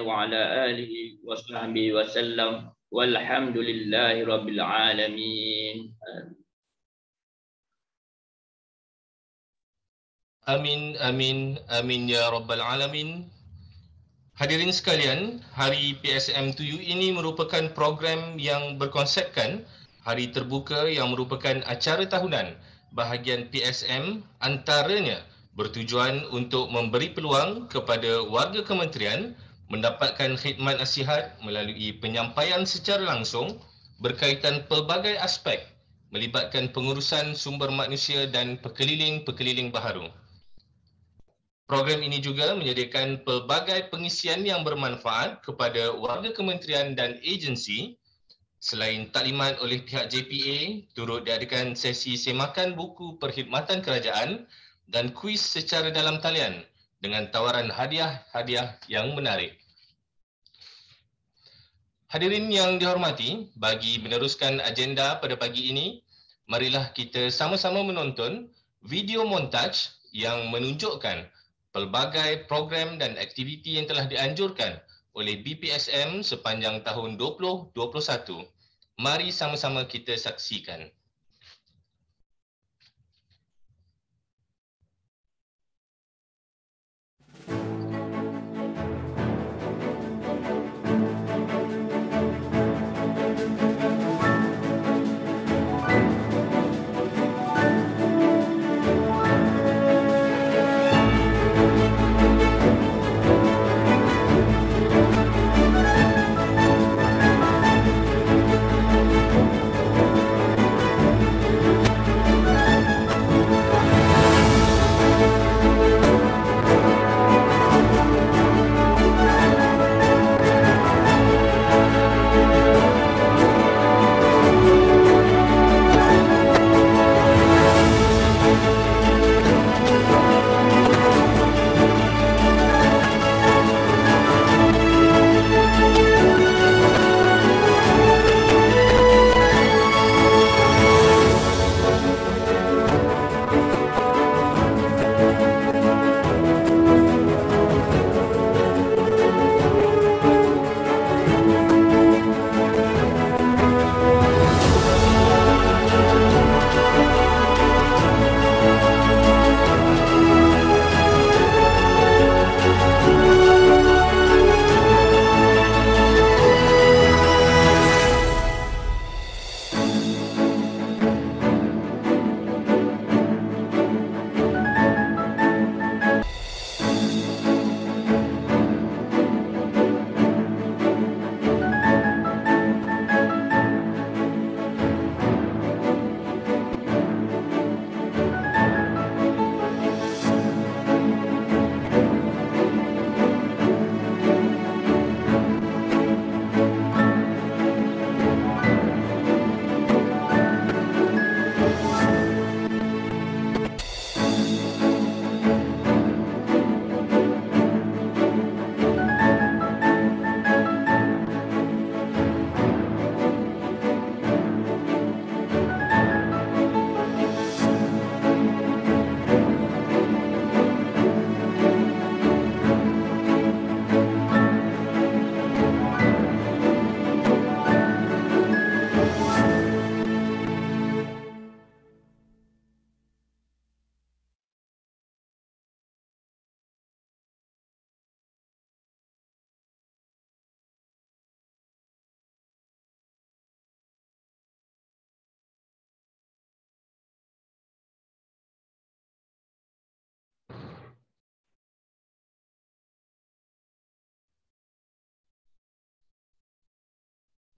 وعلى آله وصحبه وسلم والحمد لله رب العالمين Amin, amin, amin ya Rabbal Alamin. Hadirin sekalian, Hari PSM 7 ini merupakan program yang berkonsepkan Hari Terbuka yang merupakan acara tahunan bahagian PSM antaranya bertujuan untuk memberi peluang kepada warga kementerian mendapatkan khidmat nasihat melalui penyampaian secara langsung berkaitan pelbagai aspek melibatkan pengurusan sumber manusia dan pekeliling-pekeliling baharu. Program ini juga menyediakan pelbagai pengisian yang bermanfaat kepada warga kementerian dan agensi selain taklimat oleh pihak JPA, turut diadakan sesi semakan buku perkhidmatan kerajaan dan kuis secara dalam talian dengan tawaran hadiah-hadiah yang menarik. Hadirin yang dihormati, bagi meneruskan agenda pada pagi ini, marilah kita sama-sama menonton video montaj yang menunjukkan pelbagai program dan aktiviti yang telah dianjurkan oleh BPSM sepanjang tahun 2021. Mari sama-sama kita saksikan.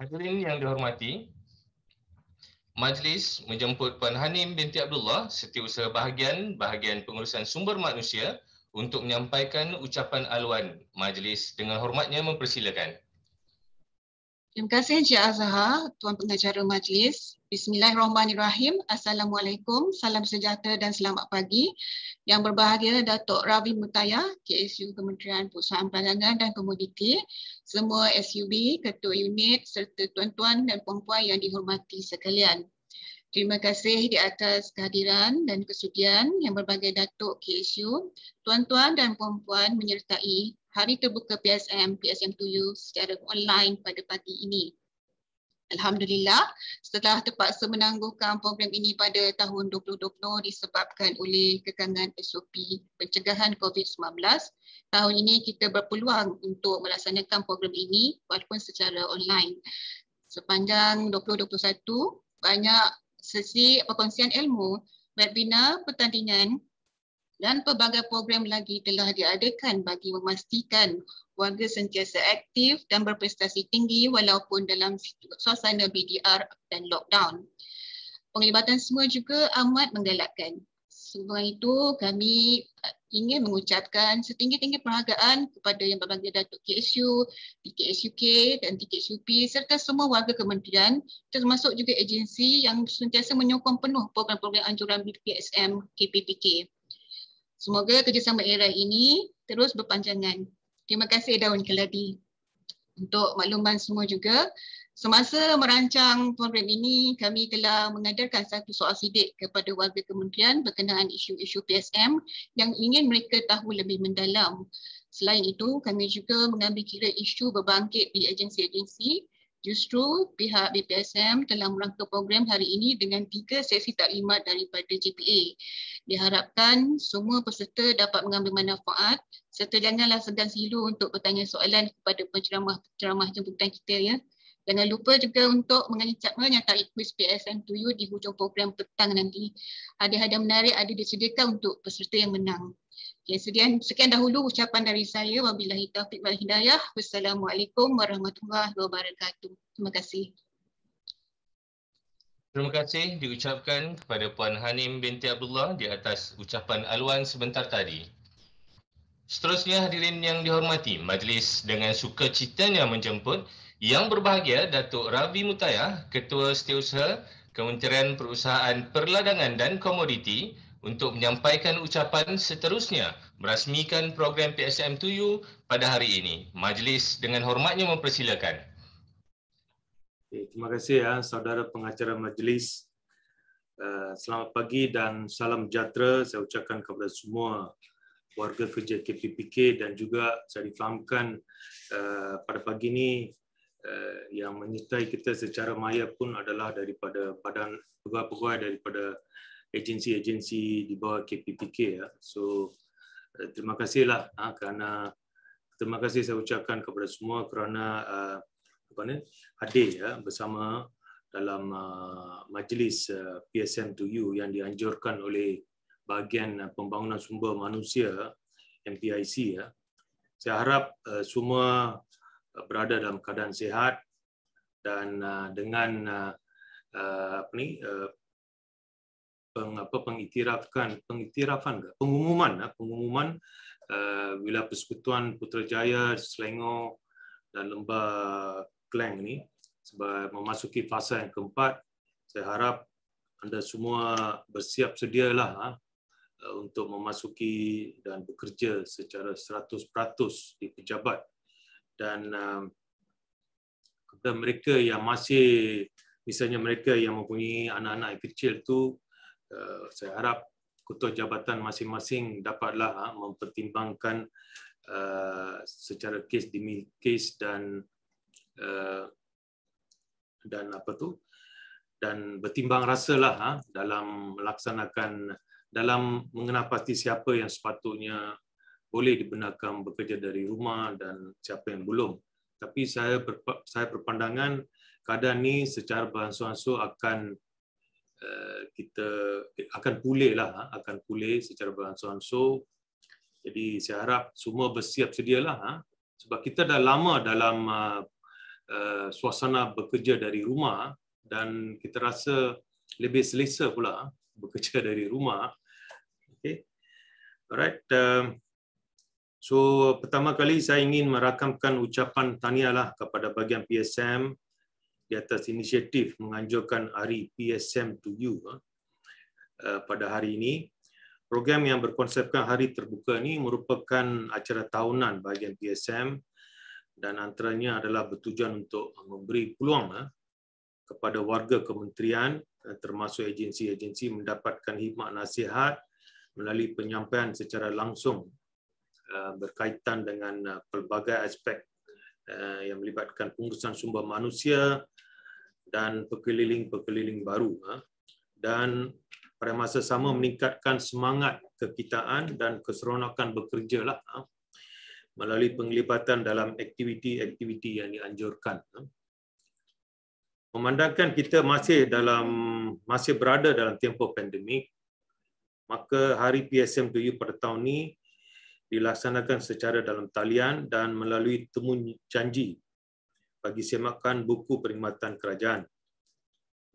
Hadirin yang dihormati, Majlis menjemput Puan Hanim binti Abdullah, Setiausaha Bahagian Bahagian Pengurusan Sumber Manusia untuk menyampaikan ucapan aluan. Majlis dengan hormatnya mempersilakan. Terima kasih Encik Azhar, Tuan Pengacara Majlis. Bismillahirrahmanirrahim. Assalamualaikum, salam sejahtera dan selamat pagi. Yang berbahagia Datuk Ravi Mutaya, KSU Kementerian Perusahaan Perdagangan dan Komoditi, semua SUB, ketua unit serta tuan-tuan dan puan-puan yang dihormati sekalian. Terima kasih di atas kehadiran dan kesudian yang berbagai datuk KSU, tuan-tuan dan puan-puan menyertai hari terbuka PSM, PSM2U secara online pada pagi ini. Alhamdulillah, setelah terpaksa menangguhkan program ini pada tahun 2020 disebabkan oleh kekangan SOP pencegahan COVID-19, tahun ini kita berpeluang untuk melaksanakan program ini walaupun secara online. Sepanjang 2021, banyak sesi perkongsian ilmu, webinar, pertandingan dan pelbagai program lagi telah diadakan bagi memastikan warga sentiasa aktif dan berprestasi tinggi walaupun dalam suasana BDR dan lockdown. Penglibatan semua juga amat menggalakkan. Sebab itu kami ingin mengucapkan setinggi-tinggi perhargaan kepada yang berbagai Datuk KSU, TKSUK dan TKSUP serta semua warga kementerian termasuk juga agensi yang sentiasa menyokong penuh program-program anjuran BPSM KPPK. Semoga kerjasama era ini terus berpanjangan Terima kasih Daun Keladi. Untuk makluman semua juga, semasa merancang program ini, kami telah mengadarkan satu soal sidik kepada warga kementerian berkenaan isu-isu PSM yang ingin mereka tahu lebih mendalam. Selain itu, kami juga mengambil kira isu berbangkit di agensi-agensi Justru pihak BPSM telah merangka program hari ini dengan tiga sesi taklimat daripada JPA. Diharapkan semua peserta dapat mengambil manfaat serta janganlah segan silu untuk bertanya soalan kepada penceramah-penceramah jemputan kita ya. Jangan lupa juga untuk menyertai kuis PSM 2U di hujung program petang nanti. Hadiah-hadiah menarik ada disediakan untuk peserta yang menang. Okay, sekian, sekian dahulu ucapan dari saya. Wabillahi taufiq wal hidayah. Wassalamualaikum warahmatullahi wabarakatuh. Terima kasih. Terima kasih diucapkan kepada Puan Hanim binti Abdullah di atas ucapan aluan sebentar tadi. Seterusnya hadirin yang dihormati, majlis dengan suka citanya menjemput yang berbahagia Datuk Ravi Mutaya, Ketua Setiausaha Kementerian Perusahaan Perladangan dan Komoditi untuk menyampaikan ucapan seterusnya merasmikan program PSM2U pada hari ini. Majlis dengan hormatnya mempersilakan. Okay, terima kasih ya saudara pengacara majlis. Uh, selamat pagi dan salam sejahtera saya ucapkan kepada semua warga kerja KPPK dan juga saya difahamkan uh, pada pagi ini uh, yang menyertai kita secara maya pun adalah daripada badan pegawai-pegawai daripada agensi-agensi di bawah KPPK ya. So uh, terima kasihlah uh, kerana terima kasih saya ucapkan kepada semua kerana uh, apa ni hadir ya bersama dalam uh, majlis uh, PSM2U yang dianjurkan oleh bahagian uh, pembangunan sumber manusia MPIC ya. Saya harap uh, semua berada dalam keadaan sihat dan uh, dengan uh, uh, apa ni uh, peng, apa pengiktirafkan pengiktirafan ke? Pengumuman ya, pengumuman uh, bila persekutuan Putrajaya Selangor dan Lembah Klang ni sebab memasuki fasa yang keempat saya harap anda semua bersiap sedialah ha, untuk memasuki dan bekerja secara 100% di pejabat. Dan uh, kepada mereka yang masih misalnya mereka yang mempunyai anak-anak yang kecil tu Eh, saya harap ketua jabatan masing-masing dapatlah ha, mempertimbangkan uh, secara kes demi kes dan dan apa tu dan bertimbang rasalah ha, dalam melaksanakan dalam mengenal pasti siapa yang sepatutnya boleh dibenarkan bekerja dari rumah dan siapa yang belum. Tapi saya saya berpandangan keadaan ini secara beransur-ansur akan Eh, kita akan pulih lah, ha, akan pulih secara beransur-ansur. Jadi saya harap semua bersiap sedialah ha. sebab kita dah lama dalam uh, uh, suasana bekerja dari rumah dan kita rasa lebih selesa pula ha, bekerja dari rumah. Okay. Alright. So pertama kali saya ingin merakamkan ucapan tahniah lah kepada bahagian PSM di atas inisiatif menganjurkan hari PSM to you uh, pada hari ini. Program yang berkonsepkan hari terbuka ini merupakan acara tahunan bahagian PSM dan antaranya adalah bertujuan untuk memberi peluang uh, kepada warga kementerian uh, termasuk agensi-agensi mendapatkan khidmat nasihat melalui penyampaian secara langsung berkaitan dengan pelbagai aspek yang melibatkan pengurusan sumber manusia dan pekeliling-pekeliling baru uh, dan pada masa sama meningkatkan semangat kekitaan dan keseronokan bekerja lah uh, melalui penglibatan dalam aktiviti-aktiviti yang dianjurkan. Uh. Memandangkan kita masih dalam masih berada dalam tempoh pandemik, maka Hari PSM PSM2U pada tahun ini dilaksanakan secara dalam talian dan melalui temu janji bagi semakan buku perkhidmatan kerajaan.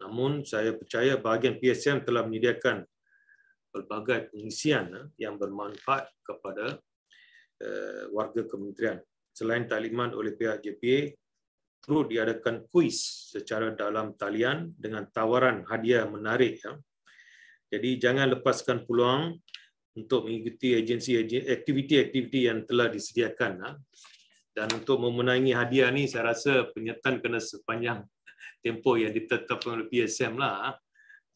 Namun saya percaya bahagian PSM telah menyediakan pelbagai pengisian eh, yang bermanfaat kepada eh, warga kementerian. Selain takliman oleh pihak JPA, turut diadakan kuis secara dalam talian dengan tawaran hadiah menarik. Ya. Jadi jangan lepaskan peluang untuk mengikuti agensi aktiviti-aktiviti yang telah disediakan. Dan untuk memenangi hadiah ni saya rasa penyertaan kena sepanjang tempoh yang ditetapkan oleh PSM lah.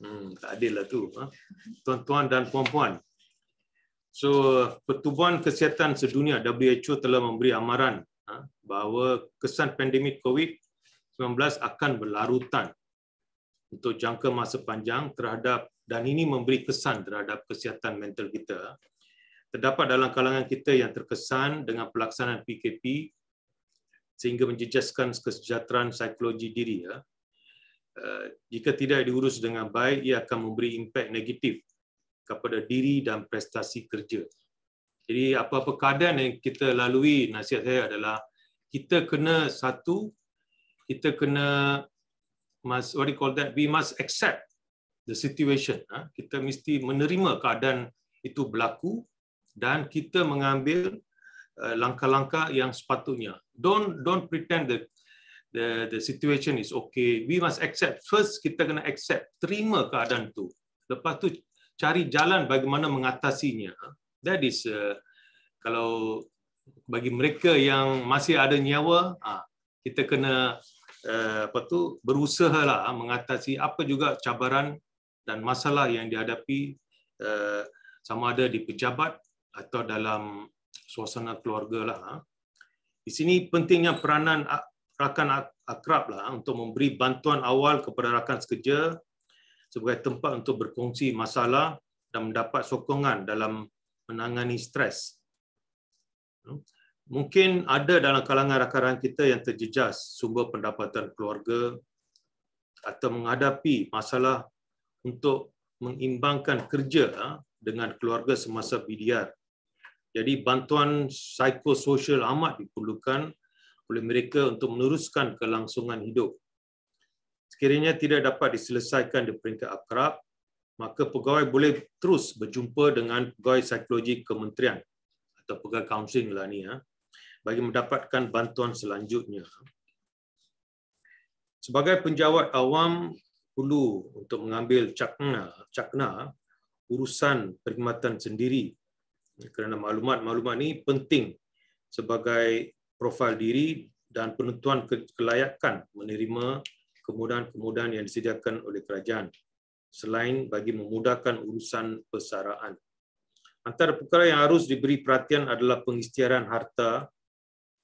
Hmm, tak adil lah tu. Ha. Tuan-tuan dan puan-puan. So, Pertubuhan Kesihatan Sedunia WHO telah memberi amaran Ha, bahawa kesan pandemik COVID-19 akan berlarutan untuk jangka masa panjang terhadap dan ini memberi kesan terhadap kesihatan mental kita. Terdapat dalam kalangan kita yang terkesan dengan pelaksanaan PKP sehingga menjejaskan kesejahteraan psikologi diri. Ya. Uh, jika tidak diurus dengan baik, ia akan memberi impak negatif kepada diri dan prestasi kerja. Jadi apa-apa keadaan yang kita lalui, nasihat saya adalah kita kena satu, kita kena must what do you call that? We must accept the situation. Ha? Kita mesti menerima keadaan itu berlaku dan kita mengambil uh, langkah-langkah yang sepatutnya. Don't don't pretend that the the situation is okay. We must accept. First kita kena accept, terima keadaan itu. Lepas tu cari jalan bagaimana mengatasinya. Ha? That is uh, kalau bagi mereka yang masih ada nyawa, ha, kita kena uh, apa tu berusahalah mengatasi apa juga cabaran dan masalah yang dihadapi sama ada di pejabat atau dalam suasana keluarga lah. Ha. Di sini pentingnya peranan rakan akrab lah untuk memberi bantuan awal kepada rakan sekerja sebagai tempat untuk berkongsi masalah dan mendapat sokongan dalam menangani stres. Mungkin ada dalam kalangan rakan-rakan kita yang terjejas sumber pendapatan keluarga atau menghadapi masalah untuk mengimbangkan kerja ha, dengan keluarga semasa BDR. Jadi bantuan psikososial amat diperlukan oleh mereka untuk meneruskan kelangsungan hidup. Sekiranya tidak dapat diselesaikan di peringkat akrab, maka pegawai boleh terus berjumpa dengan pegawai psikologi kementerian atau pegawai kaunseling lah ni ya, bagi mendapatkan bantuan selanjutnya. Sebagai penjawat awam perlu untuk mengambil cakna, cakna urusan perkhidmatan sendiri kerana maklumat-maklumat ini penting sebagai profil diri dan penentuan kelayakan menerima kemudahan-kemudahan yang disediakan oleh kerajaan selain bagi memudahkan urusan persaraan. Antara perkara yang harus diberi perhatian adalah pengisytiharan harta,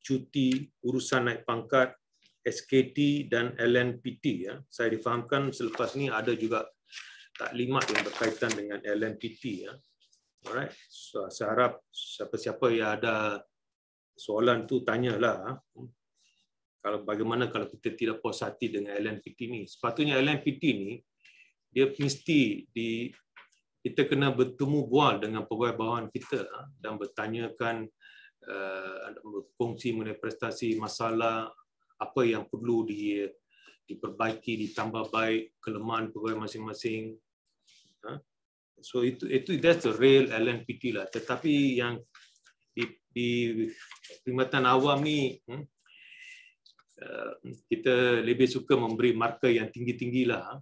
cuti, urusan naik pangkat, SKT dan LNPT. Ya. Saya difahamkan selepas ini ada juga taklimat yang berkaitan dengan LNPT. Ya. Alright. So, saya harap siapa-siapa yang ada soalan tu tanyalah. Ha. Kalau bagaimana kalau kita tidak puas hati dengan LNPT ni? Sepatutnya LNPT ni dia mesti di kita kena bertemu bual dengan pegawai bawahan kita ha, dan bertanyakan uh, berkongsi mengenai prestasi masalah apa yang perlu di diperbaiki ditambah baik kelemahan pegawai masing-masing? So itu itu that's the real LNPT lah tetapi yang di, di perkhidmatan awam ni hmm, uh, kita lebih suka memberi markah yang tinggi-tinggi lah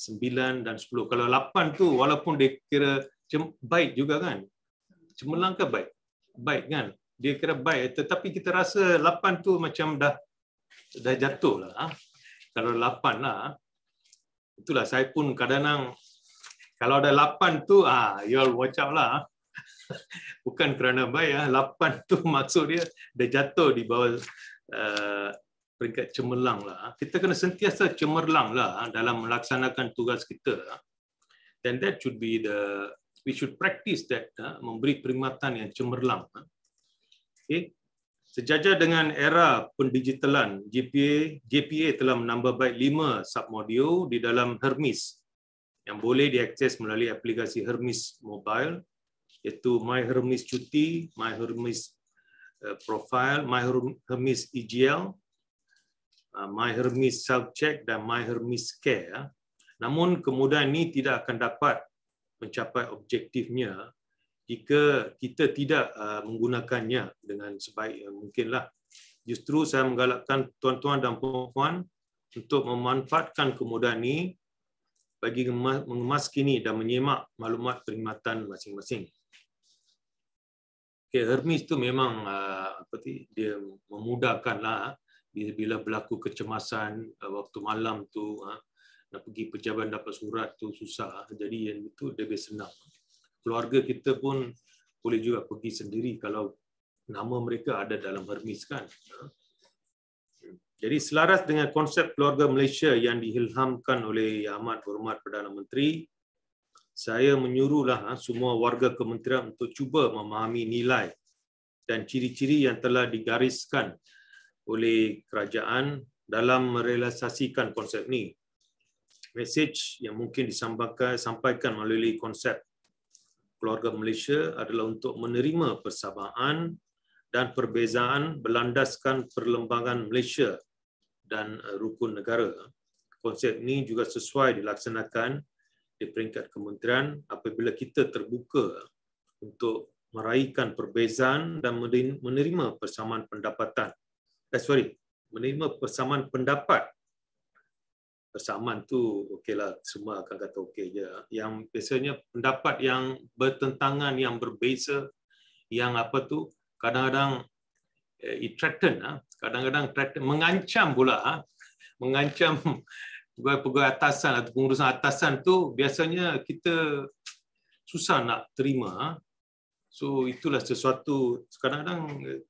sembilan dan sepuluh. Kalau lapan tu walaupun dia kira baik juga kan. Cemerlang ke baik? Baik kan? Dia kira baik tetapi kita rasa lapan tu macam dah dah jatuh lah. Ha? Kalau lapan lah. Ha? Itulah saya pun kadang-kadang kalau ada lapan tu, ah, you all watch out lah. Bukan kerana baik ah. Lapan tu maksud dia dah jatuh di bawah uh, peringkat cemerlang lah. Kita kena sentiasa cemerlang lah dalam melaksanakan tugas kita. Then that should be the we should practice that memberi perkhidmatan yang cemerlang. Okay. Sejajar dengan era pendigitalan, GPA, GPA telah menambah baik lima submodul di dalam Hermes yang boleh diakses melalui aplikasi Hermes Mobile iaitu My Hermes Cuti, My Hermes uh, Profile, My Hermes EGL, uh, My Hermes Self Check dan My Hermes Care. Namun kemudahan ini tidak akan dapat mencapai objektifnya jika kita tidak uh, menggunakannya dengan sebaik mungkinlah. Justru saya menggalakkan tuan-tuan dan puan-puan untuk memanfaatkan kemudahan ini bagi mengemaskini dan menyemak maklumat perkhidmatan masing-masing. Okay, Hermes tu memang uh, apa tu dia memudahkanlah bila, bila berlaku kecemasan uh, waktu malam tu uh, nak pergi pejabat dapat surat tu susah. Jadi yang itu lebih senang keluarga kita pun boleh juga pergi sendiri kalau nama mereka ada dalam Hermes kan. Jadi selaras dengan konsep keluarga Malaysia yang diilhamkan oleh Yang Amat Berhormat Perdana Menteri, saya menyuruhlah ha, semua warga kementerian untuk cuba memahami nilai dan ciri-ciri yang telah digariskan oleh kerajaan dalam merealisasikan konsep ini. Mesej yang mungkin disampaikan melalui konsep keluarga Malaysia adalah untuk menerima persamaan dan perbezaan berlandaskan perlembagaan Malaysia dan eh, rukun negara. Konsep ini juga sesuai dilaksanakan di peringkat kementerian apabila kita terbuka untuk meraihkan perbezaan dan menerima persamaan pendapatan. Eh, sorry, menerima persamaan pendapat persamaan tu okeylah semua akan kata okey je yang biasanya pendapat yang bertentangan yang berbeza yang apa tu kadang-kadang eh, it threaten ah kadang-kadang mengancam pula ah mengancam pegawai-pegawai atasan atau pengurusan atasan tu biasanya kita susah nak terima ah. so itulah sesuatu kadang-kadang eh,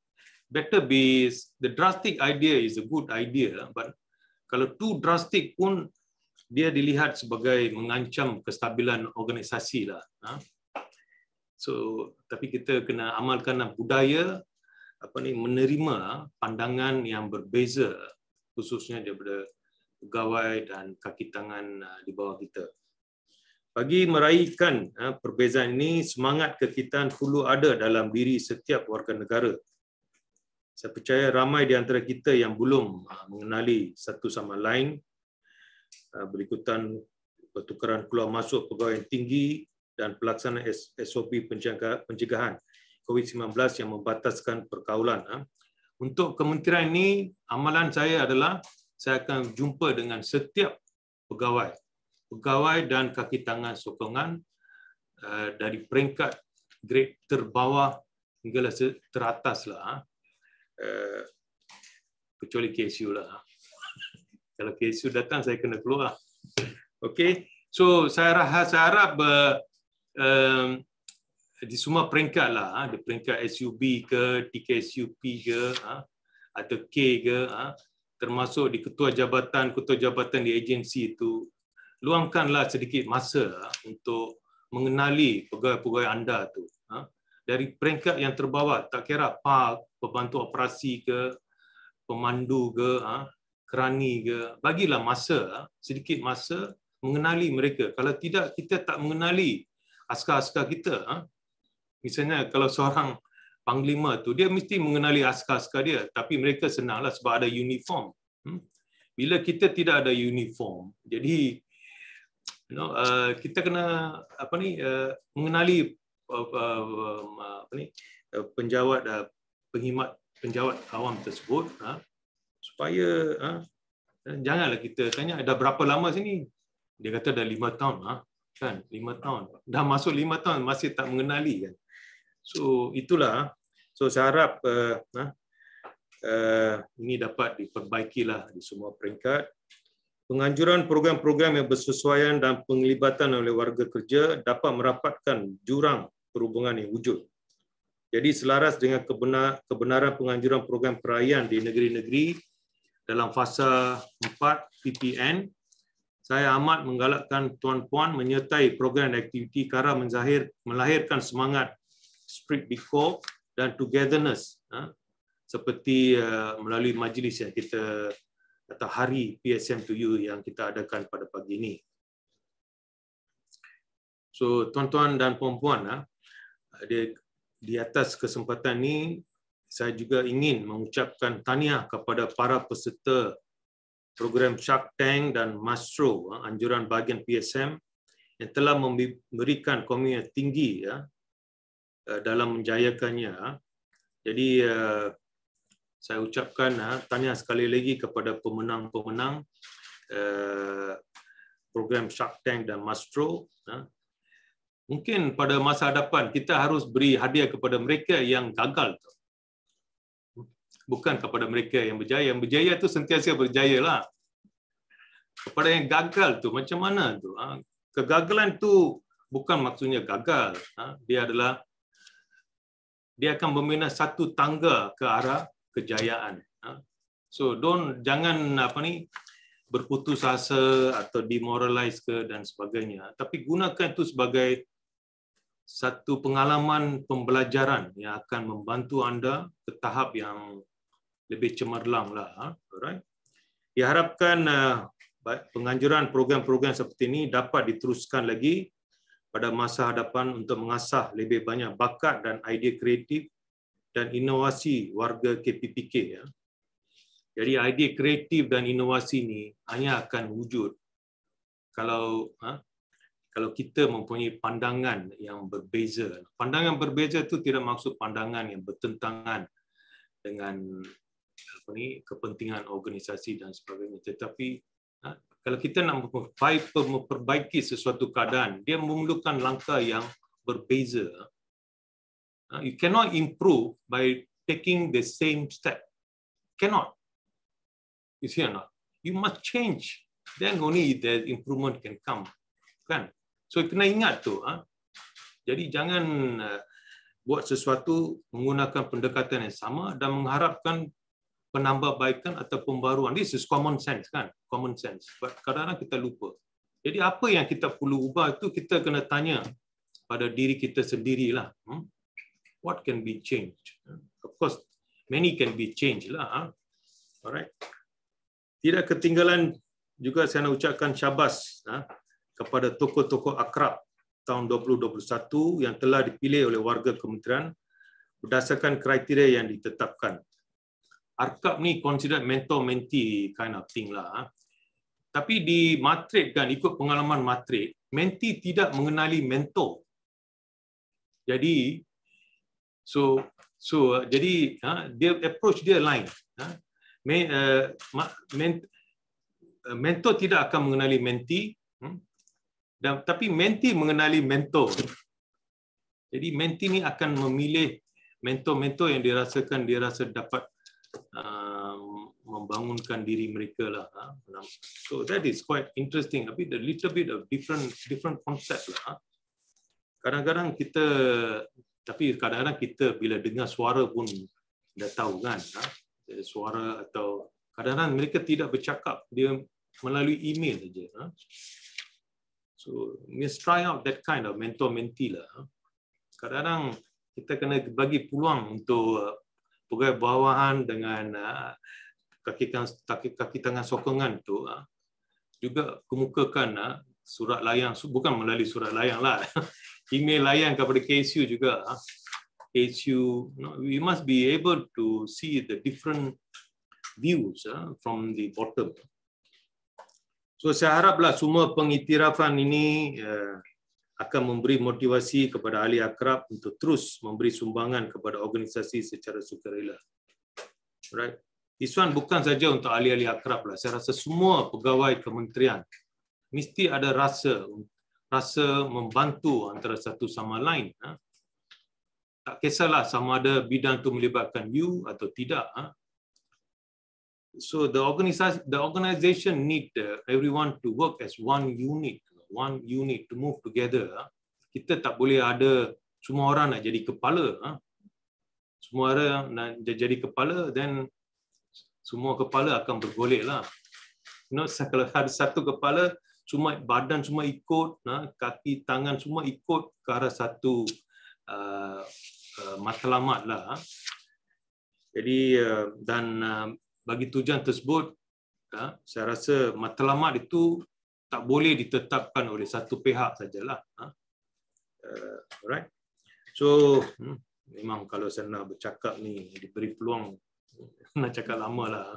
better be the drastic idea is a good idea but kalau too drastic pun dia dilihat sebagai mengancam kestabilan organisasi lah. Ha? So, tapi kita kena amalkan budaya apa ni menerima pandangan yang berbeza khususnya daripada pegawai dan kaki tangan uh, di bawah kita. Bagi meraihkan uh, perbezaan ini, semangat kekitaan perlu ada dalam diri setiap warga negara. Saya percaya ramai di antara kita yang belum ah, mengenali satu sama lain. Berikutan pertukaran keluar masuk pegawai yang tinggi dan pelaksanaan SOP pencegahan COVID-19 yang membataskan perkaulan. Ah. Untuk kementerian ini, amalan saya adalah saya akan jumpa dengan setiap pegawai. Pegawai dan kaki tangan sokongan dari peringkat grade terbawah hingga teratas lah Eh, kecuali KSU lah. Kalau KSU datang, saya kena keluar. Okay, so saya harap, saya harap uh, um, di semua peringkat lah, di peringkat SUB ke, TKSUP ke, ha, atau K ke, ha, termasuk di ketua jabatan, ketua jabatan di agensi itu, luangkanlah sedikit masa ha, untuk mengenali pegawai-pegawai anda tu. Ha, dari peringkat yang terbawah, tak kira PAK, pembantu operasi ke, pemandu ke, ha, kerani ke, bagilah masa, ha, sedikit masa mengenali mereka. Kalau tidak, kita tak mengenali askar-askar kita. Ha. Misalnya kalau seorang panglima tu, dia mesti mengenali askar-askar dia. Tapi mereka senanglah sebab ada uniform. Hmm. Bila kita tidak ada uniform, jadi you know, uh, kita kena apa ni uh, mengenali uh, uh, apa ni uh, penjawat uh, penghimat penjawat awam tersebut ha, supaya ha, janganlah kita tanya dah berapa lama sini dia kata dah lima tahun ha, kan lima tahun dah masuk lima tahun masih tak mengenali kan so itulah so saya harap uh, uh, ini dapat diperbaikilah di semua peringkat penganjuran program-program yang bersesuaian dan penglibatan oleh warga kerja dapat merapatkan jurang perhubungan yang wujud. Jadi selaras dengan kebenar, kebenaran penganjuran program perayaan di negeri-negeri dalam fasa 4 PPN, saya amat menggalakkan tuan-puan menyertai program aktiviti kara menzahir, melahirkan semangat spirit biko dan togetherness ha? seperti uh, melalui majlis yang kita atau hari PSM to you yang kita adakan pada pagi ini. So tuan-tuan dan puan-puan, ha? di, di atas kesempatan ini saya juga ingin mengucapkan tahniah kepada para peserta program Shark Tank dan Mastro ha, anjuran bahagian PSM yang telah memberikan komitmen tinggi ya, dalam menjayakannya. Ha. Jadi eh, saya ucapkan tahniah sekali lagi kepada pemenang-pemenang eh, program Shark Tank dan Mastro mungkin pada masa hadapan kita harus beri hadiah kepada mereka yang gagal tu. Bukan kepada mereka yang berjaya. Yang berjaya tu sentiasa berjaya lah. Kepada yang gagal tu macam mana tu? Kegagalan tu bukan maksudnya gagal. Dia adalah dia akan membina satu tangga ke arah kejayaan. Ha? So don't jangan apa ni berputus asa atau demoralize ke dan sebagainya. Tapi gunakan itu sebagai satu pengalaman pembelajaran yang akan membantu anda ke tahap yang lebih cemerlang lah. Ha? Alright. Diharapkan uh, penganjuran program-program seperti ini dapat diteruskan lagi pada masa hadapan untuk mengasah lebih banyak bakat dan idea kreatif dan inovasi warga KPPK. Ya. Jadi idea kreatif dan inovasi ini hanya akan wujud kalau ha, kalau kita mempunyai pandangan yang berbeza. Pandangan berbeza itu tidak maksud pandangan yang bertentangan dengan apa ni kepentingan organisasi dan sebagainya. Tetapi ha, kalau kita nak memperbaiki sesuatu keadaan, dia memerlukan langkah yang berbeza. Ha, you cannot improve by taking the same step. Cannot. You see or not? You must change. Then only the improvement can come. Kan? So kena ingat tu. Ha? Jadi jangan uh, buat sesuatu menggunakan pendekatan yang sama dan mengharapkan penambahbaikan atau pembaruan. This is common sense kan? Common sense. But kadang-kadang kita lupa. Jadi apa yang kita perlu ubah itu kita kena tanya pada diri kita sendirilah. Hmm? What can be changed? Of course, many can be changed lah. Ha? Alright. Tidak ketinggalan juga saya nak ucapkan syabas. Ha? kepada tokoh-tokoh akrab tahun 2021 yang telah dipilih oleh warga kementerian berdasarkan kriteria yang ditetapkan. Arkab ni considered mentor-mentee kind of thing lah. Ha. Tapi di matrik kan, ikut pengalaman matrik, mentee tidak mengenali mentor. Jadi, so so jadi ha, dia approach dia lain. Ha. uh, mentor tidak akan mengenali mentee, hmm dan tapi menti mengenali mentor. Jadi menti ni akan memilih mentor-mentor yang dirasakan dia rasa dapat uh, membangunkan diri mereka lah. Ha. So that is quite interesting. Tapi a little bit of different different concept lah. Ha. Kadang-kadang kita tapi kadang-kadang kita bila dengar suara pun dah tahu kan. Ha. Suara atau kadang-kadang mereka tidak bercakap dia melalui email saja. So, let's try out that kind of mentor-mentee lah. Kadang-kadang kita kena bagi peluang untuk pegawai bawahan dengan uh, kaki, kaki, kaki tangan sokongan tu uh, juga kemukakan surat layang, bukan melalui surat layang lah, email layang kepada KSU juga. KSU, we must be able to see the different views from the bottom. So saya haraplah semua pengiktirafan ini uh, akan memberi motivasi kepada ahli akrab untuk terus memberi sumbangan kepada organisasi secara sukarela. Right. One bukan saja untuk ahli-ahli akrab lah. Saya rasa semua pegawai kementerian mesti ada rasa rasa membantu antara satu sama lain. Ha? Tak kisahlah sama ada bidang itu melibatkan you atau tidak. Ha? so the organization the organization need uh, everyone to work as one unit one unit to move together kita tak boleh ada semua orang nak jadi kepala. Ha? Semua orang nak jadi kepala, then semua kepala akan bergolek lah. You know, kalau ada satu kepala, semua badan semua ikut, ha? kaki, tangan semua ikut ke arah satu uh, uh, matlamat lah. Jadi uh, dan uh, bagi tujuan tersebut, uh, saya rasa matlamat itu tak boleh ditetapkan oleh satu pihak sajalah. Uh, alright. So hmm, memang kalau saya nak bercakap ni diberi peluang nak cakap lama lah.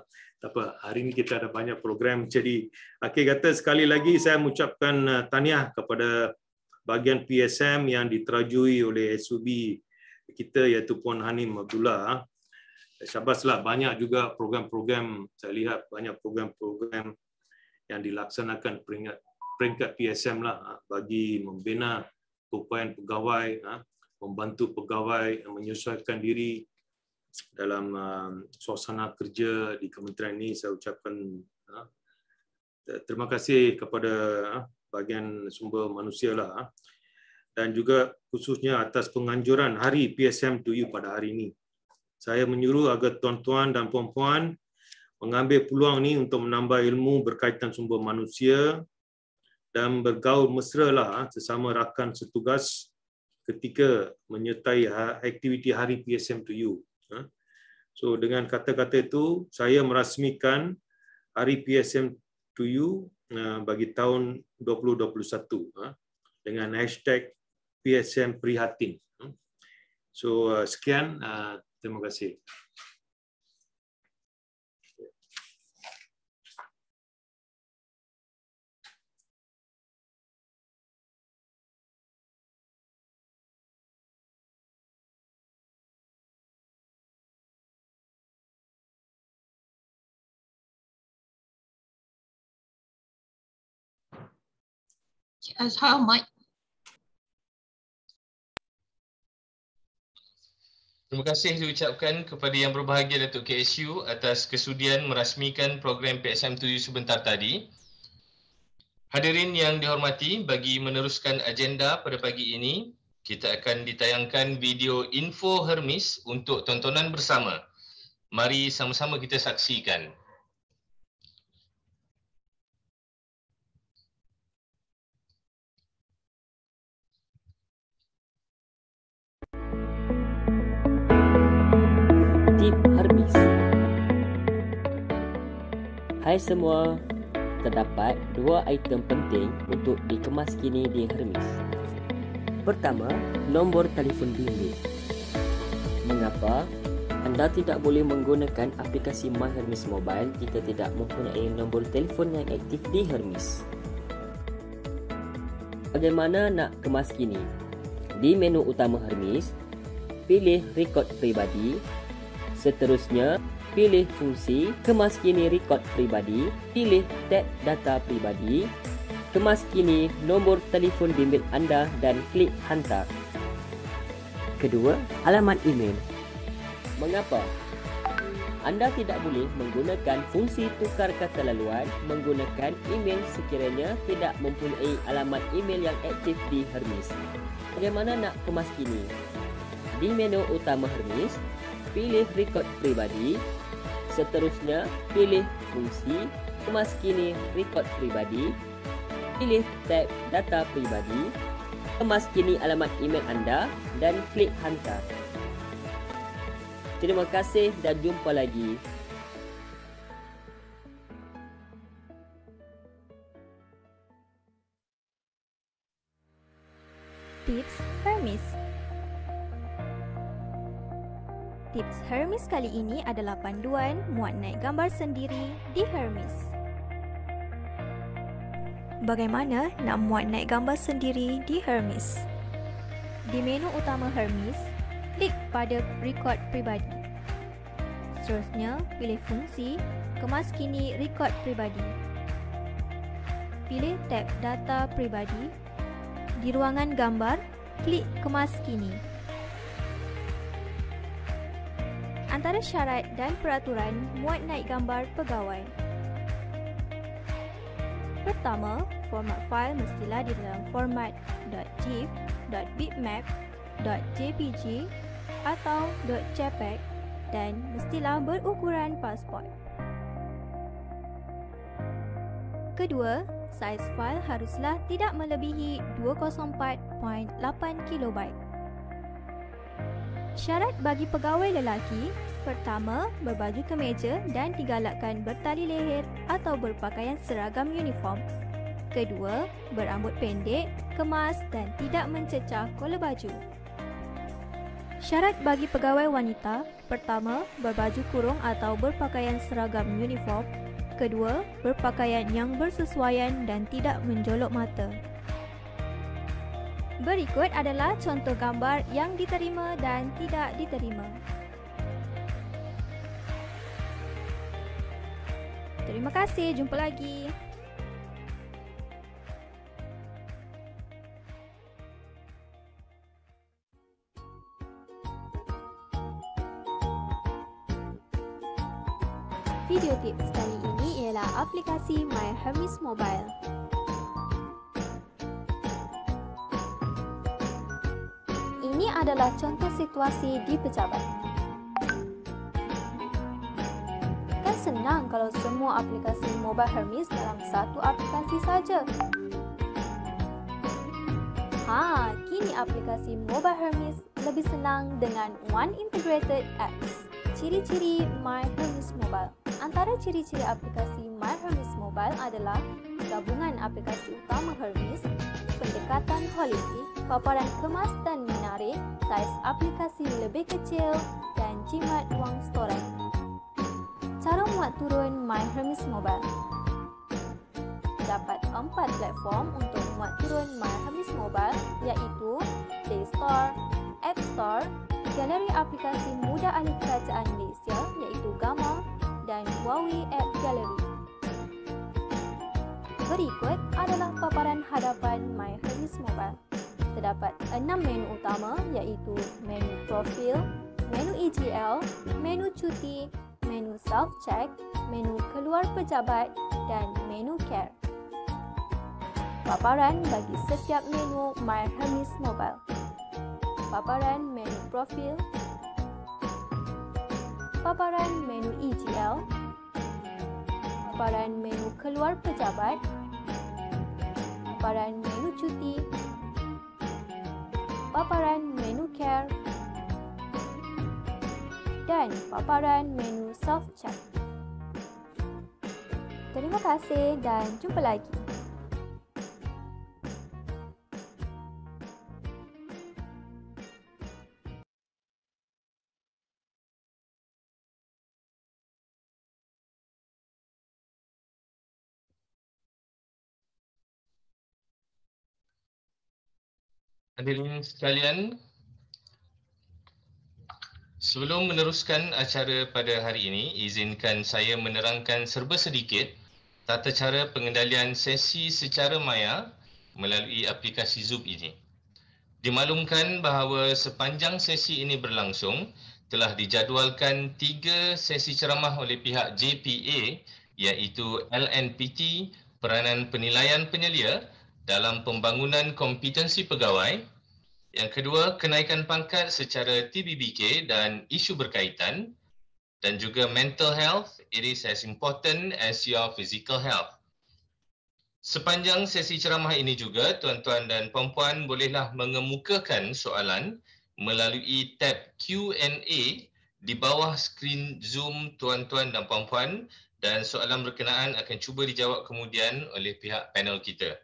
Tak apa, hari ini kita ada banyak program. Jadi, akhir kata sekali lagi saya mengucapkan uh, tahniah kepada bahagian PSM yang diterajui oleh SUB kita iaitu Puan Hanim Abdullah. Syabaslah banyak juga program-program, saya lihat banyak program-program yang dilaksanakan peringkat, peringkat PSM lah uh, bagi membina upaya pegawai, uh, membantu pegawai menyesuaikan diri dalam uh, suasana kerja di kementerian ini saya ucapkan uh, terima kasih kepada bahagian sumber manusia lah dan juga khususnya atas penganjuran hari PSM to you pada hari ini. Saya menyuruh agar tuan-tuan dan puan-puan mengambil peluang ini untuk menambah ilmu berkaitan sumber manusia dan bergaul mesra lah sesama rakan setugas ketika menyertai ha, aktiviti hari PSM to you. Ha? So dengan kata-kata itu saya merasmikan Hari PSM to you uh, bagi tahun 2021 ha? dengan hashtag PSM Prihatin. So uh, sekian, uh, terima kasih. Azhar Mike. Terima kasih diucapkan kepada yang berbahagia Datuk KSU atas kesudian merasmikan program PSM7 sebentar tadi. Hadirin yang dihormati, bagi meneruskan agenda pada pagi ini, kita akan ditayangkan video info Hermes untuk tontonan bersama. Mari sama-sama kita saksikan. Hai semua, terdapat dua item penting untuk dikemas kini di Hermes. Pertama, nombor telefon bimbit. Mengapa anda tidak boleh menggunakan aplikasi My Hermes Mobile jika tidak mempunyai nombor telefon yang aktif di Hermes? Bagaimana nak kemas kini? Di menu utama Hermes, pilih rekod pribadi. Seterusnya, pilih fungsi kemas kini rekod pribadi, pilih tab data pribadi, kemas kini nombor telefon bimbit anda dan klik hantar. Kedua, alamat email. Mengapa? Anda tidak boleh menggunakan fungsi tukar kata laluan menggunakan email sekiranya tidak mempunyai alamat email yang aktif di Hermes. Bagaimana nak kemas kini? Di menu utama Hermes, pilih rekod pribadi, Seterusnya, pilih fungsi kemaskini rekod pribadi. Pilih tab data pribadi. Kemaskini alamat email anda dan klik hantar. Terima kasih dan jumpa lagi. Tips Hermes Tips Hermes kali ini adalah panduan muat naik gambar sendiri di Hermes. Bagaimana nak muat naik gambar sendiri di Hermes? Di menu utama Hermes, klik pada Record Pribadi. Seterusnya, pilih fungsi Kemas kini Record Pribadi. Pilih tab Data Pribadi. Di ruangan gambar, klik Kemas kini. Antara syarat dan peraturan muat naik gambar pegawai. Pertama, format fail mestilah di dalam format .gif, .bitmap, .jpg atau .jpeg dan mestilah berukuran pasport. Kedua, saiz fail haruslah tidak melebihi 204.8 KB. Syarat bagi pegawai lelaki Pertama, berbaju kemeja dan digalakkan bertali leher atau berpakaian seragam uniform. Kedua, berambut pendek, kemas dan tidak mencecah kola baju. Syarat bagi pegawai wanita Pertama, berbaju kurung atau berpakaian seragam uniform Kedua, berpakaian yang bersesuaian dan tidak menjolok mata Berikut adalah contoh gambar yang diterima dan tidak diterima Terima kasih, jumpa lagi. Video tips kali ini ialah aplikasi My Hermes Mobile. Ini adalah contoh situasi di pejabat. Kan senang kalau semua aplikasi mobile Hermes dalam satu aplikasi saja. Ha, kini aplikasi mobile Hermes lebih senang dengan One Integrated Apps. Ciri-ciri My Hermes Mobile Antara ciri-ciri aplikasi My Hermes Mobile adalah gabungan aplikasi utama Hermes, pendekatan holistik, paparan kemas dan menarik, saiz aplikasi lebih kecil dan jimat ruang storage. Cara muat turun My Hermes Mobile Terdapat empat platform untuk muat turun My Hermes Mobile iaitu Play Store, App Store, galeri aplikasi mudah ahli kerajaan Malaysia iaitu Gamma dan Huawei App Gallery. Berikut adalah paparan hadapan My Hermes Mobile. Terdapat enam menu utama iaitu menu profil, menu EGL, menu cuti, menu self-check, menu keluar pejabat dan menu care. Paparan bagi setiap menu My Hermes Mobile. Paparan menu profil, paparan menu EGL, paparan menu keluar pejabat, paparan menu cuti, paparan menu care dan paparan menu soft chat. Terima kasih dan jumpa lagi. Hadirin sekalian, sebelum meneruskan acara pada hari ini, izinkan saya menerangkan serba sedikit tata cara pengendalian sesi secara maya melalui aplikasi Zoom ini. Dimaklumkan bahawa sepanjang sesi ini berlangsung, telah dijadualkan tiga sesi ceramah oleh pihak JPA iaitu LNPT, peranan penilaian penyelia dalam pembangunan kompetensi pegawai. Yang kedua, kenaikan pangkat secara TBBK dan isu berkaitan. Dan juga mental health, it is as important as your physical health. Sepanjang sesi ceramah ini juga, tuan-tuan dan puan-puan bolehlah mengemukakan soalan melalui tab Q&A di bawah skrin Zoom tuan-tuan dan puan-puan dan soalan berkenaan akan cuba dijawab kemudian oleh pihak panel kita.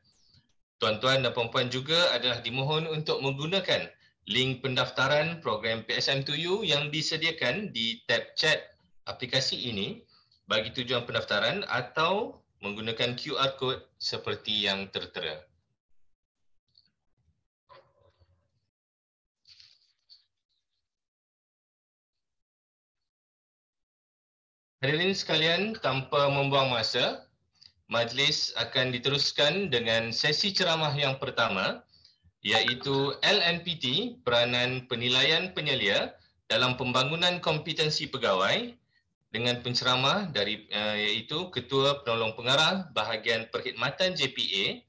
Tuan-tuan dan puan-puan juga adalah dimohon untuk menggunakan link pendaftaran program PSM2U yang disediakan di tab chat aplikasi ini bagi tujuan pendaftaran atau menggunakan QR code seperti yang tertera. Hadirin sekalian, tanpa membuang masa, majlis akan diteruskan dengan sesi ceramah yang pertama iaitu LNPT peranan penilaian penyelia dalam pembangunan kompetensi pegawai dengan penceramah dari uh, iaitu Ketua Penolong Pengarah Bahagian Perkhidmatan JPA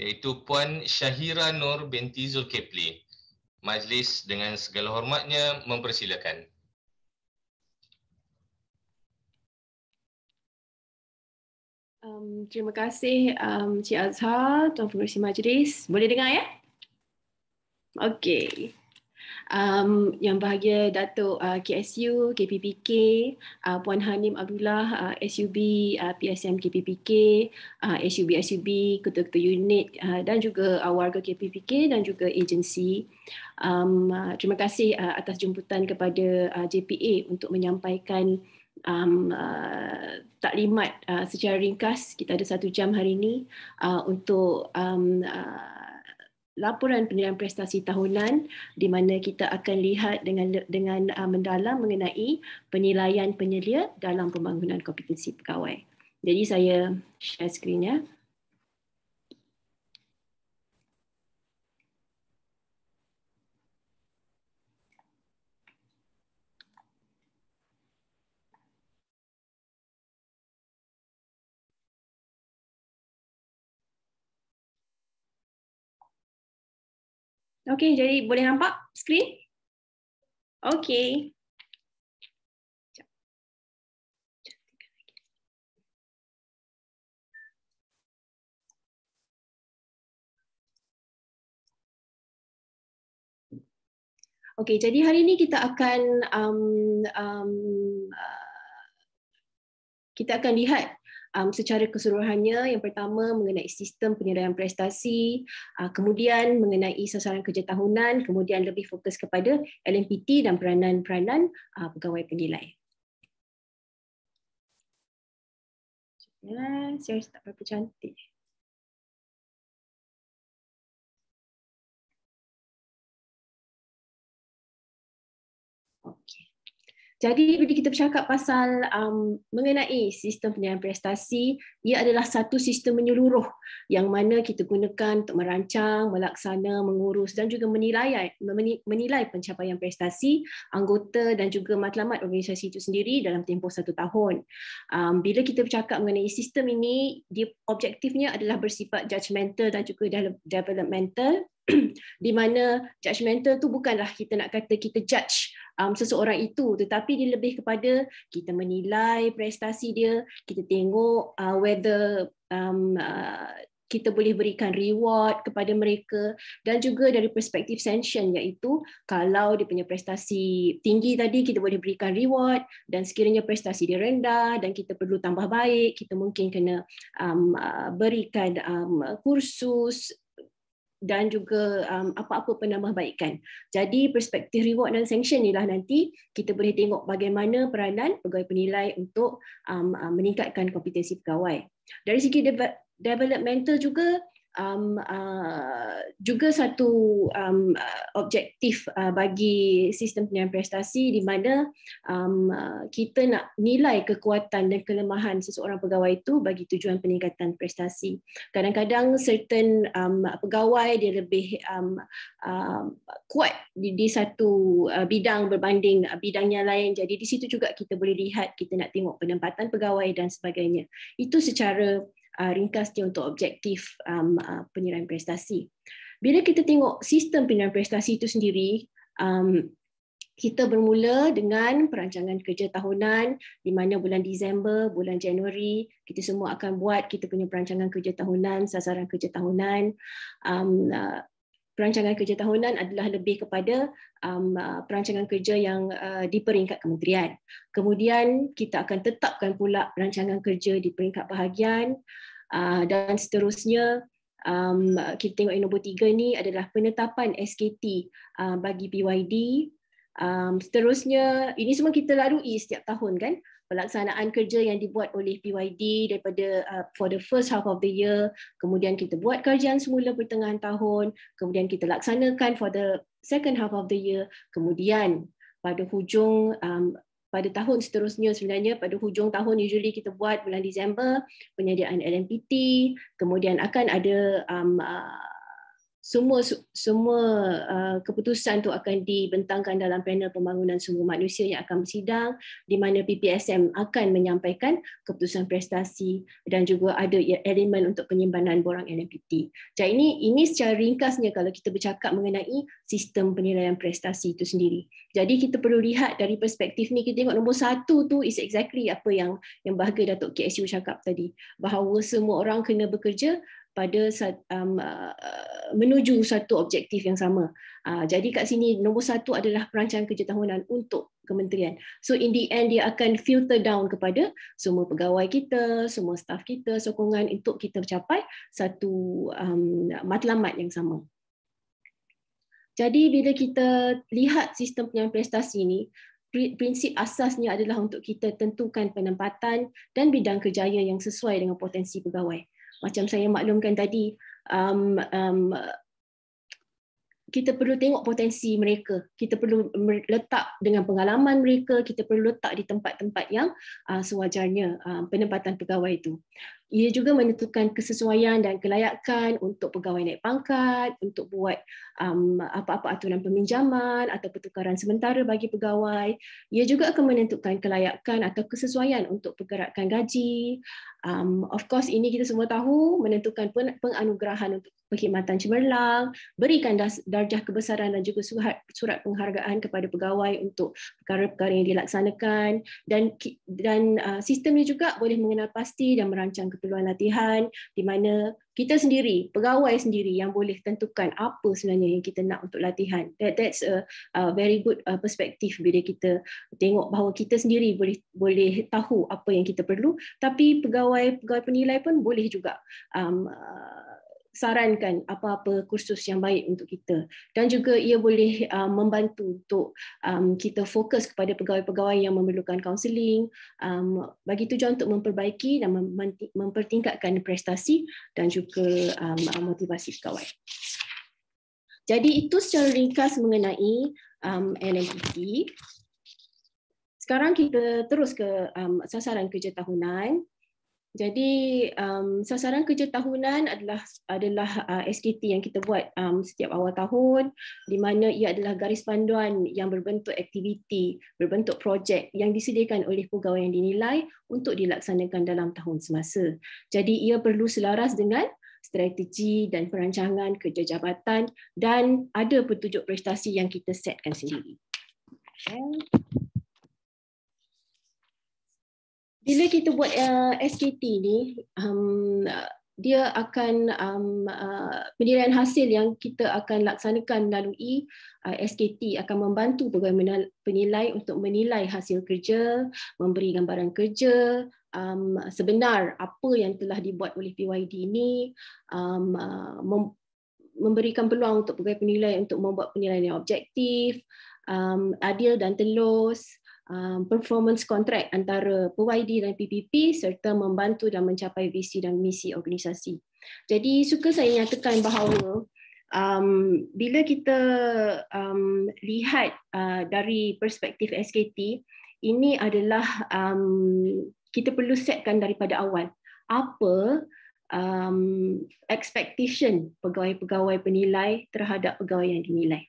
iaitu Puan Syahira Nur binti Zulkifli. majlis dengan segala hormatnya mempersilakan. Um, terima kasih um, Cik Azhar, Tuan Pengerusi Majlis. Boleh dengar ya? Okey. Um, yang bahagia Datuk uh, KSU, KPPK, uh, Puan Hanim Abdullah, uh, SUB, uh, PSM KPPK, uh, SUB, SUB, ketua-ketua unit uh, dan juga uh, warga KPPK dan juga agensi. Um, uh, terima kasih uh, atas jemputan kepada uh, JPA untuk menyampaikan um, uh, taklimat uh, secara ringkas. Kita ada satu jam hari ini uh, untuk um, uh, laporan penilaian prestasi tahunan di mana kita akan lihat dengan dengan uh, mendalam mengenai penilaian penyelia dalam pembangunan kompetensi pegawai. Jadi saya share skrin Okey, jadi boleh nampak skrin? Okey. Okey, jadi hari ini kita akan um, um, uh, kita akan lihat um, secara keseluruhannya yang pertama mengenai sistem penilaian prestasi uh, kemudian mengenai sasaran kerja tahunan kemudian lebih fokus kepada LMPT dan peranan-peranan uh, pegawai penilai ya saya tak berapa cantik Okay. Jadi bila kita bercakap pasal um, mengenai sistem penilaian prestasi, ia adalah satu sistem menyeluruh yang mana kita gunakan untuk merancang, melaksana, mengurus dan juga menilai menilai pencapaian prestasi anggota dan juga matlamat organisasi itu sendiri dalam tempoh satu tahun. Um, bila kita bercakap mengenai sistem ini, dia objektifnya adalah bersifat judgemental dan juga developmental di mana judgemental tu bukanlah kita nak kata kita judge um, seseorang itu tetapi dia lebih kepada kita menilai prestasi dia kita tengok uh, whether um, uh, kita boleh berikan reward kepada mereka dan juga dari perspektif sanction iaitu kalau dia punya prestasi tinggi tadi kita boleh berikan reward dan sekiranya prestasi dia rendah dan kita perlu tambah baik kita mungkin kena um, uh, berikan um, kursus dan juga um, apa-apa penambahbaikan. Jadi perspektif reward dan sanction inilah nanti kita boleh tengok bagaimana peranan pegawai penilai untuk um, um, meningkatkan kompetensi pegawai. Dari segi de- developmental juga um, uh, juga satu um, uh, objektif uh, bagi sistem penilaian prestasi di mana um, uh, kita nak nilai kekuatan dan kelemahan seseorang pegawai itu bagi tujuan peningkatan prestasi. Kadang-kadang certain um, pegawai dia lebih um, uh, kuat di, di satu uh, bidang berbanding bidang yang lain. Jadi di situ juga kita boleh lihat kita nak tengok penempatan pegawai dan sebagainya. Itu secara uh, ringkas dia untuk objektif um, uh, penilaian prestasi. Bila kita tengok sistem penilaian prestasi itu sendiri, um, kita bermula dengan perancangan kerja tahunan di mana bulan Disember, bulan Januari kita semua akan buat kita punya perancangan kerja tahunan, sasaran kerja tahunan. Um, uh, perancangan kerja tahunan adalah lebih kepada um, uh, perancangan kerja yang uh, di peringkat kementerian. Kemudian kita akan tetapkan pula perancangan kerja di peringkat bahagian uh, dan seterusnya um, kita tengok yang nombor tiga ni adalah penetapan SKT uh, bagi PYD. Um, seterusnya ini semua kita lalui setiap tahun kan pelaksanaan kerja yang dibuat oleh PYD daripada uh, for the first half of the year kemudian kita buat kajian semula pertengahan tahun kemudian kita laksanakan for the second half of the year kemudian pada hujung um, pada tahun seterusnya. Sebenarnya pada hujung tahun usually kita buat bulan Disember penyediaan LMPT kemudian akan ada um, uh, semua semua uh, keputusan tu akan dibentangkan dalam panel pembangunan sumber manusia yang akan bersidang di mana PPSM akan menyampaikan keputusan prestasi dan juga ada elemen untuk penyimpanan borang NMPT. Jadi ini ini secara ringkasnya kalau kita bercakap mengenai sistem penilaian prestasi itu sendiri. Jadi kita perlu lihat dari perspektif ni kita tengok nombor satu tu is exactly apa yang yang bahagia Datuk KSU cakap tadi bahawa semua orang kena bekerja pada um, uh, menuju satu objektif yang sama. Uh, jadi kat sini nombor satu adalah perancangan kerja tahunan untuk kementerian. So in the end dia akan filter down kepada semua pegawai kita, semua staff kita, sokongan untuk kita capai satu um, matlamat yang sama. Jadi bila kita lihat sistem penyampaian prestasi ini, prinsip asasnya adalah untuk kita tentukan penempatan dan bidang kerjaya yang sesuai dengan potensi pegawai macam saya maklumkan tadi um, um, kita perlu tengok potensi mereka. Kita perlu letak dengan pengalaman mereka kita perlu letak di tempat-tempat yang uh, sewajarnya uh, penempatan pegawai itu ia juga menentukan kesesuaian dan kelayakan untuk pegawai naik pangkat, untuk buat um, apa-apa aturan peminjaman atau pertukaran sementara bagi pegawai. Ia juga akan menentukan kelayakan atau kesesuaian untuk pergerakan gaji. Um, of course, ini kita semua tahu menentukan penganugerahan untuk perkhidmatan cemerlang, berikan darjah kebesaran dan juga surat, surat penghargaan kepada pegawai untuk perkara-perkara yang dilaksanakan dan dan uh, sistem ini juga boleh mengenal pasti dan merancang keperluan latihan di mana kita sendiri, pegawai sendiri yang boleh tentukan apa sebenarnya yang kita nak untuk latihan. That that's a, a very good uh, perspektif bila kita tengok bahawa kita sendiri boleh boleh tahu apa yang kita perlu, tapi pegawai pegawai penilai pun boleh juga um, uh, sarankan apa-apa kursus yang baik untuk kita dan juga ia boleh um, membantu untuk um, kita fokus kepada pegawai-pegawai yang memerlukan kaunseling um, bagi tujuan untuk memperbaiki dan mem- mempertingkatkan prestasi dan juga um, motivasi pegawai. Jadi itu secara ringkas mengenai um, NMPT. Sekarang kita terus ke um, sasaran kerja tahunan. Jadi um, sasaran kerja tahunan adalah adalah uh, SKT yang kita buat um, setiap awal tahun di mana ia adalah garis panduan yang berbentuk aktiviti, berbentuk projek yang disediakan oleh pegawai yang dinilai untuk dilaksanakan dalam tahun semasa. Jadi ia perlu selaras dengan strategi dan perancangan kerja jabatan dan ada petunjuk prestasi yang kita setkan sendiri. Okay bila kita buat uh, SKT ni um, dia akan um, uh, penilaian hasil yang kita akan laksanakan melalui uh, SKT akan membantu pegawai penilai untuk menilai hasil kerja, memberi gambaran kerja, um, sebenar apa yang telah dibuat oleh PYD ini, um, uh, mem- memberikan peluang untuk pegawai penilai untuk membuat penilaian yang objektif, um, adil dan telus, performance contract antara PYD dan PPP serta membantu dan mencapai visi dan misi organisasi. Jadi suka saya nyatakan bahawa um, bila kita um, lihat uh, dari perspektif SKT, ini adalah um, kita perlu setkan daripada awal apa um, expectation pegawai-pegawai penilai terhadap pegawai yang dinilai.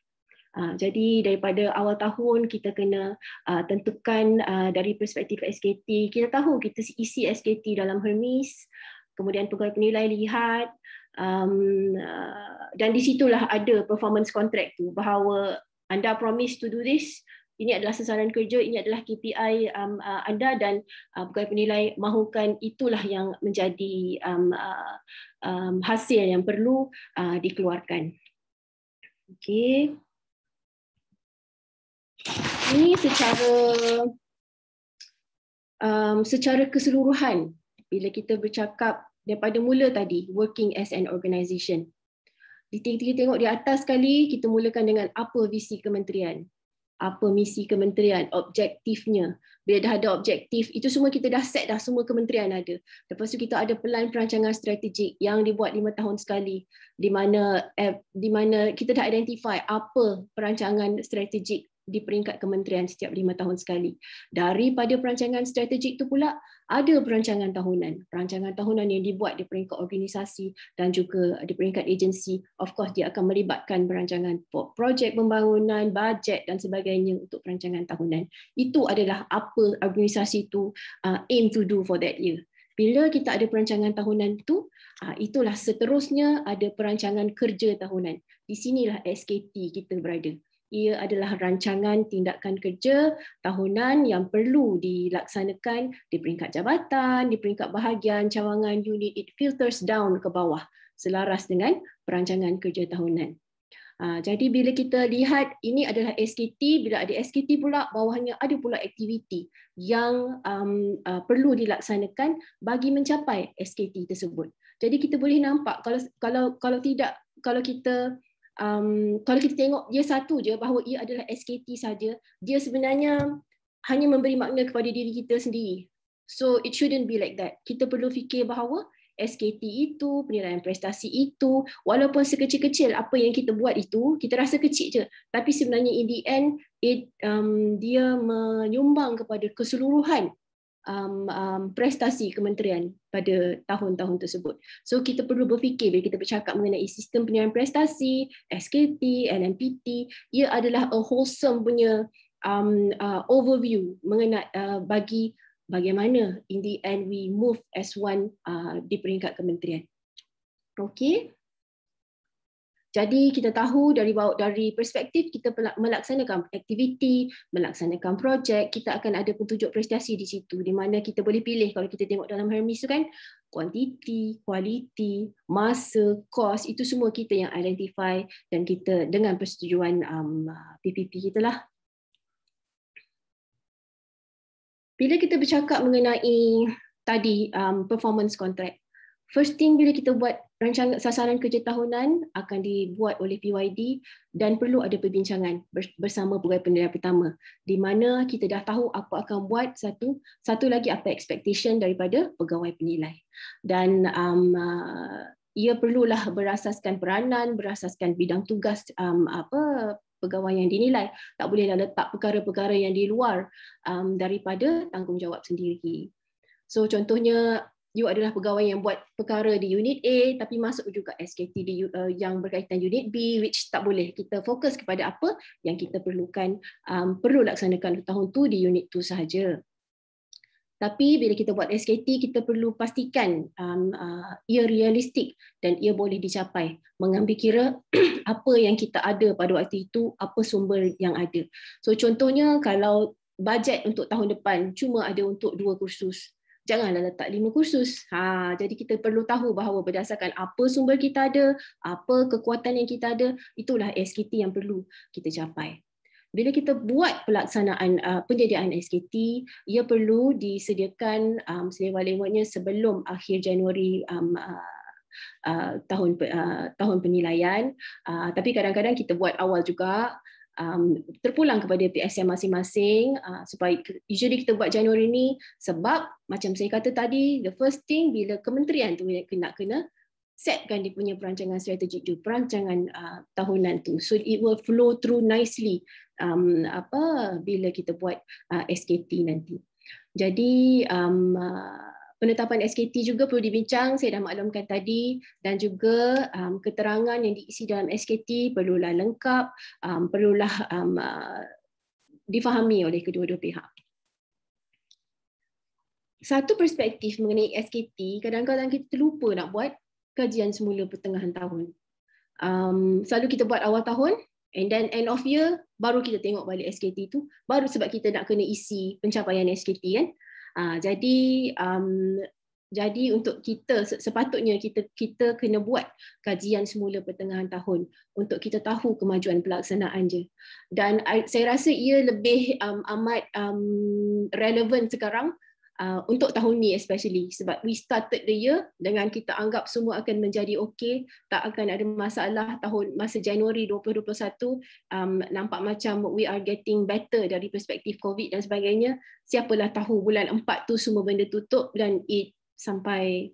Uh, jadi daripada awal tahun kita kena uh, tentukan uh, dari perspektif SKT. Kita tahu kita isi SKT dalam Hermes, kemudian pegawai penilai lihat um, uh, dan di situlah ada performance contract tu bahawa anda promise to do this. Ini adalah sasaran kerja, ini adalah KPI um, uh, anda dan uh, pegawai penilai mahukan itulah yang menjadi um, uh, um, hasil yang perlu uh, dikeluarkan. Okay ini secara um, secara keseluruhan bila kita bercakap daripada mula tadi working as an organisation kita tengok di atas sekali kita mulakan dengan apa visi kementerian apa misi kementerian, objektifnya. Bila dah ada objektif, itu semua kita dah set dah, semua kementerian ada. Lepas tu kita ada pelan perancangan strategik yang dibuat lima tahun sekali, di mana eh, di mana kita dah identify apa perancangan strategik di peringkat kementerian setiap lima tahun sekali. Daripada perancangan strategik itu pula, ada perancangan tahunan. Perancangan tahunan yang dibuat di peringkat organisasi dan juga di peringkat agensi. Of course, dia akan melibatkan perancangan projek pembangunan, bajet dan sebagainya untuk perancangan tahunan. Itu adalah apa organisasi itu uh, aim to do for that year. Bila kita ada perancangan tahunan itu, uh, itulah seterusnya ada perancangan kerja tahunan. Di sinilah SKT kita berada ia adalah rancangan tindakan kerja tahunan yang perlu dilaksanakan di peringkat jabatan, di peringkat bahagian cawangan unit, it filters down ke bawah selaras dengan perancangan kerja tahunan. Uh, jadi bila kita lihat ini adalah SKT, bila ada SKT pula bawahnya ada pula aktiviti yang um, uh, perlu dilaksanakan bagi mencapai SKT tersebut. Jadi kita boleh nampak kalau kalau kalau tidak kalau kita um, kalau kita tengok dia satu je bahawa ia adalah SKT saja, dia sebenarnya hanya memberi makna kepada diri kita sendiri. So it shouldn't be like that. Kita perlu fikir bahawa SKT itu, penilaian prestasi itu, walaupun sekecil-kecil apa yang kita buat itu, kita rasa kecil je. Tapi sebenarnya in the end, it, um, dia menyumbang kepada keseluruhan um, um, prestasi kementerian pada tahun-tahun tersebut. So kita perlu berfikir bila kita bercakap mengenai sistem penilaian prestasi, SKT, NMPT, ia adalah a wholesome punya um, uh, overview mengenai uh, bagi bagaimana in the end we move as one uh, di peringkat kementerian. Okay. Jadi kita tahu dari dari perspektif kita melaksanakan aktiviti, melaksanakan projek, kita akan ada petunjuk prestasi di situ di mana kita boleh pilih kalau kita tengok dalam Hermes tu kan kuantiti, kualiti, masa, kos itu semua kita yang identify dan kita dengan persetujuan um, PPP kita lah. Bila kita bercakap mengenai tadi um, performance contract, first thing bila kita buat rancangan sasaran kerja tahunan akan dibuat oleh PYD dan perlu ada perbincangan bersama pegawai penilaian pertama di mana kita dah tahu apa akan buat satu satu lagi apa expectation daripada pegawai penilai. Dan um, uh, ia perlulah berasaskan peranan berasaskan bidang tugas um, apa pegawai yang dinilai. Tak bolehlah letak perkara-perkara yang di luar um, daripada tanggungjawab sendiri. So contohnya you adalah pegawai yang buat perkara di unit A tapi masuk juga SKT di uh, yang berkaitan unit B which tak boleh. Kita fokus kepada apa yang kita perlukan um, perlu laksanakan tahun tu di unit tu sahaja. Tapi bila kita buat SKT kita perlu pastikan um, uh, ia realistik dan ia boleh dicapai. Mengambil kira apa yang kita ada pada waktu itu apa sumber yang ada. So contohnya kalau bajet untuk tahun depan cuma ada untuk dua kursus janganlah letak lima kursus. Ha, jadi kita perlu tahu bahawa berdasarkan apa sumber kita ada, apa kekuatan yang kita ada, itulah SKT yang perlu kita capai. Bila kita buat pelaksanaan uh, penyediaan SKT, ia perlu disediakan um, selewat-lewatnya sebelum akhir Januari um, uh, Uh, tahun uh, tahun penilaian uh, tapi kadang-kadang kita buat awal juga um, terpulang kepada PSM masing-masing uh, supaya usually kita buat Januari ni sebab macam saya kata tadi the first thing bila kementerian tu kena kena setkan dia punya perancangan strategik tu perancangan uh, tahunan tu. So it will flow through nicely um, apa bila kita buat uh, SKT nanti. Jadi um, uh, penetapan SKT juga perlu dibincang, saya dah maklumkan tadi dan juga um, keterangan yang diisi dalam SKT perlulah lengkap, um, perlulah um, uh, difahami oleh kedua-dua pihak. Satu perspektif mengenai SKT, kadang-kadang kita terlupa nak buat kajian semula pertengahan tahun. Um, selalu kita buat awal tahun and then end of year baru kita tengok balik SKT tu, baru sebab kita nak kena isi pencapaian SKT kan. Uh, jadi um, jadi untuk kita sepatutnya kita kita kena buat kajian semula pertengahan tahun untuk kita tahu kemajuan pelaksanaan je. Dan saya rasa ia lebih um, amat um, relevan sekarang uh, untuk tahun ni especially. Sebab we started the year dengan kita anggap semua akan menjadi okey tak akan ada masalah tahun masa Januari 2021 um, nampak macam we are getting better dari perspektif covid dan sebagainya. Siapalah tahu bulan 4 tu semua benda tutup dan it sampai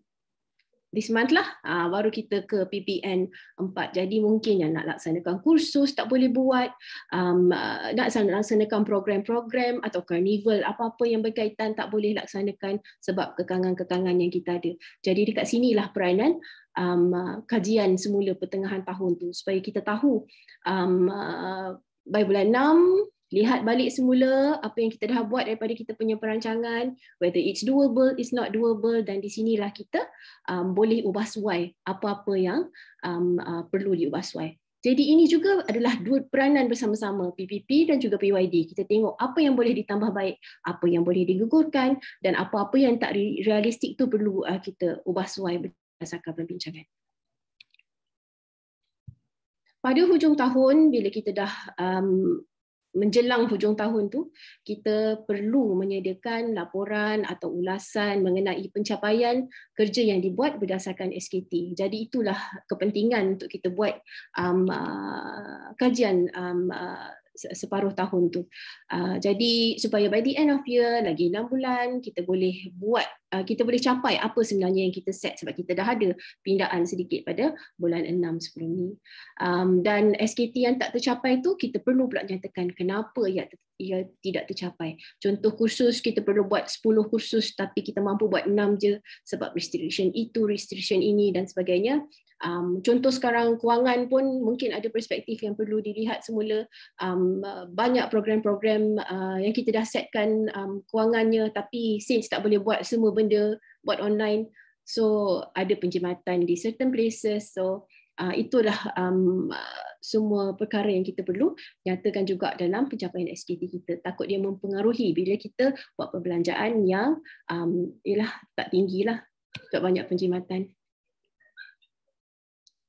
this month lah uh, baru kita ke PPN 4 jadi mungkin yang nak laksanakan kursus tak boleh buat. Um, uh, nak laksanakan program-program atau carnival apa-apa yang berkaitan tak boleh laksanakan sebab kekangan-kekangan yang kita ada. Jadi dekat sinilah peranan um, uh, kajian semula pertengahan tahun tu. Supaya kita tahu um, uh, by bulan 6 lihat balik semula apa yang kita dah buat daripada kita punya perancangan. Whether it's doable it's not doable. Dan di sinilah kita um, boleh ubah suai apa-apa yang um, uh, perlu diubah suai. Jadi ini juga adalah dua peranan bersama-sama PPP dan juga PYD kita tengok apa yang boleh ditambah baik apa yang boleh digugurkan dan apa-apa yang tak realistik tu perlu uh, kita ubah suai berdasarkan perbincangan. Pada hujung tahun bila kita dah um, menjelang hujung tahun tu kita perlu menyediakan laporan atau ulasan mengenai pencapaian kerja yang dibuat berdasarkan SKT. Jadi itulah kepentingan untuk kita buat um, uh, kajian um, uh, separuh tahun tu. Uh, jadi supaya by the end of year lagi 6 bulan kita boleh buat uh, kita boleh capai apa sebenarnya yang kita set sebab kita dah ada pindaan sedikit pada bulan 6 sebelum ni. Um, dan SKT yang tak tercapai tu kita perlu pula nyatakan kenapa ia, ia tidak tercapai. Contoh kursus kita perlu buat 10 kursus tapi kita mampu buat 6 je sebab restriction itu, restriction ini dan sebagainya. Um, contoh sekarang kewangan pun mungkin ada perspektif yang perlu dilihat semula. Um, banyak program-program uh, yang kita dah setkan um, kewangannya tapi since tak boleh buat semua benda buat online so ada penjimatan di certain places. So uh, itulah um, semua perkara yang kita perlu nyatakan juga dalam pencapaian SKT kita. Takut dia mempengaruhi bila kita buat perbelanjaan yang um, ialah tak tinggi lah tak banyak penjimatan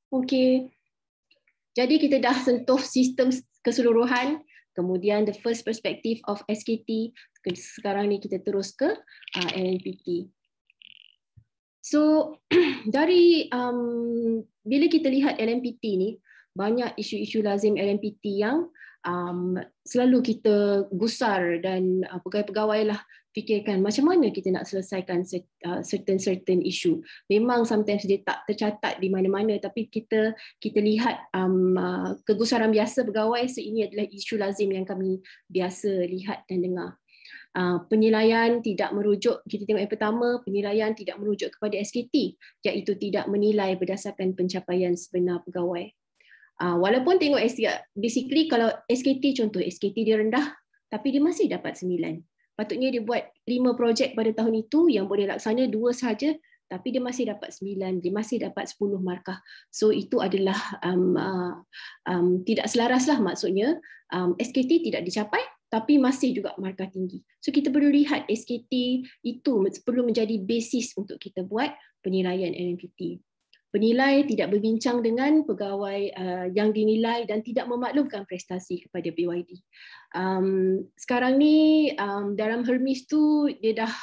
Okey. Jadi kita dah sentuh sistem keseluruhan, kemudian the first perspective of SKT, sekarang ni kita terus ke uh, LNPT. So dari um, bila kita lihat LNPT ni, banyak isu-isu lazim LNPT yang um, selalu kita gusar dan uh, pegawai-pegawai lah fikirkan macam mana kita nak selesaikan uh, certain certain issue. Memang sometimes dia tak tercatat di mana-mana tapi kita kita lihat um, uh, kegusaran biasa pegawai so ini adalah isu lazim yang kami biasa lihat dan dengar. Uh, penilaian tidak merujuk kita tengok yang pertama penilaian tidak merujuk kepada SKT iaitu tidak menilai berdasarkan pencapaian sebenar pegawai. Uh, walaupun tengok basically kalau SKT contoh SKT dia rendah tapi dia masih dapat sembilan patutnya dia buat lima projek pada tahun itu yang boleh laksana dua saja tapi dia masih dapat sembilan, dia masih dapat sepuluh markah. So itu adalah um, uh, um, tidak selaras lah maksudnya um, SKT tidak dicapai tapi masih juga markah tinggi. So kita perlu lihat SKT itu perlu menjadi basis untuk kita buat penilaian NMPT penilai tidak berbincang dengan pegawai uh, yang dinilai dan tidak memaklumkan prestasi kepada BYD. Um, sekarang ni um, dalam Hermes tu dia dah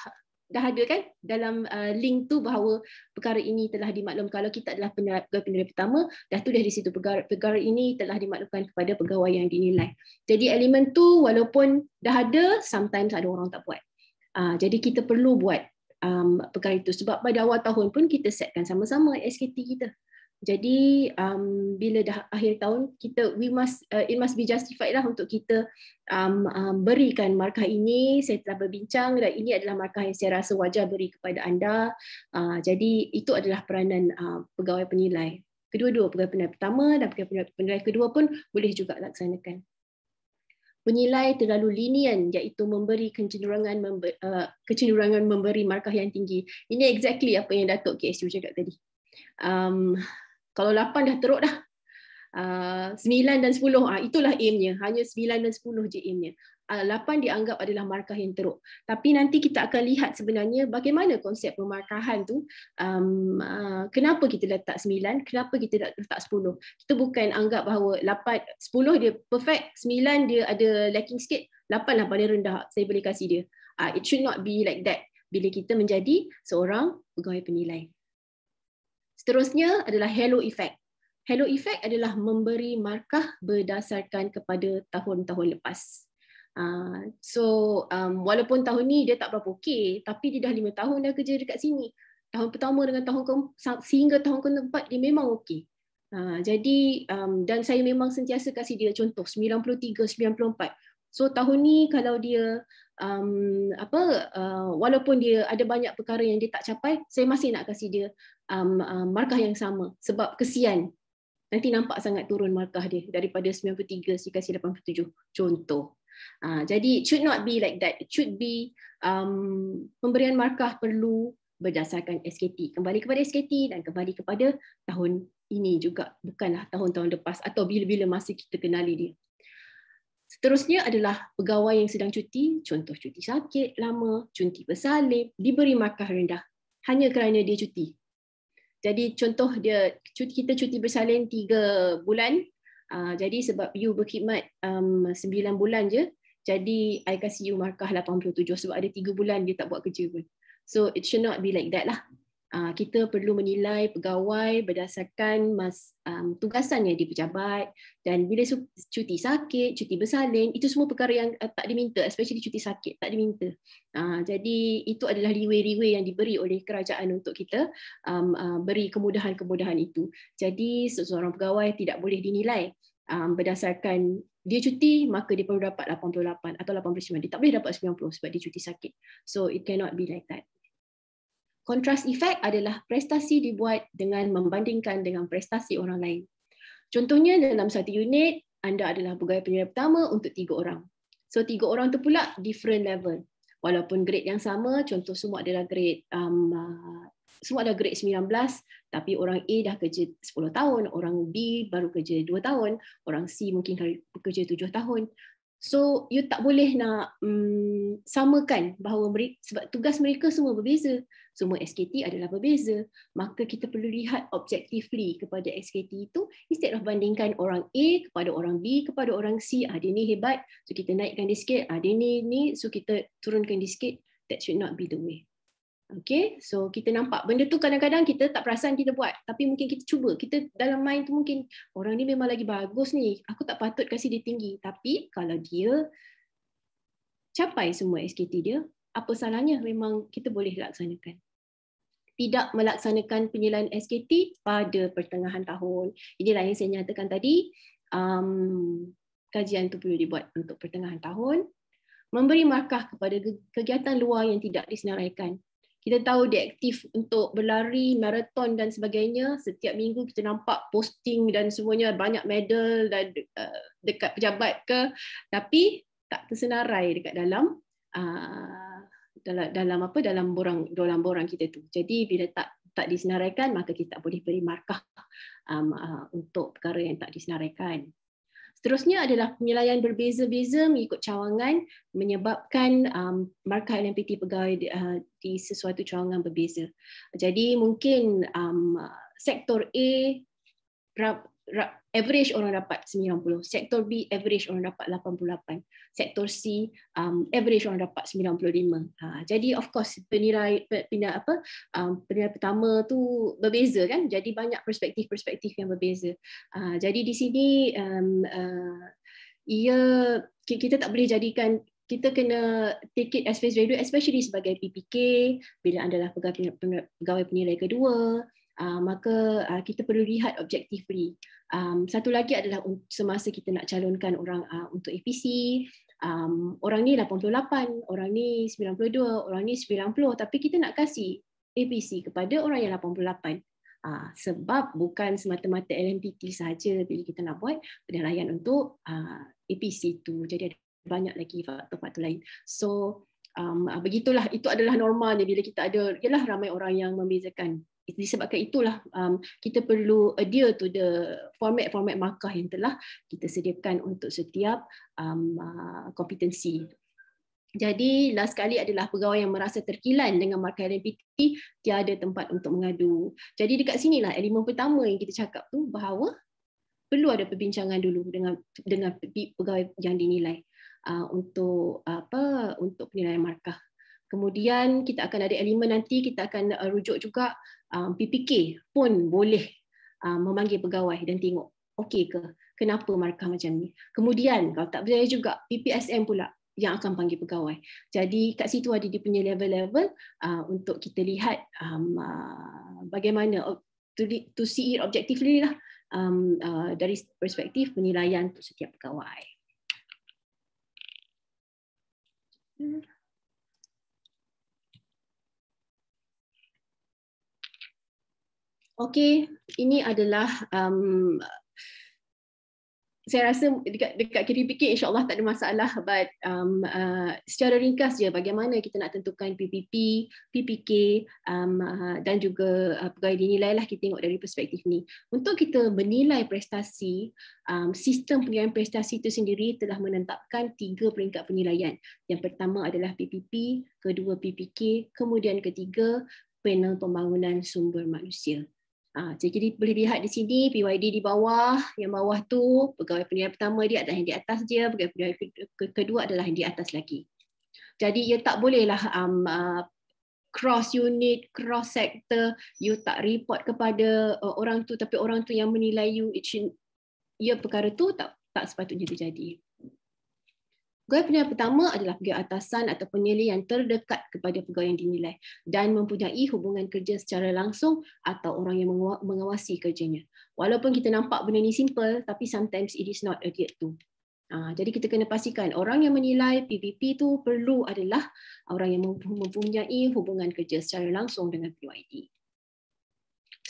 dah ada kan dalam uh, link tu bahawa perkara ini telah dimaklum kalau kita adalah pegawai penilai pertama dah tulis di situ perkara, perkara ini telah dimaklumkan kepada pegawai yang dinilai. Jadi elemen tu walaupun dah ada sometimes ada orang tak buat. Uh, jadi kita perlu buat um, perkara itu sebab pada awal tahun pun kita setkan sama-sama SKT kita. Jadi um, bila dah akhir tahun kita we must uh, it must be justified lah untuk kita um, um, berikan markah ini saya telah berbincang dan ini adalah markah yang saya rasa wajar beri kepada anda. Uh, jadi itu adalah peranan uh, pegawai penilai. Kedua-dua pegawai penilai pertama dan pegawai penilai kedua pun boleh juga laksanakan penilai terlalu linian iaitu memberi kecenderungan member, uh, kecenderungan memberi markah yang tinggi. Ini exactly apa yang Datuk KSU cakap tadi. Um, kalau 8 dah teruk dah. Uh, 9 dan 10 ah itulah aimnya. Hanya 9 dan 10 je aimnya. 8 uh, dianggap adalah markah yang teruk. Tapi nanti kita akan lihat sebenarnya bagaimana konsep pemarkahan tu. Um, uh, kenapa kita letak 9, kenapa kita letak 10. Kita bukan anggap bahawa 8, 10 dia perfect, 9 dia ada lacking sikit, 8 lah paling rendah saya boleh kasih dia. Uh, it should not be like that bila kita menjadi seorang pegawai penilai. Seterusnya adalah halo effect. Halo effect adalah memberi markah berdasarkan kepada tahun-tahun lepas. Uh, so um, walaupun tahun ni dia tak berapa okey tapi dia dah lima tahun dah kerja dekat sini tahun pertama dengan tahun ke sehingga tahun keempat dia memang okey. Ha, jadi um, dan saya memang sentiasa kasih dia contoh 93 94. So tahun ni kalau dia um, apa uh, walaupun dia ada banyak perkara yang dia tak capai, saya masih nak kasih dia um, um, markah yang sama sebab kesian. Nanti nampak sangat turun markah dia daripada 93 saya kasih 87 contoh. Uh, jadi it should not be like that. It should be um, pemberian markah perlu berdasarkan SKT. Kembali kepada SKT dan kembali kepada tahun ini juga bukanlah tahun-tahun lepas atau bila-bila masa kita kenali dia. Seterusnya adalah pegawai yang sedang cuti, contoh cuti sakit lama, cuti bersalin, diberi markah rendah hanya kerana dia cuti. Jadi contoh dia cuti kita cuti bersalin tiga bulan, uh, jadi sebab you berkhidmat um, 9 bulan je, jadi I kasih you markah 87 sebab ada tiga bulan dia tak buat kerja pun. So it should not be like that lah. Uh, kita perlu menilai pegawai berdasarkan mas, um, tugasan yang dipejabat dan bila cuti sakit, cuti bersalin, itu semua perkara yang uh, tak diminta, especially cuti sakit, tak diminta. Uh, jadi itu adalah leeway-leeway yang diberi oleh kerajaan untuk kita um, uh, beri kemudahan-kemudahan itu. Jadi seseorang pegawai tidak boleh dinilai um, berdasarkan dia cuti maka dia perlu dapat 88 atau 89 dia tak boleh dapat 90 sebab dia cuti sakit so it cannot be like that Contrast effect adalah prestasi dibuat dengan membandingkan dengan prestasi orang lain. Contohnya dalam satu unit, anda adalah pegawai penilai pertama untuk tiga orang. So tiga orang tu pula different level. Walaupun grade yang sama, contoh semua adalah grade um, uh, semua adalah grade 19, tapi orang A dah kerja 10 tahun, orang B baru kerja 2 tahun, orang C mungkin kerja 7 tahun. So you tak boleh nak um, samakan bahawa mereka, sebab tugas mereka semua berbeza. Semua SKT adalah berbeza. Maka kita perlu lihat objectively kepada SKT itu instead of bandingkan orang A kepada orang B kepada orang C. Ah, dia ni hebat, so kita naikkan dia sikit. Ah, dia ni ni, so kita turunkan dia sikit. That should not be the way. Okay, so kita nampak benda tu kadang-kadang kita tak perasan kita buat tapi mungkin kita cuba, kita dalam mind tu mungkin orang ni memang lagi bagus ni, aku tak patut kasih dia tinggi tapi kalau dia capai semua SKT dia, apa salahnya memang kita boleh laksanakan. Tidak melaksanakan penilaian SKT pada pertengahan tahun. Inilah yang saya nyatakan tadi, um, kajian tu perlu dibuat untuk pertengahan tahun. Memberi markah kepada kegiatan luar yang tidak disenaraikan kita tahu dia aktif untuk berlari, maraton dan sebagainya. Setiap minggu kita nampak posting dan semuanya banyak medal dan uh, dekat pejabat ke. Tapi tak tersenarai dekat dalam uh, dalam dalam apa dalam borang dalam borang kita tu. Jadi bila tak tak disenaraikan maka kita boleh beri markah um, uh, untuk perkara yang tak disenaraikan. Seterusnya adalah penilaian berbeza-beza mengikut cawangan menyebabkan um, markah LMPT pegawai uh, di sesuatu cawangan berbeza. Jadi mungkin um, sektor A average orang dapat 90, sektor B average orang dapat 88, sektor C um, average orang dapat 95. Ha, jadi of course penilai pindah apa um, penilai pertama tu berbeza kan. Jadi banyak perspektif-perspektif yang berbeza. Ha, jadi di sini um, uh, ia kita tak boleh jadikan kita kena take it as face value especially sebagai PPK bila anda adalah pegawai, pegawai penilai kedua uh, maka uh, kita perlu lihat objectively Um, satu lagi adalah semasa kita nak calonkan orang uh, untuk APC, um, orang ni 88, orang ni 92, orang ni 90 tapi kita nak kasih APC kepada orang yang 88. Uh, sebab bukan semata-mata LMPT saja bila kita nak buat penilaian untuk uh, APC tu. Jadi ada banyak lagi faktor-faktor lain. So um, begitulah itu adalah normalnya bila kita ada ialah ramai orang yang membezakan disebabkan itulah um, kita perlu adhere to the format-format markah yang telah kita sediakan untuk setiap um, uh, kompetensi. Jadi last sekali adalah pegawai yang merasa terkilan dengan markah LMPT tiada tempat untuk mengadu. Jadi dekat sinilah elemen pertama yang kita cakap tu bahawa perlu ada perbincangan dulu dengan dengan pegawai yang dinilai uh, untuk apa untuk penilaian markah. Kemudian kita akan ada elemen nanti kita akan uh, rujuk juga PPK pun boleh um, memanggil pegawai dan tengok okey ke kenapa markah macam ni. Kemudian kalau tak berjaya juga PPSM pula yang akan panggil pegawai. Jadi kat situ ada dia punya level-level uh, untuk kita lihat um, uh, bagaimana to, to see it objectively lah um, uh, dari perspektif penilaian untuk setiap pegawai. Okey, ini adalah um, saya rasa dekat dekat fikir insyaallah tak ada masalah but um, uh, secara ringkas je bagaimana kita nak tentukan PPP, PPK um, uh, dan juga uh, pegawai dinilai lah kita tengok dari perspektif ni. Untuk kita menilai prestasi, um, sistem penilaian prestasi itu sendiri telah menetapkan tiga peringkat penilaian. Yang pertama adalah PPP, kedua PPK, kemudian ketiga panel pembangunan sumber manusia. Ha, jadi boleh lihat di sini PYD di bawah, yang bawah tu pegawai penilaian pertama dia adalah yang di atas dia, pegawai penilaian kedua adalah yang di atas lagi. Jadi ia tak bolehlah um, uh, cross unit, cross sector, you tak report kepada uh, orang tu tapi orang tu yang menilai you, should, ya perkara tu tak tak sepatutnya terjadi. Pegawai penilaian pertama adalah pegawai atasan atau penilai yang terdekat kepada pegawai yang dinilai dan mempunyai hubungan kerja secara langsung atau orang yang mengawasi kerjanya. Walaupun kita nampak benda ni simple, tapi sometimes it is not adhered to. Ha, jadi kita kena pastikan orang yang menilai PVP tu perlu adalah orang yang mempunyai hubungan kerja secara langsung dengan PYD.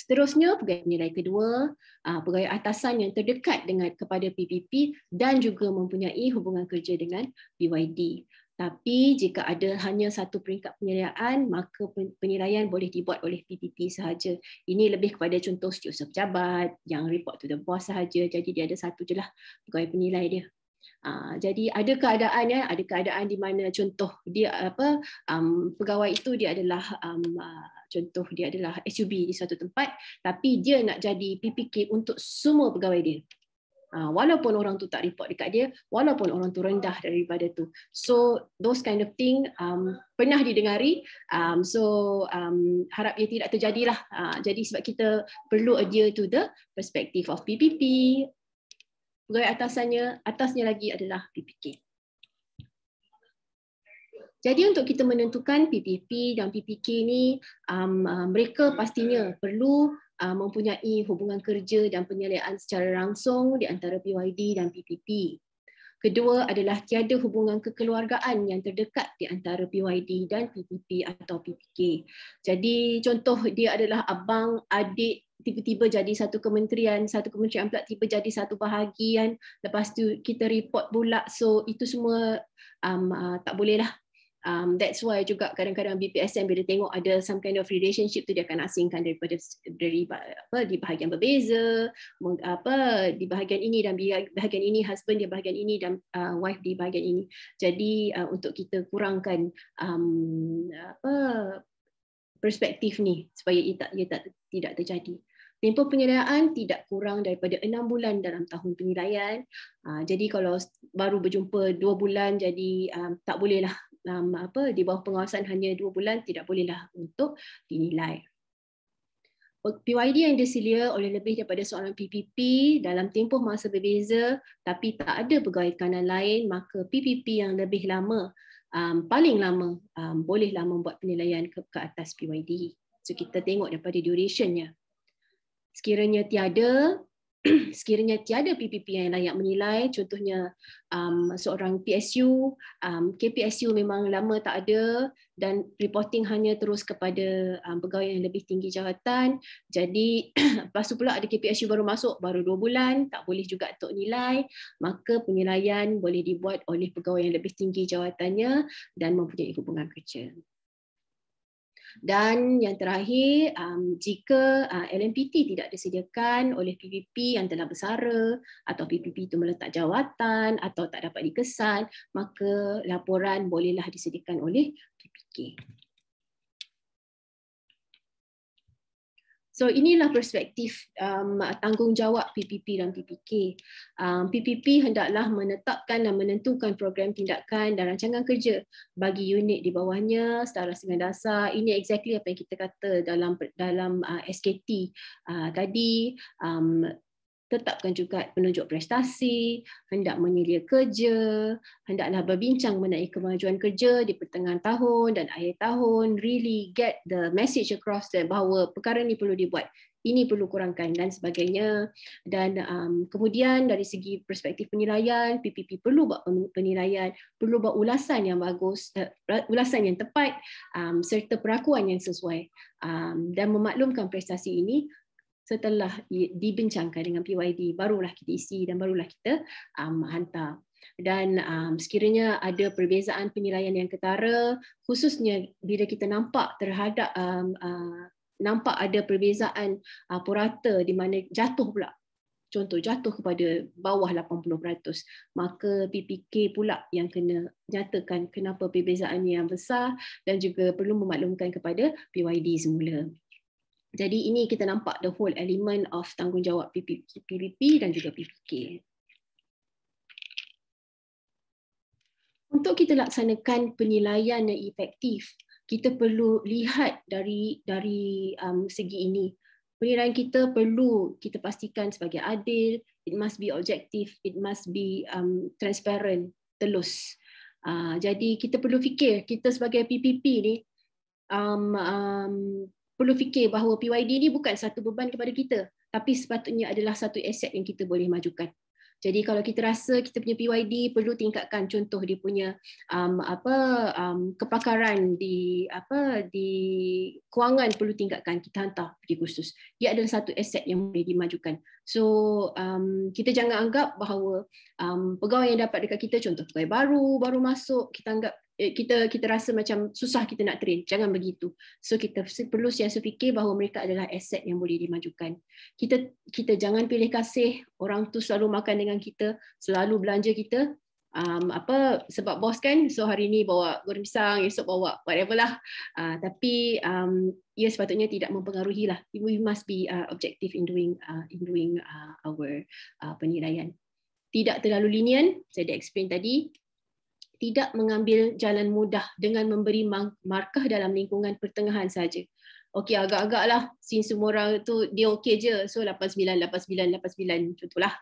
Seterusnya pegawai penilai kedua, uh, pegawai atasan yang terdekat dengan kepada PPP dan juga mempunyai hubungan kerja dengan BYD. Tapi jika ada hanya satu peringkat penilaian, maka penilaian boleh dibuat oleh PPP sahaja. Ini lebih kepada contoh setiausaha pejabat yang report to the boss sahaja. Jadi dia ada satu je lah pegawai penilai dia. Uh, jadi ada keadaan ya, ada keadaan di mana contoh dia apa um, pegawai itu dia adalah um, uh, contoh dia adalah SUB di suatu tempat tapi dia nak jadi PPK untuk semua pegawai dia. Uh, walaupun orang tu tak report dekat dia, walaupun orang tu rendah daripada tu. So those kind of thing um, pernah didengari. Um, so um, harap ia tidak terjadilah. Uh, jadi sebab kita perlu adhere to the perspective of PPP, pegawai atasannya, atasnya lagi adalah PPK. Jadi untuk kita menentukan PPP dan PPK ni, um, uh, mereka pastinya perlu uh, mempunyai hubungan kerja dan penyeliaan secara langsung di antara PYD dan PPP. Kedua adalah tiada hubungan kekeluargaan yang terdekat di antara PYD dan PPP atau PPK. Jadi contoh dia adalah abang, adik, tiba-tiba jadi satu kementerian, satu kementerian pula tiba jadi satu bahagian, lepas tu kita report pula, so itu semua um, uh, tak boleh lah um, that's why juga kadang-kadang BPSM bila tengok ada some kind of relationship tu dia akan asingkan daripada dari apa di bahagian berbeza apa di bahagian ini dan bahagian ini husband dia bahagian ini dan uh, wife di bahagian ini jadi uh, untuk kita kurangkan um, apa perspektif ni supaya ia tak ia tak tidak terjadi Tempoh penilaian tidak kurang daripada enam bulan dalam tahun penilaian. Uh, jadi kalau baru berjumpa dua bulan, jadi um, tak bolehlah um, apa di bawah pengawasan hanya dua bulan tidak bolehlah untuk dinilai. PYD yang diselia oleh lebih daripada seorang PPP dalam tempoh masa berbeza tapi tak ada pegawai kanan lain maka PPP yang lebih lama um, paling lama um, bolehlah membuat penilaian ke, ke atas PYD. So kita tengok daripada durationnya. Sekiranya tiada sekiranya tiada PPP yang layak menilai, contohnya um, seorang PSU, um, KPSU memang lama tak ada dan reporting hanya terus kepada um, pegawai yang lebih tinggi jawatan. Jadi lepas tu pula ada KPSU baru masuk, baru dua bulan, tak boleh juga untuk nilai, maka penilaian boleh dibuat oleh pegawai yang lebih tinggi jawatannya dan mempunyai hubungan kerja. Dan yang terakhir, um, jika uh, LMPT tidak disediakan oleh PPP yang telah bersara atau PPP itu meletak jawatan atau tak dapat dikesan, maka laporan bolehlah disediakan oleh PPK. So inilah perspektif um, tanggungjawab PPP dan PPK. Um, PPP hendaklah menetapkan dan menentukan program tindakan dan rancangan kerja bagi unit di bawahnya secara dengan dasar. Ini exactly apa yang kita kata dalam dalam uh, SKT uh, tadi. Um, tetapkan juga penunjuk prestasi, hendak menyelia kerja, hendaklah berbincang mengenai kemajuan kerja di pertengahan tahun dan akhir tahun, really get the message across that bahawa perkara ini perlu dibuat, ini perlu kurangkan dan sebagainya. Dan um, kemudian dari segi perspektif penilaian, PPP perlu buat penilaian, perlu buat ulasan yang bagus, uh, ulasan yang tepat um, serta perakuan yang sesuai um, dan memaklumkan prestasi ini setelah dibincangkan dengan PYD barulah kita isi dan barulah kita um, hantar. Dan um, sekiranya ada perbezaan penilaian yang ketara khususnya bila kita nampak terhadap um, uh, nampak ada perbezaan uh, purata di mana jatuh pula contoh jatuh kepada bawah 80% maka PPK pula yang kena nyatakan kenapa perbezaan yang besar dan juga perlu memaklumkan kepada PYD semula jadi ini kita nampak the whole element of tanggungjawab PPP dan juga PPK. Untuk kita laksanakan penilaian yang efektif, kita perlu lihat dari dari um, segi ini. Penilaian kita perlu kita pastikan sebagai adil, it must be objective, it must be um, transparent, telus. Uh, jadi kita perlu fikir kita sebagai PPP ni um, um, perlu fikir bahawa PYD ni bukan satu beban kepada kita tapi sepatutnya adalah satu aset yang kita boleh majukan. Jadi kalau kita rasa kita punya PYD perlu tingkatkan contoh dia punya um, apa um, kepakaran di apa di kewangan perlu tingkatkan kita hantar pergi kursus. Dia adalah satu aset yang boleh dimajukan. So um, kita jangan anggap bahawa um, pegawai yang dapat dekat kita contoh pegawai baru baru masuk kita anggap kita kita rasa macam susah kita nak train. Jangan begitu. So kita perlu siasa fikir bahawa mereka adalah aset yang boleh dimajukan. Kita kita jangan pilih kasih. Orang tu selalu makan dengan kita selalu belanja kita. Um, apa sebab bos kan so hari ni bawa goreng pisang esok bawa whatever lah. Uh, tapi um, ia sepatutnya tidak mempengaruhi lah. We must be uh, objective in doing uh, in doing uh, our uh, penilaian. Tidak terlalu lenient saya dah explain tadi tidak mengambil jalan mudah dengan memberi markah dalam lingkungan pertengahan saja. Okey agak-agak lah since semua orang tu dia okey je so 89 89 89 contohlah.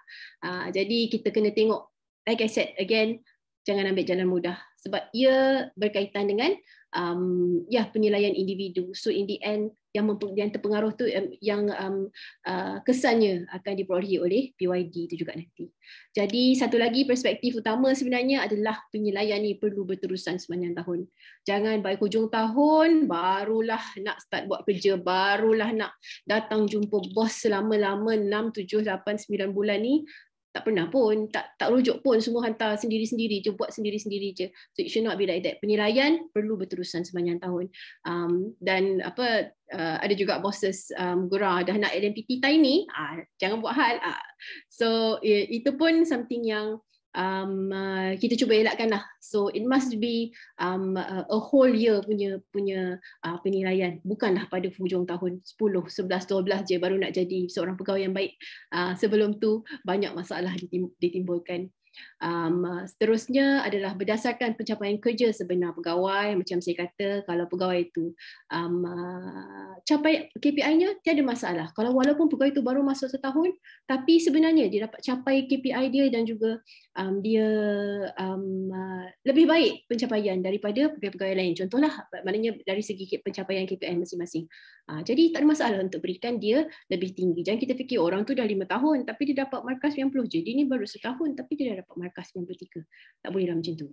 Uh, jadi kita kena tengok like I said again jangan ambil jalan mudah sebab ia berkaitan dengan um, ya penilaian individu. So in the end yang yang terpengaruh tu yang um, uh, kesannya akan diperolehi oleh PYD itu juga nanti. Jadi satu lagi perspektif utama sebenarnya adalah penilaian ni perlu berterusan sepanjang tahun. Jangan baik hujung tahun barulah nak start buat kerja, barulah nak datang jumpa bos selama-lama 6 7 8 9 bulan ni tak pernah pun tak tak rujuk pun semua hantar sendiri-sendiri je buat sendiri-sendiri je. So it should not be like that. Penilaian perlu berterusan sepanjang tahun. Um, dan apa uh, ada juga bosses um, gurau dah nak LMPT tiny ah jangan buat hal ah. So itu pun something yang um, uh, kita cuba elakkan lah. So it must be um, a, a whole year punya punya uh, penilaian. Bukanlah pada hujung tahun 10, 11, 12 je baru nak jadi seorang pegawai yang baik. Uh, sebelum tu banyak masalah ditimbulkan. Um, seterusnya adalah berdasarkan pencapaian kerja sebenar pegawai macam saya kata kalau pegawai itu um, uh, capai KPI-nya tiada masalah. Kalau walaupun pegawai itu baru masuk setahun tapi sebenarnya dia dapat capai KPI dia dan juga um, dia um, uh, lebih baik pencapaian daripada pegawai-pegawai lain. Contohlah maknanya dari segi pencapaian KPI masing-masing. Uh, jadi tak ada masalah untuk berikan dia lebih tinggi. Jangan kita fikir orang tu dah lima tahun tapi dia dapat markah 90 jadi ni baru setahun tapi dia dah dapat markas 93. Tak boleh lah macam tu.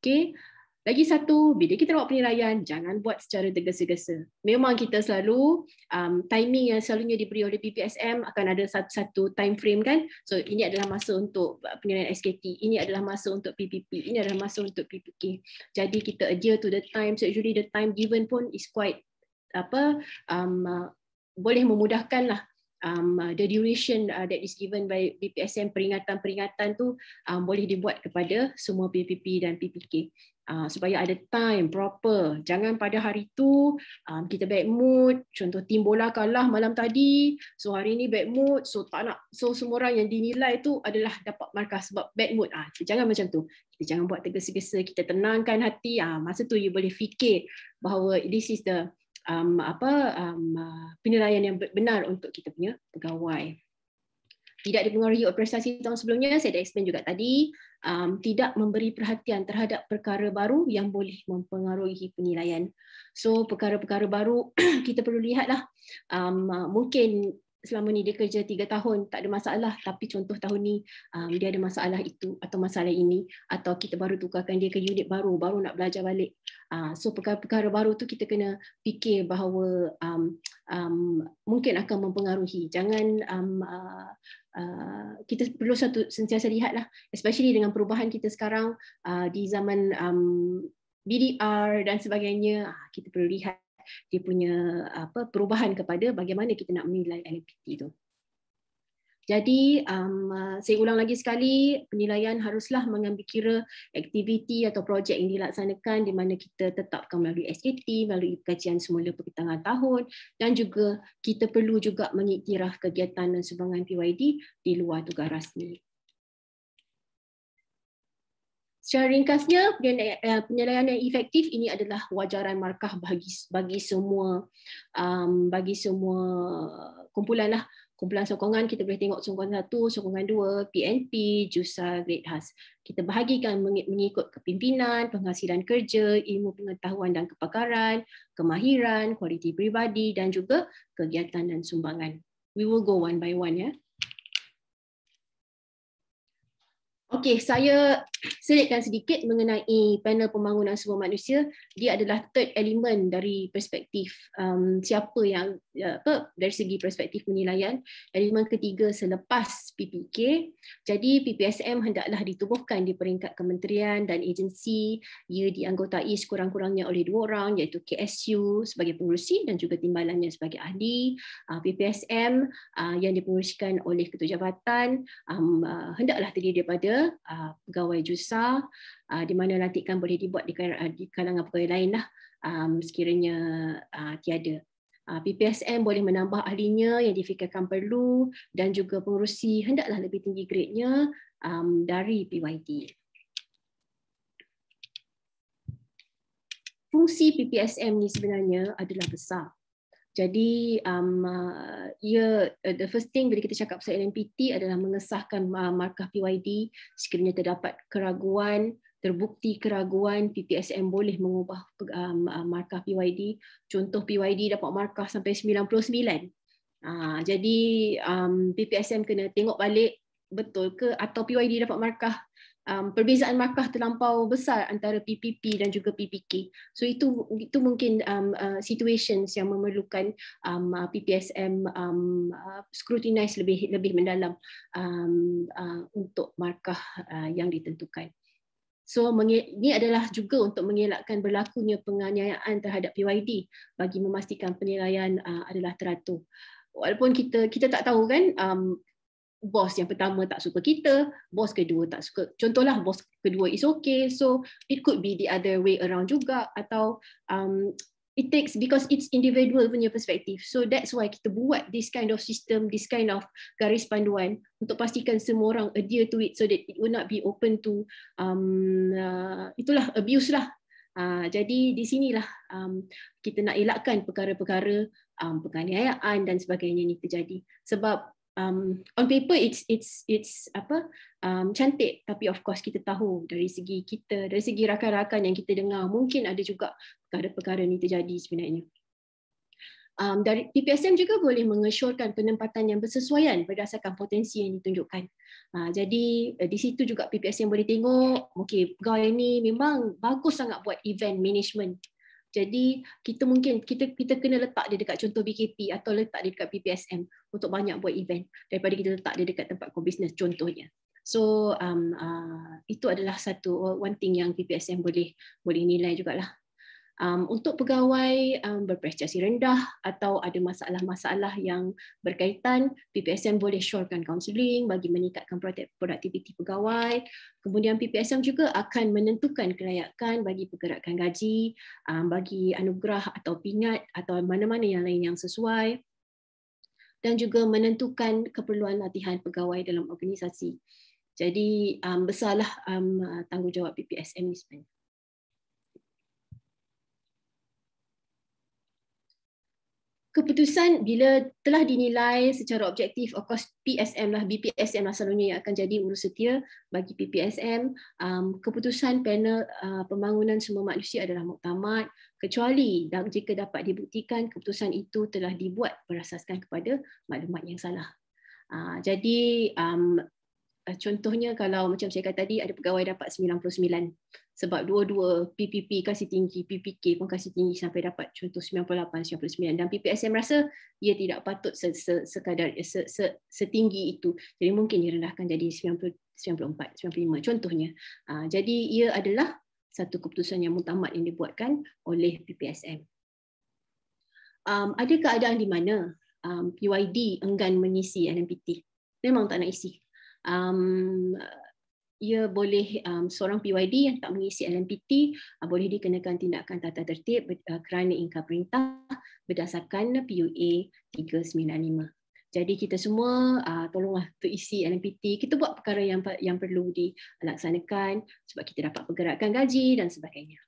Okay. Lagi satu, bila kita buat penilaian, jangan buat secara tergesa-gesa. Memang kita selalu, um, timing yang selalunya diberi oleh BPSM akan ada satu-satu time frame kan. So ini adalah masa untuk penilaian SKT, ini adalah masa untuk PPP, ini adalah masa untuk PPK. Jadi kita adhere to the time, so usually the time given pun is quite apa um, uh, boleh memudahkan lah um, uh, the duration uh, that is given by BPSM peringatan-peringatan tu um, boleh dibuat kepada semua PPP dan PPK uh, supaya ada time proper. Jangan pada hari tu um, kita bad mood. Contoh tim bola kalah malam tadi so hari ni bad mood so tak nak so semua orang yang dinilai tu adalah dapat markah sebab bad mood. Ah jangan macam tu. Kita jangan buat tergesa-gesa kita tenangkan hati. Ah masa tu you boleh fikir bahawa this is the um, apa um, penilaian yang benar untuk kita punya pegawai. tidak dipengaruhi oleh prestasi tahun sebelumnya, saya dah explain juga tadi, um, tidak memberi perhatian terhadap perkara baru yang boleh mempengaruhi penilaian. So perkara-perkara baru kita perlu lihatlah um, mungkin selama ni dia kerja tiga tahun tak ada masalah. Tapi contoh tahun ni um, dia ada masalah itu atau masalah ini atau kita baru tukarkan dia ke unit baru baru nak belajar balik. Uh, so perkara-perkara baru tu kita kena fikir bahawa um, um, mungkin akan mempengaruhi. Jangan um, uh, uh, kita perlu satu sentiasa lihatlah especially dengan perubahan kita sekarang uh, di zaman um, BDR dan sebagainya. Kita perlu lihat dia punya apa perubahan kepada bagaimana kita nak menilai LMPT tu. Jadi um, uh, saya ulang lagi sekali penilaian haruslah mengambil kira aktiviti atau projek yang dilaksanakan di mana kita tetapkan melalui SKT, melalui kajian semula pertengahan tahun dan juga kita perlu juga mengiktiraf kegiatan dan sumbangan PYD di luar tugas rasmi. Secara ringkasnya, eh, penilaian yang efektif ini adalah wajaran markah bagi bagi semua um, bagi semua kumpulan lah. Kumpulan sokongan kita boleh tengok sokongan satu, sokongan dua, PNP, JUSA, Great Has. Kita bahagikan mengikut kepimpinan, penghasilan kerja, ilmu pengetahuan dan kepakaran, kemahiran, kualiti pribadi dan juga kegiatan dan sumbangan. We will go one by one ya. Okey, saya selitkan sedikit mengenai panel pembangunan semua manusia. Dia adalah third element dari perspektif um, siapa yang ya, apa dari segi perspektif penilaian. Elemen ketiga selepas PPK. Jadi PPSM hendaklah ditubuhkan di peringkat kementerian dan agensi. Ia dianggotai sekurang-kurangnya oleh dua orang iaitu KSU sebagai pengurusi dan juga timbalannya sebagai ahli. Uh, PPSM uh, yang dipengurusikan oleh ketua jabatan um, uh, hendaklah terdiri daripada uh, pegawai JUSA uh, di mana lantikan boleh dibuat di, di kalangan pegawai lain lah um, sekiranya uh, tiada. Uh, PPSM boleh menambah ahlinya yang difikirkan perlu dan juga pengurusi hendaklah lebih tinggi grade-nya um, dari PYD. Fungsi PPSM ni sebenarnya adalah besar. Jadi um, uh, ia uh, the first thing bila kita cakap pasal LMPT adalah mengesahkan uh, markah PYD sekiranya terdapat keraguan terbukti keraguan PPSM boleh mengubah um, uh, markah PYD contoh PYD dapat markah sampai 99 uh, jadi um, PPSM kena tengok balik betul ke atau PYD dapat markah um, perbezaan markah terlampau besar antara PPP dan juga PPK. So itu itu mungkin um, uh, situations yang memerlukan um, uh, PPSM um, uh, scrutinize lebih lebih mendalam um, uh, untuk markah uh, yang ditentukan. So ini adalah juga untuk mengelakkan berlakunya penganiayaan terhadap PYD bagi memastikan penilaian uh, adalah teratur. Walaupun kita kita tak tahu kan um, bos yang pertama tak suka kita, bos kedua tak suka. Contohlah bos kedua is okay. So it could be the other way around juga atau um, it takes because it's individual punya perspektif. So that's why kita buat this kind of system, this kind of garis panduan untuk pastikan semua orang adhere to it so that it will not be open to um, uh, itulah abuse lah. Uh, jadi di sinilah um, kita nak elakkan perkara-perkara um, penganiayaan dan sebagainya ini terjadi. Sebab um, on paper it's it's it's apa um, cantik tapi of course kita tahu dari segi kita dari segi rakan-rakan yang kita dengar mungkin ada juga perkara-perkara ni terjadi sebenarnya. Um, dari PPSM juga boleh mengesyorkan penempatan yang bersesuaian berdasarkan potensi yang ditunjukkan. Uh, jadi uh, di situ juga PPSM boleh tengok, okay, pegawai ni memang bagus sangat buat event management. Jadi kita mungkin kita kita kena letak dia dekat contoh BKP atau letak dia dekat PPSM untuk banyak buat event daripada kita letak dia dekat tempat core business contohnya. So um, uh, itu adalah satu one thing yang PPSM boleh boleh nilai jugalah um, untuk pegawai um, berprestasi rendah atau ada masalah-masalah yang berkaitan, PPSM boleh syorkan kaunseling bagi meningkatkan produktiviti pegawai. Kemudian PPSM juga akan menentukan kelayakan bagi pergerakan gaji, um, bagi anugerah atau pingat atau mana-mana yang lain yang sesuai dan juga menentukan keperluan latihan pegawai dalam organisasi. Jadi um, besarlah um, tanggungjawab PPSM ini sebenarnya. Keputusan bila telah dinilai secara objektif of course PSM lah BPSM lah selalunya yang akan jadi urus setia bagi PPSM um, keputusan panel uh, pembangunan semua manusia adalah muktamad kecuali jika dapat dibuktikan keputusan itu telah dibuat berasaskan kepada maklumat yang salah. Uh, jadi um, contohnya kalau macam saya kata tadi ada pegawai dapat 99 sebab dua-dua PPP kasih tinggi, PPK pun kasih tinggi sampai dapat contoh 98, 99 dan PPSM rasa ia tidak patut sekadar se, se, setinggi itu. Jadi mungkin direndahkan jadi 90, 94, 95 contohnya. Uh, jadi ia adalah satu keputusan yang mutamat yang dibuatkan oleh PPSM. Um, ada keadaan di mana um, PYD enggan mengisi LMPT? Memang tak nak isi. Um, ia boleh um, seorang PYD yang tak mengisi LMPT uh, boleh dikenakan tindakan tata tertib uh, kerana ingkar perintah berdasarkan PUA 395. Jadi kita semua uh, tolonglah untuk isi LMPT. Kita buat perkara yang yang perlu dilaksanakan sebab kita dapat pergerakan gaji dan sebagainya.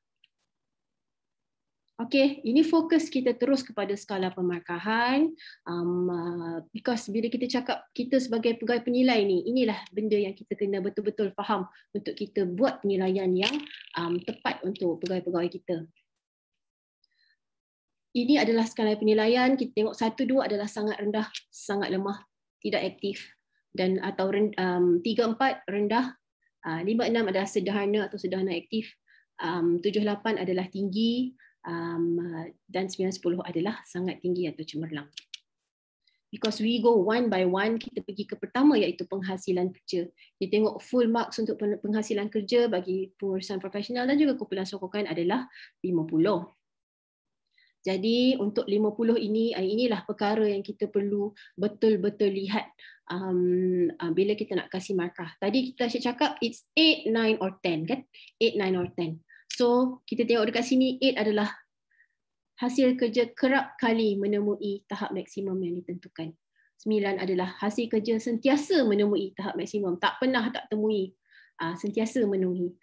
Okay, ini fokus kita terus kepada skala pemarkahan um, uh, because bila kita cakap kita sebagai pegawai penilai ni, inilah benda yang kita kena betul-betul faham untuk kita buat penilaian yang um, tepat untuk pegawai-pegawai kita. Ini adalah skala penilaian, kita tengok satu dua adalah sangat rendah, sangat lemah, tidak aktif dan atau um, tiga empat rendah, uh, lima enam adalah sederhana atau sederhana aktif, um, tujuh lapan adalah tinggi, um, dan 9-10 adalah sangat tinggi atau cemerlang. Because we go one by one, kita pergi ke pertama iaitu penghasilan kerja. Kita tengok full marks untuk penghasilan kerja bagi pengurusan profesional dan juga kumpulan sokongan adalah 50. Jadi untuk 50 ini, eh, inilah perkara yang kita perlu betul-betul lihat um, uh, bila kita nak kasih markah. Tadi kita asyik cakap it's 8, 9 or 10 kan? 8, 9 or 10. So kita tengok dekat sini 8 adalah hasil kerja kerap kali menemui tahap maksimum yang ditentukan. 9 adalah hasil kerja sentiasa menemui tahap maksimum, tak pernah tak temui, uh, sentiasa menemui.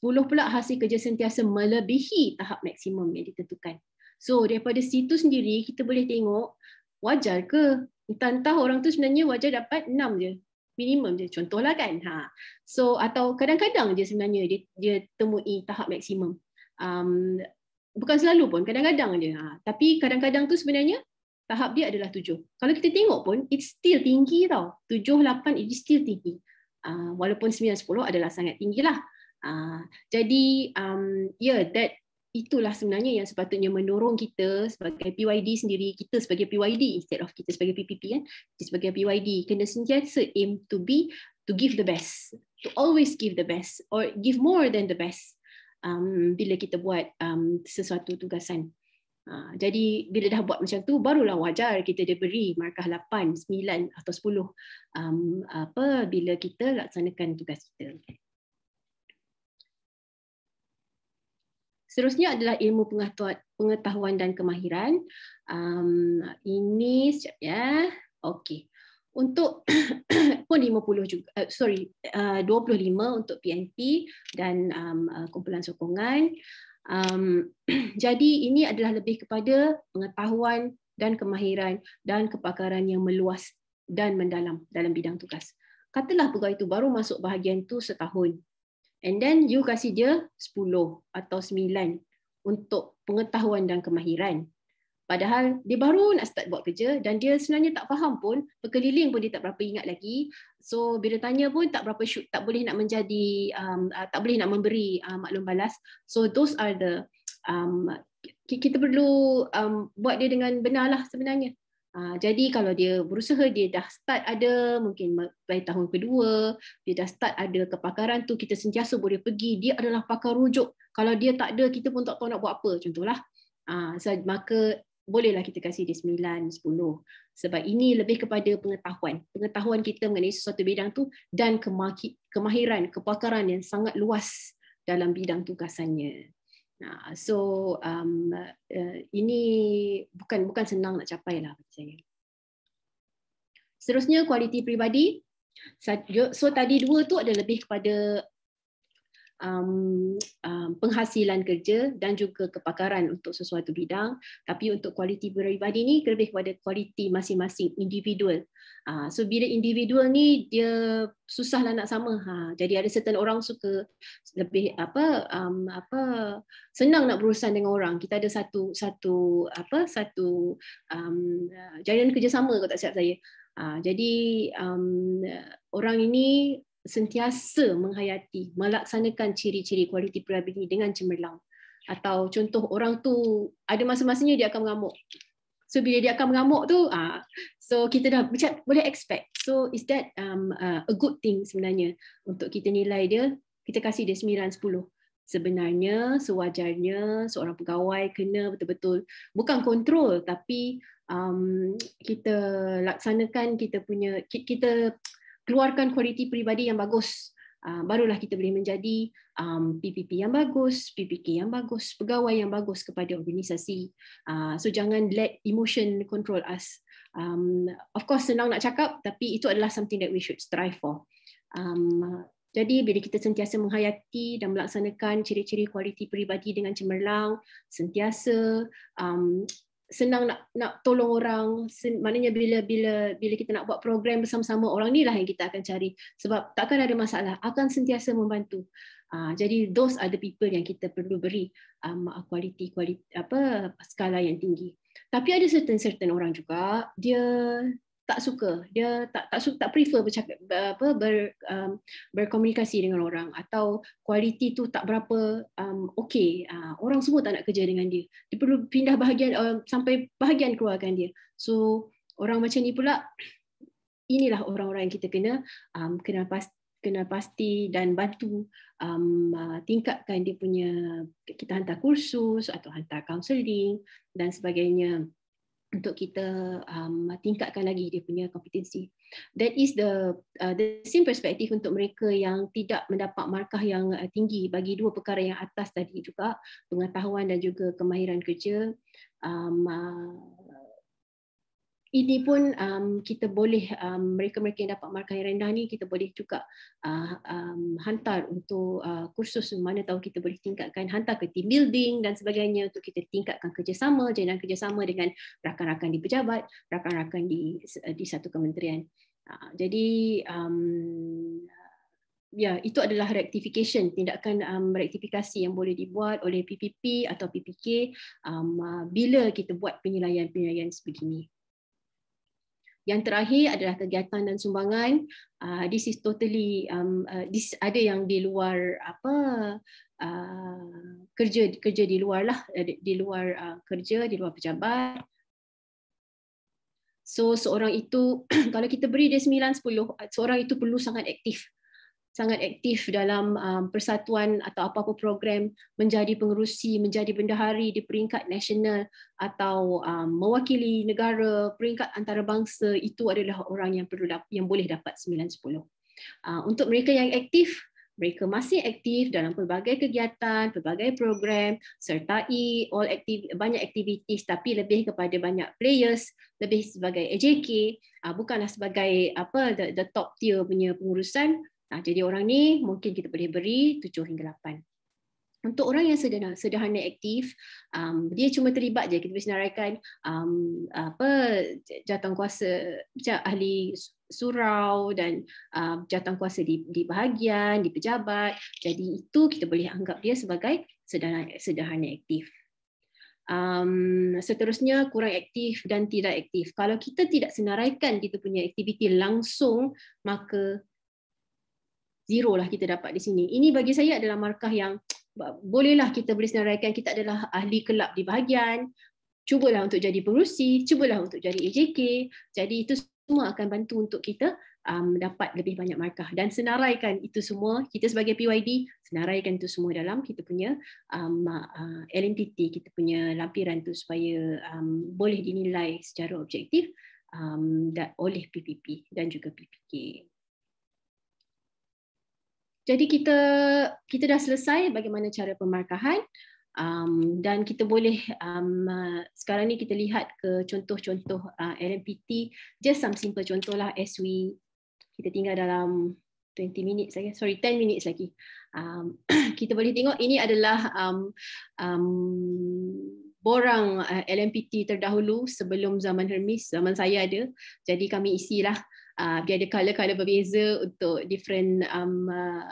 10 pula hasil kerja sentiasa melebihi tahap maksimum yang ditentukan. So daripada situ sendiri kita boleh tengok wajar ke entah-entah orang tu sebenarnya wajar dapat 6 je minimum je. Contohlah kan ha. So atau kadang-kadang je sebenarnya dia dia temui tahap maksimum. Um, bukan selalu pun kadang-kadang je ha. Tapi kadang-kadang tu sebenarnya tahap dia adalah tujuh. Kalau kita tengok pun it's still tinggi tau. Tujuh lapan it still tinggi. Uh, walaupun sembilan sepuluh adalah sangat tinggi lah. Uh, jadi um, yeah that itulah sebenarnya yang sepatutnya mendorong kita sebagai PYD sendiri, kita sebagai PYD instead of kita sebagai PPP kan, kita sebagai PYD kena sentiasa aim to be, to give the best, to always give the best or give more than the best um, bila kita buat um, sesuatu tugasan. Uh, jadi bila dah buat macam tu barulah wajar kita diberi markah 8, 9 atau 10 um, apa bila kita laksanakan tugas kita. Seterusnya adalah ilmu pengetahuan, dan kemahiran. Um, ini sekejap ya. Okey. Untuk pun 50 juga, uh, sorry, uh, 25 untuk PNP dan um, uh, kumpulan sokongan. Um, jadi ini adalah lebih kepada pengetahuan dan kemahiran dan kepakaran yang meluas dan mendalam dalam bidang tugas. Katalah pegawai itu baru masuk bahagian tu setahun and then you kasih dia 10 atau 9 untuk pengetahuan dan kemahiran. Padahal dia baru nak start buat kerja dan dia sebenarnya tak faham pun, berkeliling pun dia tak berapa ingat lagi. So bila tanya pun tak berapa shoot, tak boleh nak menjadi um, uh, tak boleh nak memberi uh, maklum balas. So those are the um, kita perlu um, buat dia dengan benar lah sebenarnya. Uh, jadi kalau dia berusaha dia dah start ada mungkin pada tahun kedua dia dah start ada kepakaran tu kita sentiasa boleh pergi. Dia adalah pakar rujuk. Kalau dia tak ada kita pun tak tahu nak buat apa. Contohlah. Uh, so, maka bolehlah kita kasih dia 9 10 sebab ini lebih kepada pengetahuan. Pengetahuan kita mengenai sesuatu bidang tu dan kemahiran kepakaran yang sangat luas dalam bidang tugasannya Nah, so um, uh, ini bukan bukan senang nak capai lah bagi saya. Seterusnya kualiti peribadi. So tadi dua tu ada lebih kepada um, um, penghasilan kerja dan juga kepakaran untuk sesuatu bidang. Tapi untuk kualiti peribadi ni lebih kepada kualiti masing-masing individual. Uh, so bila individual ni dia susahlah nak sama. Ha jadi ada certain orang suka lebih apa um, apa senang nak berurusan dengan orang. Kita ada satu satu apa satu um, jaringan kerjasama kalau tak silap saya. Uh, jadi um, orang ini sentiasa menghayati, melaksanakan ciri-ciri kualiti peribadi dengan cemerlang. Atau contoh orang tu ada masa-masanya dia akan mengamuk. So bila dia akan mengamuk tu, ah, so kita dah macam boleh expect. So is that um, uh, a good thing sebenarnya untuk kita nilai dia, kita kasih dia 9, 10. Sebenarnya sewajarnya seorang pegawai kena betul-betul bukan kontrol tapi um, kita laksanakan kita punya kita keluarkan kualiti peribadi yang bagus. Uh, barulah kita boleh menjadi um, PPP yang bagus, PPK yang bagus, pegawai yang bagus kepada organisasi. Uh, so jangan let emotion control us. Um, of course senang nak cakap tapi itu adalah something that we should strive for. Um, jadi bila kita sentiasa menghayati dan melaksanakan ciri-ciri kualiti peribadi dengan cemerlang, sentiasa um, senang nak nak tolong orang sen, maknanya bila bila bila kita nak buat program bersama-sama orang ni lah yang kita akan cari. Sebab takkan ada masalah akan sentiasa membantu. Uh, jadi those are the people yang kita perlu beri um, kualiti kualiti apa skala yang tinggi. Tapi ada certain certain orang juga dia tak suka. Dia tak tak suka tak prefer bercakap apa ber, um, berkomunikasi dengan orang atau kualiti tu tak berapa um, okey uh, orang semua tak nak kerja dengan dia. Dia perlu pindah bahagian uh, sampai bahagian keluarkan dia. So orang macam ni pula inilah orang-orang yang kita kena um, kena pas kena pasti dan bantu um, uh, tingkatkan dia punya kita hantar kursus atau hantar counselling dan sebagainya untuk kita um, tingkatkan lagi dia punya kompetensi. That is the uh, the same perspective untuk mereka yang tidak mendapat markah yang uh, tinggi bagi dua perkara yang atas tadi juga pengetahuan dan juga kemahiran kerja. Um, uh, ini pun um, kita boleh um, mereka-mereka yang dapat markah yang rendah ni kita boleh juga uh, um, hantar untuk uh, kursus mana tahu kita boleh tingkatkan hantar ke team building dan sebagainya untuk kita tingkatkan kerjasama jalinan kerjasama dengan rakan-rakan di pejabat rakan-rakan di di satu kementerian. Uh, jadi um, ya itu adalah rectification tindakan um, rektifikasi yang boleh dibuat oleh PPP atau PPK um, uh, bila kita buat penilaian-penilaian sebegini yang terakhir adalah kegiatan dan sumbangan. Uh, this is totally um, uh, this ada yang di luar apa uh, kerja kerja di luar lah di luar uh, kerja di luar pejabat. So seorang itu kalau kita beri dia 9 10 seorang itu perlu sangat aktif sangat aktif dalam um, persatuan atau apa-apa program menjadi pengerusi, menjadi bendahari di peringkat nasional atau um, mewakili negara peringkat antarabangsa itu adalah orang yang perlu yang boleh dapat 9 10. Uh, untuk mereka yang aktif mereka masih aktif dalam pelbagai kegiatan, pelbagai program, sertai all aktiv, banyak aktiviti tapi lebih kepada banyak players, lebih sebagai AJK, uh, bukanlah sebagai apa the, the top tier punya pengurusan, Nah, jadi orang ni mungkin kita boleh beri 7 hingga 8. Untuk orang yang sederhana, sederhana aktif, um, dia cuma terlibat je kita boleh senaraikan um, apa jawatan kuasa macam ahli surau dan uh, jawatan kuasa di, di bahagian, di pejabat. Jadi itu kita boleh anggap dia sebagai sederhana, sederhana aktif. Um, seterusnya kurang aktif dan tidak aktif. Kalau kita tidak senaraikan kita punya aktiviti langsung, maka zero lah kita dapat di sini. Ini bagi saya adalah markah yang bolehlah kita boleh senaraikan kita adalah ahli kelab di bahagian. Cubalah untuk jadi pengurusi, cubalah untuk jadi AJK. Jadi itu semua akan bantu untuk kita um, dapat lebih banyak markah dan senaraikan itu semua kita sebagai PYD senaraikan itu semua dalam kita punya um, uh, LNTT kita punya lampiran tu supaya um, boleh dinilai secara objektif um, oleh PPP dan juga PPK. Jadi kita kita dah selesai bagaimana cara pemarkahan um, dan kita boleh um, sekarang ni kita lihat ke contoh-contoh uh, LMPT just some simple contoh lah as we kita tinggal dalam 20 minit lagi sorry 10 minutes lagi Um, kita boleh tengok ini adalah um, um, borang uh, LMPT terdahulu sebelum zaman Hermes, zaman saya ada. Jadi kami isilah uh, dia ada color-color berbeza untuk different um, uh,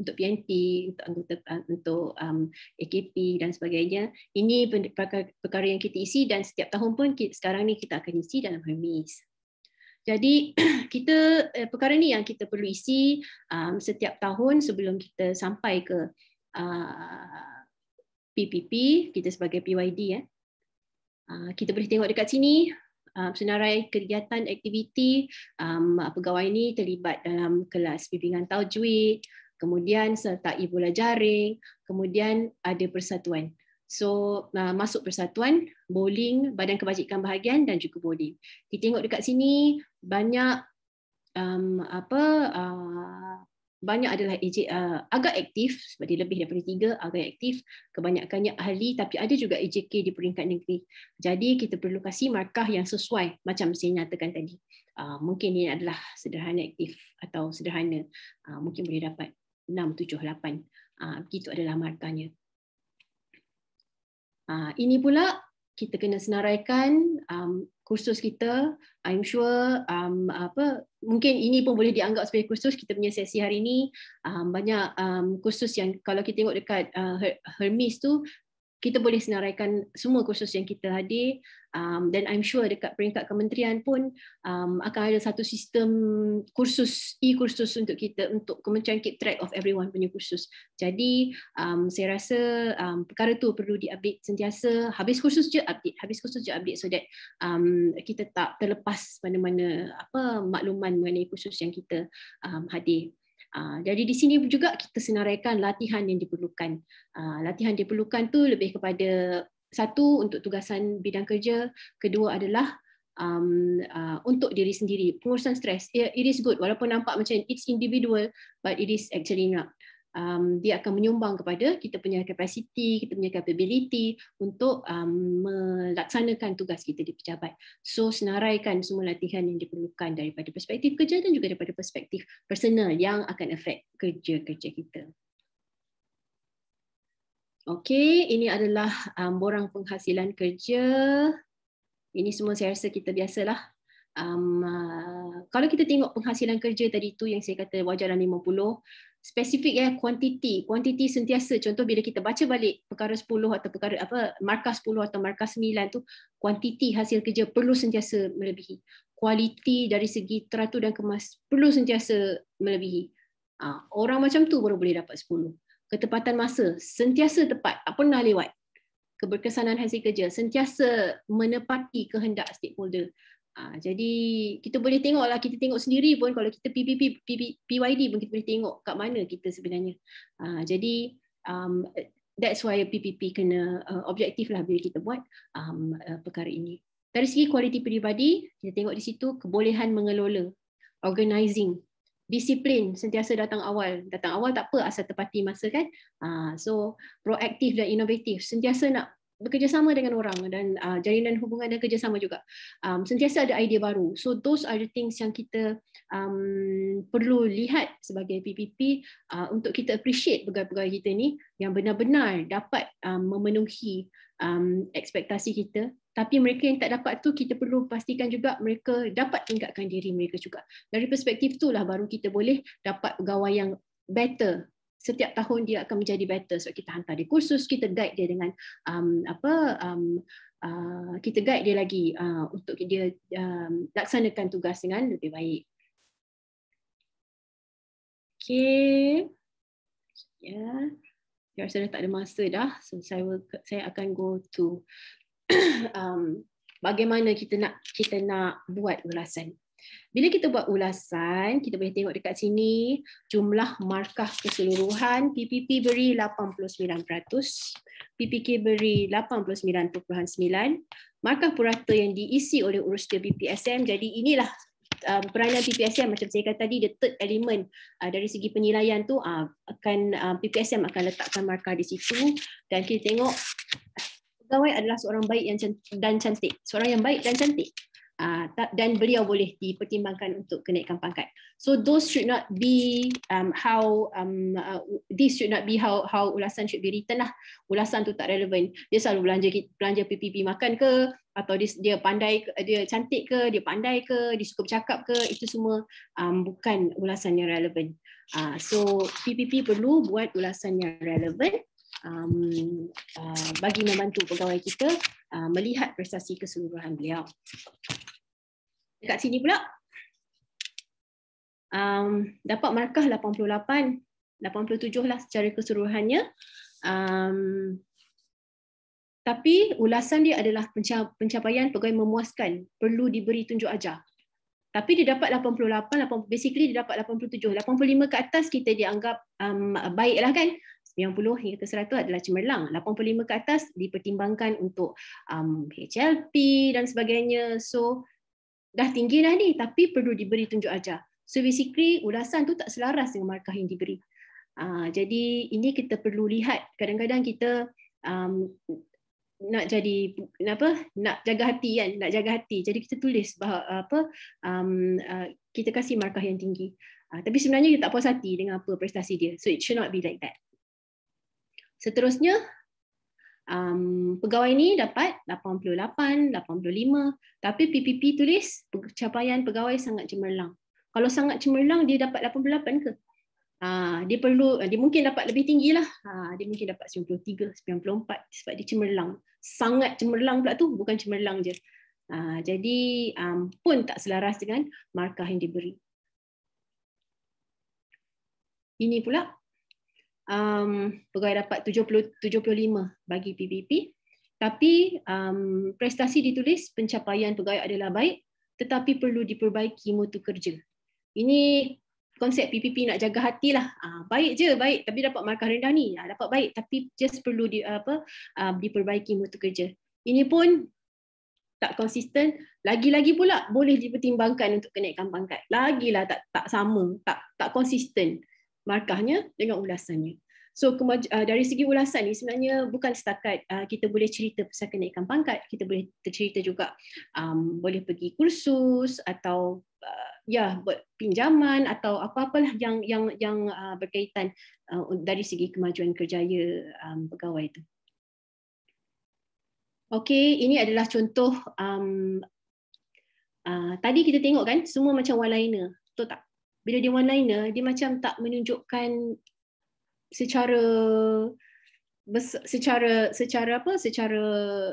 untuk PNT, untuk anggota untuk um, AKP dan sebagainya. Ini perkara, yang kita isi dan setiap tahun pun kita, sekarang ni kita akan isi dalam Hermes. Jadi kita eh, perkara ni yang kita perlu isi um, setiap tahun sebelum kita sampai ke uh, PPP kita sebagai PYD ya. Uh, kita boleh tengok dekat sini uh, senarai kegiatan aktiviti um, pegawai ini terlibat dalam kelas bimbingan tajwid, kemudian sertai bola jaring, kemudian ada persatuan. So uh, masuk persatuan, bowling, badan kebajikan bahagian dan juga bowling. Kita tengok dekat sini banyak um, apa uh, banyak adalah AJ, uh, agak aktif sebab dia lebih daripada tiga agak aktif. Kebanyakannya ahli tapi ada juga AJK di peringkat negeri. Jadi kita perlu kasih markah yang sesuai macam saya nyatakan tadi. Uh, mungkin ini adalah sederhana aktif atau sederhana uh, mungkin boleh dapat 6, 7, 8 uh, begitu adalah markahnya. Uh, ini pula kita kena senaraikan um, kursus kita I'm sure um, apa mungkin ini pun boleh dianggap sebagai kursus kita punya sesi hari ini. Um, banyak um, kursus yang kalau kita tengok dekat uh, Hermes tu kita boleh senaraikan semua kursus yang kita hadir um, dan I'm sure dekat peringkat kementerian pun um, akan ada satu sistem kursus e-kursus untuk kita untuk kementerian keep track of everyone punya kursus. Jadi um, saya rasa um, perkara tu perlu diupdate sentiasa. Habis kursus je update, habis kursus je update so that um, kita tak terlepas mana-mana apa makluman mengenai kursus yang kita um, hadir. Uh, jadi di sini juga kita senaraikan latihan yang diperlukan. Uh, latihan diperlukan tu lebih kepada satu untuk tugasan bidang kerja, kedua adalah um, uh, untuk diri sendiri. Pengurusan stres, it is good walaupun nampak macam it's individual but it is actually not um, dia akan menyumbang kepada kita punya capacity, kita punya capability untuk um, melaksanakan tugas kita di pejabat. So senaraikan semua latihan yang diperlukan daripada perspektif kerja dan juga daripada perspektif personal yang akan efek kerja-kerja kita. Okey, ini adalah um, borang penghasilan kerja. Ini semua saya rasa kita biasalah um, uh, kalau kita tengok penghasilan kerja tadi tu yang saya kata wajar dalam 50 spesifik ya kuantiti kuantiti sentiasa. Contoh bila kita baca balik perkara 10 atau perkara apa markah 10 atau markah 9 tu kuantiti hasil kerja perlu sentiasa melebihi. Kualiti dari segi teratur dan kemas perlu sentiasa melebihi. Ha, orang macam tu baru boleh dapat 10 ketepatan masa sentiasa tepat. Tak pernah lewat. Keberkesanan hasil kerja sentiasa menepati kehendak stakeholder Ha, jadi kita boleh tengok lah, kita tengok sendiri pun kalau kita PPP, PYD pun kita boleh tengok kat mana kita sebenarnya. Ha, jadi um, that's why PPP kena uh, objektif lah bila kita buat um, uh, perkara ini. Dari segi kualiti peribadi, kita tengok di situ kebolehan mengelola, organizing, disiplin, sentiasa datang awal. Datang awal tak apa asal tepati masa kan. Uh, so proaktif dan inovatif, sentiasa nak bekerjasama dengan orang dan uh, jalinan hubungan dan kerjasama juga. Um, sentiasa ada idea baru. So those are the things yang kita um, perlu lihat sebagai PPP uh, untuk kita appreciate pegawai-pegawai kita ni yang benar-benar dapat um, memenuhi um, ekspektasi kita. Tapi mereka yang tak dapat tu kita perlu pastikan juga mereka dapat tingkatkan diri mereka juga. Dari perspektif itulah baru kita boleh dapat pegawai yang better setiap tahun dia akan menjadi better so kita hantar dia kursus kita guide dia dengan um, apa um, uh, kita guide dia lagi uh, untuk dia um, laksanakan tugas dengan lebih baik Okay. Ya. Yeah. Saya rasa tak ada masa dah. So saya will, saya akan go to um, bagaimana kita nak kita nak buat ulasan. Bila kita buat ulasan, kita boleh tengok dekat sini jumlah markah keseluruhan PPP beri 89%, PPK beri 89.9, markah purata yang diisi oleh urus BPSM. Jadi inilah um, peranan PPSM macam saya kata tadi the third element uh, dari segi penilaian tu uh, akan uh, PPSM akan letakkan markah di situ dan kita tengok pegawai adalah seorang baik yang dan cantik, seorang yang baik dan cantik. Uh, dan beliau boleh dipertimbangkan untuk kenaikan pangkat. So those should not be um, how um, uh, this should not be how how ulasan should be written lah. Ulasan tu tak relevan. Dia selalu belanja belanja PPP makan ke atau dia, dia pandai dia cantik ke, dia pandai ke, dia suka bercakap ke, itu semua um, bukan ulasan yang relevan. Uh, so PPP perlu buat ulasan yang relevan um, uh, bagi membantu pegawai kita uh, melihat prestasi keseluruhan beliau. Dekat sini pula um, dapat markah 88, 87 lah secara keseluruhannya. Um, tapi ulasan dia adalah pencapaian pegawai memuaskan, perlu diberi tunjuk ajar. Tapi dia dapat 88, 80, basically dia dapat 87. 85 ke atas kita dianggap um, baik lah kan. 90 hingga ke 100 adalah cemerlang. 85 ke atas dipertimbangkan untuk um, HLP dan sebagainya. So dah tinggi dah ni tapi perlu diberi tunjuk ajar. So basically ulasan tu tak selaras dengan markah yang diberi. Uh, jadi ini kita perlu lihat. Kadang-kadang kita um, nak jadi apa nak jaga hati kan nak jaga hati. Jadi kita tulis bahawa apa um, uh, kita kasih markah yang tinggi. Uh, tapi sebenarnya kita tak puas hati dengan apa prestasi dia. So it should not be like that. Seterusnya um, pegawai ni dapat 88, 85 tapi PPP tulis pencapaian pegawai sangat cemerlang. Kalau sangat cemerlang dia dapat 88 ke? Ha, dia perlu dia mungkin dapat lebih tinggi lah. Ha, dia mungkin dapat 93, 94 sebab dia cemerlang. Sangat cemerlang pula tu bukan cemerlang je. Ha, jadi um, pun tak selaras dengan markah yang diberi. Ini pula um, pegawai dapat 70 75 bagi PPP tapi um, prestasi ditulis pencapaian pegawai adalah baik tetapi perlu diperbaiki mutu kerja. Ini konsep PPP nak jaga hati lah. Uh, baik je, baik. Tapi dapat markah rendah ni. Uh, dapat baik tapi just perlu di, apa, uh, diperbaiki mutu kerja. Ini pun tak konsisten. Lagi-lagi pula boleh dipertimbangkan untuk kenaikan pangkat. Lagilah tak tak sama, tak tak konsisten markahnya dengan ulasannya. So kemaj- uh, dari segi ulasan ni sebenarnya bukan setakat uh, kita boleh cerita pasal kenaikan pangkat, kita boleh cerita juga um, boleh pergi kursus atau uh, ya buat pinjaman atau apa-apalah yang yang yang uh, berkaitan uh, dari segi kemajuan kerjaya um, pegawai itu. Okey, ini adalah contoh um, uh, tadi kita tengok kan semua macam one liner, betul tak? Bila dia one liner, dia macam tak menunjukkan secara secara secara apa? Secara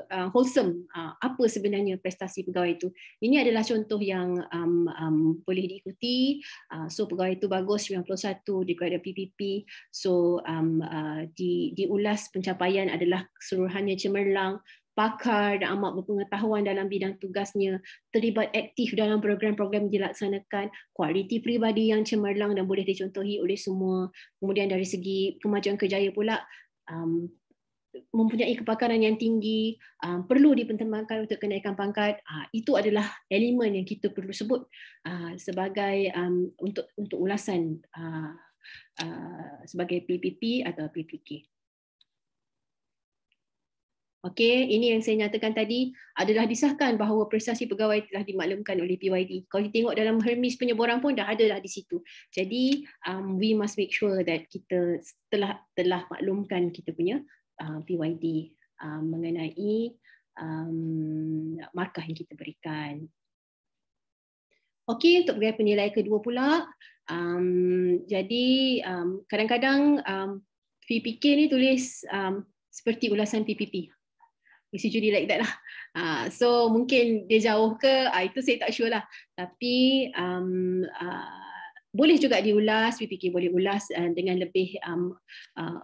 uh, wholesome uh, apa sebenarnya prestasi pegawai itu. Ini adalah contoh yang um, um, boleh diikuti. Uh, so pegawai itu bagus 91 di grade PPP so um, uh, di diulas pencapaian adalah keseluruhannya cemerlang pakar dan amat berpengetahuan dalam bidang tugasnya, terlibat aktif dalam program-program dilaksanakan, kualiti peribadi yang cemerlang dan boleh dicontohi oleh semua. Kemudian dari segi kemajuan kerjaya pula, um, mempunyai kepakaran yang tinggi, um, perlu dipertimbangkan untuk kenaikan pangkat. Uh, itu adalah elemen yang kita perlu sebut uh, sebagai um, untuk untuk ulasan uh, uh, sebagai PPP atau PPK. Okey, ini yang saya nyatakan tadi adalah disahkan bahawa prestasi pegawai telah dimaklumkan oleh PYD. Kalau kita tengok dalam Hermes penyeborang pun dah ada dah di situ. Jadi, um, we must make sure that kita telah telah maklumkan kita punya uh, PYD um, mengenai um, markah yang kita berikan. Okey, untuk pegawai penilai kedua pula, um, jadi um, kadang-kadang um, PPK ni tulis um, seperti ulasan PPP isi judi like that lah. Uh, so mungkin dia jauh ke, uh, itu saya tak sure lah. Tapi um, uh, boleh juga diulas, PPK boleh ulas uh, dengan lebih um, uh,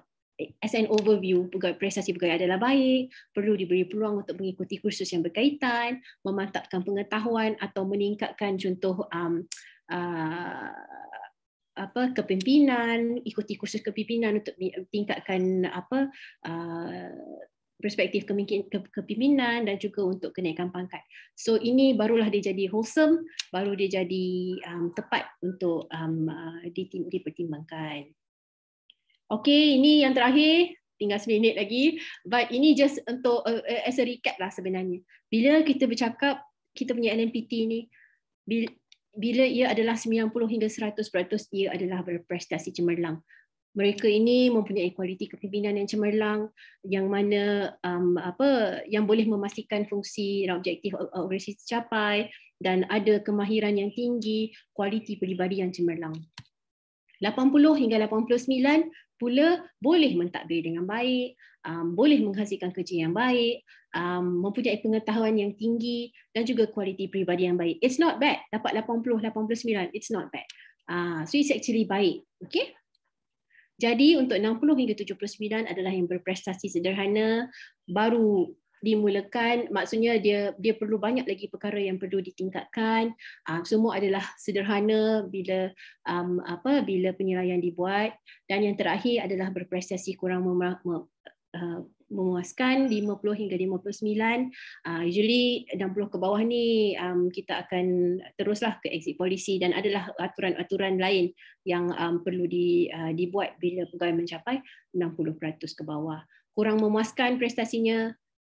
as an overview, pegawai prestasi pegawai adalah baik, perlu diberi peluang untuk mengikuti kursus yang berkaitan, memantapkan pengetahuan atau meningkatkan contoh um, uh, apa kepimpinan ikuti kursus kepimpinan untuk tingkatkan apa uh, perspektif kepimpinan dan juga untuk kenaikan pangkat. So ini barulah dia jadi wholesome, baru dia jadi um, tepat untuk um, uh, dipertimbangkan. Okay, ini yang terakhir, tinggal seminit lagi. But ini just untuk uh, as a recap lah sebenarnya. Bila kita bercakap kita punya LMPT ni bila ia adalah 90 hingga 100% ia adalah berprestasi cemerlang. Mereka ini mempunyai kualiti kepimpinan yang cemerlang yang mana um, apa yang boleh memastikan fungsi dan objektif organisasi tercapai dan ada kemahiran yang tinggi, kualiti peribadi yang cemerlang. 80 hingga 89 pula boleh mentadbir dengan baik, um, boleh menghasilkan kerja yang baik, um, mempunyai pengetahuan yang tinggi dan juga kualiti peribadi yang baik. It's not bad. Dapat 80, 89, it's not bad. Uh, so it's actually baik. Okay? Jadi untuk 60 hingga 79 adalah yang berprestasi sederhana, baru dimulakan. Maksudnya dia dia perlu banyak lagi perkara yang perlu ditingkatkan. Uh, semua adalah sederhana bila um, apa bila penilaian dibuat. Dan yang terakhir adalah berprestasi kurang mem- mem- uh, memuaskan 50 hingga 59 uh, usually 60 ke bawah ni um, kita akan teruslah ke exit policy dan adalah aturan-aturan lain yang um, perlu uh, dibuat bila pegawai mencapai 60% ke bawah kurang memuaskan prestasinya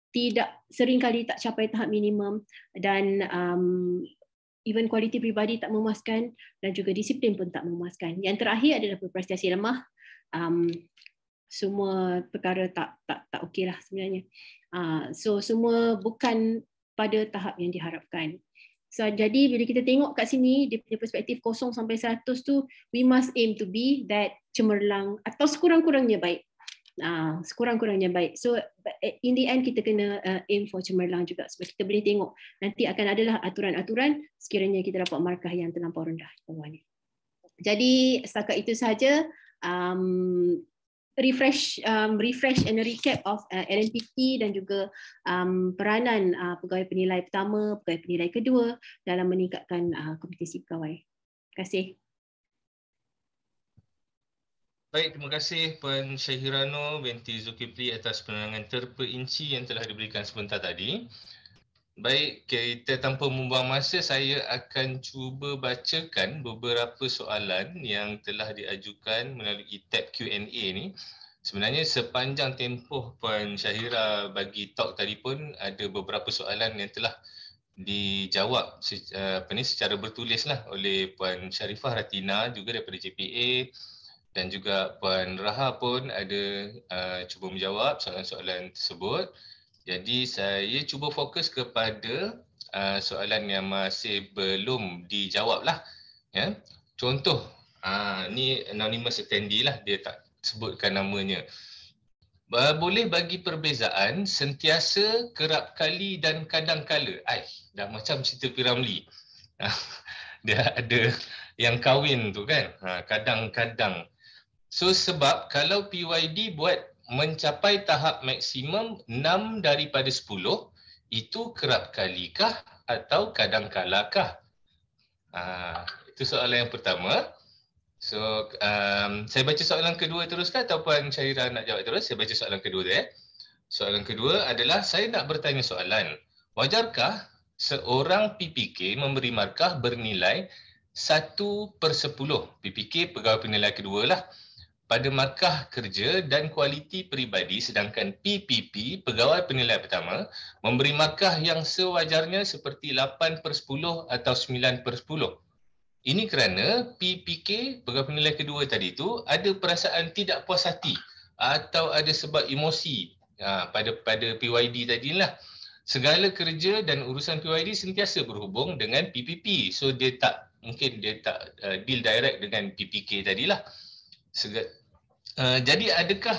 tidak sering kali tak capai tahap minimum dan um, even kualiti pribadi tak memuaskan dan juga disiplin pun tak memuaskan. Yang terakhir adalah berprestasi lemah. Semua perkara tak tak tak okey lah sebenarnya. Uh, so semua bukan pada tahap yang diharapkan. So jadi bila kita tengok kat sini punya perspektif kosong sampai 100 tu we must aim to be that cemerlang atau sekurang-kurangnya baik uh, sekurang-kurangnya baik. So in the end kita kena uh, aim for cemerlang juga sebab kita boleh tengok nanti akan adalah aturan-aturan sekiranya kita dapat markah yang terlampau rendah. Jadi setakat itu saja um, refresh um, refresh and recap of uh, LNPT dan juga um, peranan uh, pegawai penilai pertama, pegawai penilai kedua dalam meningkatkan uh, kompetensi pegawai. Terima kasih. Baik, terima kasih Puan Syahirano binti Zulkifli atas penerangan terperinci yang telah diberikan sebentar tadi. Baik, kita tanpa membuang masa, saya akan cuba bacakan beberapa soalan yang telah diajukan melalui tab Q&A ni. Sebenarnya sepanjang tempoh Puan Syahira bagi talk tadi pun ada beberapa soalan yang telah dijawab apa ni, secara bertulis lah oleh Puan Syarifah Ratina juga daripada JPA, dan juga Puan Raha pun ada uh, cuba menjawab soalan-soalan tersebut. Jadi saya cuba fokus kepada uh, soalan yang masih belum dijawab lah. Ya. Contoh, uh, ni anonymous attendee lah, dia tak sebutkan namanya. Uh, boleh bagi perbezaan sentiasa, kerap kali dan kadang kala. Ai, dah macam cerita Piramli. dia ada yang kahwin tu kan. Ha, kadang-kadang. So sebab kalau PYD buat mencapai tahap maksimum 6 daripada 10, itu kerap kalikah atau kadang kalakah? Ha, itu soalan yang pertama. So um, saya baca soalan kedua terus kan ataupun Syaira nak jawab terus? Saya baca soalan kedua tu eh. Soalan kedua adalah saya nak bertanya soalan. Wajarkah seorang PPK memberi markah bernilai 1 per 10? PPK pegawai penilai kedua lah pada markah kerja dan kualiti peribadi sedangkan PPP, pegawai penilai pertama, memberi markah yang sewajarnya seperti 8 per 10 atau 9 per 10. Ini kerana PPK, pegawai penilai kedua tadi itu, ada perasaan tidak puas hati atau ada sebab emosi ha, pada pada PYD tadi lah. Segala kerja dan urusan PYD sentiasa berhubung dengan PPP. So dia tak, mungkin dia tak uh, deal direct dengan PPK tadilah. Uh, jadi adakah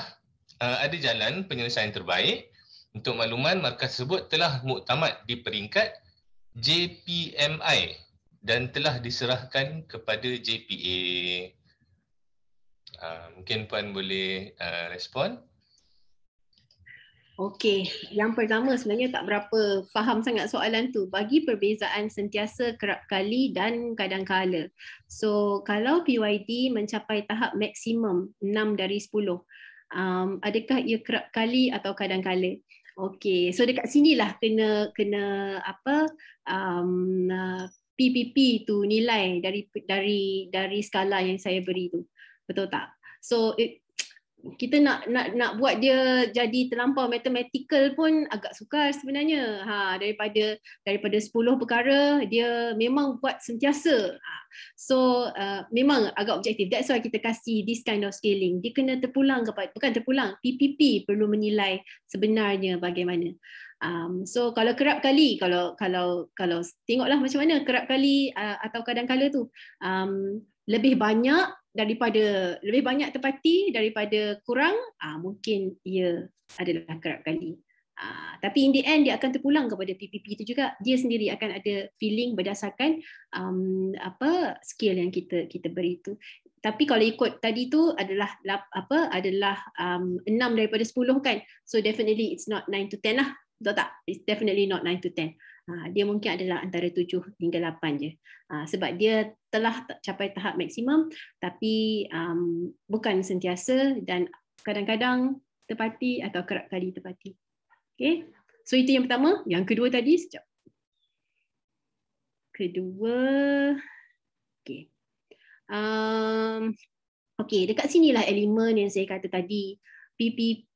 uh, ada jalan penyelesaian terbaik untuk makluman markas tersebut telah muktamad di peringkat JPMI dan telah diserahkan kepada JPA. Uh, mungkin puan boleh uh, respon. Okey, yang pertama sebenarnya tak berapa faham sangat soalan tu. Bagi perbezaan sentiasa kerap kali dan kadang kala. So, kalau PYD mencapai tahap maksimum 6 dari 10, um, adakah ia kerap kali atau kadang kala? Okey, so dekat sinilah kena kena apa um, PPP tu nilai dari dari dari skala yang saya beri tu. Betul tak? So it, kita nak nak nak buat dia jadi terlampau mathematical pun agak sukar sebenarnya. Ha daripada daripada 10 perkara dia memang buat sentiasa. Ha. so uh, memang agak objektif. That's why kita kasih this kind of scaling. Dia kena terpulang kepada bukan terpulang PPP perlu menilai sebenarnya bagaimana. Um, so kalau kerap kali kalau kalau kalau tengoklah macam mana kerap kali uh, atau kadang-kala tu. Um, lebih banyak daripada lebih banyak tepati daripada kurang uh, mungkin ia adalah kerap kali. Uh, tapi in the end dia akan terpulang kepada PPP itu juga. Dia sendiri akan ada feeling berdasarkan um, apa skill yang kita kita beri itu tapi kalau ikut tadi tu adalah apa adalah um, 6 daripada 10 kan. So definitely it's not 9 to 10 lah. Betul tak? It's definitely not 9 to 10. Ha, dia mungkin adalah antara 7 hingga 8 je. Ha, sebab dia telah capai tahap maksimum tapi um, bukan sentiasa dan kadang-kadang tepati atau kerap kali tepati. Okay. So itu yang pertama. Yang kedua tadi, sekejap. Kedua, okay. Um, okay, dekat sinilah elemen yang saya kata tadi. PPP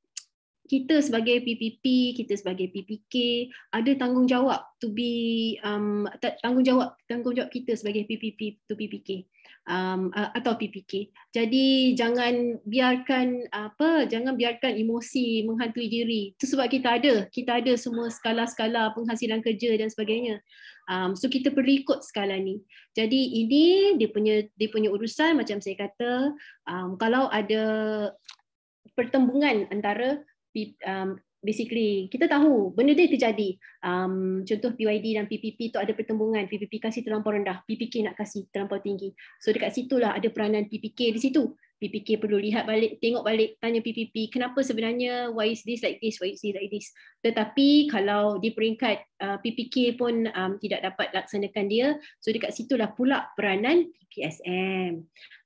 kita sebagai PPP, kita sebagai PPK ada tanggungjawab to be um, tanggungjawab tanggungjawab kita sebagai PPP to PPK um, atau PPK. Jadi jangan biarkan apa jangan biarkan emosi menghantui diri. Itu sebab kita ada kita ada semua skala-skala penghasilan kerja dan sebagainya. Um, so kita perlu ikut skala ni. Jadi ini dia punya dia punya urusan macam saya kata um, kalau ada pertembungan antara um, basically kita tahu benda dia terjadi. Um, contoh PYD dan PPP tu ada pertembungan. PPP kasih terlampau rendah, PPK nak kasih terlampau tinggi. So dekat situlah ada peranan PPK di situ. PPK perlu lihat balik, tengok balik, tanya PPP, kenapa sebenarnya, why is this like this, why is this like this. Tetapi kalau di peringkat uh, PPK pun um, tidak dapat laksanakan dia, so dekat situlah pula peranan PPSM.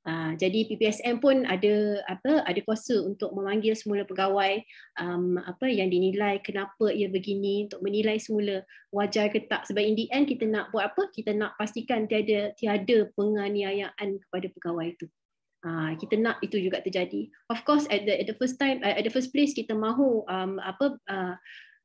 Uh, jadi PPSM pun ada apa ada kuasa untuk memanggil semula pegawai um, apa yang dinilai kenapa ia begini untuk menilai semula wajar ke tak sebab in the end kita nak buat apa kita nak pastikan tiada tiada penganiayaan kepada pegawai itu. Uh, kita nak itu juga terjadi. Of course at the at the first time at the first place kita mahu um, apa uh,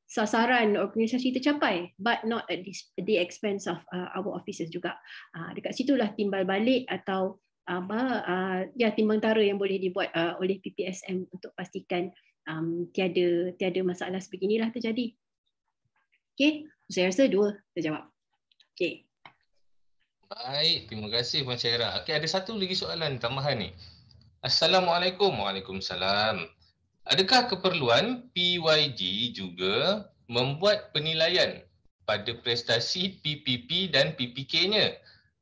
sasaran organisasi tercapai but not at the expense of uh, our officers juga. Uh, dekat situlah timbal balik atau apa uh, ya timbang tara yang boleh dibuat uh, oleh PPSM untuk pastikan um, tiada tiada masalah sebeginilah terjadi. Okey, saya rasa dua terjawab. Okey. Baik, terima kasih Puan Syairah. Okey, ada satu lagi soalan tambahan ni. Assalamualaikum. Waalaikumsalam. Adakah keperluan PYD juga membuat penilaian pada prestasi PPP dan PPK-nya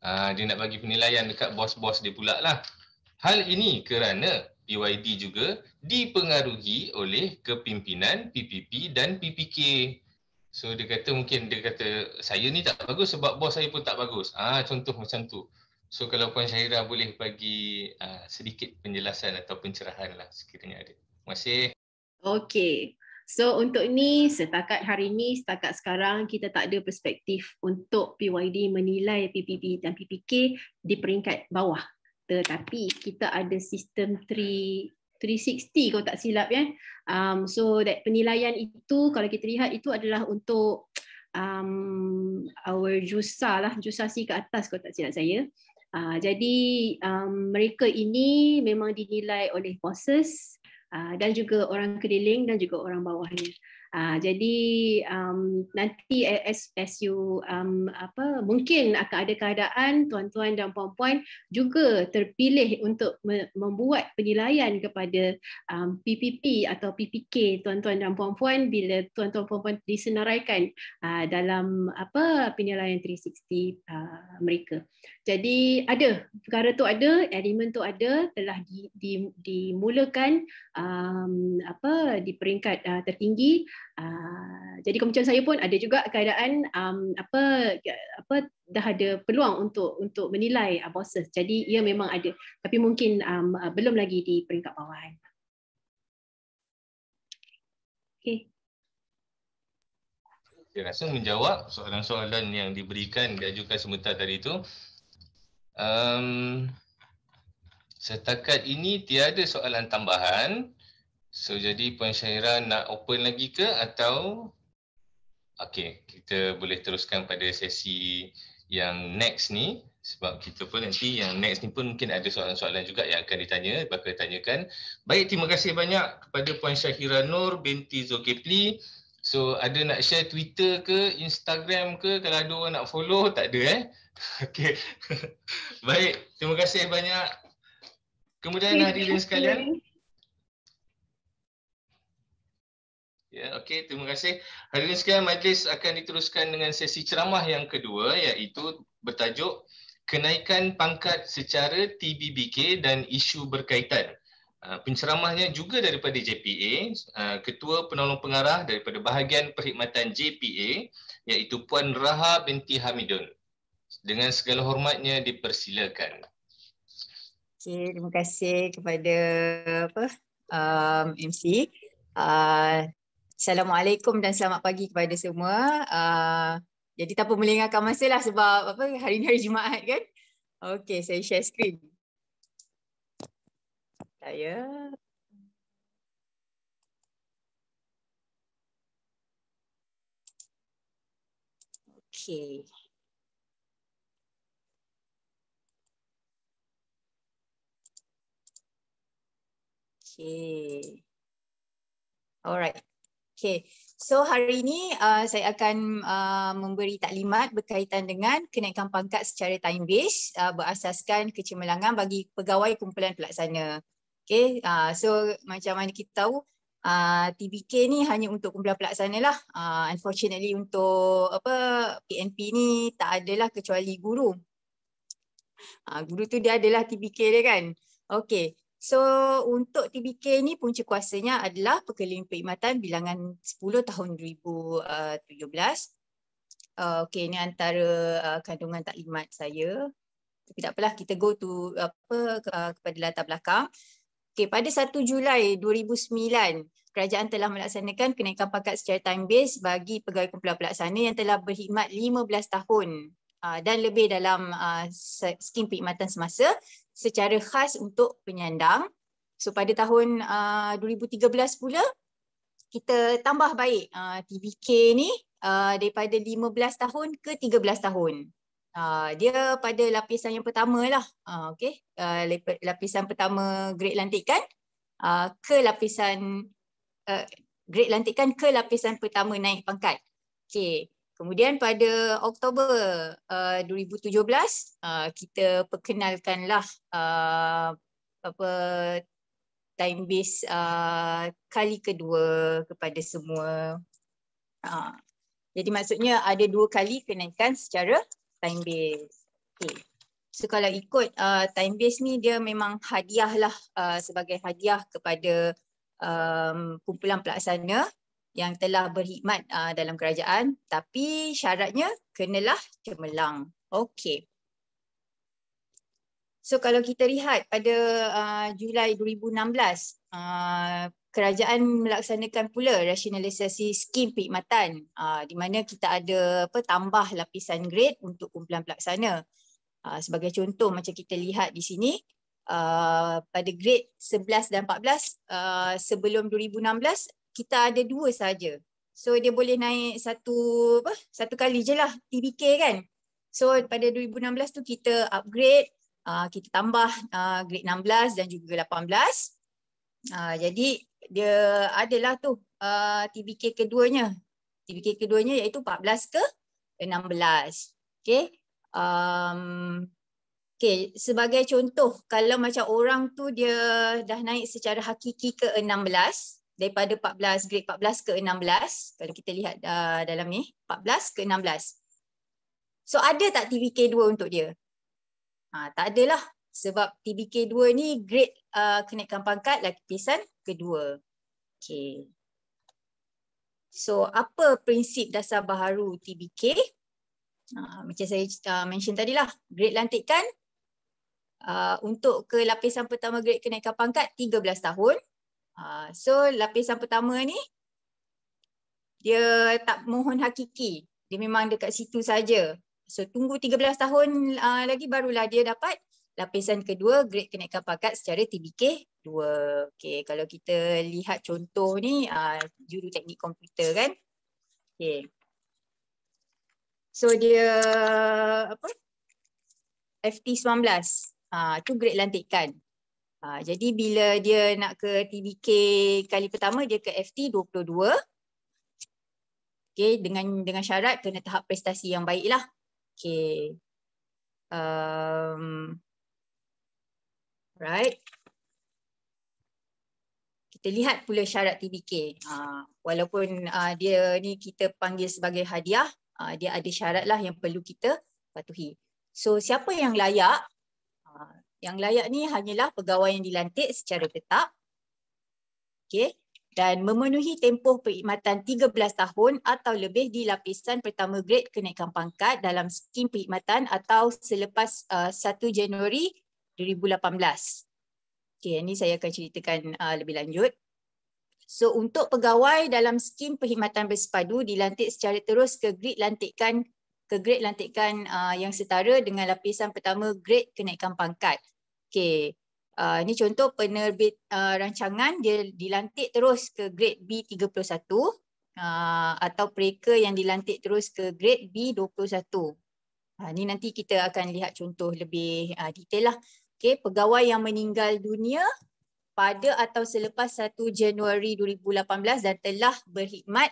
uh, dia nak bagi penilaian dekat bos-bos dia pula lah. Hal ini kerana PYD juga dipengaruhi oleh kepimpinan PPP dan PPK. So dia kata mungkin dia kata saya ni tak bagus sebab bos saya pun tak bagus. Ah contoh macam tu. So kalau Puan Syahira boleh bagi uh, sedikit penjelasan atau pencerahan lah sekiranya ada. Terima kasih. Okey. So untuk ini setakat hari ini setakat sekarang kita tak ada perspektif untuk PYD menilai PPP dan PPK di peringkat bawah. Tetapi kita ada sistem 3 360 kalau tak silap ya. Um, so that penilaian itu kalau kita lihat itu adalah untuk um, our jusa lah, jusa si ke atas kalau tak silap saya. Uh, jadi um, mereka ini memang dinilai oleh bosses uh, dan juga orang keliling dan juga orang bawahnya. Uh, jadi um, nanti as, as you um, apa mungkin akan ada keadaan tuan-tuan dan puan-puan juga terpilih untuk me- membuat penilaian kepada um, PPP atau PPK tuan-tuan dan puan-puan bila tuan-tuan puan-puan disenaraikan uh, dalam apa penilaian 360 uh, mereka. Jadi ada perkara tu ada, elemen tu ada telah di, di, dimulakan um, apa di peringkat uh, tertinggi. Uh, jadi kemudian saya pun ada juga keadaan um, apa apa dah ada peluang untuk untuk menilai uh, bosses. Jadi ia memang ada tapi mungkin um, uh, belum lagi di peringkat bawahan. Okay. Saya rasa menjawab soalan-soalan yang diberikan diajukan sebentar tadi itu Um, setakat ini tiada soalan tambahan. So jadi Puan Syahira nak open lagi ke atau Okay, kita boleh teruskan pada sesi yang next ni sebab kita pun nanti yang next ni pun mungkin ada soalan-soalan juga yang akan ditanya, bakal ditanyakan. Baik, terima kasih banyak kepada Puan Syahira Nur binti Zulkifli. So ada nak share Twitter ke, Instagram ke kalau ada orang nak follow, tak ada eh. Okay. Baik, terima kasih banyak. Kemudian hadirin sekalian. Ya, okey, terima kasih. Hadirin sekalian, majlis akan diteruskan dengan sesi ceramah yang kedua iaitu bertajuk Kenaikan Pangkat Secara TBBK dan Isu Berkaitan. Uh, penceramahnya juga daripada JPA, uh, Ketua Penolong Pengarah daripada bahagian perkhidmatan JPA iaitu Puan Raha binti Hamidun. Dengan segala hormatnya dipersilakan. Okay, terima kasih kepada apa um, MC. Uh, Assalamualaikum dan selamat pagi kepada semua. Uh, jadi tanpa melengahkan masa lah sebab apa hari ni hari Jumaat kan. Okey, saya share screen. Saya. Okey. Okay. Alright. Okay, so hari ini uh, saya akan uh, memberi taklimat berkaitan dengan kenaikan pangkat secara time base uh, berasaskan kecemerlangan bagi pegawai kumpulan pelaksana. Okay, uh, so macam mana kita tahu uh, TBK ni hanya untuk kumpulan pelaksana lah. Uh, unfortunately untuk apa PNP ni tak adalah kecuali guru. Uh, guru tu dia adalah TBK dia kan. Okay, So untuk TBK ni punca kuasanya adalah Perkeliling Perkhidmatan bilangan 10 tahun 2017. Uh, okay, ini antara uh, kandungan taklimat saya. Tapi tak apalah, kita go to apa uh, kepada latar belakang. Okay, pada 1 Julai 2009, kerajaan telah melaksanakan kenaikan pangkat secara time base bagi pegawai kumpulan pelaksana yang telah berkhidmat 15 tahun uh, dan lebih dalam uh, skim perkhidmatan semasa secara khas untuk penyandang. So pada tahun uh, 2013 pula kita tambah baik TBK ni daripada 15 tahun ke 13 tahun. Uh, dia pada lapisan yang pertama lah. Uh, okay. Uh, lapisan pertama grade lantikan uh, ke lapisan uh, grade lantikan ke lapisan pertama naik pangkat. Okay. Kemudian pada Oktober uh, 2017 uh, kita perkenalkanlah uh, apa time base uh, kali kedua kepada semua. Uh, jadi maksudnya ada dua kali kenaikan secara time base. Okay. So kalau ikut uh, time base ni dia memang hadiah lah uh, sebagai hadiah kepada um, kumpulan pelaksana yang telah berkhidmat uh, dalam kerajaan tapi syaratnya kenalah cemerlang. Okey. So kalau kita lihat pada uh, Julai 2016 uh, kerajaan melaksanakan pula rasionalisasi skim perkhidmatan uh, di mana kita ada apa tambah lapisan grade untuk kumpulan pelaksana. Uh, sebagai contoh macam kita lihat di sini uh, pada grade 11 dan 14 uh, sebelum 2016 kita ada dua saja. So dia boleh naik satu apa satu kali je lah TBK kan. So pada 2016 tu kita upgrade, uh, kita tambah uh, grade 16 dan juga 18. Uh, jadi dia adalah tu uh, TBK keduanya. TBK keduanya iaitu 14 ke 16. Okay. Um, okay. Sebagai contoh, kalau macam orang tu dia dah naik secara hakiki ke 16, daripada 14 grade 14 ke 16 kalau kita lihat uh, dalam ni 14 ke 16 so ada tak TBK 2 untuk dia ha, tak adalah sebab TBK 2 ni grade uh, kenaikan pangkat lapisan kedua okay. so apa prinsip dasar baharu TBK ha, macam saya uh, mention tadi lah grade lantikan uh, untuk ke lapisan pertama grade kenaikan pangkat 13 tahun Ha, so lapisan pertama ni dia tak mohon hakiki. Dia memang dekat situ saja. So tunggu 13 tahun uh, lagi barulah dia dapat lapisan kedua grade kenaikan pangkat secara TBK 2. Okey, kalau kita lihat contoh ni uh, juru teknik komputer kan. Okey. So dia apa? FT19. Ah uh, tu grade lantikan. Uh, jadi bila dia nak ke TBK kali pertama dia ke FT 22. Okey, dengan dengan syarat kena tahap prestasi yang baiklah. Okey. Um, right. Kita lihat pula syarat TBK. Uh, walaupun uh, dia ni kita panggil sebagai hadiah, uh, dia ada syarat lah yang perlu kita patuhi. So siapa yang layak? Uh, yang layak ni hanyalah pegawai yang dilantik secara tetap. Okay dan memenuhi tempoh perkhidmatan 13 tahun atau lebih di lapisan pertama grade kenaikan pangkat dalam skim perkhidmatan atau selepas uh, 1 Januari 2018. Okay, ini saya akan ceritakan uh, lebih lanjut. So untuk pegawai dalam skim perkhidmatan bersepadu dilantik secara terus ke grade lantikan ke grade lantikan uh, yang setara dengan lapisan pertama grade kenaikan pangkat. Okay, Uh, ini contoh penerbit uh, rancangan dia dilantik terus ke grade B31 uh, atau pereka yang dilantik terus ke grade B21. Uh, ini nanti kita akan lihat contoh lebih uh, detail lah. Okay, pegawai yang meninggal dunia pada atau selepas 1 Januari 2018 dan telah berkhidmat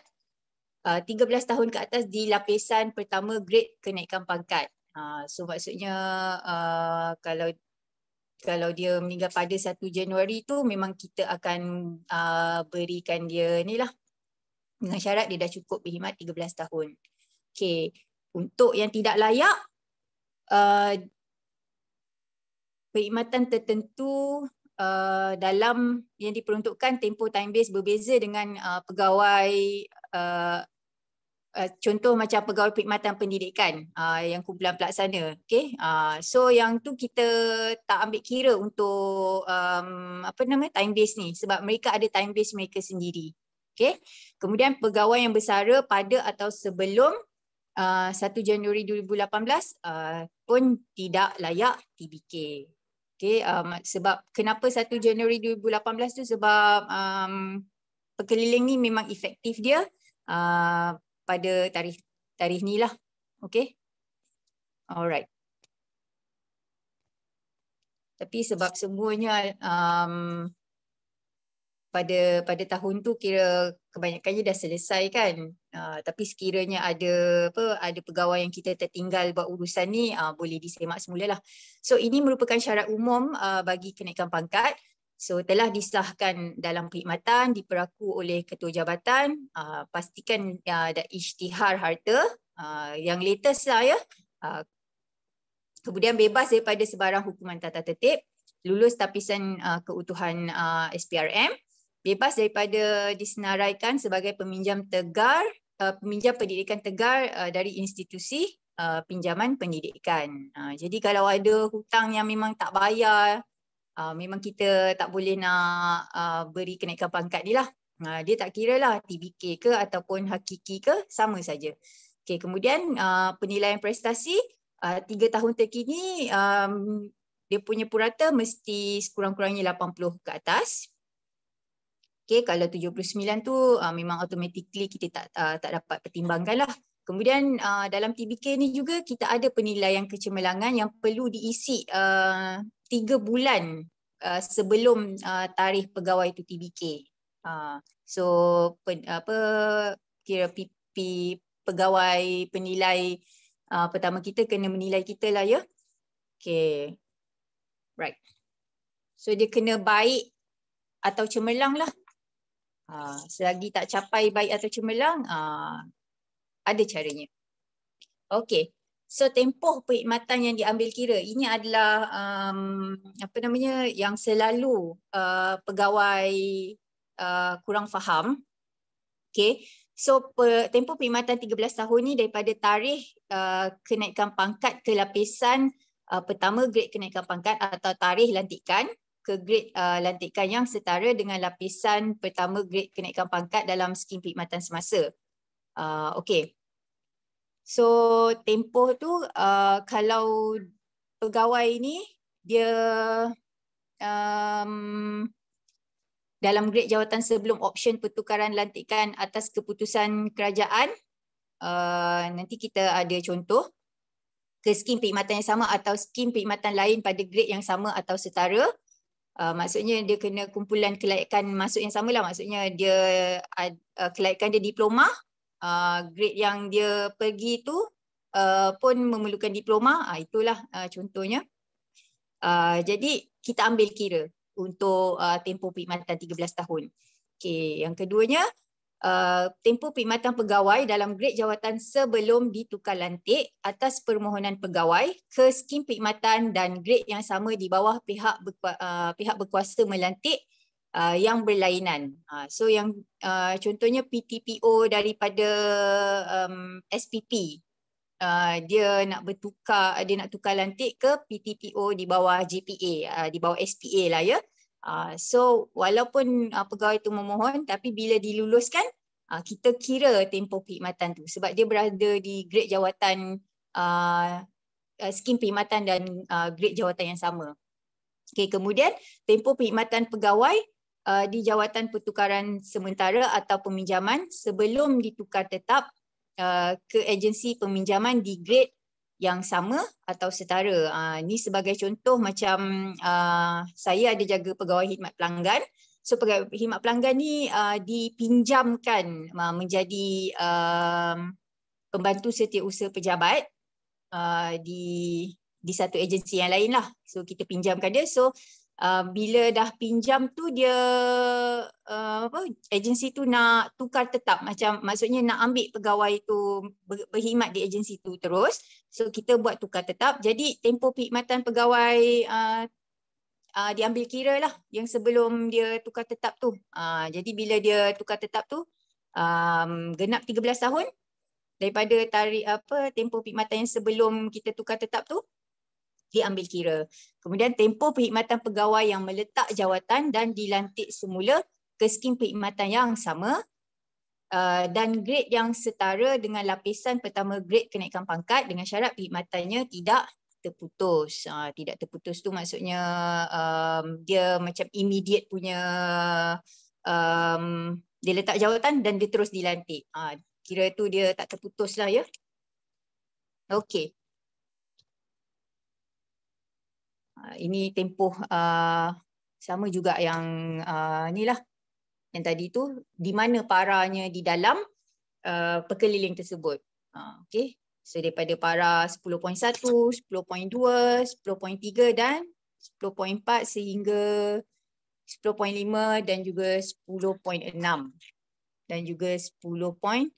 uh, 13 tahun ke atas di lapisan pertama grade kenaikan pangkat. Uh, so maksudnya uh, kalau kalau dia meninggal pada 1 Januari tu memang kita akan uh, berikan dia ni lah dengan syarat dia dah cukup berkhidmat 13 tahun. Okay. Untuk yang tidak layak, uh, perkhidmatan tertentu uh, dalam yang diperuntukkan tempoh time base berbeza dengan uh, pegawai uh, uh, contoh macam pegawai perkhidmatan pendidikan uh, yang kumpulan pelaksana okey uh, so yang tu kita tak ambil kira untuk um, apa nama time base ni sebab mereka ada time base mereka sendiri okey kemudian pegawai yang bersara pada atau sebelum uh, 1 Januari 2018 uh, pun tidak layak TBK okey um, sebab kenapa 1 Januari 2018 tu sebab um, pekeliling ni memang efektif dia uh, pada tarikh tarikh ni lah. Okay. Alright. Tapi sebab semuanya um, pada pada tahun tu kira kebanyakannya dah selesai kan. Uh, tapi sekiranya ada apa ada pegawai yang kita tertinggal buat urusan ni uh, boleh disemak semula lah. So ini merupakan syarat umum uh, bagi kenaikan pangkat. So telah disahkan dalam perkhidmatan diperaku oleh ketua jabatan uh, pastikan uh, ada isytihar harta uh, yang latest lah ya. Uh, kemudian bebas daripada sebarang hukuman tata tertib, lulus tapisan uh, keutuhan uh, SPRM, bebas daripada disenaraikan sebagai peminjam tegar, uh, peminjam pendidikan tegar uh, dari institusi uh, pinjaman pendidikan. Uh, jadi kalau ada hutang yang memang tak bayar uh, memang kita tak boleh nak uh, beri kenaikan pangkat ni lah. Uh, dia tak kira lah TBK ke ataupun hakiki ke, sama saja. Okay, kemudian uh, penilaian prestasi, uh, tiga tahun terkini um, dia punya purata mesti sekurang-kurangnya 80 ke atas. Okay, kalau 79 tu uh, memang automatically kita tak uh, tak dapat pertimbangkan lah. Kemudian uh, dalam TBK ni juga kita ada penilaian kecemerlangan yang perlu diisi tiga bulan uh, sebelum uh, tarikh pegawai itu TBK. Uh, so pen, apa kira PP pegawai penilai uh, pertama kita kena menilai kita lah ya. Okay. Right. So dia kena baik atau cemerlang lah. Uh, selagi tak capai baik atau cemerlang, uh, ada caranya. Okay. So tempoh perkhidmatan yang diambil kira ini adalah um, apa namanya yang selalu uh, pegawai uh, kurang faham. Okay. So per, tempoh perkhidmatan 13 tahun ni daripada tarikh uh, kenaikan pangkat ke lapisan uh, pertama grade kenaikan pangkat atau tarikh lantikan ke grade uh, lantikan yang setara dengan lapisan pertama grade kenaikan pangkat dalam skim perkhidmatan semasa. Uh, okay. So tempoh tu uh, kalau pegawai ni dia um, dalam grade jawatan sebelum option pertukaran lantikan atas keputusan kerajaan uh, nanti kita ada contoh ke skim perkhidmatan yang sama atau skim perkhidmatan lain pada grade yang sama atau setara uh, maksudnya dia kena kumpulan kelayakan masuk yang sama lah maksudnya dia uh, kelayakan dia diploma uh, grade yang dia pergi tu uh, pun memerlukan diploma. Uh, itulah uh, contohnya. Uh, jadi kita ambil kira untuk uh, tempoh perkhidmatan 13 tahun. Okey, yang keduanya uh, tempoh perkhidmatan pegawai dalam grade jawatan sebelum ditukar lantik atas permohonan pegawai ke skim perkhidmatan dan grade yang sama di bawah pihak berku- uh, pihak berkuasa melantik uh, yang berlainan. Uh, so yang uh, contohnya PTPO daripada um, SPP Uh, dia nak bertukar dia nak tukar lantik ke PTPO di bawah JPA uh, di bawah SPA lah ya. Uh, so walaupun uh, pegawai itu memohon tapi bila diluluskan uh, kita kira tempoh perkhidmatan tu sebab dia berada di grade jawatan uh, uh, skim perkhidmatan dan uh, grade jawatan yang sama. Okay, kemudian tempoh perkhidmatan pegawai uh, di jawatan pertukaran sementara atau peminjaman sebelum ditukar tetap Uh, ke agensi peminjaman di grade yang sama atau setara. Uh, ini sebagai contoh macam uh, saya ada jaga pegawai khidmat pelanggan. So pegawai khidmat pelanggan ni uh, dipinjamkan uh, menjadi uh, pembantu setiausaha pejabat uh, di di satu agensi yang lain lah. So kita pinjamkan dia. So uh, bila dah pinjam tu dia uh, apa agensi tu nak tukar tetap. Macam maksudnya nak ambil pegawai tu ber, berkhidmat di agensi tu terus. So kita buat tukar tetap. Jadi tempoh perkhidmatan pegawai uh, uh, diambil kira lah yang sebelum dia tukar tetap tu. Uh, jadi bila dia tukar tetap tu um, genap 13 tahun daripada tarikh apa tempoh perkhidmatan yang sebelum kita tukar tetap tu diambil kira. Kemudian tempoh perkhidmatan pegawai yang meletak jawatan dan dilantik semula ke skim perkhidmatan yang sama uh, dan grade yang setara dengan lapisan pertama grade kenaikan pangkat dengan syarat perkhidmatannya tidak terputus. Uh, tidak terputus tu maksudnya um, dia macam immediate punya um, dia letak jawatan dan dia terus dilantik. Uh, kira tu dia tak terputus lah ya. Okay. Ah, ini tempoh uh, sama juga yang uh, ni lah yang tadi tu di mana paranya di dalam uh, perkeliling tersebut. Uh, okay. So daripada para 10.1, 10.2, 10.3 dan 10.4 sehingga 10.5 dan juga 10.6 dan juga 10.7.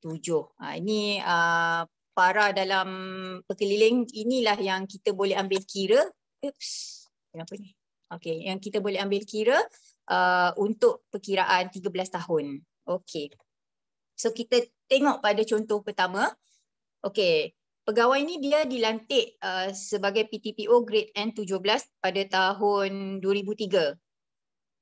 Uh, ini uh, para dalam perkeliling inilah yang kita boleh ambil kira Oops, kenapa ni? Okay, yang kita boleh ambil kira uh, untuk perkiraan 13 tahun. Okay. So kita tengok pada contoh pertama. Okay, pegawai ni dia dilantik uh, sebagai PTPO grade N17 pada tahun 2003.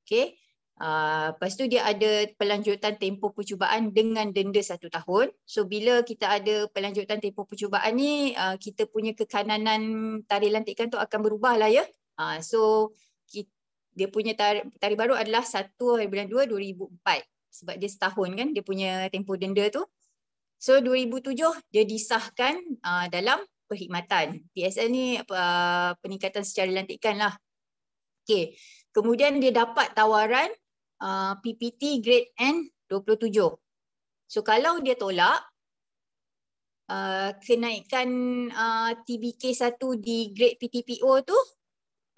Okay. Uh, lepas tu dia ada pelanjutan tempoh percubaan dengan denda satu tahun. So bila kita ada pelanjutan tempoh percubaan ni, uh, kita punya kekananan tarikh lantikan tu akan berubah lah ya. Uh, so kita, dia punya tarikh, tarikh baru adalah 1 hari bulan 2 2004. Sebab dia setahun kan dia punya tempoh denda tu. So 2007 dia disahkan uh, dalam perkhidmatan. PSL ni uh, peningkatan secara lantikan lah. Okay. Kemudian dia dapat tawaran uh, PPT grade N 27. So kalau dia tolak uh, kenaikan uh, TBK 1 di grade PTPO tu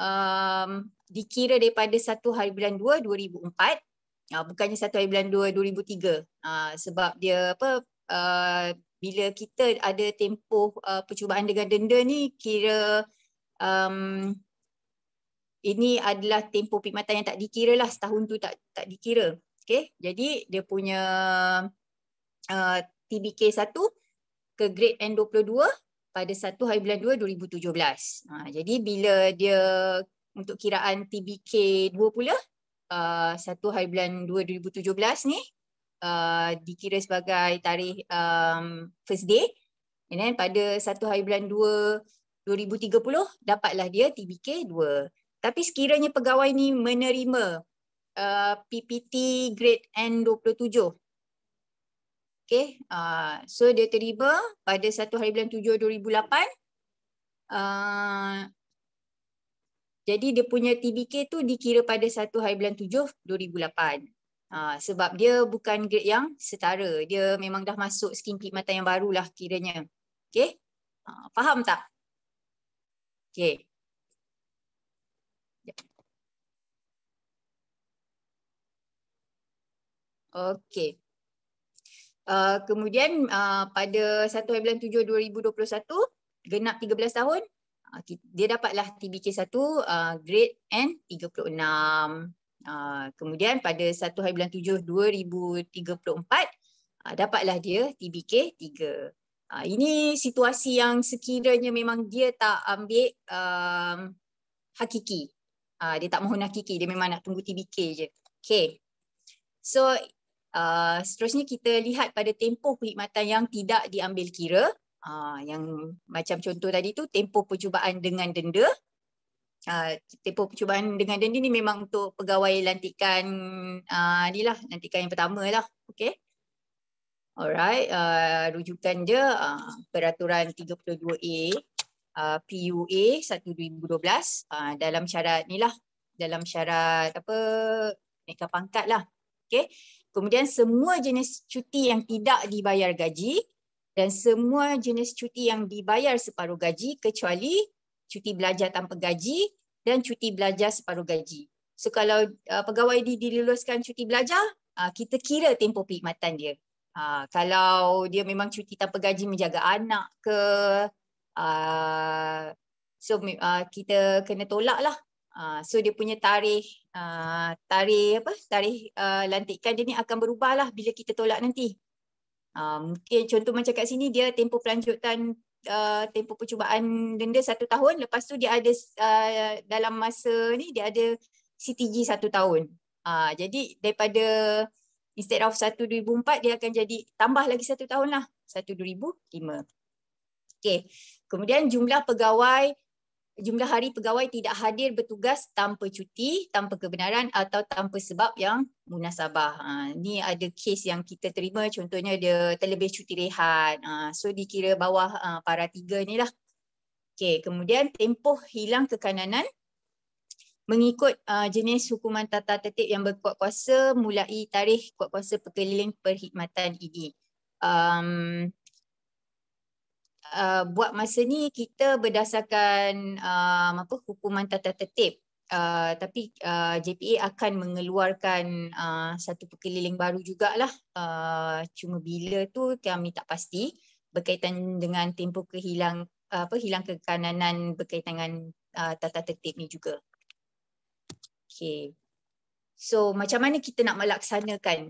um, dikira daripada 1 hari bulan 2 2004 uh, bukannya 1 hari bulan 2 2003 uh, sebab dia apa uh, bila kita ada tempoh uh, percubaan dengan denda ni kira um, ini adalah tempoh perkhidmatan yang tak dikira lah setahun tu tak tak dikira. Okay, jadi dia punya uh, TBK 1 ke grade N22 pada 1 hari bulan 2 2017. Ha, jadi bila dia untuk kiraan TBK 2 pula uh, 1 hari bulan 2 2017 ni uh, dikira sebagai tarikh um, first day. And then pada 1 hari bulan 2 2030 dapatlah dia TBK 2. Tapi sekiranya pegawai ni menerima uh, PPT grade N27. Okay, uh, so dia terima pada 1 hari bulan 7 2008. Uh, jadi dia punya TBK tu dikira pada 1 hari bulan 7 2008. Uh, sebab dia bukan grade yang setara. Dia memang dah masuk skim perkhidmatan yang barulah kiranya. Okay, uh, faham tak? Okay. Okay. Uh, kemudian uh, pada 1 bulan 7 2021, genap 13 tahun, uh, dia dapatlah TBK 1 uh, grade N36. Uh, kemudian pada 1 bulan 7 2034, uh, dapatlah dia TBK 3. Uh, ini situasi yang sekiranya memang dia tak ambil um, hakiki. Uh, dia tak mohon hakiki, dia memang nak tunggu TBK je. Okay. So uh, seterusnya kita lihat pada tempoh perkhidmatan yang tidak diambil kira. Uh, yang macam contoh tadi tu tempoh percubaan dengan denda. Uh, tempoh percubaan dengan denda ni memang untuk pegawai lantikan uh, ni lah, lantikan yang pertama lah. Okay. Alright, uh, rujukan dia uh, peraturan 32A uh, PUA 1 2012 uh, dalam syarat ni lah, dalam syarat apa, naikkan pangkat lah. Okay. Kemudian semua jenis cuti yang tidak dibayar gaji dan semua jenis cuti yang dibayar separuh gaji kecuali cuti belajar tanpa gaji dan cuti belajar separuh gaji. So kalau uh, pegawai di diluluskan cuti belajar, uh, kita kira tempoh perkhidmatan dia. Ha, kalau dia memang cuti tanpa gaji menjaga anak ke, uh, so uh, kita kena tolak lah. Uh, so dia punya tarikh, uh, tarikh apa, tarikh uh, lantikan dia ni akan berubah lah bila kita tolak nanti. Uh, mungkin contoh macam kat sini dia tempoh pelanjutan uh, tempoh percubaan denda satu tahun. Lepas tu dia ada uh, dalam masa ni dia ada CTG satu tahun. Uh, jadi daripada Instead of 1 2004 dia akan jadi tambah lagi satu tahun lah. 1 2005. Okay. Kemudian jumlah pegawai, jumlah hari pegawai tidak hadir bertugas tanpa cuti, tanpa kebenaran atau tanpa sebab yang munasabah. Ha, ni ada kes yang kita terima contohnya dia terlebih cuti rehat. Ha, so dikira bawah ha, para tiga ni lah. Okay. Kemudian tempoh hilang kekananan mengikut uh, jenis hukuman tata tertib yang berkuat kuasa mulai tarikh kuat kuasa perkeliling perkhidmatan ini. Um, uh, buat masa ni kita berdasarkan um, apa hukuman tata tertib Uh, tapi uh, JPA akan mengeluarkan uh, satu perkeliling baru jugalah. Uh, cuma bila tu kami tak pasti berkaitan dengan tempoh kehilang uh, apa hilang kekananan berkaitan dengan uh, tata tertib ni juga. Okay. So macam mana kita nak melaksanakan?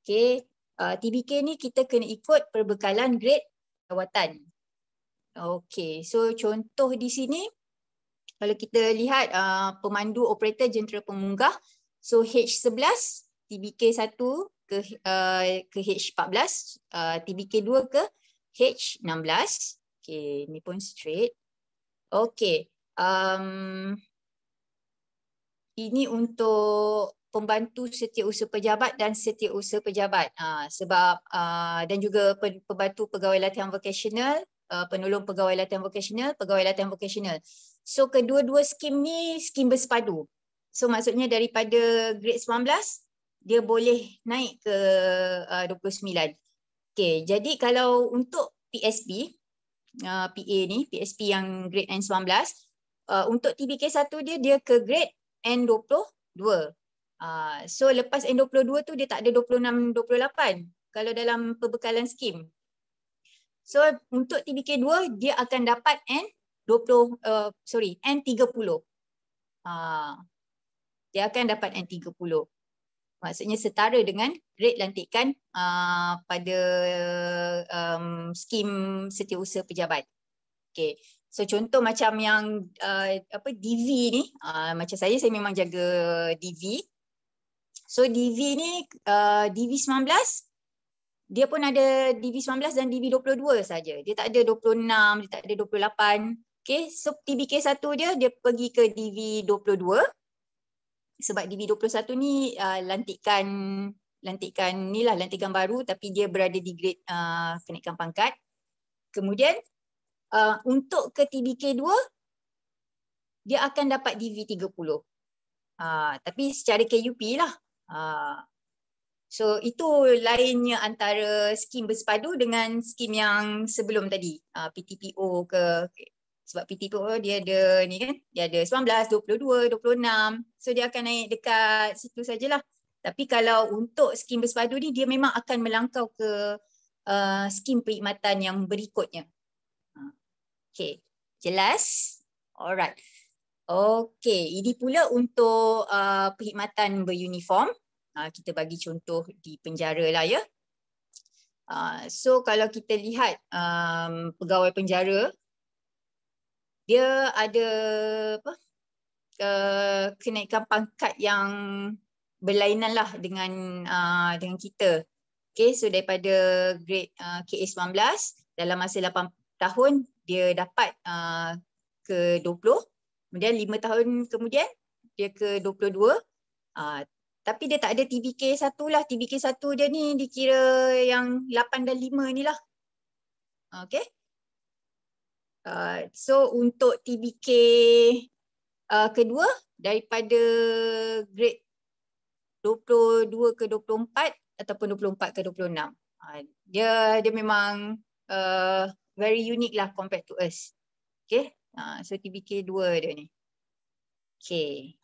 Okay. Uh, TBK ni kita kena ikut perbekalan grade jawatan. Okay. So contoh di sini. Kalau kita lihat uh, pemandu operator jentera pemunggah. So H11, TBK 1 ke, uh, ke H14, uh, TBK 2 ke H16. Okay. Ni pun straight. Okay um, ini untuk pembantu setiausaha pejabat dan setiausaha pejabat uh, sebab uh, dan juga pembantu pegawai latihan vocational, uh, penolong pegawai latihan vocational, pegawai latihan vocational. So kedua-dua skim ni skim bersepadu. So maksudnya daripada grade 19 dia boleh naik ke uh, 29. Okay, jadi kalau untuk PSP, uh, PA ni, PSP yang grade N19, uh, untuk TBK 1 dia dia ke grade N22. Uh, so lepas N22 tu dia tak ada 26 28 kalau dalam perbekalan skim. So untuk TBK 2 dia akan dapat N20 uh, sorry N30. Uh, dia akan dapat N30. Maksudnya setara dengan grade lantikan uh, pada um, skim setiausaha pejabat. Okay. So contoh macam yang uh, apa DV ni, uh, macam saya saya memang jaga DV. So DV ni uh, DV 19 dia pun ada DV19 dan DV22 saja. Dia tak ada 26, dia tak ada 28. Okay, so TBK1 dia, dia pergi ke DV22. Sebab DV21 ni uh, lantikan lantikan ni lah lantikan baru tapi dia berada di grade uh, kenaikan pangkat. Kemudian uh, untuk ke TBK2 dia akan dapat DV30. Uh, tapi secara KUP lah. Uh, so itu lainnya antara skim bersepadu dengan skim yang sebelum tadi. Uh, PTPO ke sebab PTPO dia ada ni kan dia ada 19, 22, 26. So dia akan naik dekat situ sajalah. Tapi kalau untuk skim bersepadu ni dia memang akan melangkau ke uh, skim perkhidmatan yang berikutnya. Uh, okay, jelas? Alright. Okay, ini pula untuk uh, perkhidmatan beruniform. Uh, kita bagi contoh di penjara lah ya. Uh, so kalau kita lihat um, pegawai penjara dia ada apa uh, kenaikan pangkat yang berlainan lah dengan uh, dengan kita. Okay, so daripada grade uh, KA19 dalam masa 8 tahun dia dapat uh, ke 20. Kemudian 5 tahun kemudian dia ke 22. Uh, tapi dia tak ada TBK 1 lah. TBK 1 dia ni dikira yang 8 dan 5 ni lah. Okay. Uh, so untuk TBK uh, kedua daripada grade 22 ke 24 ataupun 24 ke 26. Uh, dia dia memang uh, very unique lah compared to us. Okay. Uh, so TBK 2 dia ni. Okay.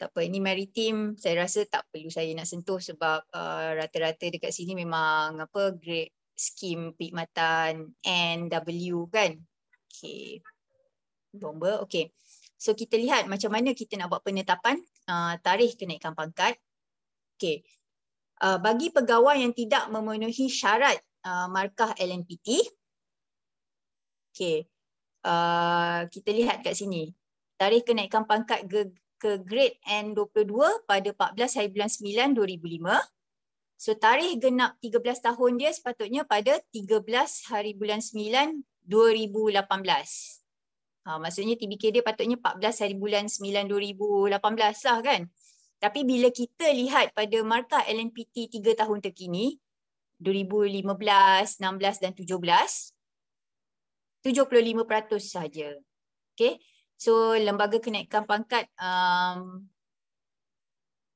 Tak apa, ini maritim saya rasa tak perlu saya nak sentuh sebab uh, rata-rata dekat sini memang apa grade skim perkhidmatan NW kan. Okay. Bomba. Okay. So kita lihat macam mana kita nak buat penetapan uh, tarikh kenaikan pangkat. Okay. Uh, bagi pegawai yang tidak memenuhi syarat uh, markah LNPT. Okay. Uh, kita lihat kat sini. Tarikh kenaikan pangkat ke, ke grade N22 pada 14 hari bulan 9 2005. So tarikh genap 13 tahun dia sepatutnya pada 13 hari bulan 9 2018. Ha, maksudnya TBK dia patutnya 14 hari bulan 9 2018 lah kan. Tapi bila kita lihat pada markah LNPT 3 tahun terkini 2015, 16 dan 17 75% saja. Okay. So lembaga kenaikan pangkat um,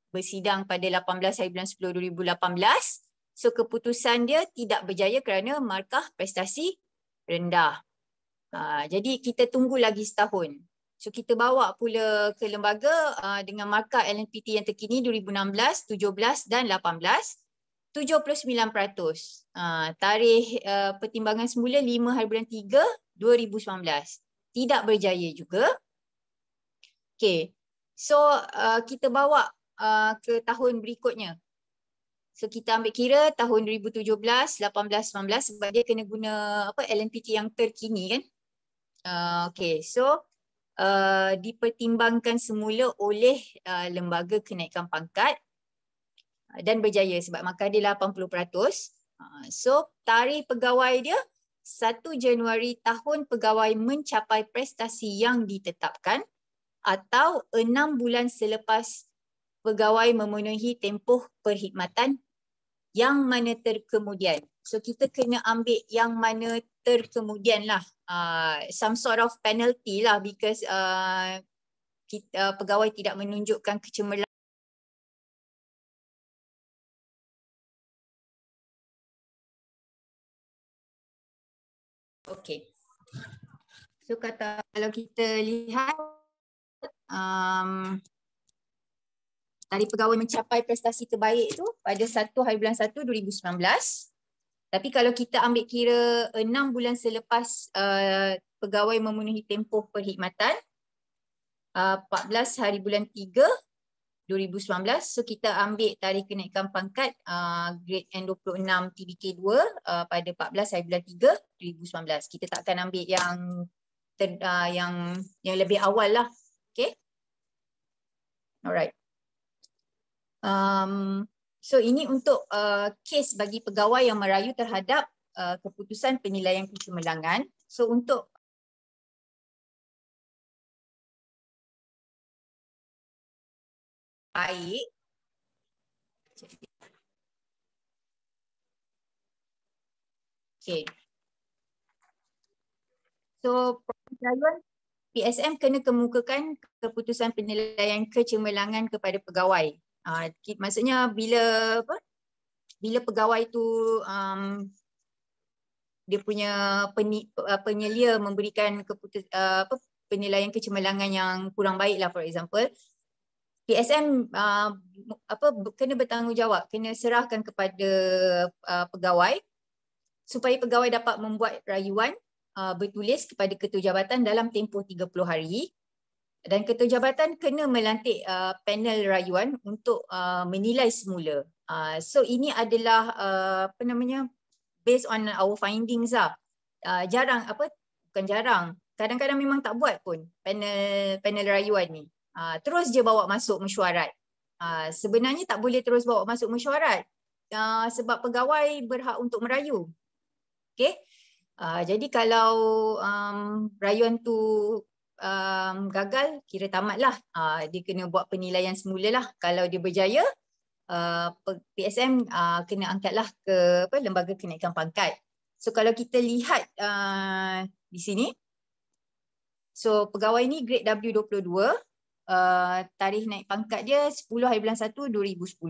bersidang pada 18 hari bulan 10 2018. So keputusan dia tidak berjaya kerana markah prestasi rendah. Uh, jadi kita tunggu lagi setahun. So kita bawa pula ke lembaga uh, dengan markah LNPT yang terkini 2016, 17 dan 18. 79%. Uh, tarikh uh, pertimbangan semula 5 hari bulan 3 2019. Tidak berjaya juga. Okay. So uh, kita bawa uh, ke tahun berikutnya. So kita ambil kira tahun 2017, 18, 19 sebab dia kena guna apa LNPT yang terkini kan. Uh, okay, so uh, dipertimbangkan semula oleh uh, lembaga kenaikan pangkat dan berjaya sebab markah dia 80%. Uh, so tarikh pegawai dia 1 Januari tahun pegawai mencapai prestasi yang ditetapkan atau 6 bulan selepas pegawai memenuhi tempoh perkhidmatan yang mana terkemudian. So kita kena ambil yang mana terkemudian lah. Uh, some sort of penalty lah because uh, kita, uh, pegawai tidak menunjukkan kecemerlangan. Okay. So kata kalau kita lihat um, Hari pegawai mencapai prestasi terbaik tu pada 1 hari bulan 1 2019. Tapi kalau kita ambil kira 6 bulan selepas uh, pegawai memenuhi tempoh perkhidmatan, uh, 14 hari bulan 3 2019, so kita ambil tarikh kenaikan pangkat uh, grade N26 TBK2 uh, pada 14 hari bulan 3 2019. Kita tak akan ambil yang ter, uh, yang yang lebih awal lah. Okay. Alright. Um, So ini untuk uh, kes bagi pegawai yang merayu terhadap uh, keputusan penilaian kecemerlangan. So untuk baik Okay. So proses PSM kena kemukakan keputusan penilaian kecemerlangan kepada pegawai. Uh, maksudnya bila apa? Bila pegawai tu um, dia punya peni, uh, penyelia memberikan keputus, uh, apa, penilaian kecemerlangan yang kurang baik lah for example, PSM uh, apa kena bertanggungjawab, kena serahkan kepada uh, pegawai supaya pegawai dapat membuat rayuan uh, bertulis kepada ketua jabatan dalam tempoh 30 hari dan ketua jabatan kena melantik uh, panel rayuan untuk uh, menilai semula. Uh, so ini adalah uh, apa namanya based on our findings lah. Uh, jarang apa bukan jarang kadang-kadang memang tak buat pun panel panel rayuan ni. Uh, terus je bawa masuk mesyuarat. Uh, sebenarnya tak boleh terus bawa masuk mesyuarat. Uh, sebab pegawai berhak untuk merayu. Okay. Uh, jadi kalau um, rayuan tu um, gagal, kira tamatlah. Uh, dia kena buat penilaian semula lah. Kalau dia berjaya, uh, PSM uh, kena angkatlah ke apa, lembaga kenaikan pangkat. So kalau kita lihat uh, di sini, so pegawai ni grade W22, uh, tarikh naik pangkat dia 10 hari bulan 1 2010.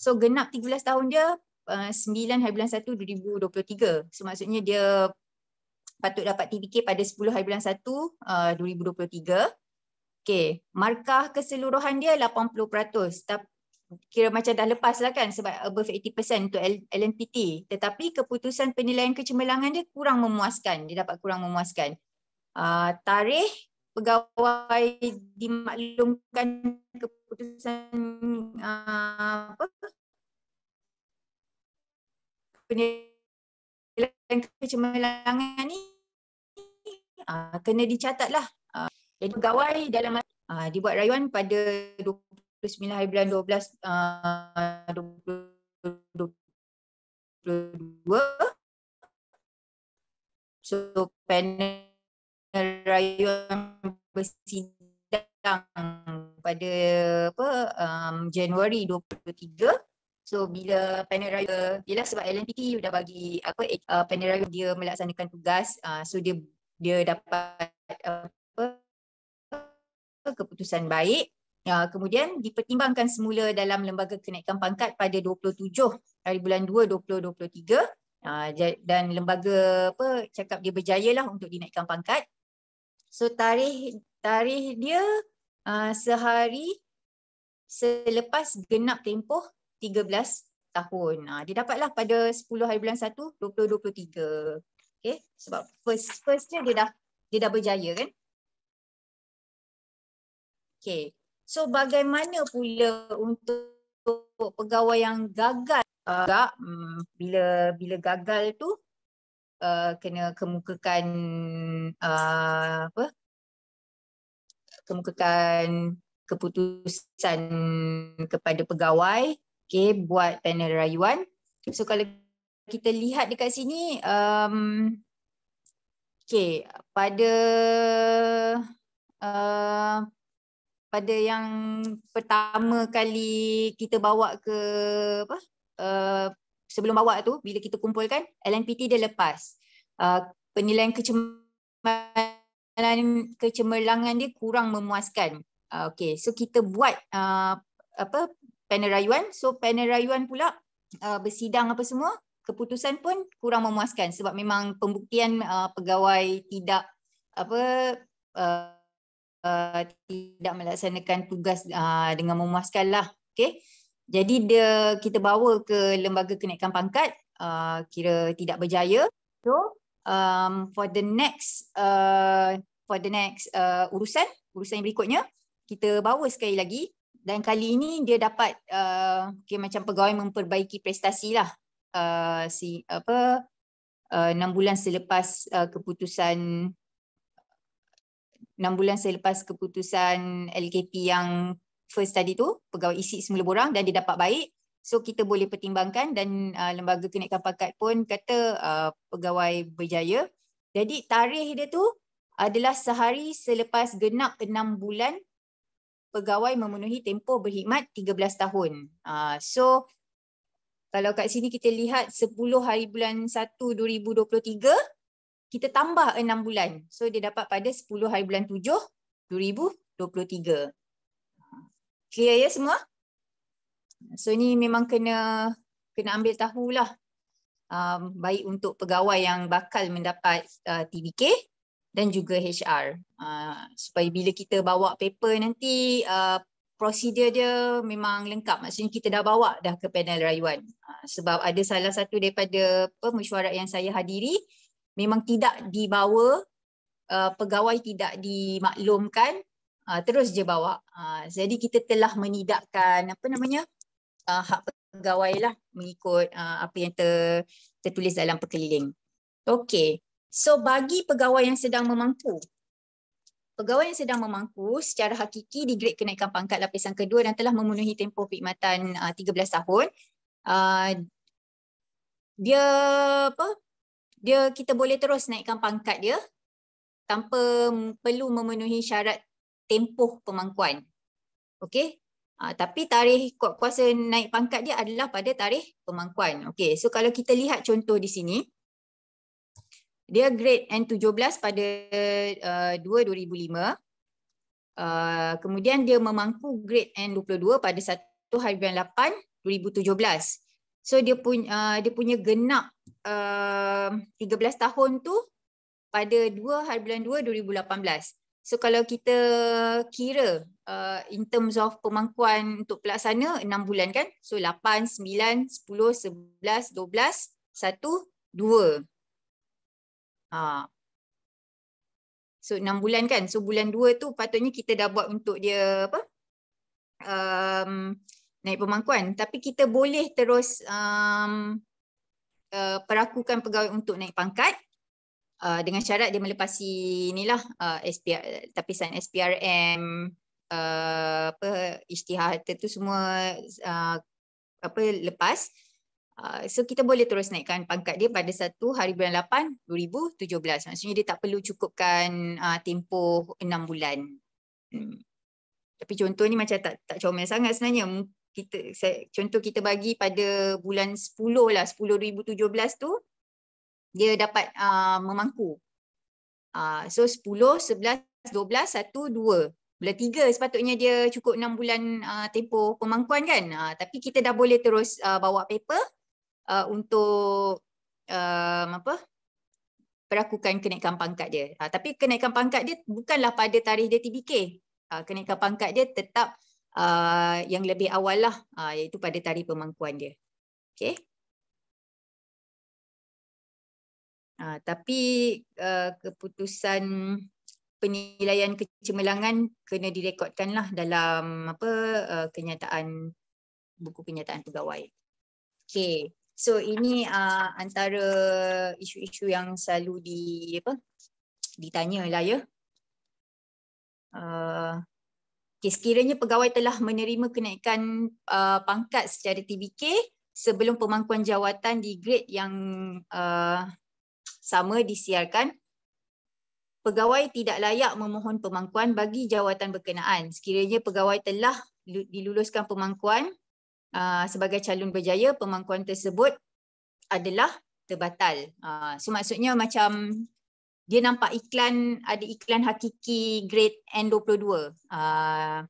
So genap 13 tahun dia 9 uh, hari bulan 1 2023. So maksudnya dia patut dapat TPK pada 10 hari bulan 1 uh, 2023. Okay, markah keseluruhan dia 80%. Tapi kira macam dah lepas lah kan sebab above 80% untuk LNPT. Tetapi keputusan penilaian kecemerlangan dia kurang memuaskan. Dia dapat kurang memuaskan. Uh, tarikh pegawai dimaklumkan keputusan uh, apa penilaian kecemerlangan ni uh, kena dicatatlah. Uh, jadi pegawai dalam uh, dibuat rayuan pada 29 hari bulan 12 uh, 2022. So panel rayuan bersidang pada apa um, Januari 2023 So bila panel raya, ialah sebab LNPT dah bagi apa uh, panel raya dia melaksanakan tugas, uh, so dia dia dapat apa keputusan baik. Uh, kemudian dipertimbangkan semula dalam lembaga kenaikan pangkat pada 27 hari bulan 2 2023 uh, dan lembaga apa cakap dia berjaya lah untuk dinaikkan pangkat. So tarikh tarikh dia uh, sehari selepas genap tempoh 13 tahun. Ha, dia dapatlah pada 10 hari bulan 1 2023. Okay, sebab first first dia dah dia dah berjaya kan? Okay. So bagaimana pula untuk pegawai yang gagal uh, bila bila gagal tu uh, kena kemukakan uh, apa kemukakan keputusan kepada pegawai okay, buat panel rayuan. So kalau kita lihat dekat sini, um, okay, pada uh, pada yang pertama kali kita bawa ke apa uh, sebelum bawa tu bila kita kumpulkan LNPT dia lepas uh, penilaian kecemerlangan kecemerlangan dia kurang memuaskan. Uh, okay, so kita buat uh, apa panel rayuan. So panel rayuan pula uh, bersidang apa semua, keputusan pun kurang memuaskan sebab memang pembuktian uh, pegawai tidak apa uh, uh, tidak melaksanakan tugas uh, dengan memuaskan lah. Okay. Jadi dia kita bawa ke lembaga kenaikan pangkat uh, kira tidak berjaya. So um, for the next uh, for the next uh, urusan urusan yang berikutnya kita bawa sekali lagi dan kali ini dia dapat uh, okay, macam pegawai memperbaiki prestasi lah uh, si apa uh, enam uh, bulan selepas uh, keputusan enam bulan selepas keputusan LKP yang first tadi tu pegawai isi semula borang dan dia dapat baik So kita boleh pertimbangkan dan uh, lembaga kenaikan pangkat pun kata uh, pegawai berjaya. Jadi tarikh dia tu adalah sehari selepas genap enam bulan pegawai memenuhi tempoh berkhidmat 13 tahun. Uh, so kalau kat sini kita lihat 10 hari bulan 1 2023 kita tambah 6 bulan. So dia dapat pada 10 hari bulan 7 2023. Clear ya semua? So ni memang kena kena ambil tahulah. Um, baik untuk pegawai yang bakal mendapat uh, TBK dan juga HR uh, supaya bila kita bawa paper nanti uh, prosedur dia memang lengkap. Maksudnya kita dah bawa dah ke panel rayuan. Uh, sebab ada salah satu daripada pemesyuarat yang saya hadiri memang tidak dibawa uh, pegawai tidak dimaklumkan uh, terus je bawa. Uh, jadi kita telah menidakkan apa namanya uh, hak pegawai lah mengikut apa yang ter, tertulis dalam perkeliling. Okey. So bagi pegawai yang sedang memangku, pegawai yang sedang memangku secara hakiki di grade kenaikan pangkat lapisan kedua dan telah memenuhi tempoh perkhidmatan uh, 13 tahun, dia apa? Dia kita boleh terus naikkan pangkat dia tanpa perlu memenuhi syarat tempoh pemangkuan. Okey? Uh, tapi tarikh kuasa naik pangkat dia adalah pada tarikh pemangkuan. Okey, so kalau kita lihat contoh di sini, dia grade N17 pada uh, 2 2005. Uh, kemudian dia memangku grade N22 pada 1 hari bulan 8 2017. So dia punya uh, dia punya genap uh, 13 tahun tu pada 2 hari bulan 2 2018. So kalau kita kira uh, in terms of pemangkuan untuk pelaksana 6 bulan kan. So 8, 9, 10, 11, 12, 1, 2. Ha. So enam bulan kan. So bulan dua tu patutnya kita dah buat untuk dia apa? Um, naik pemangkuan. Tapi kita boleh terus um, uh, perakukan pegawai untuk naik pangkat uh, dengan syarat dia melepasi inilah uh, SPR, tapisan SPRM uh, apa isytihar tu semua uh, apa lepas Uh, so kita boleh terus naikkan pangkat dia pada 1 hari bulan 8 2017. Maksudnya dia tak perlu cukupkan uh, tempoh 6 bulan. Hmm. Tapi contoh ni macam tak tak comel sangat sebenarnya. Kita saya, contoh kita bagi pada bulan 10 lah 10 2017 tu dia dapat uh, memangku. Uh, so 10, 11, 12, 1, 2. Bulan 3 sepatutnya dia cukup 6 bulan uh, tempoh pemangkuan kan. Uh, tapi kita dah boleh terus uh, bawa paper uh, untuk um, apa perakukan kenaikan pangkat dia. Uh, tapi kenaikan pangkat dia bukanlah pada tarikh dia TBK. Uh, kenaikan pangkat dia tetap uh, yang lebih awal lah uh, iaitu pada tarikh pemangkuan dia. Okay. Uh, tapi uh, keputusan penilaian kecemerlangan kena direkodkanlah dalam apa uh, kenyataan buku kenyataan pegawai. Okay. So ini uh, antara isu-isu yang selalu di apa ditanya lah ya. Uh, okay, sekiranya pegawai telah menerima kenaikan uh, pangkat secara TBK sebelum pemangkuan jawatan di grade yang uh, sama disiarkan, pegawai tidak layak memohon pemangkuan bagi jawatan berkenaan. Sekiranya pegawai telah diluluskan pemangkuan uh, sebagai calon berjaya pemangkuan tersebut adalah terbatal. Uh, so maksudnya macam dia nampak iklan ada iklan hakiki grade N22. Uh,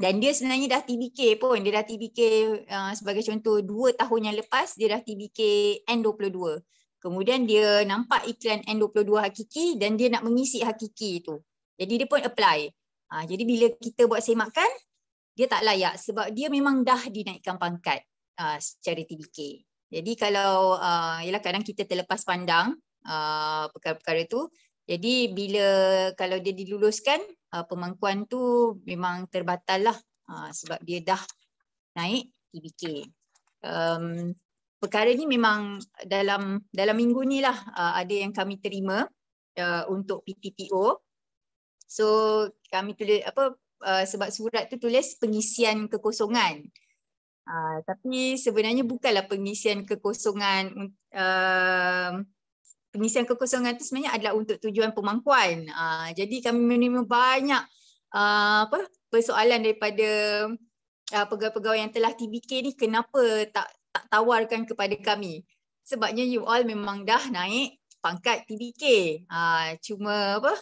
dan dia sebenarnya dah TBK pun. Dia dah TBK uh, sebagai contoh dua tahun yang lepas dia dah TBK N22. Kemudian dia nampak iklan N22 hakiki dan dia nak mengisi hakiki itu. Jadi dia pun apply. Uh, jadi bila kita buat semakan, dia tak layak sebab dia memang dah dinaikkan pangkat uh, secara TBK. Jadi kalau uh, yalah kadang kita terlepas pandang uh, perkara-perkara itu. Jadi bila kalau dia diluluskan uh, pemangkuan tu memang terbatal lah uh, sebab dia dah naik TBK. Um, perkara ni memang dalam dalam minggu ni lah uh, ada yang kami terima uh, untuk PTPO. So kami tulis apa uh, sebab surat tu tulis pengisian kekosongan. Uh, tapi sebenarnya bukanlah pengisian kekosongan uh, pengisian kekosongan itu sebenarnya adalah untuk tujuan pemangkuan. Uh, jadi kami menerima banyak uh, apa persoalan daripada uh, pegawai-pegawai yang telah TBK ni kenapa tak tak tawarkan kepada kami. Sebabnya you all memang dah naik pangkat TBK. Uh, cuma apa?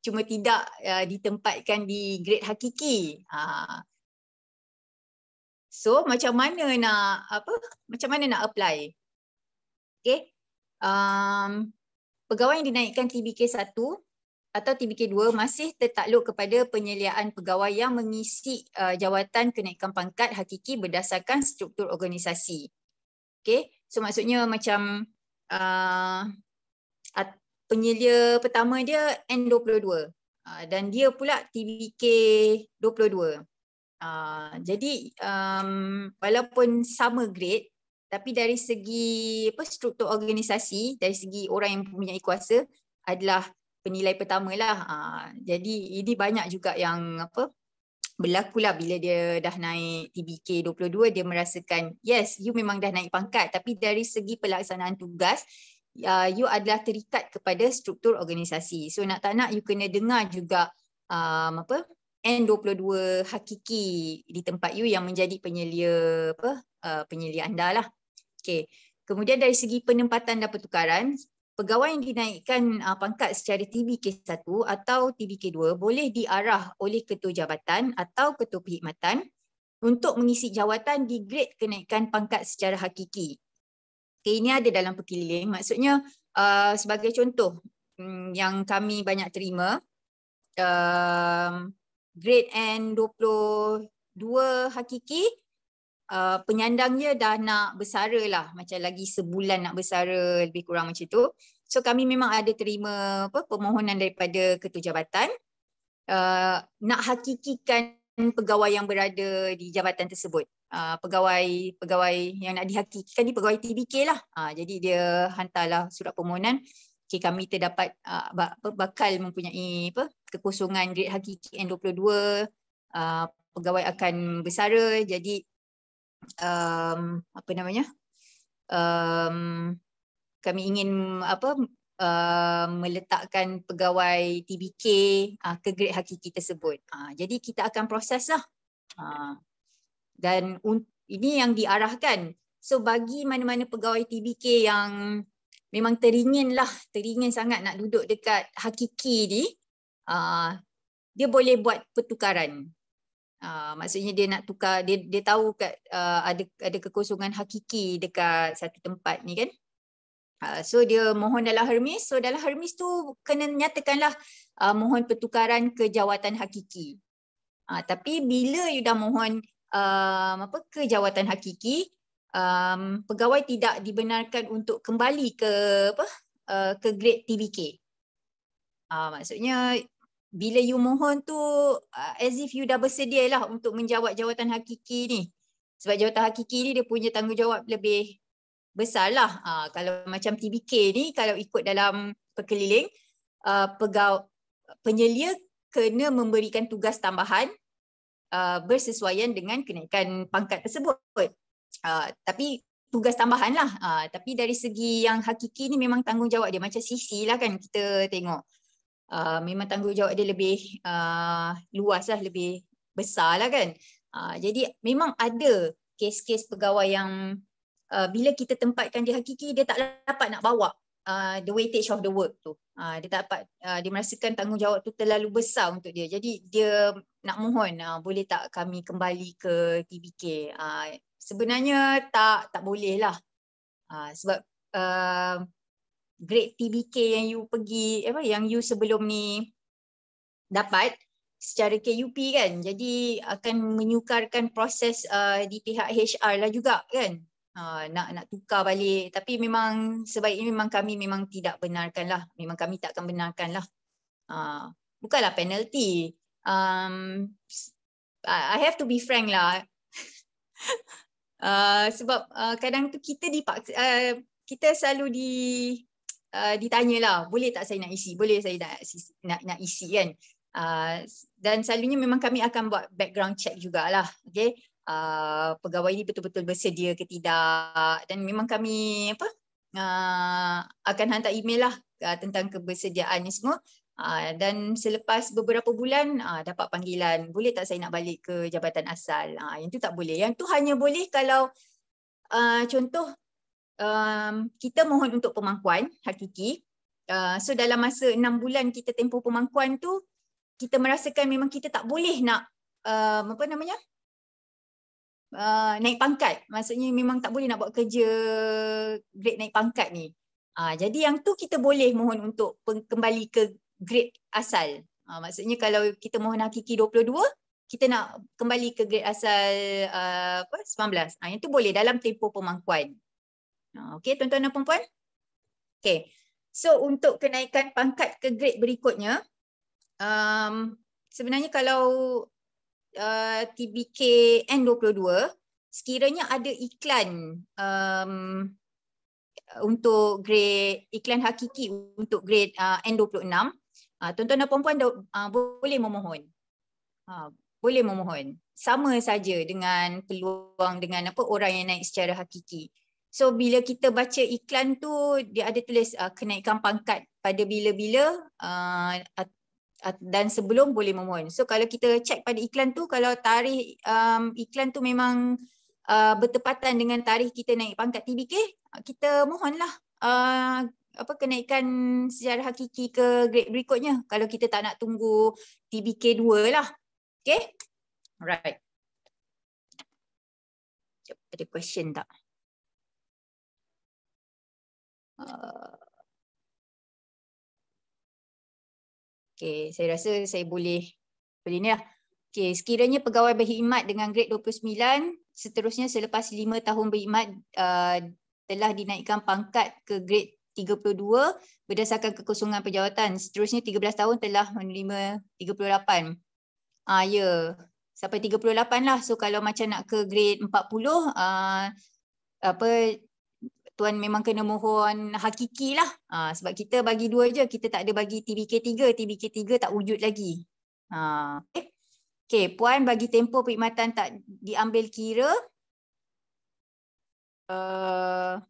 Cuma tidak uh, ditempatkan di grade hakiki. Uh, So macam mana nak apa? Macam mana nak apply? Okay. Um, pegawai yang dinaikkan TBK 1 atau TBK 2 masih tertakluk kepada penyeliaan pegawai yang mengisi uh, jawatan kenaikan pangkat hakiki berdasarkan struktur organisasi. Okay. So maksudnya macam uh, penyelia pertama dia N22 uh, dan dia pula TBK 22. Uh, jadi um, walaupun sama grade tapi dari segi apa struktur organisasi dari segi orang yang mempunyai kuasa adalah penilai pertama lah. Uh, jadi ini banyak juga yang apa berlaku lah bila dia dah naik TBK 22 dia merasakan yes you memang dah naik pangkat tapi dari segi pelaksanaan tugas uh, you adalah terikat kepada struktur organisasi. So nak tak nak you kena dengar juga um, apa N22 hakiki di tempat you yang menjadi penyelia apa uh, penyelia anda lah. Okay. Kemudian dari segi penempatan dan pertukaran, pegawai yang dinaikkan uh, pangkat secara TBK 1 atau TBK 2 boleh diarah oleh ketua jabatan atau ketua perkhidmatan untuk mengisi jawatan di grade kenaikan pangkat secara hakiki. Okay, ini ada dalam perkeliling. Maksudnya uh, sebagai contoh um, yang kami banyak terima, um, grade N22 hakiki uh, penyandang dia dah nak bersara lah. Macam lagi sebulan nak bersara lebih kurang macam tu. So kami memang ada terima apa permohonan daripada ketua jabatan uh, nak hakikikan pegawai yang berada di jabatan tersebut. Uh, pegawai pegawai yang nak dihakikikan ni pegawai TBK lah. Uh, jadi dia hantarlah surat permohonan. Okay, kami terdapat uh, bakal mempunyai apa kekosongan grade hakiki N22 uh, pegawai akan bersara. Jadi um, apa namanya? Um, kami ingin apa uh, meletakkan pegawai TBK uh, ke grade hakiki tersebut. Uh, jadi kita akan proses lah. Uh, dan ini yang diarahkan. So bagi mana-mana pegawai TBK yang memang teringin lah, teringin sangat nak duduk dekat hakiki ni, uh, dia boleh buat pertukaran. Uh, maksudnya dia nak tukar, dia dia tahu kat uh, ada ada kekosongan hakiki dekat satu tempat ni kan. Uh, so dia mohon dalam Hermes, so dalam Hermes tu kena nyatakanlah uh, mohon pertukaran ke jawatan hakiki. Uh, tapi bila you dah mohon uh, apa ke jawatan hakiki, um, pegawai tidak dibenarkan untuk kembali ke apa uh, ke grade TBK. Uh, maksudnya bila you mohon tu uh, as if you dah bersedia lah untuk menjawab jawatan hakiki ni. Sebab jawatan hakiki ni dia punya tanggungjawab lebih besar lah. Uh, kalau macam TBK ni kalau ikut dalam perkeliling uh, pegawai penyelia kena memberikan tugas tambahan uh, bersesuaian dengan kenaikan pangkat tersebut. Uh, tapi tugas tambahan lah. Uh, tapi dari segi yang hakiki ni memang tanggungjawab dia macam sisi lah kan kita tengok. Uh, memang tanggungjawab dia lebih uh, luas lah, lebih besar lah kan. Uh, jadi memang ada kes-kes pegawai yang uh, bila kita tempatkan dia hakiki dia tak dapat nak bawa uh, the weightage of the work tu. Uh, dia tak dapat, uh, dia merasakan tanggungjawab tu terlalu besar untuk dia. Jadi dia nak mohon uh, boleh tak kami kembali ke TBK. Uh, sebenarnya tak tak boleh lah. Uh, sebab uh, grade TBK yang you pergi, apa yang you sebelum ni dapat secara KUP kan. Jadi akan menyukarkan proses uh, di pihak HR lah juga kan. Uh, nak nak tukar balik. Tapi memang sebaiknya memang kami memang tidak benarkan lah. Memang kami tak akan benarkan lah. Uh, bukanlah penalty. Um, I have to be frank lah. Uh, sebab uh, kadang tu kita dipaksa uh, kita selalu di uh, ditanya lah boleh tak saya nak isi? Boleh saya nak nak, nak isi kan? Uh, dan selalunya memang kami akan buat background check jugalah okay? Uh, pegawai ini betul-betul bersedia ke tidak? Dan memang kami apa uh, akan hantar email lah uh, tentang kebersediaan ni semua. Uh, dan selepas beberapa bulan uh, dapat panggilan boleh tak saya nak balik ke jabatan asal? Uh, yang tu tak boleh. Yang tu hanya boleh kalau uh, contoh um, kita mohon untuk pemangkuan hakiki. Uh, so dalam masa enam bulan kita tempoh pemangkuan tu kita merasakan memang kita tak boleh nak uh, apa namanya? Uh, naik pangkat. Maksudnya memang tak boleh nak buat kerja grade naik pangkat ni. Uh, jadi yang tu kita boleh mohon untuk kembali ke grade asal. Uh, maksudnya kalau kita mohon hakiki 22 kita nak kembali ke grade asal uh, apa 19 uh, yang tu boleh dalam tempoh pemangkuan okey tuan-tuan dan puan-puan? Okey. So untuk kenaikan pangkat ke grade berikutnya um, sebenarnya kalau uh, TBK N22 sekiranya ada iklan um, untuk grade iklan hakiki untuk grade uh, N26 uh, tuan-tuan dan puan-puan uh, boleh memohon. Uh, boleh memohon. Sama saja dengan peluang dengan apa orang yang naik secara hakiki So bila kita baca iklan tu dia ada tulis uh, kenaikan pangkat pada bila-bila uh, dan sebelum boleh memohon. So kalau kita check pada iklan tu kalau tarikh um, iklan tu memang uh, bertepatan dengan tarikh kita naik pangkat TBK, kita mohonlah uh, apa kenaikan secara hakiki ke grade berikutnya kalau kita tak nak tunggu TBK 2 lah. Okay? Alright. Ada question tak? Uh, Okay, saya rasa saya boleh boleh ni lah. Okay, sekiranya pegawai berkhidmat dengan grade 29, seterusnya selepas 5 tahun berkhidmat uh, telah dinaikkan pangkat ke grade 32 berdasarkan kekosongan pejawatan. Seterusnya 13 tahun telah menerima 38. Ah ya, yeah. sampai 38 lah. So kalau macam nak ke grade 40, uh, apa tuan memang kena mohon hakiki lah. Ha, sebab kita bagi dua je, kita tak ada bagi TBK 3. TBK 3 tak wujud lagi. Ha, okay. okay, puan bagi tempoh perkhidmatan tak diambil kira. Uh,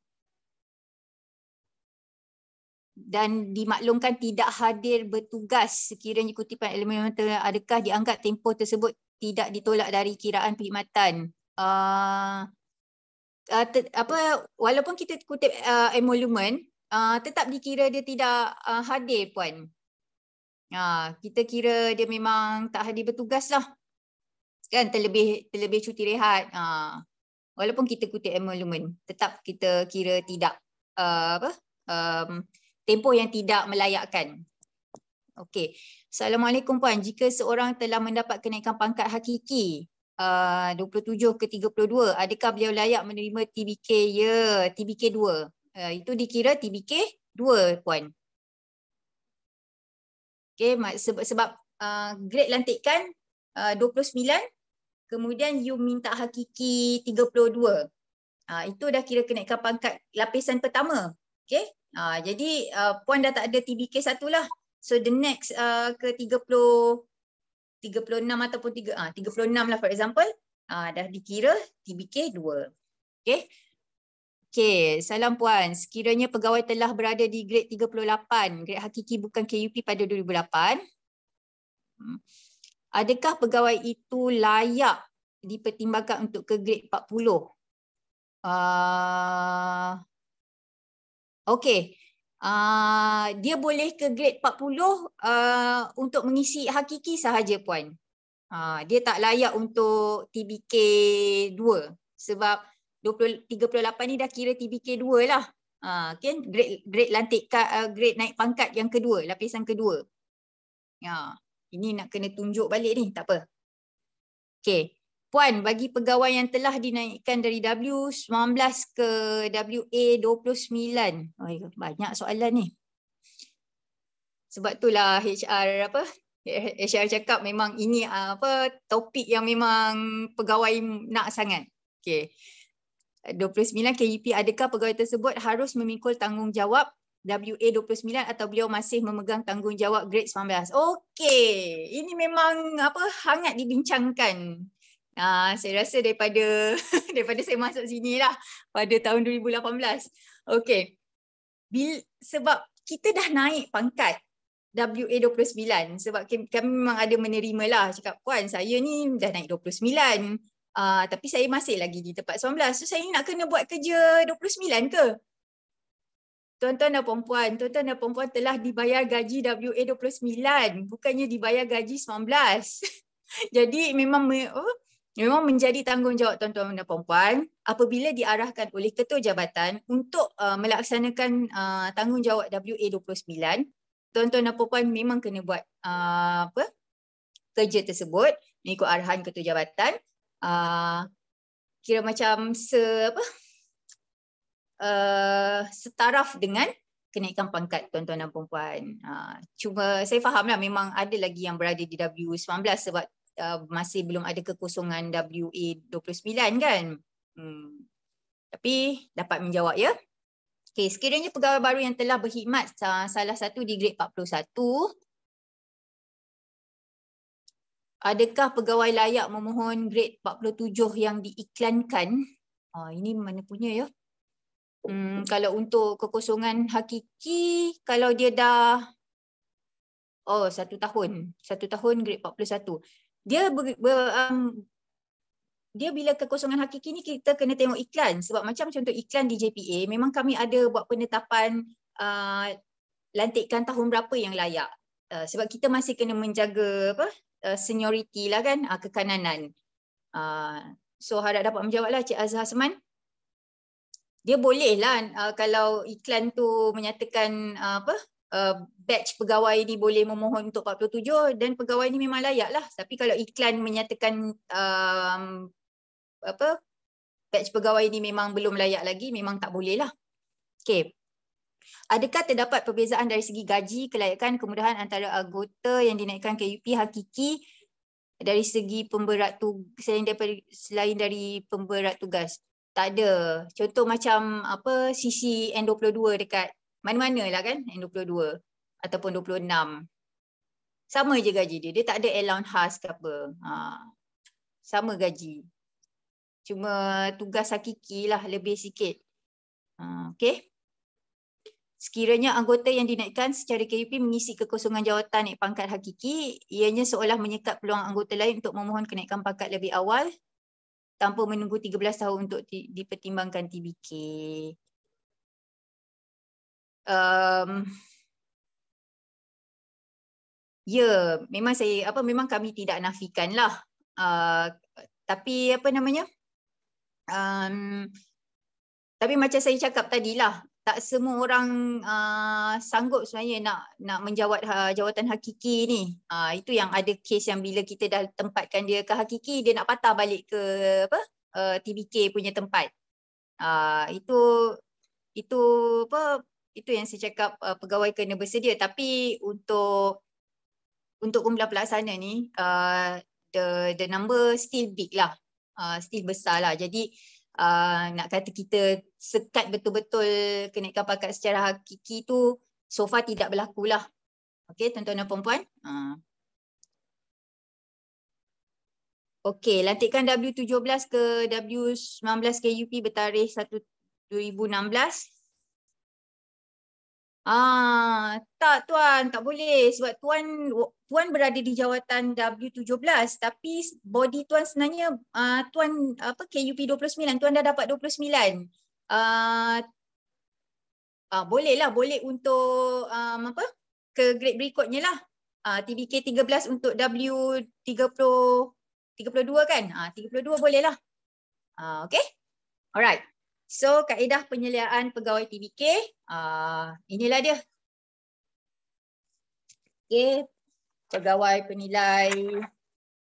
dan dimaklumkan tidak hadir bertugas sekiranya kutipan elemen adakah dianggap tempoh tersebut tidak ditolak dari kiraan perkhidmatan. Uh, uh, te, apa walaupun kita kutip uh, emolument uh, tetap dikira dia tidak uh, hadir puan. Uh, kita kira dia memang tak hadir bertugas lah. Kan terlebih terlebih cuti rehat. Uh, walaupun kita kutip emolument tetap kita kira tidak uh, apa um, tempoh yang tidak melayakkan. Okey. Assalamualaikum puan. Jika seorang telah mendapat kenaikan pangkat hakiki, uh, 27 ke 32 adakah beliau layak menerima TBK ya TBK 2 uh, itu dikira TBK 2 puan okey sebab sebab uh, grade lantikan uh, 29 kemudian you minta hakiki 32 uh, itu dah kira kenaikan pangkat lapisan pertama. Okey uh, jadi uh, puan dah tak ada TBK satu lah. So the next uh, ke 30 36 ataupun 3 ah 36 lah for example ah dah dikira TBK 2. Okey. Okey, salam puan. Sekiranya pegawai telah berada di grade 38, grade hakiki bukan KUP pada 2008. Hmm. Adakah pegawai itu layak dipertimbangkan untuk ke grade 40? Uh, Okey. Uh, dia boleh ke grade 40 uh, untuk mengisi hakiki sahaja puan. Uh, dia tak layak untuk TBK 2 sebab 20, 38 ni dah kira TBK 2 lah. Uh, kan grade grade lantik uh, grade naik pangkat yang kedua, lapisan kedua. Ya, uh, ini nak kena tunjuk balik ni, tak apa. Okay. Puan, bagi pegawai yang telah dinaikkan dari W19 ke WA29. Oh, banyak soalan ni. Sebab itulah HR apa? HR cakap memang ini apa topik yang memang pegawai nak sangat. Okey. 29 KUP adakah pegawai tersebut harus memikul tanggungjawab WA29 atau beliau masih memegang tanggungjawab grade 19. Okey, ini memang apa hangat dibincangkan Uh, saya rasa daripada daripada saya masuk sini lah pada tahun 2018. Okey. Bil, sebab kita dah naik pangkat WA29 sebab kami, memang ada menerima lah cakap puan saya ni dah naik 29 uh, tapi saya masih lagi di tempat 19 so saya nak kena buat kerja 29 ke? Tuan-tuan dan puan-puan, tuan-tuan dan puan-puan telah dibayar gaji WA29 bukannya dibayar gaji 19. Jadi memang oh, memang menjadi tanggungjawab tuan-tuan dan puan-puan apabila diarahkan oleh ketua jabatan untuk uh, melaksanakan uh, tanggungjawab WA29 tuan-tuan dan puan memang kena buat uh, apa kerja tersebut mengikut arahan ketua jabatan. Uh, kira macam se apa uh, setaraf dengan kenaikan pangkat tuan-tuan dan puan uh, cuma saya fahamlah memang ada lagi yang berada di W19 sebab uh, masih belum ada kekosongan WA29 kan hmm. tapi dapat menjawab ya Okay, sekiranya pegawai baru yang telah berkhidmat salah satu di grade 41, adakah pegawai layak memohon grade 47 yang diiklankan? Oh, ini mana punya ya? Hmm, kalau untuk kekosongan hakiki, kalau dia dah oh satu tahun, satu tahun grade 41. Dia ber, um, dia bila kekosongan hakiki ni kita kena tengok iklan. Sebab macam contoh iklan di JPA memang kami ada buat penetapan uh, lantikan tahun berapa yang layak. Uh, sebab kita masih kena menjaga apa uh, seniority lah kan uh, kekananan. Uh, so harap dapat menjawab lah Cik Azhar Seman dia boleh lah uh, kalau iklan tu menyatakan uh, apa uh, batch pegawai ni boleh memohon untuk 47 dan pegawai ni memang layak lah tapi kalau iklan menyatakan um, apa batch pegawai ini memang belum layak lagi memang tak boleh lah. Okay. Adakah terdapat perbezaan dari segi gaji, kelayakan, kemudahan antara anggota yang dinaikkan ke UP hakiki dari segi pemberat tu selain daripada selain dari pemberat tugas? Tak ada. Contoh macam apa sisi N22 dekat mana-mana lah kan N22 ataupun 26. Sama je gaji dia. Dia tak ada allowance khas ke apa. Ha. Sama gaji. Cuma tugas hakiki lah lebih sikit. Uh, okay. Sekiranya anggota yang dinaikkan secara KUP mengisi kekosongan jawatan naik pangkat hakiki, ianya seolah menyekat peluang anggota lain untuk memohon kenaikan pangkat lebih awal tanpa menunggu 13 tahun untuk di, dipertimbangkan TBK. Um, ya, memang saya apa memang kami tidak nafikan lah. Uh, tapi apa namanya? um, tapi macam saya cakap tadi lah tak semua orang uh, sanggup sebenarnya nak nak menjawat uh, jawatan hakiki ni. Uh, itu yang ada kes yang bila kita dah tempatkan dia ke hakiki, dia nak patah balik ke apa uh, TBK punya tempat. Uh, itu itu apa itu yang saya cakap uh, pegawai kena bersedia tapi untuk untuk kumpulan pelaksana ni uh, the the number still big lah uh, still besar lah. Jadi uh, nak kata kita sekat betul-betul kenaikan pangkat secara hakiki tu so far tidak berlaku lah. Okay tuan-tuan dan puan-puan. Uh. Okey, lantikan W17 ke W19 KUP bertarikh 1 2016 Ah, tak tuan, tak boleh sebab tuan tuan berada di jawatan W17 tapi body tuan sebenarnya uh, tuan apa KUP 29 tuan dah dapat 29. Ah uh, uh, boleh lah boleh untuk um, apa ke grade berikutnya lah. Uh, TBK 13 untuk W30 32 kan? Ah uh, 32 boleh lah. Uh, okay? Alright. So kaedah penyeliaan pegawai TBK, uh, inilah dia. Okay, pegawai penilai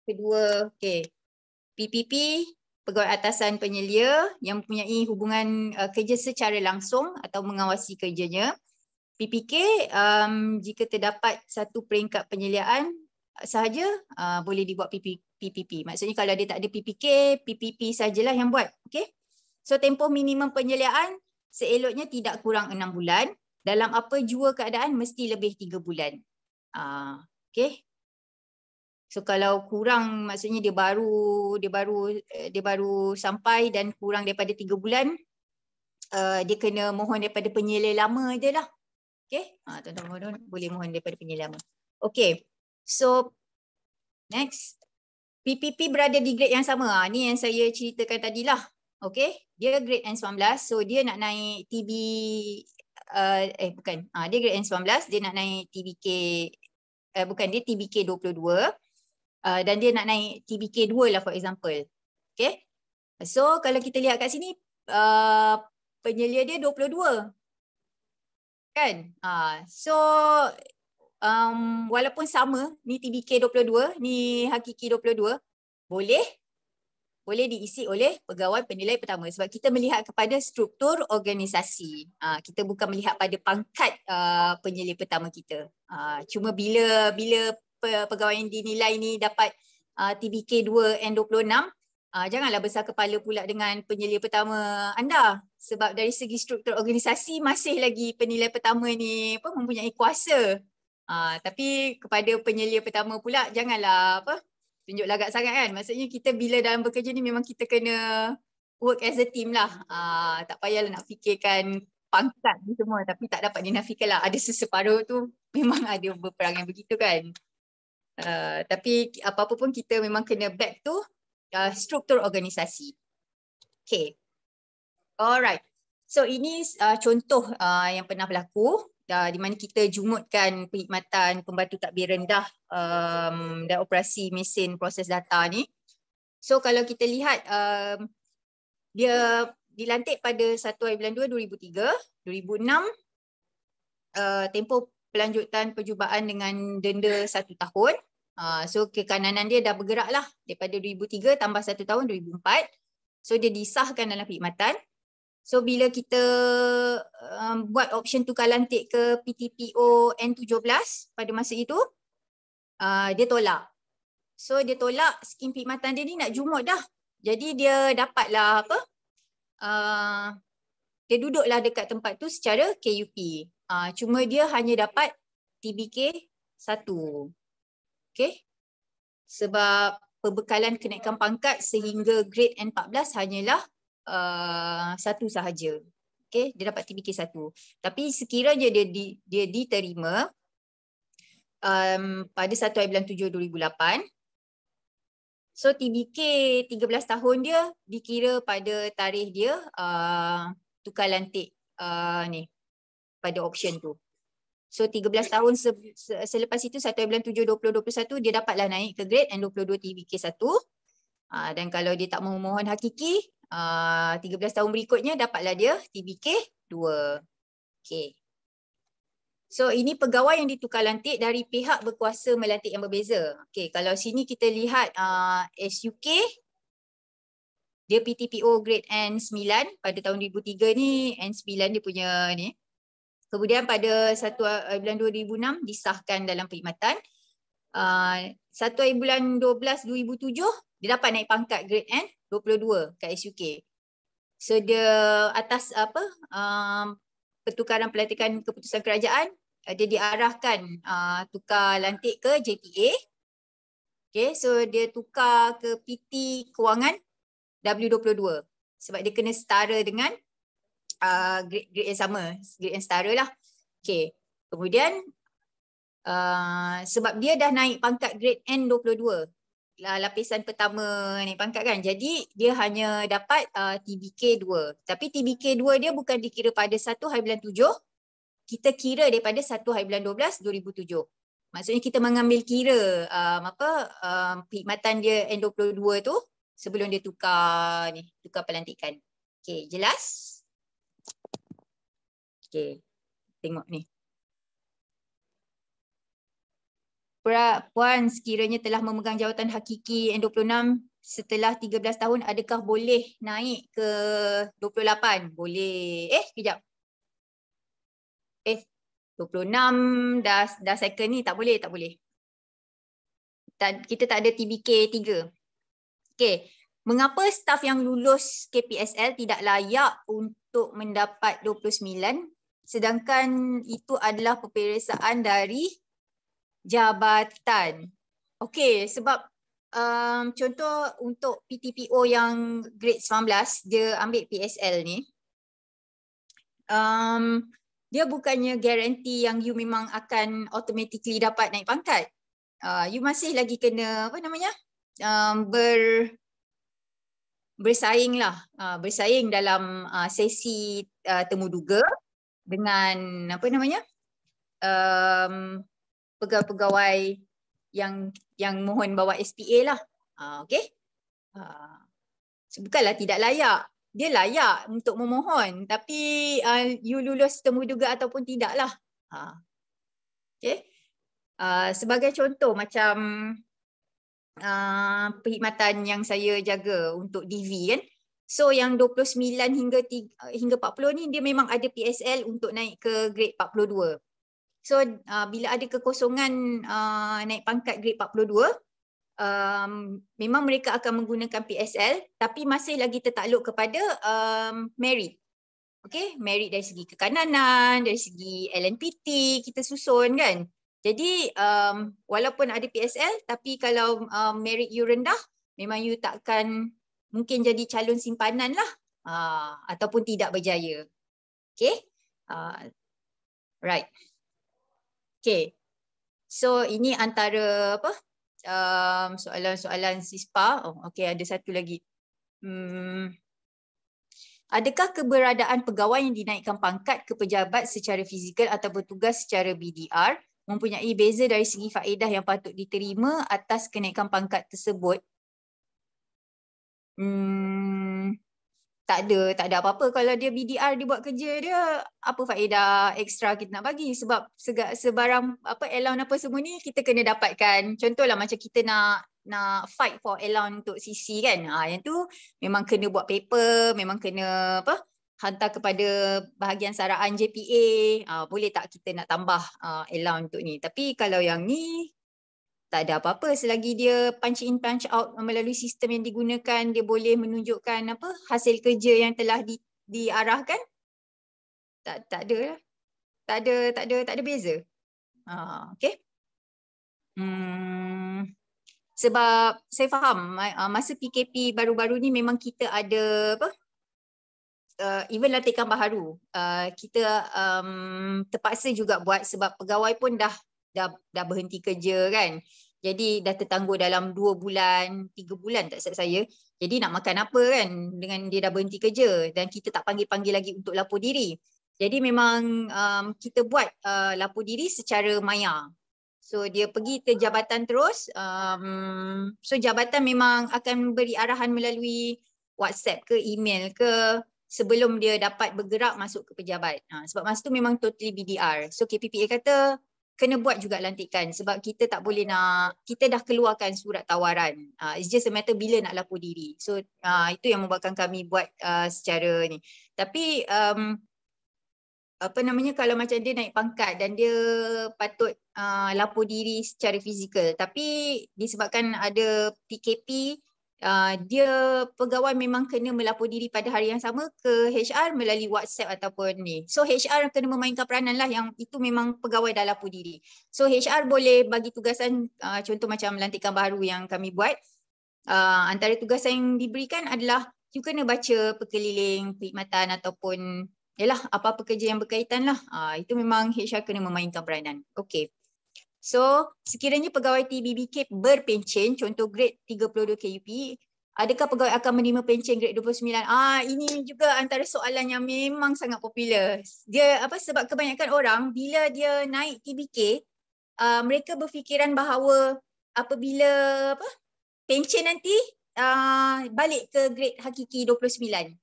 kedua, okay. PPP, pegawai atasan penyelia yang mempunyai hubungan uh, kerja secara langsung atau mengawasi kerjanya. PPK, um, jika terdapat satu peringkat penyeliaan sahaja, uh, boleh dibuat PPP. Maksudnya kalau dia tak ada PPK, PPP sajalah yang buat. Okay. So tempoh minimum penyeliaan seeloknya tidak kurang enam bulan. Dalam apa jua keadaan mesti lebih tiga bulan. Uh, okay. So kalau kurang maksudnya dia baru dia baru eh, dia baru sampai dan kurang daripada tiga bulan uh, dia kena mohon daripada penyelai lama je lah. Okay, ha, tuan-tuan boleh mohon daripada penyelai lama. Okay, so next. PPP berada di grade yang sama. Ha, ni yang saya ceritakan tadi lah. Okay, dia grade N19 so dia nak naik TB uh, eh bukan. Ha, dia grade N19 dia nak naik TBK uh, bukan dia TBK 22 uh, dan dia nak naik TBK 2 lah for example. Okay. So kalau kita lihat kat sini uh, penyelia dia 22. Kan? Uh, so um, walaupun sama ni TBK 22, ni hakiki 22 boleh boleh diisi oleh pegawai penilai pertama sebab kita melihat kepada struktur organisasi. Uh, kita bukan melihat pada pangkat uh, penilai pertama kita. Uh, cuma bila bila pegawai yang dinilai ni dapat TBK 2 N26, uh, janganlah besar kepala pula dengan penilai pertama anda sebab dari segi struktur organisasi masih lagi penilai pertama ni apa mempunyai kuasa. Uh, tapi kepada penilai pertama pula janganlah apa tunjuk lagak sangat kan. Maksudnya kita bila dalam bekerja ni memang kita kena work as a team lah. Uh, tak payahlah nak fikirkan pangkat ni semua tapi tak dapat dinafikan lah. Ada seseparuh tu memang ada berperang yang begitu kan. Uh, tapi apa-apa pun kita memang kena back to uh, struktur organisasi. Okay. Alright. So ini uh, contoh uh, yang pernah berlaku uh, di mana kita jumutkan perkhidmatan pembantu takbir rendah um, dan operasi mesin proses data ni. So kalau kita lihat um, dia dilantik pada 1 bulan 2 2003, 2006 uh, tempoh pelanjutan percubaan dengan denda satu tahun. Uh, so kekananan dia dah bergerak lah daripada 2003 tambah satu tahun 2004. So dia disahkan dalam perkhidmatan. So bila kita um, buat option tukar lantik ke PTPO N17 pada masa itu, uh, dia tolak. So dia tolak skim perkhidmatan dia ni nak jumut dah. Jadi dia dapatlah apa? Uh, dia duduklah dekat tempat tu secara KUP. Uh, cuma dia hanya dapat TBK 1. Okay. Sebab perbekalan kenaikan pangkat sehingga grade N14 hanyalah uh, satu sahaja. Okay, dia dapat TBK satu. Tapi sekiranya dia di, dia diterima um, pada 1 bulan 7 2008, so TBK 13 tahun dia dikira pada tarikh dia uh, tukar lantik uh, ni pada option tu. So 13 tahun se- se- selepas itu 1 bulan 7 2021 dia dapatlah naik ke grade N22 TBK 1. Uh, dan kalau dia tak memohon hakiki, uh, ah, 13 tahun berikutnya dapatlah dia TBK 2. Okay. So ini pegawai yang ditukar lantik dari pihak berkuasa melantik yang berbeza. Okay, kalau sini kita lihat uh, ah, SUK, dia PTPO grade N9 pada tahun 2003 ni, N9 dia punya ni. Kemudian pada 1 bulan 2006 disahkan dalam perkhidmatan. Uh, 1 bulan 12 2007 dia dapat naik pangkat grade N 22 kat SUK. So dia atas apa um, pertukaran pelantikan keputusan kerajaan uh, dia diarahkan uh, tukar lantik ke JPA. Okay, so dia tukar ke PT Kewangan W22 sebab dia kena setara dengan uh, grade, grade yang sama, grade yang setara lah. Okay, kemudian uh, sebab dia dah naik pangkat grade N22 lapisan pertama ni pangkat kan. Jadi dia hanya dapat uh, TBK 2. Tapi TBK 2 dia bukan dikira pada 1 hari bulan 7. Kita kira daripada 1 hari bulan 12 2007. Maksudnya kita mengambil kira um, apa um, perkhidmatan dia N22 tu sebelum dia tukar ni, tukar pelantikan. Okey, jelas? Okey. Tengok ni. Puan sekiranya telah memegang jawatan hakiki N26 setelah 13 tahun adakah boleh naik ke 28? Boleh. Eh, kejap. Eh, 26 dah dah second ni tak boleh, tak boleh. Tak, kita tak ada TBK 3. Okey. Mengapa staf yang lulus KPSL tidak layak untuk mendapat 29 sedangkan itu adalah peperiksaan dari jabatan. Okey, sebab um, contoh untuk PTPO yang grade 19 dia ambil PSL ni. Um, dia bukannya guarantee yang you memang akan automatically dapat naik pangkat. Uh, you masih lagi kena apa namanya? Um, ber bersaing lah, uh, bersaing dalam uh, sesi uh, temuduga dengan apa namanya? Um, pegawai-pegawai yang yang mohon bawa SPA lah. Uh, okay. Uh, bukanlah tidak layak. Dia layak untuk memohon tapi uh, you lulus temuduga ataupun tidak lah. Uh, okay. Uh, sebagai contoh macam uh, perkhidmatan yang saya jaga untuk DV kan. So yang 29 hingga 3, hingga 40 ni dia memang ada PSL untuk naik ke grade 42. So uh, bila ada kekosongan uh, naik pangkat grade 42, um, memang mereka akan menggunakan PSL tapi masih lagi tertakluk kepada um, merit. Okay, merit dari segi kekananan, dari segi LNPT kita susun kan. Jadi um, walaupun ada PSL tapi kalau um, merit you rendah, memang you takkan mungkin jadi calon simpanan lah uh, ataupun tidak berjaya. Okay, uh, right. Okay. So ini antara apa um, soalan-soalan SISPA. Oh, okay, ada satu lagi. Hmm. Adakah keberadaan pegawai yang dinaikkan pangkat ke pejabat secara fizikal atau bertugas secara BDR mempunyai beza dari segi faedah yang patut diterima atas kenaikan pangkat tersebut? Hmm, tak ada tak ada apa-apa. Kalau dia BDR dia buat kerja dia apa faedah ekstra kita nak bagi? Sebab sebarang apa allowance apa semua ni kita kena dapatkan. Contohlah macam kita nak nak fight for allowance untuk CC kan? Ha, yang tu memang kena buat paper memang kena apa hantar kepada bahagian saraan JPA ha, boleh tak kita nak tambah uh, allowance untuk ni? Tapi kalau yang ni tak ada apa-apa selagi dia punch in punch out melalui sistem yang digunakan dia boleh menunjukkan apa hasil kerja yang telah di, diarahkan tak tak ada lah. tak ada tak ada tak ada beza ha okey hmm sebab saya faham masa PKP baru-baru ni memang kita ada apa uh, even latihan baharu uh, kita um, terpaksa juga buat sebab pegawai pun dah dah dah berhenti kerja kan. Jadi dah tertangguh dalam dua bulan, tiga bulan tak saya. Jadi nak makan apa kan dengan dia dah berhenti kerja dan kita tak panggil-panggil lagi untuk lapor diri. Jadi memang um, kita buat uh, lapor diri secara maya. So dia pergi ke jabatan terus. Um, so jabatan memang akan beri arahan melalui WhatsApp ke email ke sebelum dia dapat bergerak masuk ke pejabat. Ha, sebab masa tu memang totally BDR. So KPPA kata kena buat juga lantikan sebab kita tak boleh nak kita dah keluarkan surat tawaran. Uh, it's just a matter bila nak lapor diri. So uh, itu yang membuatkan kami buat uh, secara ni. Tapi um, apa namanya kalau macam dia naik pangkat dan dia patut uh, lapor diri secara fizikal tapi disebabkan ada PKP Uh, dia pegawai memang kena melapor diri pada hari yang sama ke HR melalui WhatsApp ataupun ni. So HR kena memainkan peranan lah yang itu memang pegawai dah lapor diri. So HR boleh bagi tugasan uh, contoh macam lantikan baru yang kami buat. Uh, antara tugasan yang diberikan adalah you kena baca perkeliling perkhidmatan ataupun yalah apa-apa kerja yang berkaitan lah. Uh, itu memang HR kena memainkan peranan. Okay. So, sekiranya pegawai TBBK berpencen, contoh grade 32 KUP, adakah pegawai akan menerima pencen grade 29? Ah, ini juga antara soalan yang memang sangat popular. Dia apa sebab kebanyakan orang bila dia naik TBK, uh, mereka berfikiran bahawa apabila apa pencen nanti uh, balik ke grade hakiki 29.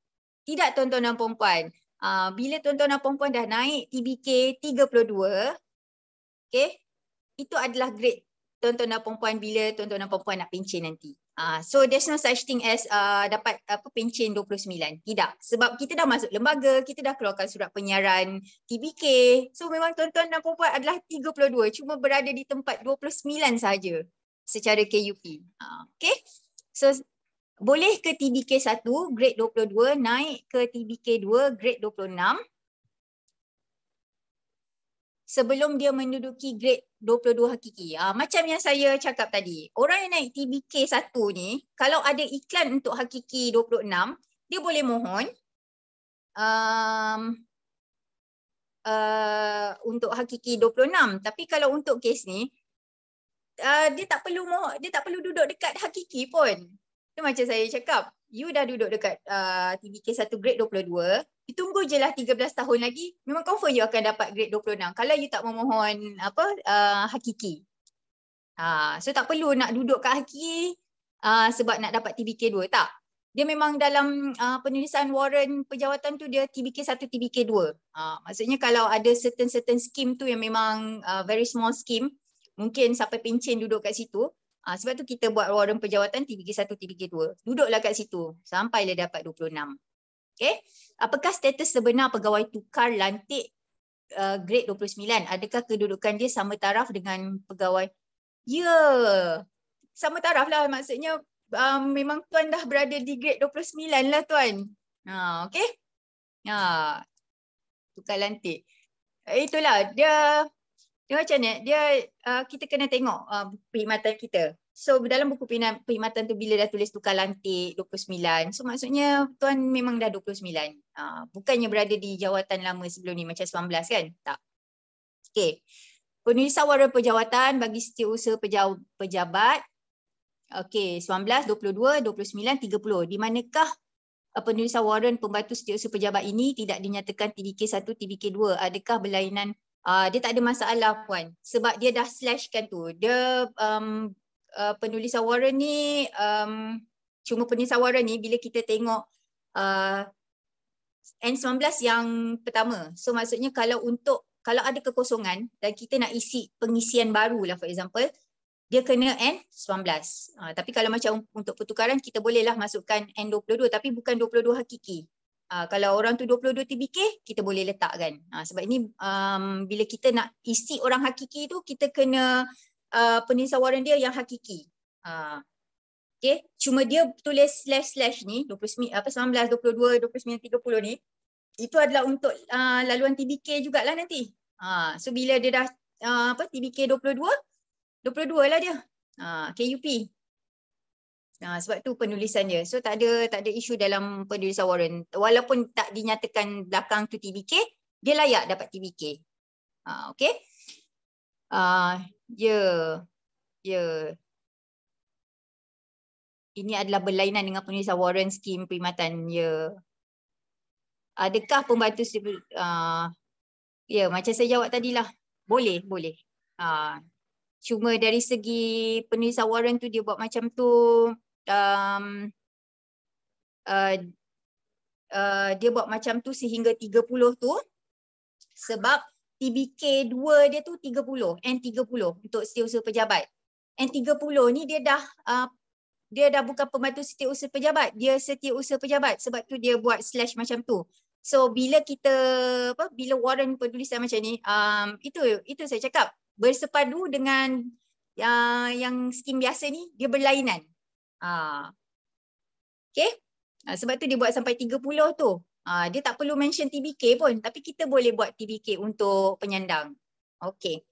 Tidak tuan-tuan dan puan-puan. Uh, bila tuan-tuan dan puan-puan dah naik TBK 32, okay, itu adalah grade tuan-tuan dan perempuan bila tuan-tuan dan perempuan nak pencen nanti. Uh, so there's no such thing as uh, dapat apa pencen 29. Tidak. Sebab kita dah masuk lembaga, kita dah keluarkan surat penyiaran TBK. So memang tuan-tuan dan perempuan adalah 32 cuma berada di tempat 29 saja secara KUP. Uh, okay. So boleh ke TBK 1 grade 22 naik ke TBK 2 grade 26 sebelum dia menduduki grade 22 hakiki. Uh, macam yang saya cakap tadi, orang yang naik TBK 1 ni, kalau ada iklan untuk hakiki 26, dia boleh mohon um, uh, untuk hakiki 26. Tapi kalau untuk kes ni, uh, dia tak perlu mohon, dia tak perlu duduk dekat hakiki pun. Itu macam saya cakap, you dah duduk dekat uh, TBK 1 grade 22, you tunggu je lah 13 tahun lagi, memang confirm you akan dapat grade 26. Kalau you tak memohon apa uh, hakiki. Uh, so tak perlu nak duduk kat hakiki uh, sebab nak dapat TBK 2, tak. Dia memang dalam uh, penulisan warrant pejawatan tu dia TBK 1, TBK 2. Uh, maksudnya kalau ada certain-certain scheme tu yang memang uh, very small scheme, mungkin sampai pencen duduk kat situ, Ha, sebab tu kita buat warung pejawatan TBK 1, TBK 2. Duduklah kat situ sampai dia dapat 26. Okay. Apakah status sebenar pegawai tukar lantik uh, grade 29? Adakah kedudukan dia sama taraf dengan pegawai? Ya, yeah. sama taraf lah maksudnya um, memang tuan dah berada di grade 29 lah tuan. Ha, okay. Ha, tukar lantik. Itulah dia dia macam ni, dia uh, kita kena tengok uh, perkhidmatan kita. So dalam buku perkhidmatan tu bila dah tulis tukar lantik 29, so maksudnya tuan memang dah 29. Uh, bukannya berada di jawatan lama sebelum ni macam 19 kan? Tak. Okay. Penulisan waran pejawatan bagi setiausaha pejabat. Okay, 19, 22, 29, 30. Di manakah uh, penulisan waran pembantu setiausaha pejabat ini tidak dinyatakan TBK 1, TBK 2? Adakah berlainan uh, dia tak ada masalah puan. Sebab dia dah slash kan tu. Dia um, uh, penulisan warrant ni um, cuma penulisan warrant ni bila kita tengok uh, N19 yang pertama. So maksudnya kalau untuk kalau ada kekosongan dan kita nak isi pengisian baru lah for example dia kena N19 uh, tapi kalau macam untuk pertukaran kita bolehlah masukkan N22 tapi bukan 22 hakiki Uh, kalau orang tu 22 TBK, kita boleh letakkan. Uh, sebab ini um, bila kita nak isi orang hakiki tu, kita kena uh, penulisan waran dia yang hakiki. Uh, okay. Cuma dia tulis slash slash ni, 29, apa, 19, 22, 29, 30 ni, itu adalah untuk uh, laluan TBK jugalah nanti. Uh, so bila dia dah uh, apa TBK 22, 22 lah dia. Uh, KUP. Ha, sebab tu penulisan dia. So tak ada tak ada isu dalam penulisan warrant. Walaupun tak dinyatakan belakang tu TBK, dia layak dapat TBK. Ha, okay. Uh, ya. Yeah. Ya. Yeah. Ini adalah berlainan dengan penulisan warrant skim perkhidmatan. Ya. Yeah. Adakah pembantu uh, Ya, yeah, macam saya jawab tadi lah. Boleh, boleh. Uh, cuma dari segi penulisan warrant tu dia buat macam tu um, uh, uh, dia buat macam tu sehingga 30 tu sebab TBK 2 dia tu 30, N30 untuk setiausaha pejabat. N30 ni dia dah uh, dia dah bukan pembantu setiausaha pejabat, dia setiausaha pejabat sebab tu dia buat slash macam tu. So bila kita apa bila warrant penulisan macam ni um, itu itu saya cakap bersepadu dengan uh, yang skim biasa ni dia berlainan. Ha. Okay. Ha, sebab tu dia buat sampai 30 tu. Ha, dia tak perlu mention TBK pun. Tapi kita boleh buat TBK untuk penyandang. Okay.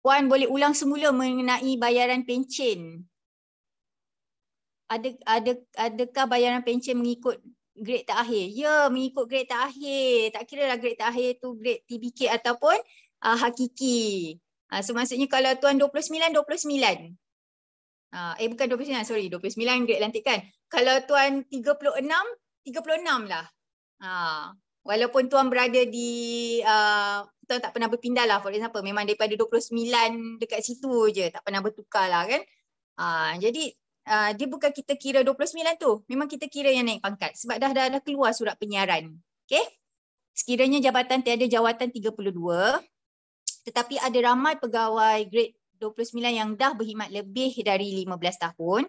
Puan boleh ulang semula mengenai bayaran pencen. Ada, ada, adakah bayaran pencen mengikut grade terakhir? Ya, mengikut grade terakhir. Tak kira lah grade terakhir tu grade TBK ataupun uh, hakiki. Uh, so maksudnya kalau tuan 29, 29. Uh, eh bukan 29, sorry 29 grade lantikan. Kalau tuan 36, 36 lah. Uh, walaupun tuan berada di, uh, tuan tak pernah berpindah lah for example. Memang daripada 29 dekat situ je, tak pernah bertukar lah kan. Uh, jadi uh, dia bukan kita kira 29 tu. Memang kita kira yang naik pangkat. Sebab dah dah, dah keluar surat penyiaran. Okay. Sekiranya jabatan tiada jawatan 32, tetapi ada ramai pegawai grade 29 yang dah berkhidmat lebih dari 15 tahun,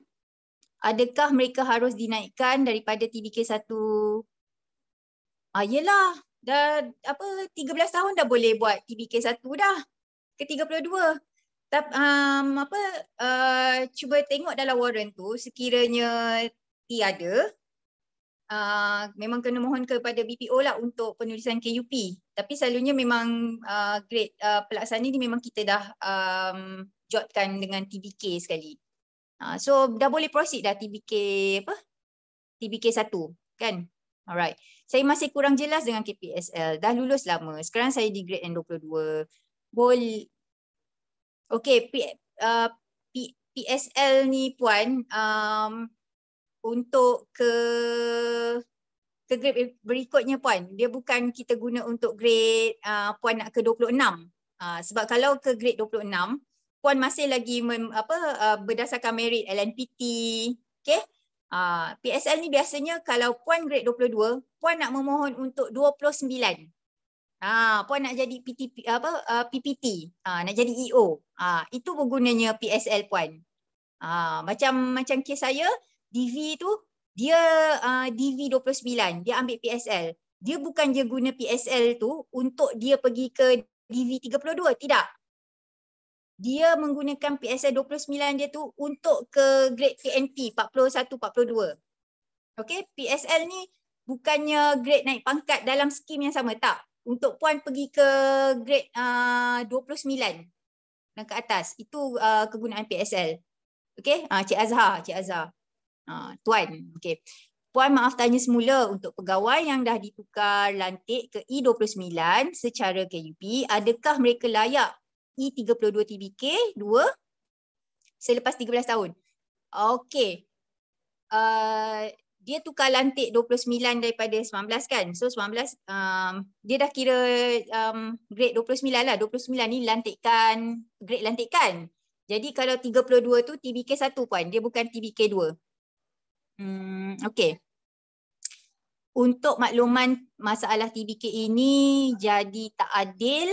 adakah mereka harus dinaikkan daripada TBK 1? Ah yelah, dah apa 13 tahun dah boleh buat TBK 1 dah. Ke 32. Tapi um, apa uh, cuba tengok dalam warrant tu sekiranya tiada uh, memang kena mohon kepada BPO lah untuk penulisan KUP. Tapi selalunya memang uh, grade uh, pelaksana ni memang kita dah um, jotkan dengan TBK sekali. Uh, so dah boleh proceed dah TBK apa? TBK 1 kan? Alright. Saya masih kurang jelas dengan KPSL. Dah lulus lama. Sekarang saya di grade N22. Boleh. Okay. P, uh, P, PSL ni puan. Um, untuk ke ke grade berikutnya puan. Dia bukan kita guna untuk grade uh, puan nak ke 26. Uh, sebab kalau ke grade 26, puan masih lagi mem, apa uh, berdasarkan merit LNPT. Okay. Uh, PSL ni biasanya kalau puan grade 22, puan nak memohon untuk 29. Ah, puan nak jadi PTP apa uh, PPT, ah, nak jadi EO. Ah, itu bergunanya PSL puan. Ah, macam macam kes saya, DV tu dia uh, DV 29, dia ambil PSL. Dia bukan je guna PSL tu untuk dia pergi ke DV 32, tidak. Dia menggunakan PSL 29 dia tu untuk ke grade PNP 41 42. Okey, PSL ni bukannya grade naik pangkat dalam skim yang sama tak. Untuk puan pergi ke grade uh, 29 dan ke atas. Itu uh, kegunaan PSL. Okey, uh, Cik Azhar, Cik Azhar. Uh, tuan, okey. Puan maaf tanya semula untuk pegawai yang dah ditukar lantik ke E29 secara KUP, adakah mereka layak E32 TBK 2 selepas 13 tahun? Okey. Uh, dia tukar lantik 29 daripada 19 kan. So 19 um, dia dah kira um, grade 29 lah. 29 ni lantikkan, grade lantikkan. Jadi kalau 32 tu TBK 1 puan, dia bukan TBK 2. Hmm, okay. Untuk makluman masalah TBK ini jadi tak adil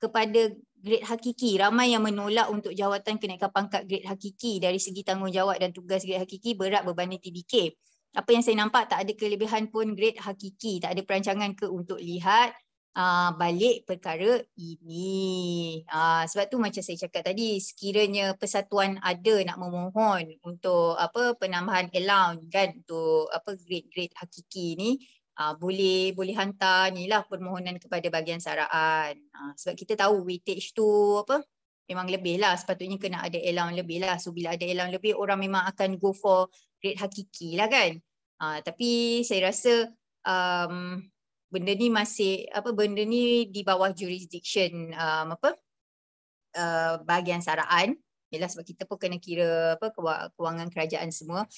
kepada grade hakiki. Ramai yang menolak untuk jawatan kenaikan pangkat grade hakiki dari segi tanggungjawab dan tugas grade hakiki berat berbanding TBK. Apa yang saya nampak tak ada kelebihan pun grade hakiki. Tak ada perancangan ke untuk lihat uh, balik perkara ini. Uh, sebab tu macam saya cakap tadi, sekiranya persatuan ada nak memohon untuk apa penambahan allowance kan untuk apa grade-grade hakiki ni, uh, boleh boleh hantar ni lah permohonan kepada bahagian saraan. Uh, sebab kita tahu weightage tu apa memang lebih lah sepatutnya kena ada allowance lebih lah. So bila ada allowance lebih orang memang akan go for grade hakiki lah kan. Uh, tapi saya rasa um, benda ni masih apa benda ni di bawah jurisdiction um, apa uh, bahagian saraan. Ialah sebab kita pun kena kira apa kewangan kerajaan semua.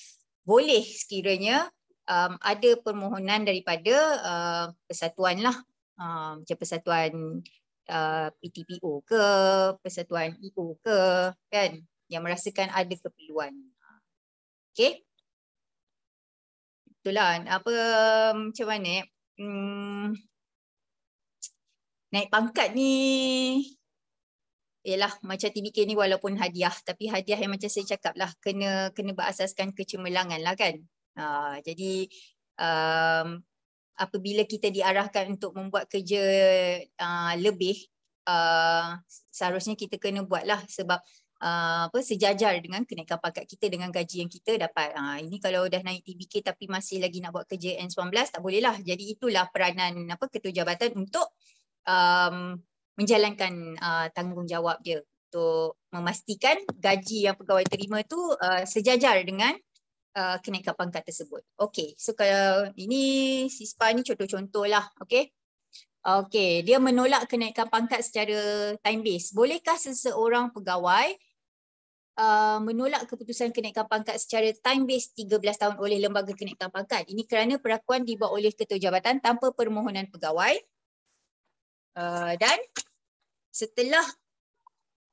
Boleh sekiranya um, ada permohonan daripada uh, persatuan lah. Uh, macam persatuan uh, PTPO ke persatuan EO ke kan yang merasakan ada keperluan. Okey? Itulah apa macam mana hmm, naik pangkat ni ialah macam TBK ni walaupun hadiah tapi hadiah yang macam saya cakap lah kena kena berasaskan kecemerlangan lah kan. Uh, jadi um, apabila kita diarahkan untuk membuat kerja uh, lebih uh, seharusnya kita kena buat lah sebab uh, apa sejajar dengan kenaikan pangkat kita dengan gaji yang kita dapat. Uh, ini kalau dah naik TBK tapi masih lagi nak buat kerja N19 tak boleh lah. Jadi itulah peranan apa ketua jabatan untuk um, menjalankan uh, tanggungjawab dia untuk memastikan gaji yang pegawai terima tu uh, sejajar dengan uh, kenaikan pangkat tersebut. Okey, so kalau ini SISPA ni contoh-contoh lah. Okey. Okey, dia menolak kenaikan pangkat secara time base. Bolehkah seseorang pegawai uh, menolak keputusan kenaikan pangkat secara time base 13 tahun oleh lembaga kenaikan pangkat. Ini kerana perakuan dibuat oleh ketua jabatan tanpa permohonan pegawai. Uh, dan setelah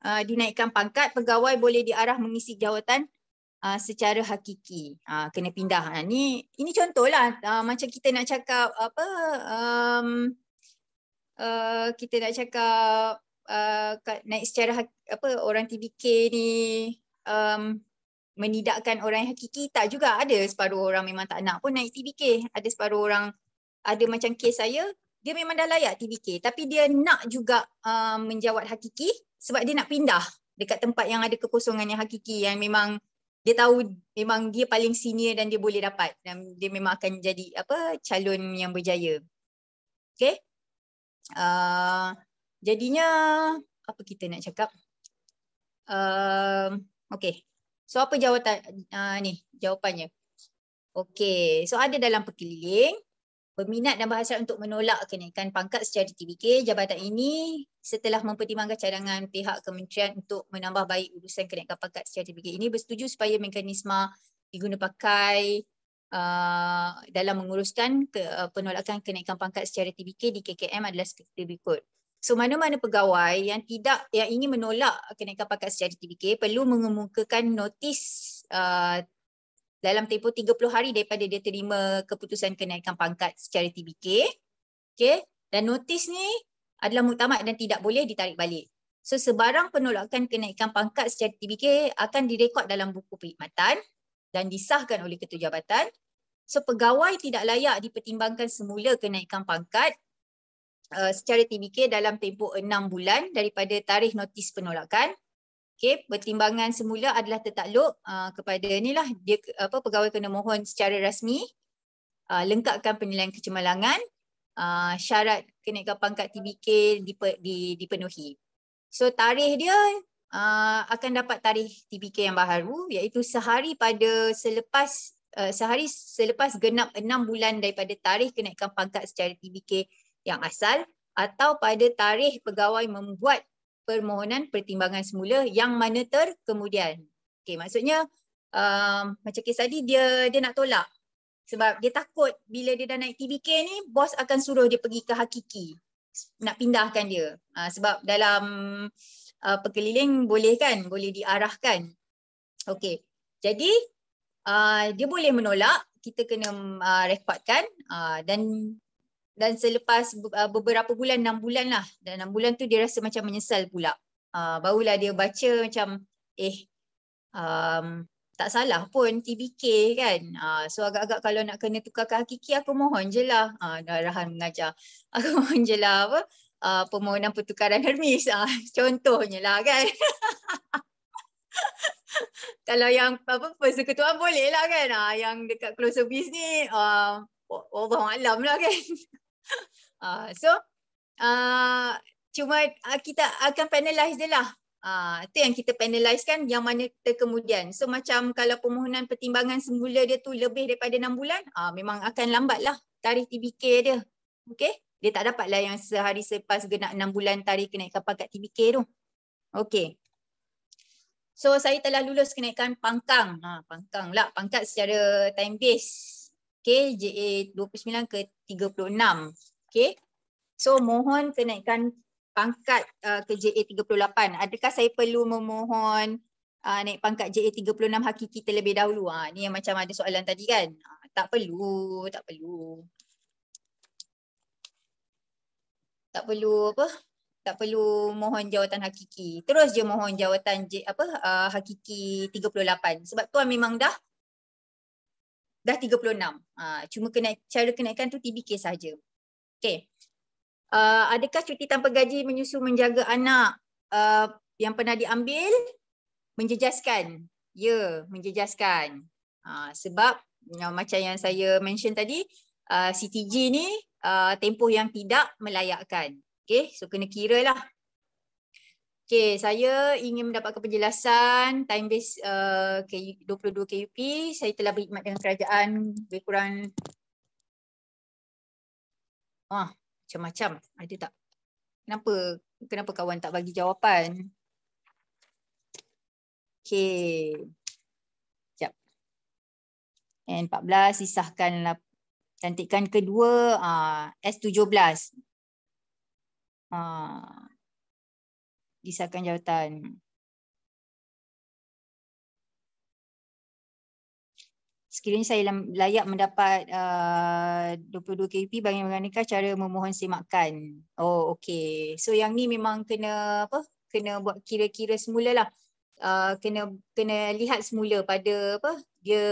uh, dinaikkan pangkat, pegawai boleh diarah mengisi jawatan uh, secara hakiki. Uh, kena pindah. Uh, ini, ini contohlah uh, macam kita nak cakap apa um, uh, kita nak cakap uh, naik secara apa orang TBK ni um, menidakkan orang yang hakiki tak juga ada separuh orang memang tak nak pun naik TBK ada separuh orang ada macam kes saya dia memang dah layak TBK tapi dia nak juga um, menjawat hakiki sebab dia nak pindah dekat tempat yang ada kekosongan yang hakiki yang memang dia tahu memang dia paling senior dan dia boleh dapat dan dia memang akan jadi apa calon yang berjaya. Okay. Uh, jadinya apa kita nak cakap? Uh, okay. So apa jawapan uh, ni jawapannya? Okay. So ada dalam perkeliling berminat dan berhasrat untuk menolak kenaikan pangkat secara TBK, jabatan ini setelah mempertimbangkan cadangan pihak kementerian untuk menambah baik urusan kenaikan pangkat secara TBK ini bersetuju supaya mekanisme diguna pakai uh, dalam menguruskan ke, uh, penolakan kenaikan pangkat secara TBK di KKM adalah seperti berikut. So mana-mana pegawai yang tidak yang ingin menolak kenaikan pangkat secara TBK perlu mengemukakan notis uh, dalam tempoh 30 hari daripada dia terima keputusan kenaikan pangkat secara TBK. Okay. Dan notis ni adalah muktamad dan tidak boleh ditarik balik. So sebarang penolakan kenaikan pangkat secara TBK akan direkod dalam buku perkhidmatan dan disahkan oleh ketua jabatan. So pegawai tidak layak dipertimbangkan semula kenaikan pangkat uh, secara TBK dalam tempoh 6 bulan daripada tarikh notis penolakan Okay, pertimbangan semula adalah tertakluk uh, kepada inilah dia apa pegawai kena mohon secara rasmi uh, lengkapkan penilaian kecemalangan uh, syarat kenaikan pangkat TBK dipe, di, dipenuhi. So tarikh dia uh, akan dapat tarikh TBK yang baru iaitu sehari pada selepas uh, sehari selepas genap enam bulan daripada tarikh kenaikan pangkat secara TBK yang asal atau pada tarikh pegawai membuat permohonan pertimbangan semula yang mana ter kemudian. Okey, maksudnya um, macam kes tadi dia dia nak tolak sebab dia takut bila dia dah naik TBK ni bos akan suruh dia pergi ke hakiki nak pindahkan dia. Uh, sebab dalam uh, perkeliling boleh kan, boleh diarahkan. Okey. Jadi uh, dia boleh menolak, kita kena uh, rekodkan uh, dan dan selepas uh, beberapa bulan, enam bulan lah. Dan enam bulan tu dia rasa macam menyesal pula. Uh, barulah dia baca macam eh um, tak salah pun TBK kan. Uh, so agak-agak kalau nak kena tukar ke hakiki aku mohon je lah. Uh, arahan mengajar. Aku mohon je lah apa. Uh, permohonan pertukaran Hermes. Uh, contohnya lah kan. kalau yang apa persekutuan boleh lah kan. Uh, yang dekat close service ni uh, Allah malam lah kan. Uh, so uh, cuma uh, kita akan penalize dia lah. Uh, itu yang kita penalize kan yang mana kita kemudian. So macam kalau permohonan pertimbangan semula dia tu lebih daripada 6 bulan, uh, memang akan lambat lah tarikh TBK dia. Okay. Dia tak dapat lah yang sehari selepas genap 6 bulan tarikh kenaikan pangkat TBK tu. Okay. So saya telah lulus kenaikan pangkang. Ha, pangkang lah. Pangkat secara time base. Okay, JA 29 ke 36. Okay. So mohon kenaikan pangkat uh, ke JA 38. Adakah saya perlu memohon uh, naik pangkat JA 36 hakiki terlebih dahulu? Ha, ni yang macam ada soalan tadi kan? Ha, tak perlu, tak perlu. Tak perlu apa? Tak perlu mohon jawatan hakiki. Terus je mohon jawatan J, apa uh, hakiki 38. Sebab tuan memang dah dah 36. Uh, cuma kena cara kenaikan tu TBK saja. Okey. Uh, adakah cuti tanpa gaji menyusu menjaga anak uh, yang pernah diambil menjejaskan? Ya, menjejaskan. Uh, sebab uh, macam yang saya mention tadi, uh, CTG ni uh, tempoh yang tidak melayakkan. Okey, so kena kira lah Okay, saya ingin mendapatkan penjelasan time base uh, 22 KUP. Saya telah berkhidmat dengan kerajaan lebih kurang ah, macam-macam. Ada tak? Kenapa kenapa kawan tak bagi jawapan? Okay. Sekejap. N14 disahkan cantikan kedua uh, S17. Uh, disahkan jawatan. Sekiranya saya layak mendapat uh, 22 KP bagaimanakah cara memohon semakan? Oh okey. So yang ni memang kena apa? Kena buat kira-kira semula lah. Uh, kena kena lihat semula pada apa dia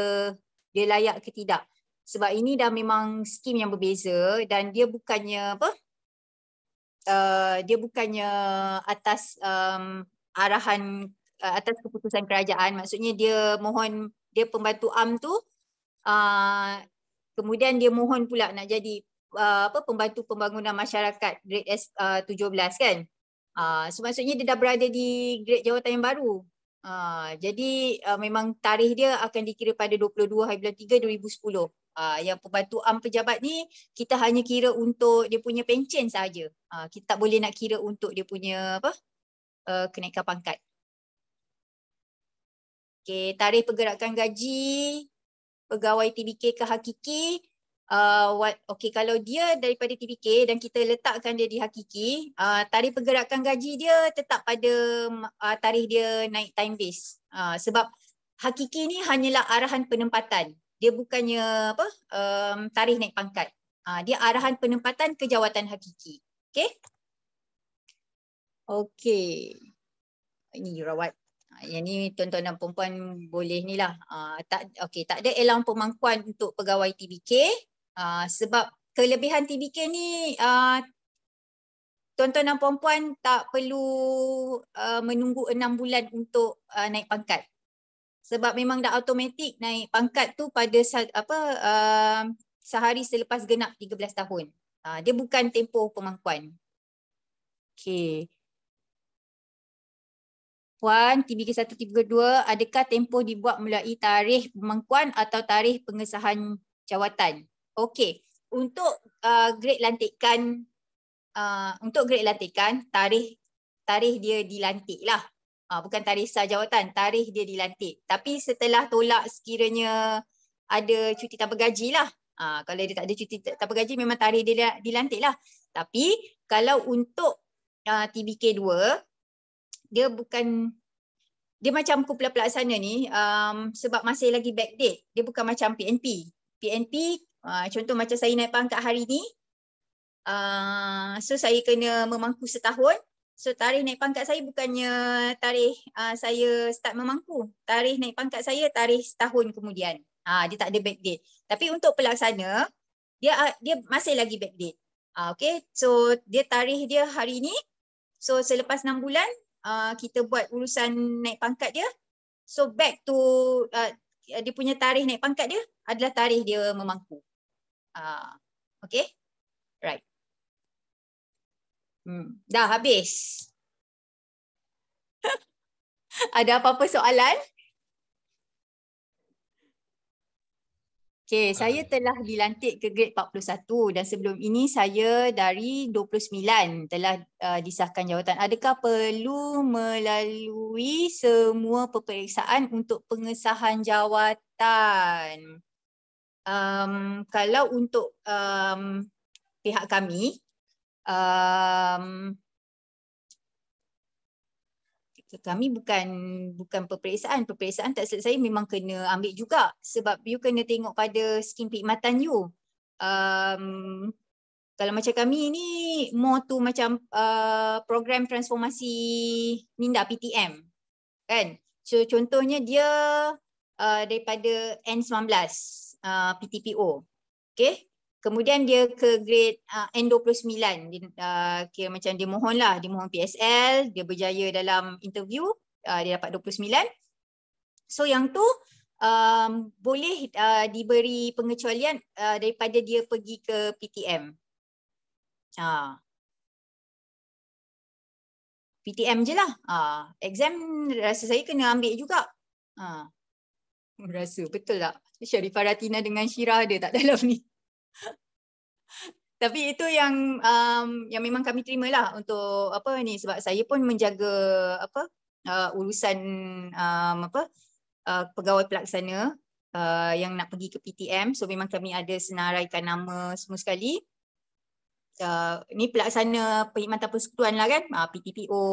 dia layak ke tidak. Sebab ini dah memang skim yang berbeza dan dia bukannya apa? Uh, dia bukannya atas um, arahan uh, atas keputusan kerajaan. Maksudnya dia mohon dia pembantu am tu uh, kemudian dia mohon pula nak jadi uh, apa pembantu pembangunan masyarakat grade S17 uh, kan? Uh, so maksudnya dia dah berada di grade jawatan yang baru. Uh, jadi uh, memang tarikh dia akan dikira pada 22 hari bulan 3 2010 Uh, yang pembantu am pejabat ni kita hanya kira untuk dia punya pencen saja. Uh, kita tak boleh nak kira untuk dia punya apa? Uh, kenaikan pangkat. Okey, tarikh pergerakan gaji pegawai TBK ke hakiki uh, what okey kalau dia daripada TBK dan kita letakkan dia di hakiki, uh, tarikh pergerakan gaji dia tetap pada uh, tarikh dia naik time base. Uh, sebab hakiki ni hanyalah arahan penempatan dia bukannya apa um, tarikh naik pangkat. Uh, dia arahan penempatan ke jawatan hakiki. Okey? Okey. Ini jurawat. Uh, yang ni tuan-tuan dan puan boleh ni lah. Uh, tak, okay, tak ada elang pemangkuan untuk pegawai TBK. Uh, sebab kelebihan TBK ni tuan-tuan dan puan tak perlu uh, menunggu enam bulan untuk uh, naik pangkat sebab memang dah automatik naik pangkat tu pada apa uh, sehari selepas genap 13 tahun. Uh, dia bukan tempoh pemangkuan. Okey. Puan, TBK 1, TBK 2, adakah tempoh dibuat melalui tarikh pemangkuan atau tarikh pengesahan jawatan? Okey. Untuk uh, grade lantikan, uh, untuk grade lantikan, tarikh tarikh dia dilantik lah. Uh, bukan tarikh sah jawatan, tarikh dia dilantik. Tapi setelah tolak sekiranya ada cuti tanpa gaji lah. Uh, kalau dia tak ada cuti tanpa gaji memang tarikh dia dilantik lah. Tapi kalau untuk uh, TBK 2, dia bukan, dia macam kumpulan pelaksana ni um, sebab masih lagi backdate. Dia bukan macam PNP. PNP, uh, contoh macam saya naik pangkat hari ni, uh, so saya kena memangku setahun, So tarikh naik pangkat saya bukannya tarikh uh, saya start memangku. Tarikh naik pangkat saya tarikh setahun kemudian. Ha, dia tak ada backdate. Tapi untuk pelaksana, dia dia masih lagi backdate. Ha, okay, so dia tarikh dia hari ni. So selepas enam bulan, uh, kita buat urusan naik pangkat dia. So back to uh, dia punya tarikh naik pangkat dia adalah tarikh dia memangku. Uh, okay. Hmm, dah habis. Ada apa-apa soalan? Okay, saya telah dilantik ke grade 41 dan sebelum ini saya dari 29 telah uh, disahkan jawatan. Adakah perlu melalui semua peperiksaan untuk pengesahan jawatan? Um, kalau untuk um, pihak kami, um, kami bukan bukan peperiksaan. Peperiksaan tak selesai memang kena ambil juga sebab you kena tengok pada skim perkhidmatan you. Um, kalau macam kami ni more tu macam uh, program transformasi minda PTM kan? So contohnya dia uh, daripada N19 uh, PTPO okay Kemudian dia ke grade uh, N29. Dia, uh, kira macam dia mohon lah. Dia mohon PSL. Dia berjaya dalam interview. Uh, dia dapat 29. So yang tu um, boleh uh, diberi pengecualian uh, daripada dia pergi ke PTM. Uh. PTM je lah. Uh, exam rasa saya kena ambil juga. Uh. Rasa betul tak? Syarifah Ratina dengan Syirah ada tak dalam ni? Tapi itu yang um, yang memang kami terima lah untuk apa ni sebab saya pun menjaga apa uh, urusan um, apa uh, pegawai pelaksana uh, yang nak pergi ke PTM so memang kami ada senaraikan nama semua sekali. Uh, ni pelaksana perkhidmatan persekutuan lah kan uh, PTPO,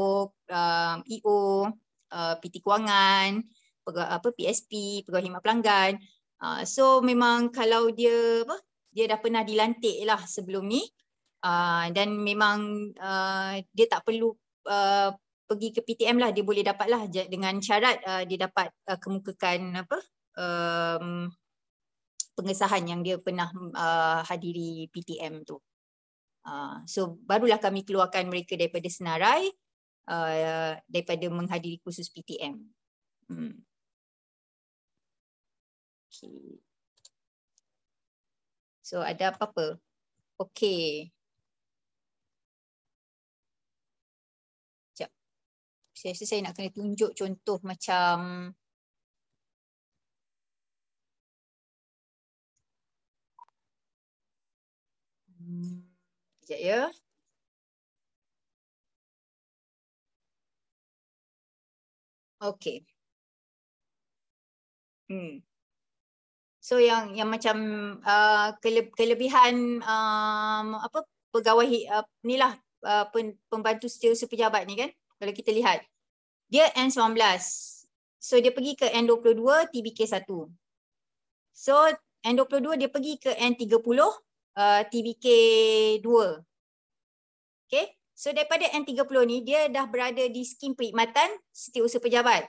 uh, EO, uh, PT Kewangan, pegawai, apa PSP, pegawai khidmat pelanggan. Uh, so memang kalau dia apa dia dah pernah dilantik lah sebelum ni uh, dan memang uh, dia tak perlu uh, pergi ke PTM lah dia boleh dapat lah dengan syarat uh, dia dapat uh, kemukakan apa um, pengesahan yang dia pernah uh, hadiri PTM tu. Uh, so barulah kami keluarkan mereka daripada senarai uh, daripada menghadiri kursus PTM. Hmm. Okay. So ada apa-apa? Okay. Sekejap. Saya rasa saya nak kena tunjuk contoh macam. Sekejap ya. Okay. Hmm. So yang yang macam uh, kele, kelebihan um, apa pegawai uh, ni lah uh, pembantu setiausaha pejabat ni kan? Kalau kita lihat. Dia N19 so dia pergi ke N22 TBK 1 so N22 dia pergi ke N30 uh, TBK 2 okay? So daripada N30 ni dia dah berada di skim perkhidmatan setiausaha pejabat.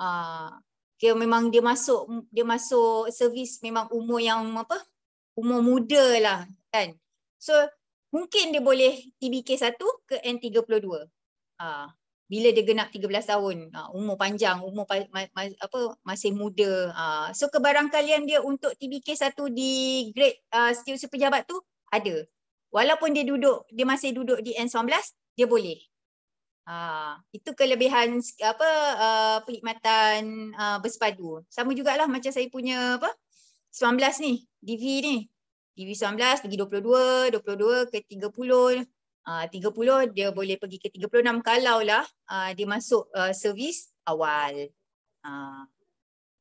Uh, dia memang dia masuk dia masuk servis memang umur yang apa? Umur muda lah kan? So mungkin dia boleh TBK 1 ke N32 ah bila dia genap 13 tahun. Ah, umur panjang umur ma, ma, apa masih muda. Ah so kebarangkalian dia untuk TBK 1 di grade uh, setiausaha pejabat tu ada. Walaupun dia duduk dia masih duduk di N19 dia boleh Ha, itu kelebihan apa uh, perkhidmatan uh, bersepadu. Sama jugalah macam saya punya apa 19 ni, DV ni. DV 19 pergi 22, 22 ke 30. Uh, 30 dia boleh pergi ke 36 kalau lah uh, dia masuk uh, servis awal. Uh,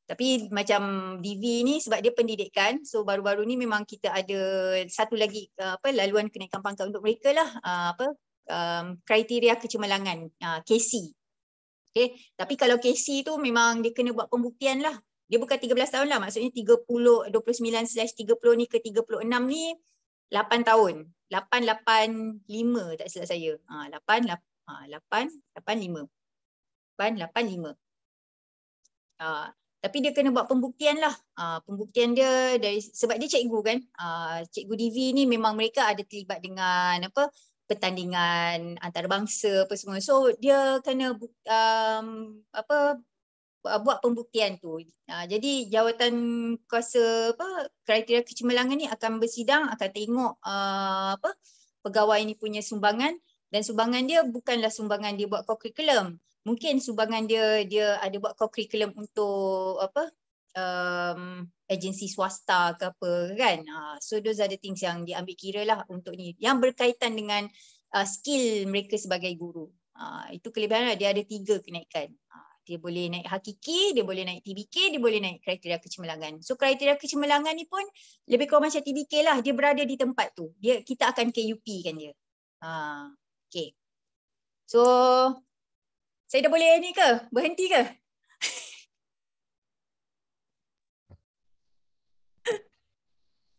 tapi macam DV ni sebab dia pendidikan so baru-baru ni memang kita ada satu lagi apa laluan kenaikan pangkat untuk mereka lah uh, apa um, kriteria kecemerlangan uh, KC. Okay. Tapi kalau KC tu memang dia kena buat pembuktian lah. Dia bukan 13 tahun lah. Maksudnya 30, 29 slash 30 ni ke 36 ni 8 tahun. 8, 8, 5 tak silap saya. Ha, 8, 8, 8, 8, 5. 8, 8, 5. Uh, tapi dia kena buat pembuktian lah. Uh, pembuktian dia dari sebab dia cikgu kan. Uh, cikgu DV ni memang mereka ada terlibat dengan apa pertandingan antarabangsa apa semua. So dia kena um, apa buat pembuktian tu. Uh, jadi jawatan kuasa apa kriteria kecemerlangan ni akan bersidang akan tengok uh, apa pegawai ni punya sumbangan dan sumbangan dia bukanlah sumbangan dia buat co-curriculum. Mungkin sumbangan dia dia ada buat co-curriculum untuk apa um, agensi swasta ke apa kan. Uh, so those are the things yang diambil kira lah untuk ni. Yang berkaitan dengan uh, skill mereka sebagai guru. Uh, itu kelebihan lah. Dia ada tiga kenaikan. Uh, dia boleh naik hakiki, dia boleh naik TBK, dia boleh naik kriteria kecemerlangan. So kriteria kecemerlangan ni pun lebih kurang macam TBK lah. Dia berada di tempat tu. Dia Kita akan KUP kan dia. Uh, okay. So saya dah boleh ni ke? Berhenti ke?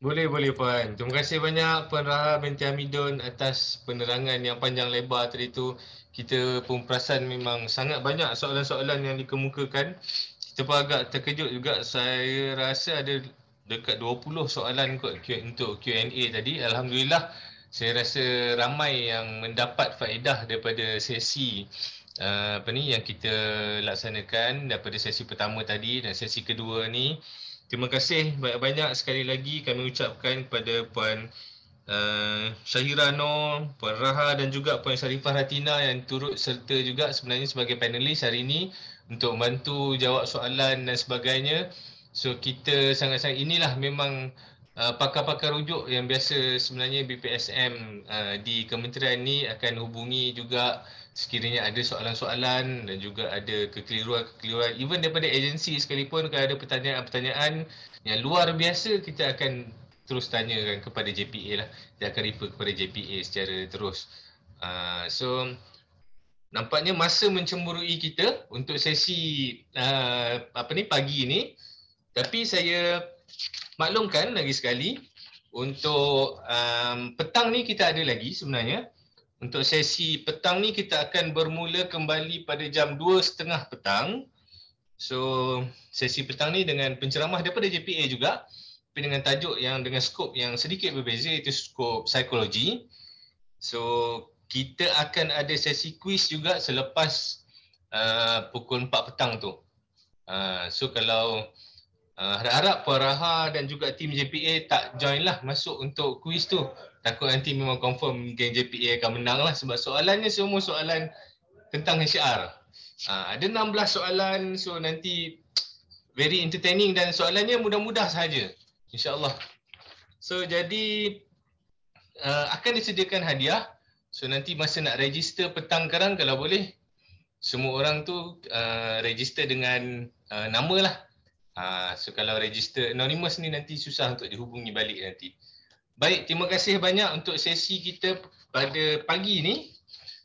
Boleh, boleh Puan. Terima kasih banyak Puan Raha binti Hamidun atas penerangan yang panjang lebar tadi tu. Kita pun perasan memang sangat banyak soalan-soalan yang dikemukakan. Kita pun agak terkejut juga. Saya rasa ada dekat 20 soalan kot untuk Q&A tadi. Alhamdulillah saya rasa ramai yang mendapat faedah daripada sesi uh, apa ni yang kita laksanakan daripada sesi pertama tadi dan sesi kedua ni. Terima kasih banyak-banyak sekali lagi kami ucapkan kepada Puan uh, Syahira Noor, Puan Raha dan juga Puan Syarifah Ratina yang turut serta juga sebenarnya sebagai panelis hari ini untuk membantu jawab soalan dan sebagainya. So kita sangat-sangat inilah memang uh, pakar-pakar rujuk yang biasa sebenarnya BPSM uh, di kementerian ni akan hubungi juga sekiranya ada soalan-soalan dan juga ada kekeliruan-kekeliruan even daripada agensi sekalipun kalau ada pertanyaan-pertanyaan yang luar biasa kita akan terus tanyakan kepada JPA lah. Dia akan refer kepada JPA secara terus. Uh, so nampaknya masa mencemburui kita untuk sesi uh, apa ni pagi ni. Tapi saya maklumkan lagi sekali untuk um, petang ni kita ada lagi sebenarnya untuk sesi petang ni kita akan bermula kembali pada jam 2.30 petang. So sesi petang ni dengan penceramah daripada JPA juga tapi dengan tajuk yang dengan skop yang sedikit berbeza iaitu skop psikologi. So kita akan ada sesi quiz juga selepas uh, pukul 4 petang tu. Uh, so kalau uh, harap-harap Puan Raha dan juga tim JPA tak join lah masuk untuk quiz tu. Takut nanti memang confirm geng JPA akan menang lah sebab soalannya semua soalan tentang HR. Uh, ada 16 soalan so nanti very entertaining dan soalannya mudah-mudah sahaja. InsyaAllah. So jadi uh, akan disediakan hadiah. So nanti masa nak register petang sekarang kalau boleh semua orang tu uh, register dengan uh, nama lah. Uh, so kalau register anonymous ni nanti susah untuk dihubungi balik nanti. Baik, terima kasih banyak untuk sesi kita pada pagi ni.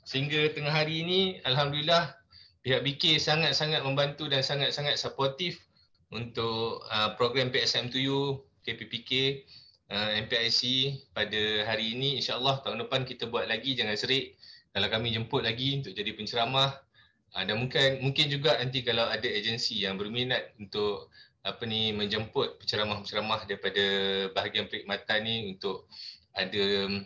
Sehingga tengah hari ini, Alhamdulillah pihak BK sangat-sangat membantu dan sangat-sangat supportif untuk uh, program PSM2U, KPPK, uh, MPIC pada hari ini. InsyaAllah tahun depan kita buat lagi, jangan serik. Kalau kami jemput lagi untuk jadi penceramah, Uh, dan mungkin mungkin juga nanti kalau ada agensi yang berminat untuk apa ni menjemput penceramah-penceramah daripada bahagian perkhidmatan ni untuk ada um,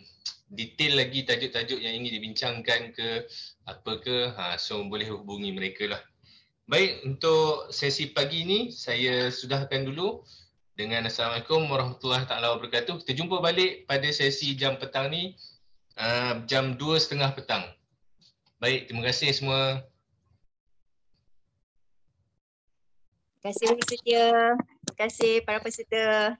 detail lagi tajuk-tajuk yang ingin dibincangkan ke apa ke ha, so boleh hubungi mereka lah. Baik untuk sesi pagi ni saya sudahkan dulu dengan Assalamualaikum warahmatullahi taala wabarakatuh. Kita jumpa balik pada sesi jam petang ni uh, jam 2.30 petang. Baik, terima kasih semua. Kasih Setia. Terima kasih para peserta.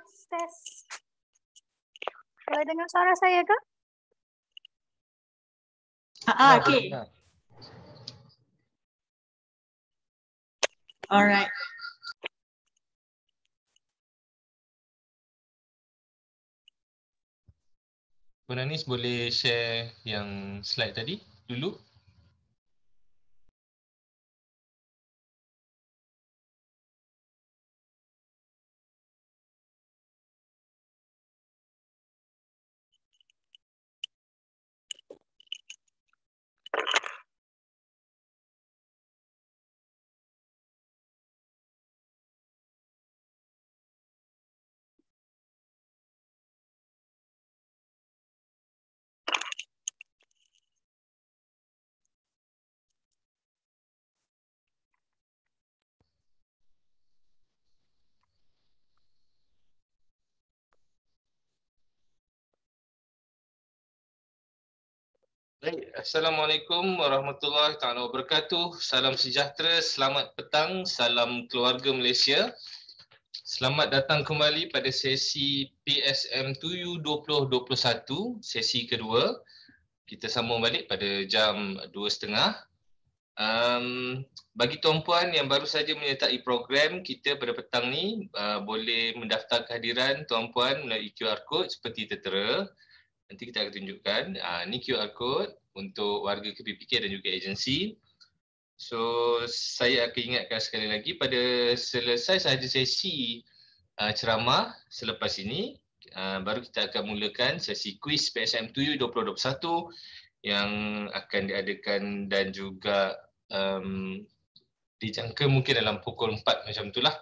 Tes, tes. Boleh dengar suara saya ke? Ah, ah okay. Alright. Puan Anis boleh share yang slide tadi dulu? Baik, Assalamualaikum warahmatullahi taala wabarakatuh. Salam sejahtera, selamat petang, salam keluarga Malaysia. Selamat datang kembali pada sesi PSM 2U 2021, sesi kedua. Kita sambung balik pada jam 2.30. Um, bagi tuan-puan yang baru saja menyertai program kita pada petang ni uh, boleh mendaftar kehadiran tuan-puan melalui QR code seperti tertera. Nanti kita akan tunjukkan. Uh, ini QR code untuk warga KPPK dan juga agensi. So, saya akan ingatkan sekali lagi pada selesai sahaja sesi uh, ceramah selepas ini, uh, baru kita akan mulakan sesi kuis PSM2U 2021 yang akan diadakan dan juga um, dijangka mungkin dalam pukul 4 macam itulah.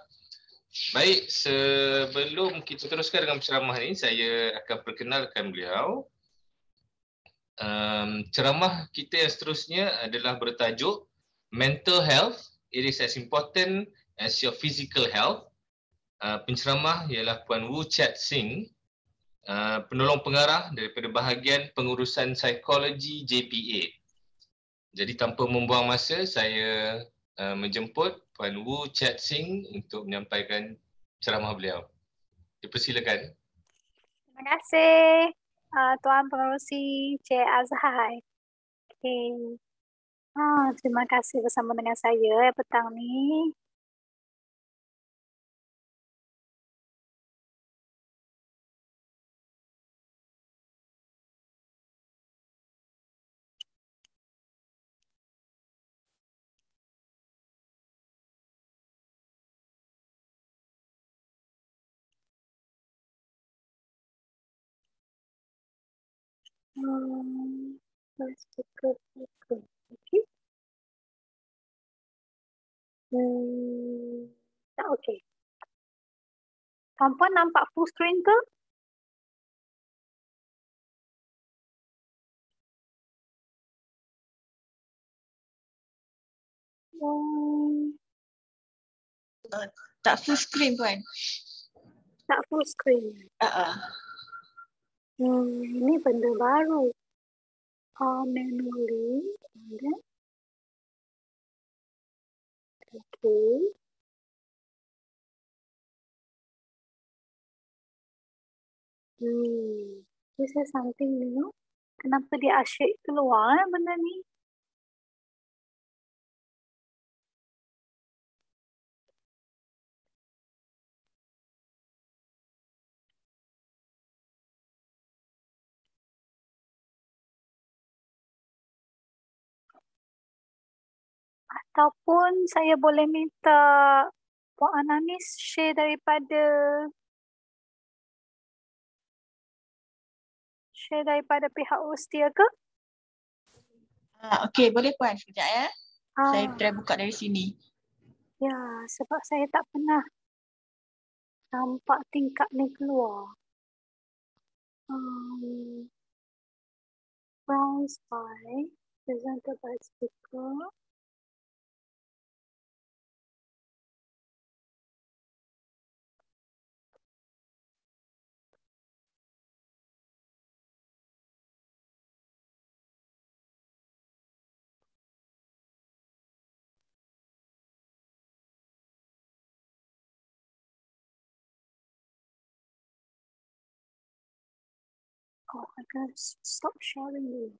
Baik, sebelum kita teruskan dengan ceramah ini, saya akan perkenalkan beliau. Um, ceramah kita yang seterusnya adalah bertajuk Mental Health, it is as important as your physical health. Uh, penceramah ialah Puan Wu Chat Singh, uh, penolong pengarah daripada bahagian pengurusan psikologi JPA. Jadi tanpa membuang masa, saya uh, menjemput Puan Wu Chat Singh untuk menyampaikan ceramah beliau. Dipersilakan. Terima kasih uh, Tuan Pengerusi Cik Azhar. Okay. Ah, terima kasih bersama dengan saya petang ni. Hmm, okay. Hmm, tak okay. Tanpa nampak full screen ke? Hmm. Tak full screen tuan. Tak full screen. Uh-uh. Hmm, ini benda baru. Okay. Okay. Hmm, this is something new. Kenapa dia asyik keluar eh, benda ni? Ataupun saya boleh minta Puan Ananis share daripada share daripada pihak Ustia ke? Ah, Okey, boleh Puan. Sekejap ya. Ah. Saya try buka dari sini. Ya, sebab saya tak pernah nampak tingkat ni keluar. Um, browse by, presented by speaker. I can stop sharing you.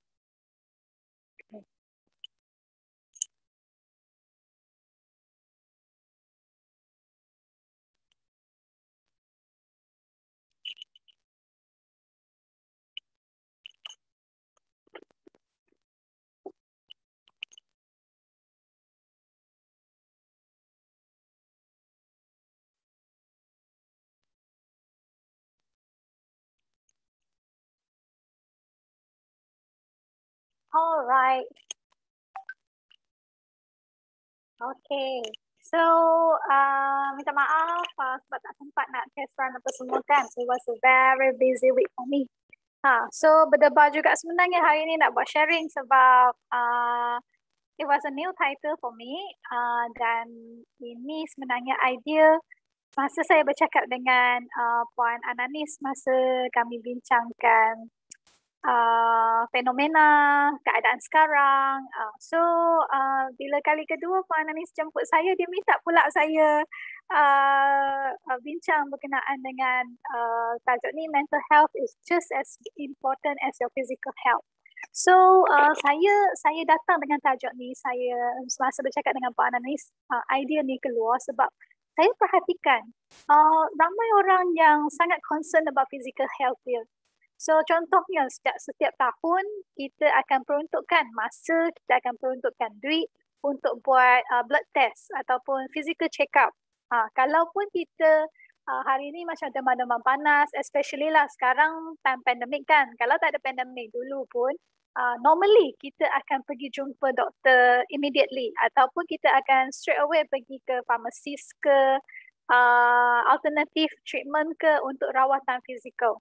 All right. Okay. So, uh, minta maaf uh, sebab tak sempat nak test run apa semua kan. It was a very busy week for me. Ha, so, berdebar juga sebenarnya hari ini nak buat sharing sebab uh, it was a new title for me. Uh, dan ini sebenarnya idea masa saya bercakap dengan uh, Puan Ananis masa kami bincangkan uh, fenomena keadaan sekarang. Uh, so uh, bila kali kedua Puan Ananis jemput saya, dia minta pula saya uh, uh, bincang berkenaan dengan uh, tajuk ni mental health is just as important as your physical health. So uh, saya saya datang dengan tajuk ni saya semasa bercakap dengan Puan Ananis uh, idea ni keluar sebab saya perhatikan uh, ramai orang yang sangat concern about physical health dia. So contohnya setiap setiap tahun kita akan peruntukkan masa, kita akan peruntukkan duit untuk buat uh, blood test ataupun physical check up. Ha, kalaupun kita uh, hari ini macam demam-demam panas, especially lah sekarang time pandemic kan. Kalau tak ada pandemic dulu pun, uh, normally kita akan pergi jumpa doktor immediately ataupun kita akan straight away pergi ke pharmacist ke uh, alternative treatment ke untuk rawatan fizikal.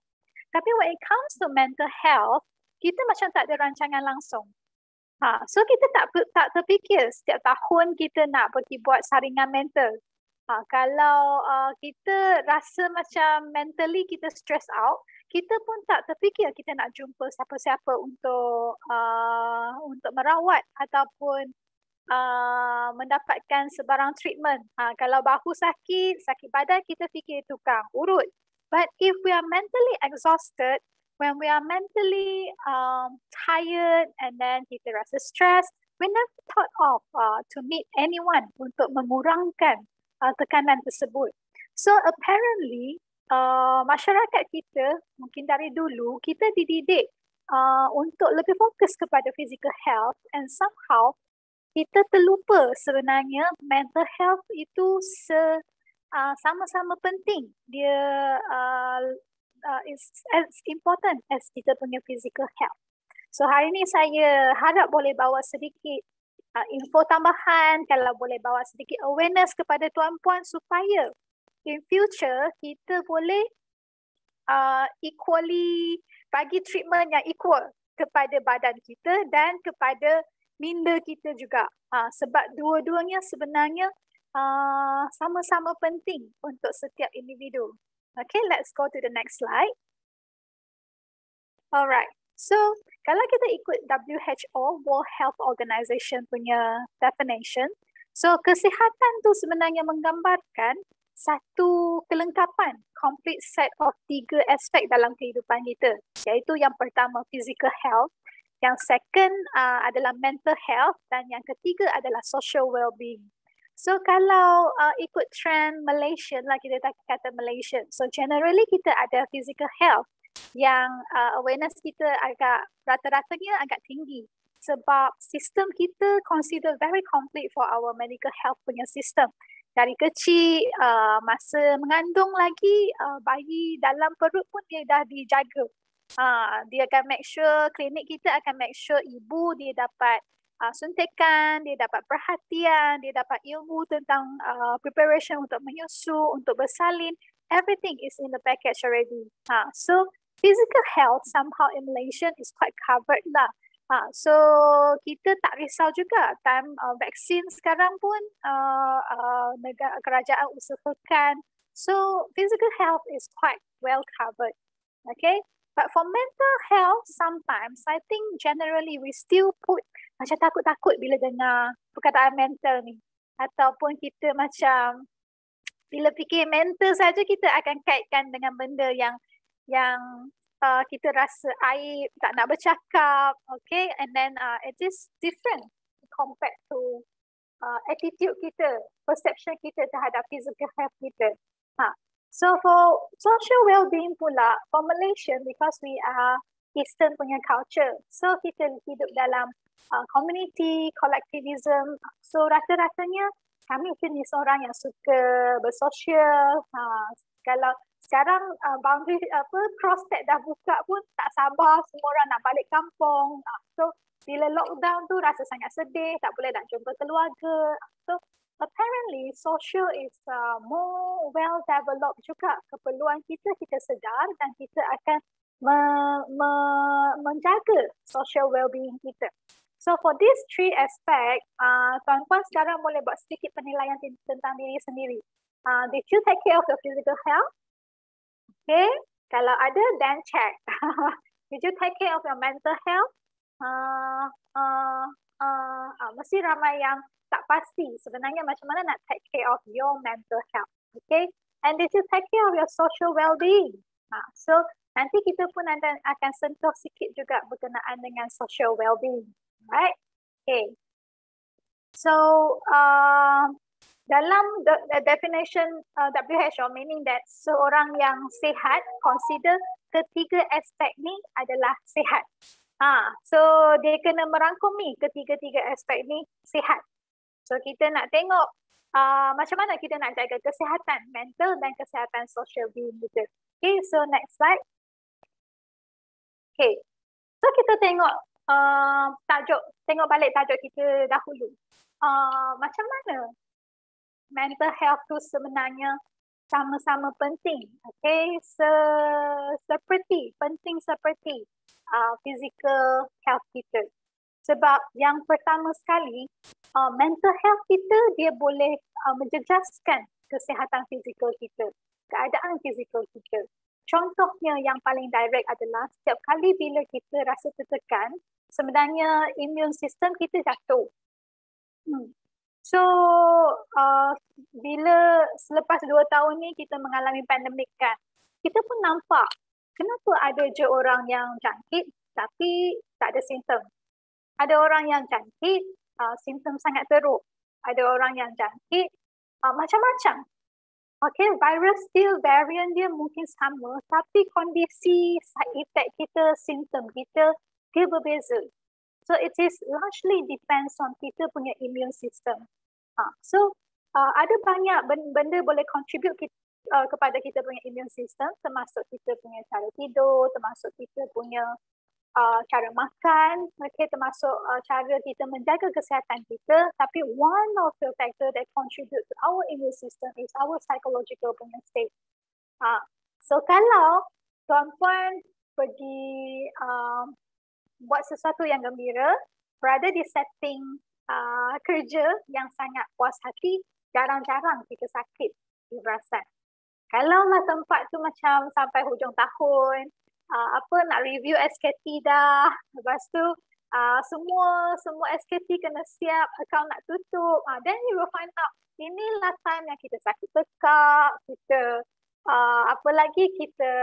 Tapi when it comes to mental health, kita macam tak ada rancangan langsung. Ha, so kita tak tak terfikir setiap tahun kita nak pergi buat saringan mental. Ha, kalau uh, kita rasa macam mentally kita stress out, kita pun tak terfikir kita nak jumpa siapa-siapa untuk uh, untuk merawat ataupun uh, mendapatkan sebarang treatment. Ha, kalau bahu sakit, sakit badan, kita fikir tukang urut. But if we are mentally exhausted, when we are mentally um, tired and then kita rasa stress, we never thought of uh, to meet anyone untuk mengurangkan uh, tekanan tersebut. So apparently, uh, masyarakat kita mungkin dari dulu kita dididik uh, untuk lebih fokus kepada physical health and somehow kita terlupa sebenarnya mental health itu se uh, sama-sama penting. Dia uh, uh, is as important as kita punya physical health. So hari ini saya harap boleh bawa sedikit uh, info tambahan, kalau boleh bawa sedikit awareness kepada tuan-puan supaya in future kita boleh uh, equally bagi treatment yang equal kepada badan kita dan kepada minda kita juga. Uh, sebab dua-duanya sebenarnya uh, sama-sama penting untuk setiap individu. Okay, let's go to the next slide. Alright, so kalau kita ikut WHO, World Health Organization punya definition, so kesihatan tu sebenarnya menggambarkan satu kelengkapan, complete set of tiga aspek dalam kehidupan kita. Iaitu yang pertama physical health, yang second uh, adalah mental health dan yang ketiga adalah social well-being. So kalau uh, ikut trend Malaysia lah kita tak kata Malaysia. So generally kita ada physical health yang uh, awareness kita agak rata-ratanya agak tinggi sebab sistem kita consider very complete for our medical health punya system. Dari kecil, uh, masa mengandung lagi, uh, bayi dalam perut pun dia dah dijaga. Uh, dia akan make sure, klinik kita akan make sure ibu dia dapat uh, suntikan, dia dapat perhatian, dia dapat ilmu tentang uh, preparation untuk menyusu, untuk bersalin. Everything is in the package already. Ha, so physical health somehow in Malaysia is quite covered lah. Ha, so kita tak risau juga time uh, vaksin sekarang pun uh, uh, negara kerajaan usahakan. So physical health is quite well covered. Okay, But for mental health, sometimes I think generally we still put macam takut-takut bila dengar perkataan mental ni. Ataupun kita macam bila fikir mental saja kita akan kaitkan dengan benda yang yang uh, kita rasa aib, tak nak bercakap, okay, and then uh, it is different compared to uh, attitude kita, perception kita terhadap physical health kita. Ha. So for social well-being pula, for Malaysia, because we are Eastern punya culture, so kita hidup dalam uh, community, collectivism, so rata-ratanya kami jenis orang yang suka bersosial. Ha. Kalau sekarang uh, boundary apa cross tag dah buka pun tak sabar semua orang nak balik kampung. Uh, so bila lockdown tu rasa sangat sedih, tak boleh nak jumpa keluarga. So apparently social is uh, more well developed juga keperluan kita kita sedar dan kita akan me, me, menjaga social well-being kita. So for these three aspect, uh, tuan-tuan sekarang boleh buat sedikit penilaian tentang diri sendiri. Uh, did you take care of your physical health? Okay, kalau ada, then check. Did you take care of your mental health? Uh, uh, uh, uh, mesti ramai yang tak pasti sebenarnya macam mana nak take care of your mental health. Okay, and did you take care of your social well-being? Uh, so nanti kita pun akan, akan sentuh sikit juga berkenaan dengan social well-being. Right? Okay. So, uh, dalam the, the definition uh, WHO meaning that seorang yang sihat consider ketiga aspek ni adalah sihat. Ha, so dia kena merangkumi ketiga-tiga aspek ni sihat. So kita nak tengok uh, macam mana kita nak jaga kesihatan mental dan kesihatan social being kita. Okay, so next slide. Okay, so kita tengok uh, tajuk, tengok balik tajuk kita dahulu. Uh, macam mana mental health tu sebenarnya sama-sama penting. Okay, Se seperti, penting seperti uh, physical health kita. Sebab yang pertama sekali, uh, mental health kita dia boleh uh, menjejaskan kesihatan fizikal kita, keadaan fizikal kita. Contohnya yang paling direct adalah setiap kali bila kita rasa tertekan, sebenarnya immune system kita jatuh. Hmm. So uh, bila selepas dua tahun ni kita mengalami pandemik kan, kita pun nampak kenapa ada je orang yang jangkit tapi tak ada simptom. Ada orang yang jangkit, uh, simptom sangat teruk. Ada orang yang jangkit, uh, macam-macam. Okay, virus still variant dia mungkin sama tapi kondisi side effect kita, simptom kita, dia berbeza. So it is largely depends on kita punya immune system. Ha, so uh, ada banyak benda boleh contribute kita, uh, kepada kita punya immune system termasuk kita punya cara tidur, termasuk kita punya uh, cara makan, okay, termasuk uh, cara kita menjaga kesihatan kita. Tapi one of the factor that contribute to our immune system is our psychological punya state. Uh, so kalau tuan-puan pergi uh, buat sesuatu yang gembira, berada di setting uh, kerja yang sangat puas hati, jarang-jarang kita sakit di perasan. Kalau lah tempat tu macam sampai hujung tahun, uh, apa nak review SKT dah, lepas tu uh, semua semua SKT kena siap, account nak tutup, uh, then you will find out inilah time yang kita sakit tekak, kita uh, apa lagi kita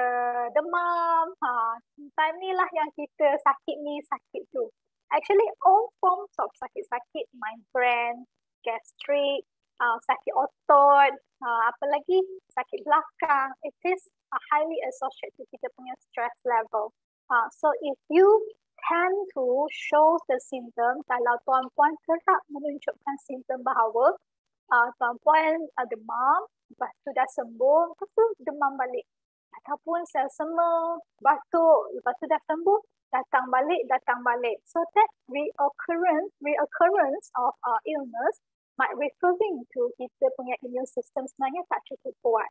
demam, uh, time ni lah yang kita sakit ni, sakit tu. Actually, all forms of sakit-sakit, migraine, gastric, uh, sakit otot, uh, apa lagi sakit belakang, it is uh, highly associated with kita punya stress level. Uh, so if you tend to show the symptom, kalau tuan-puan kerap menunjukkan simptom bahawa uh, tuan-puan uh, demam, lepas tu dah sembuh, lepas tu demam balik. Ataupun sel-sema, batuk, lepas tu dah sembuh, datang balik, datang balik. So that reoccurrence, reoccurrence of uh, illness might referring to kita punya immune system sebenarnya tak cukup kuat.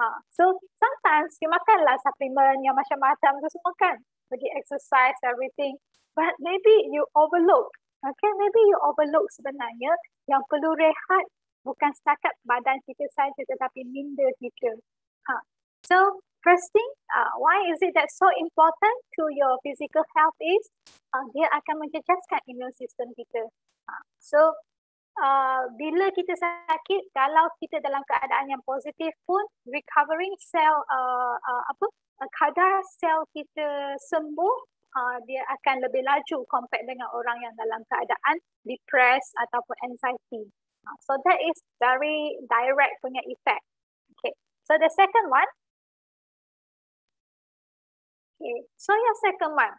Ha. So sometimes you makanlah supplement yang macam-macam tu semua kan. Pergi exercise, everything. But maybe you overlook. Okay, maybe you overlook sebenarnya yang perlu rehat bukan setakat badan kita saja tetapi minda kita. Ha. So first thing, uh, why is it that so important to your physical health is uh, dia akan menjejaskan immune system kita. Uh, so uh, bila kita sakit, kalau kita dalam keadaan yang positif pun, recovering cell uh, uh, apa uh, kadar sel kita sembuh, uh, dia akan lebih laju compare dengan orang yang dalam keadaan depressed ataupun anxiety. Uh, so that is very direct punya effect. Okay. So the second one. Okay. So your second one.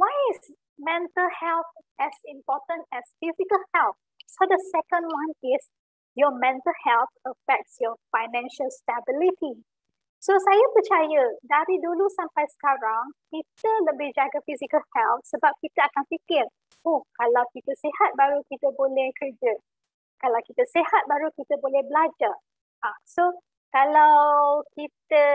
Why is mental health as important as physical health? So the second one is your mental health affects your financial stability. So saya percaya dari dulu sampai sekarang kita lebih jaga physical health sebab kita akan fikir, oh kalau kita sihat baru kita boleh kerja. Kalau kita sihat baru kita boleh belajar. Ah, so kalau kita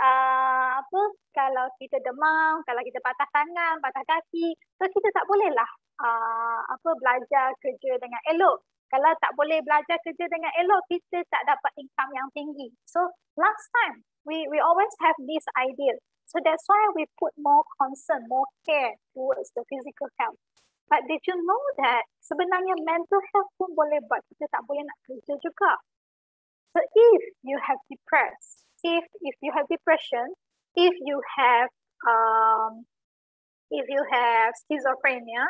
uh, apa kalau kita demam, kalau kita patah tangan, patah kaki, so kita tak bolehlah uh, apa belajar kerja dengan elok. Kalau tak boleh belajar kerja dengan elok, kita tak dapat income yang tinggi. So last time, we we always have this idea. So that's why we put more concern, more care towards the physical health. But did you know that sebenarnya mental health pun boleh buat kita tak boleh nak kerja juga. So if you have depressed, if if you have depression, if you have um, if you have schizophrenia,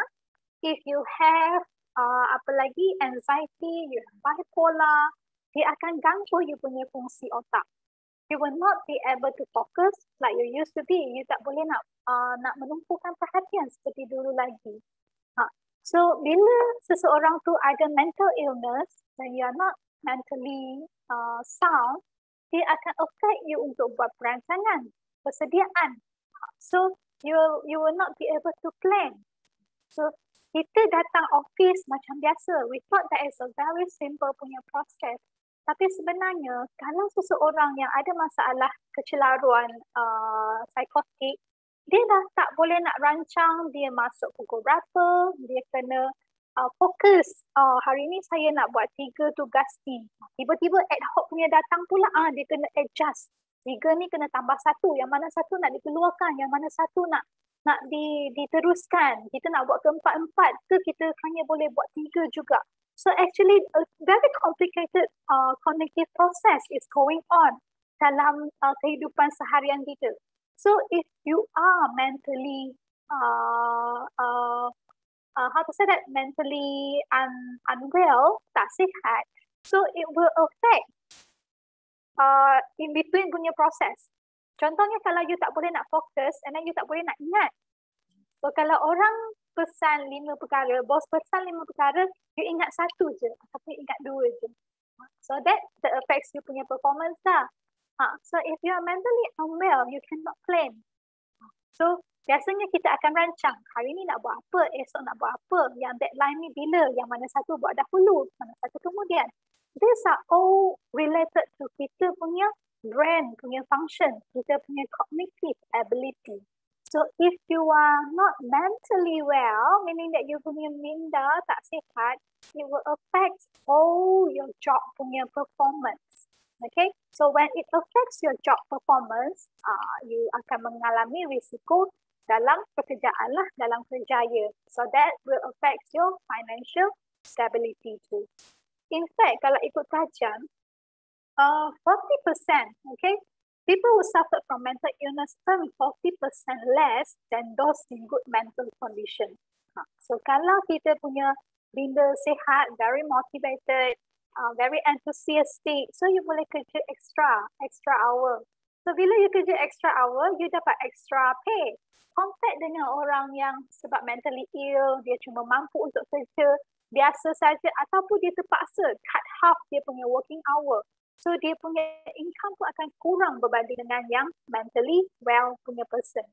if you have uh, apa lagi anxiety, you have bipolar, dia akan ganggu you punya fungsi otak. You will not be able to focus like you used to be. You tak boleh nak uh, nak menumpukan perhatian seperti dulu lagi. Ha. So bila seseorang tu ada mental illness dan you are not mentally uh, sound, dia akan affect you untuk buat perancangan, persediaan. So you you will not be able to plan. So kita datang office macam biasa. We thought that is a very simple punya proses. Tapi sebenarnya kalau seseorang yang ada masalah kecelaruan uh, psikotik, dia dah tak boleh nak rancang dia masuk pukul berapa, dia kena uh, fokus. Uh, hari ni saya nak buat tiga tugas ni. Tiba-tiba ad hoc punya datang pula, ah dia kena adjust. Tiga ni kena tambah satu, yang mana satu nak dikeluarkan, yang mana satu nak nak di, diteruskan. Kita nak buat keempat-empat ke kita hanya boleh buat tiga juga. So actually a very complicated uh, cognitive process is going on dalam uh, kehidupan seharian kita. So if you are mentally uh, uh, uh, how to say that mentally un- unwell, tak sihat, so it will affect uh, in between punya proses. Contohnya kalau you tak boleh nak fokus and then you tak boleh nak ingat. So kalau orang pesan lima perkara, bos pesan lima perkara, you ingat satu je tapi ingat dua je. So that, that affects you punya performance lah. Ha, so if you are mentally unwell, you cannot plan. So biasanya kita akan rancang, hari ni nak buat apa, esok nak buat apa, yang deadline ni bila, yang mana satu buat dahulu, mana satu kemudian. These are all related to kita punya brain punya function, kita punya cognitive ability. So if you are not mentally well, meaning that you punya minda tak sihat, it will affect all your job punya performance. Okay, so when it affects your job performance, uh, you akan mengalami risiko dalam pekerjaan lah, dalam kerjaya. So that will affect your financial stability too. In fact, kalau ikut kajian, uh, 40%, okay? People who suffer from mental illness earn 40% less than those in good mental condition. Ha. So kalau kita punya benda sihat, very motivated, uh, very enthusiastic, so you boleh kerja extra, extra hour. So bila you kerja extra hour, you dapat extra pay. Compared dengan orang yang sebab mentally ill, dia cuma mampu untuk kerja biasa saja ataupun dia terpaksa cut half dia punya working hour. So dia punya income pun akan kurang berbanding dengan yang mentally well punya person.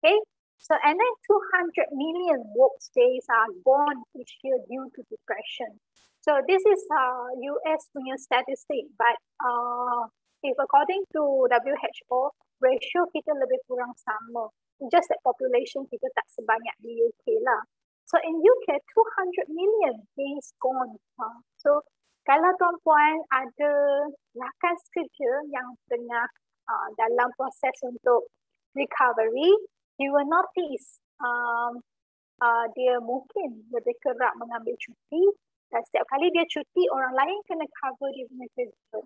Okay. So and then 200 million work days are gone each year due to depression. So this is uh, US punya statistic but uh, if according to WHO ratio kita lebih kurang sama. Just that population kita tak sebanyak di UK lah. So in UK 200 million days gone. Uh, so kalau tuan-puan ada rakan kerja yang tengah uh, dalam proses untuk recovery, you will notice um, uh, dia mungkin lebih kerap mengambil cuti Dan setiap kali dia cuti, orang lain kena cover dia punya kerja.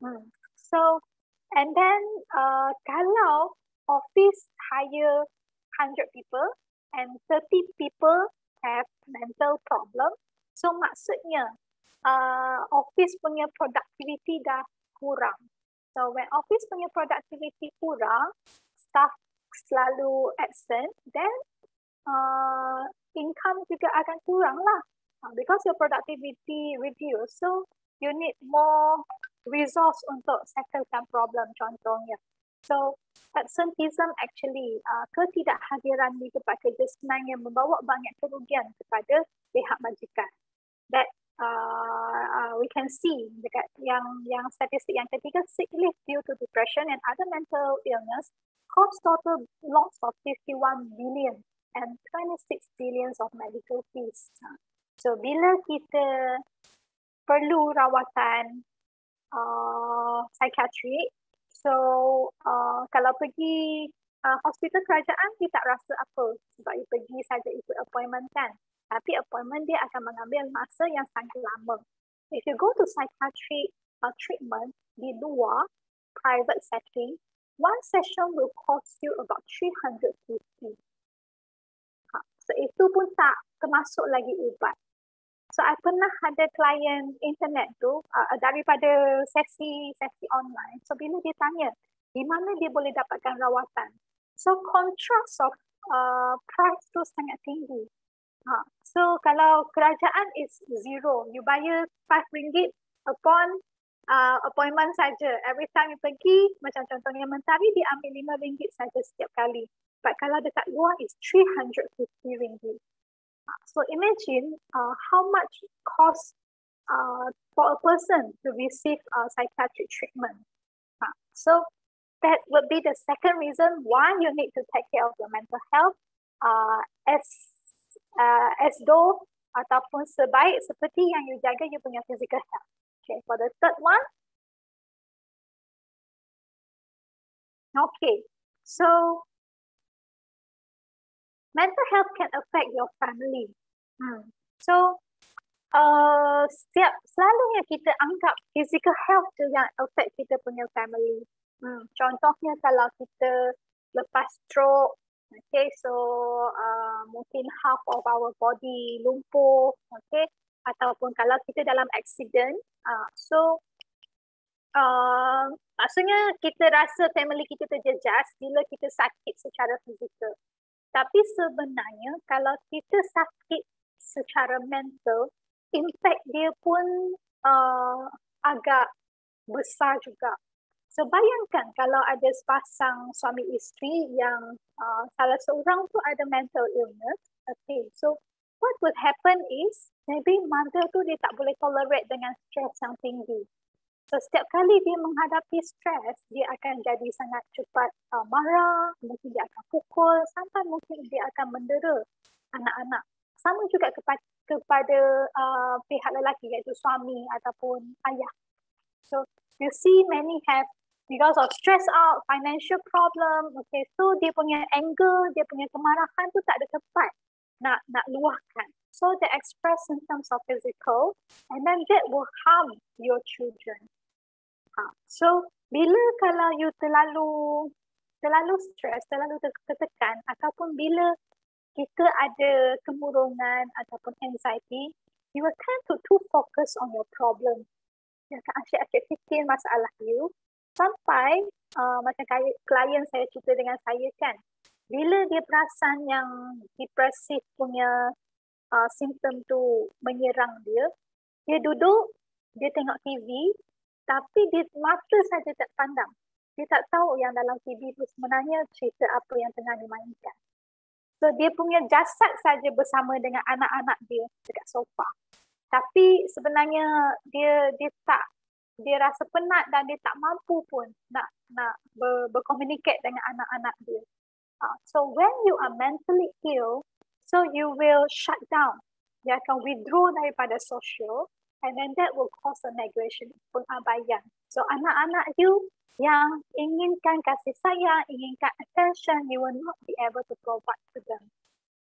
Hmm. So, and then uh, kalau office hire 100 people and 30 people have mental problem, so maksudnya uh, office punya productivity dah kurang. So when office punya productivity kurang, staff selalu absent, then uh, income juga akan kurang lah. Uh, because your productivity reduce, so you need more resource untuk settlekan problem contohnya. So absenteeism actually uh, ketidakhadiran di tempat kerja sebenarnya membawa banyak kerugian kepada pihak majikan. That uh, uh, we can see dekat yang yang statistik yang ketiga sick leave due to depression and other mental illness cost total loss of 51 billion and 26 billions of medical fees. So bila kita perlu rawatan uh, psikiatrik. So uh, kalau pergi uh, hospital kerajaan dia tak rasa apa sebab dia pergi saja ikut appointment kan. Tapi appointment dia akan mengambil masa yang sangat lama. If you go to psychiatric uh, treatment di luar private setting, one session will cost you about 350. Ha, so itu pun tak termasuk lagi ubat. So I pernah ada klien internet tu uh, daripada sesi sesi online. So bila dia tanya di mana dia boleh dapatkan rawatan. So contrast of uh, price tu sangat tinggi. Ha. So kalau kerajaan is zero, you bayar five ringgit upon uh, appointment saja. Every time you pergi, macam contohnya mentari dia ambil lima ringgit saja setiap kali. But kalau dekat luar is 350 ringgit. So imagine uh, how much cost uh, for a person to receive uh, psychiatric treatment. Uh, so that would be the second reason why you need to take care of your mental health uh, as uh, as though ataupun sebaik seperti yang you jaga you punya physical health. Okay, for the third one. Okay, so mental health can affect your family. Hmm. So, uh, setiap selalunya kita anggap physical health tu yang affect kita punya family. Hmm. Contohnya kalau kita lepas stroke, okay, so uh, mungkin half of our body lumpuh, okay, ataupun kalau kita dalam accident, uh, so uh, maksudnya kita rasa family kita terjejas bila kita sakit secara fizikal. Tapi sebenarnya kalau kita sakit secara mental, impact dia pun uh, agak besar juga. So bayangkan kalau ada sepasang suami isteri yang uh, salah seorang tu ada mental illness. Okay, so what would happen is maybe mother tu dia tak boleh tolerate dengan stress yang tinggi. So setiap kali dia menghadapi stres, dia akan jadi sangat cepat uh, marah, mungkin dia akan pukul, sampai mungkin dia akan mendera anak-anak. Sama juga kepada, kepada uh, pihak lelaki iaitu suami ataupun ayah. So you see many have because of stress out, financial problem, okay, so dia punya anger, dia punya kemarahan tu tak ada tempat nak nak luahkan. So they express symptoms of physical and then that will harm your children. Ha. So bila kalau you terlalu terlalu stres, terlalu tertekan ataupun bila kita ada kemurungan ataupun anxiety, you will tend to too focus on your problem. You akan asyik-asyik fikir masalah you sampai uh, macam klien saya cerita dengan saya kan, bila dia perasan yang depresif punya uh, simptom tu menyerang dia, dia duduk, dia tengok TV, tapi dia mata saja tak pandang. Dia tak tahu yang dalam TV tu sebenarnya cerita apa yang tengah dimainkan. So dia punya jasad saja bersama dengan anak-anak dia dekat sofa. Tapi sebenarnya dia dia tak dia rasa penat dan dia tak mampu pun nak nak ber, berkomunikasi dengan anak-anak dia. Uh, so when you are mentally ill, so you will shut down. Dia akan withdraw daripada social and then that will cause a negation, pengabaian. So anak-anak you yang inginkan kasih sayang, inginkan attention, you will not be able to provide to them.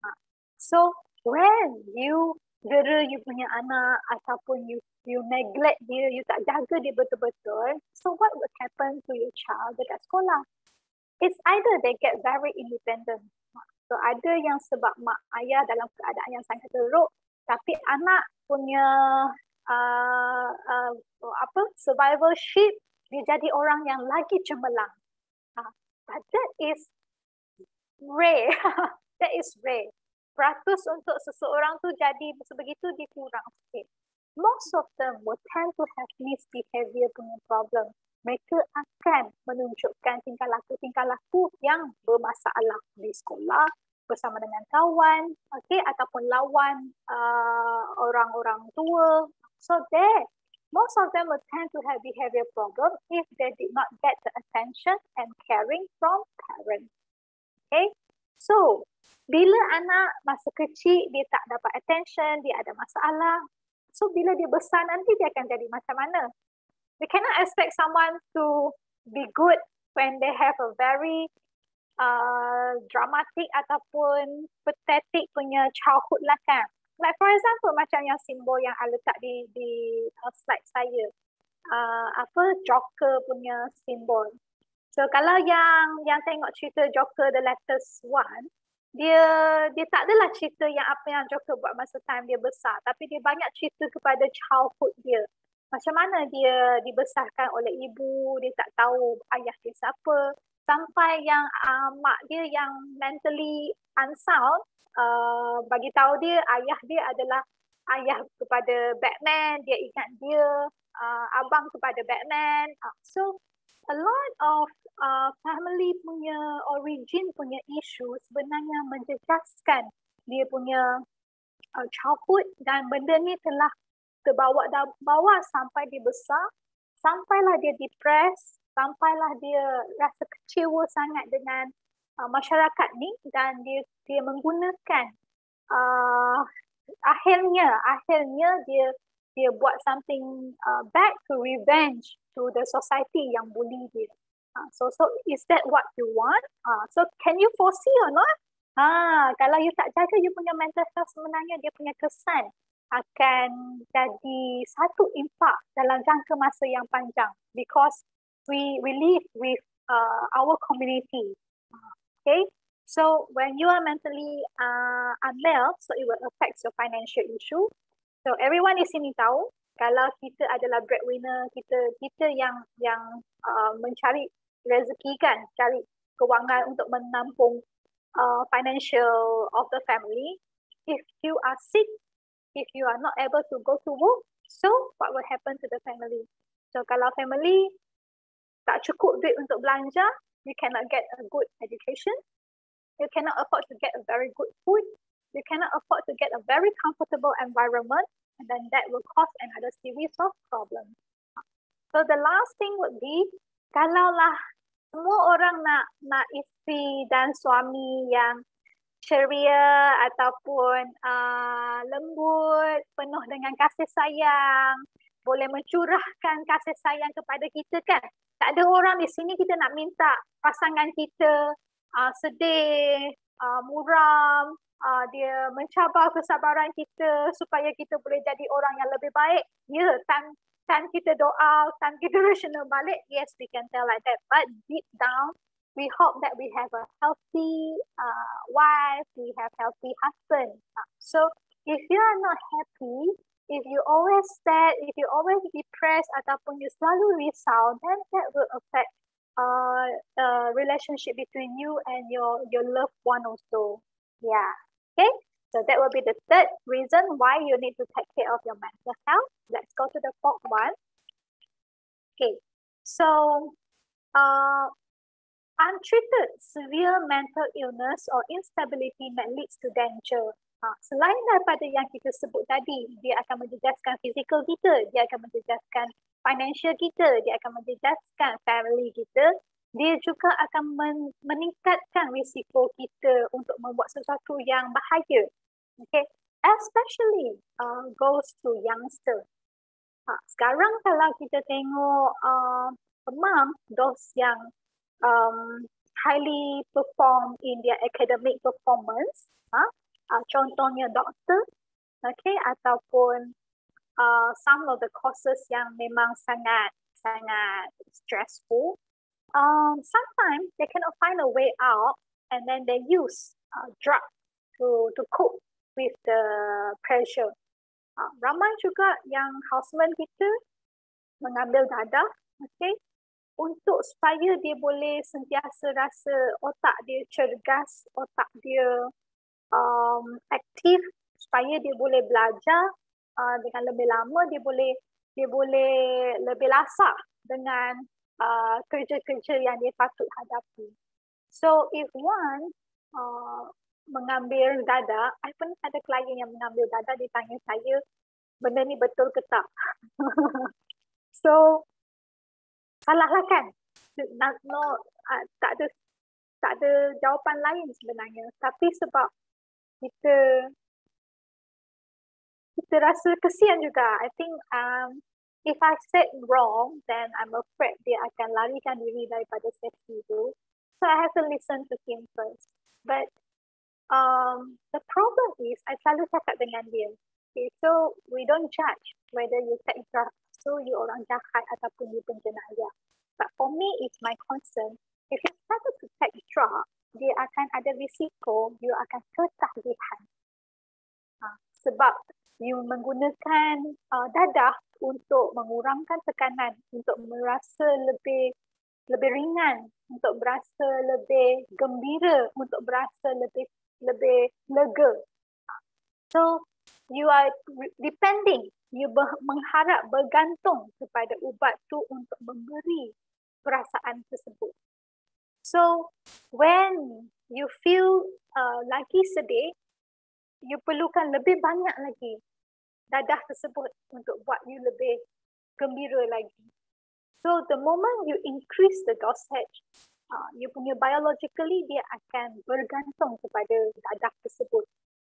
Uh, so when you dera you punya anak ataupun you you neglect dia, you tak jaga dia betul-betul, so what would happen to your child dekat sekolah? It's either they get very independent. So ada yang sebab mak ayah dalam keadaan yang sangat teruk, tapi anak punya uh, uh, apa survivalship dia jadi orang yang lagi cemerlang. Uh, but that is rare. that is rare peratus untuk seseorang tu jadi sebegitu dia kurang sikit. Most of them will tend to have misbehavior punya problem. Mereka akan menunjukkan tingkah laku-tingkah laku yang bermasalah di sekolah bersama dengan kawan, okay, ataupun lawan uh, orang-orang tua. So there, most of them will tend to have behavior problem if they did not get the attention and caring from parents. Okay, so bila anak masa kecil dia tak dapat attention, dia ada masalah. So bila dia besar nanti dia akan jadi macam mana? We cannot expect someone to be good when they have a very uh, dramatic ataupun pathetic punya childhood lah kan. Like for example macam yang simbol yang I letak di, di uh, slide saya. Uh, apa Joker punya simbol. So kalau yang yang tengok cerita Joker the latest one, dia dia tak adalah cerita yang apa yang Joker buat masa time dia besar tapi dia banyak cerita kepada childhood dia macam mana dia dibesarkan oleh ibu dia tak tahu ayah dia siapa sampai yang uh, mak dia yang mentally unsound uh, bagi tahu dia ayah dia adalah ayah kepada Batman dia ingat dia uh, abang kepada Batman. Uh, so a lot of uh, family punya origin punya isu sebenarnya menjejaskan dia punya uh, childhood dan benda ni telah terbawa bawa sampai dia besar. Sampailah dia depressed sampailah dia rasa kecewa sangat dengan uh, masyarakat ni dan dia dia menggunakan uh, akhirnya akhirnya dia dia buat something uh, bad to revenge to the society yang bully dia. Uh, so so is that what you want? Uh, so can you foresee or not? Ha, kalau you tak jaga you punya mental health sebenarnya dia punya kesan akan jadi satu impak dalam jangka masa yang panjang because we we live with uh, our community. Okay, so when you are mentally uh, unwell, so it will affect your financial issue. So everyone di sini tahu kalau kita adalah breadwinner, kita kita yang yang uh, mencari rezeki kan, cari kewangan untuk menampung uh, financial of the family. If you are sick, if you are not able to go to work, so what will happen to the family? So kalau family tak cukup duit untuk belanja, you cannot get a good education, you cannot afford to get a very good food, you cannot afford to get a very comfortable environment and then that will cause another series of problems. So the last thing would be kalaulah semua orang nak nak isteri dan suami yang ceria ataupun uh, lembut, penuh dengan kasih sayang, boleh mencurahkan kasih sayang kepada kita kan. Tak ada orang di sini kita nak minta pasangan kita uh, sedih, uh, muram, uh, dia mencabar kesabaran kita supaya kita boleh jadi orang yang lebih baik. Ya, tan tan kita doa, tan kita rasional balik, yes we can tell like that. But deep down, we hope that we have a healthy uh, wife, we have healthy husband. So if you are not happy, if you always sad, if you always depressed ataupun you selalu risau, then that will affect uh, the relationship between you and your your loved one also. Yeah. Okay, so that will be the third reason why you need to take care of your mental health. Let's go to the fourth one. Okay, so uh, untreated severe mental illness or instability that leads to danger. Uh, selain daripada yang kita sebut tadi, dia akan menjejaskan fizikal kita, dia akan menjejaskan financial kita, dia akan menjejaskan family kita, dia juga akan men- meningkatkan risiko kita untuk membuat sesuatu yang bahaya. Okay, especially uh, goes to youngster. Ha, sekarang kalau kita tengok uh, pemam, those yang um, highly perform in their academic performance, ha, uh, contohnya doktor, okay, ataupun uh, some of the courses yang memang sangat sangat stressful, um, sometimes they cannot find a way out and then they use uh, drug to to cope with the pressure. Uh, ramai juga yang houseman kita mengambil dadah, okay, untuk supaya dia boleh sentiasa rasa otak dia cergas, otak dia um, aktif, supaya dia boleh belajar uh, dengan lebih lama, dia boleh dia boleh lebih lasak dengan uh, kerja-kerja yang dia patut hadapi. So if one uh, mengambil dada, I pun ada klien yang mengambil dada, dia tanya saya, benda ni betul ke tak? so, salahlah kan? No, no uh, tak ada tak ada jawapan lain sebenarnya. Tapi sebab kita kita rasa kesian juga. I think um, if I said wrong, then I'm afraid dia akan larikan diri daripada sesi itu. So I have to listen to him first. But um, the problem is I selalu cakap dengan dia. Okay, so we don't judge whether you take drug. So you orang jahat ataupun you penjenayah. But for me, it's my concern. If you start to take drug, dia akan ada risiko you akan ketagihan. Ha, sebab you menggunakan uh, dadah untuk mengurangkan tekanan, untuk merasa lebih lebih ringan, untuk berasa lebih gembira, untuk berasa lebih lebih lega. So you are depending, you ber- mengharap bergantung kepada ubat tu untuk memberi perasaan tersebut. So when you feel uh, lagi sedih, you perlukan lebih banyak lagi dadah tersebut untuk buat you lebih gembira lagi. So the moment you increase the dosage, uh, you punya biologically dia akan bergantung kepada dadah tersebut.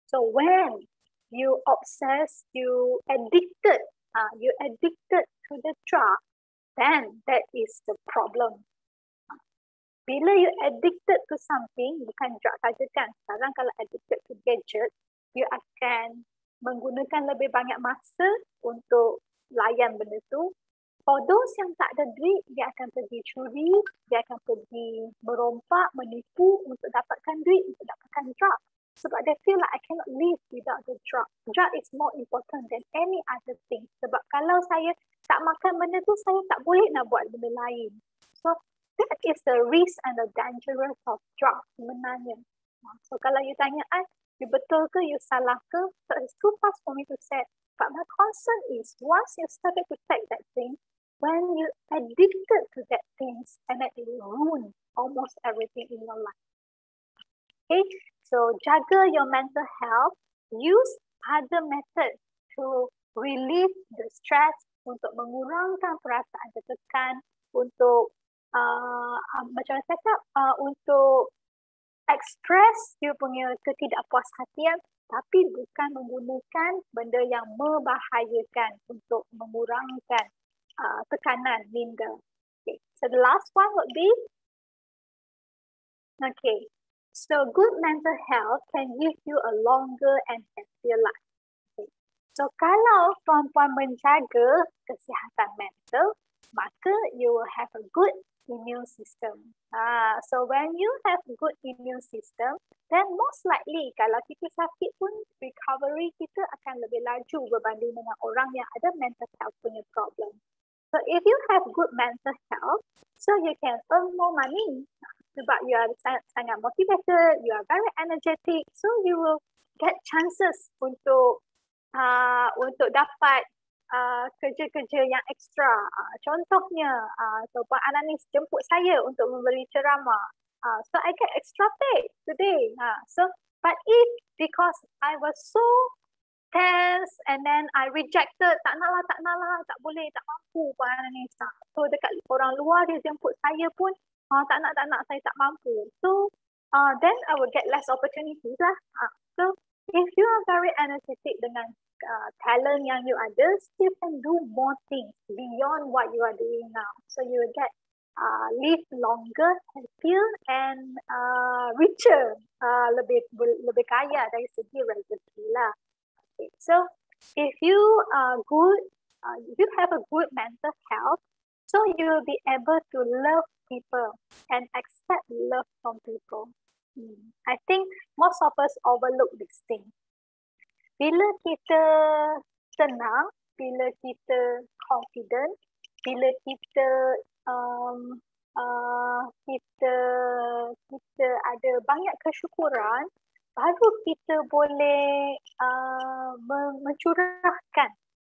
So when you obsess, you addicted, uh, you addicted to the drug, then that is the problem. Bila you addicted to something, bukan drug saja kan. Sekarang kalau addicted to gadget, you akan menggunakan lebih banyak masa untuk layan benda tu For those yang tak ada duit, dia akan pergi curi, dia akan pergi merompak, menipu untuk dapatkan duit, untuk dapatkan drug. Sebab they feel like I cannot live without the drug. Drug is more important than any other thing. Sebab kalau saya tak makan benda tu, saya tak boleh nak buat benda lain. So that is the risk and the dangerous of drug sebenarnya. So kalau you tanya I, you betul ke, you salah ke, so it's too fast for me to say. But my concern is once you started to take that thing, when you addicted to that things and then it will ruin almost everything in your life. Okay, so jaga your mental health. Use other methods to relieve the stress untuk mengurangkan perasaan tertekan untuk uh, macam saya cakap uh, untuk express you punya ketidakpuashatian tapi bukan menggunakan benda yang membahayakan untuk mengurangkan uh, tekanan minda. Okay. So the last one would be okay. So good mental health can give you a longer and happier life. Okay. So kalau perempuan menjaga kesihatan mental, maka you will have a good immune system. Ah, so when you have good immune system, then most likely kalau kita sakit pun recovery kita akan lebih laju berbanding dengan orang yang ada mental health punya problem. So if you have good mental health, so you can earn more money. Sebab you are sangat motivated, you are very energetic, so you will get chances untuk uh, untuk dapat uh, kerja-kerja yang extra. Uh, contohnya, uh, so Puan Ananis jemput saya untuk memberi ceramah. Uh, so I get extra pay today. Uh, so, but if because I was so test and then I rejected tak nak lah tak nak lah tak boleh tak mampu pun ni so dekat orang luar dia jemput saya pun uh, tak nak tak nak saya tak mampu so uh, then I will get less opportunities lah uh, so if you are very energetic dengan uh, talent yang you ada you can do more things beyond what you are doing now so you will get uh, live longer, happier and uh, richer, uh, lebih lebih kaya dari segi rezeki lah. Okay, so if you are good, uh, you have a good mental health, so you will be able to love people and accept love from people. Hmm. I think most of us overlook this thing. Bila kita tenang, bila kita confident, bila kita um, uh, kita kita ada banyak kesyukuran, baru kita boleh uh, mencurahkan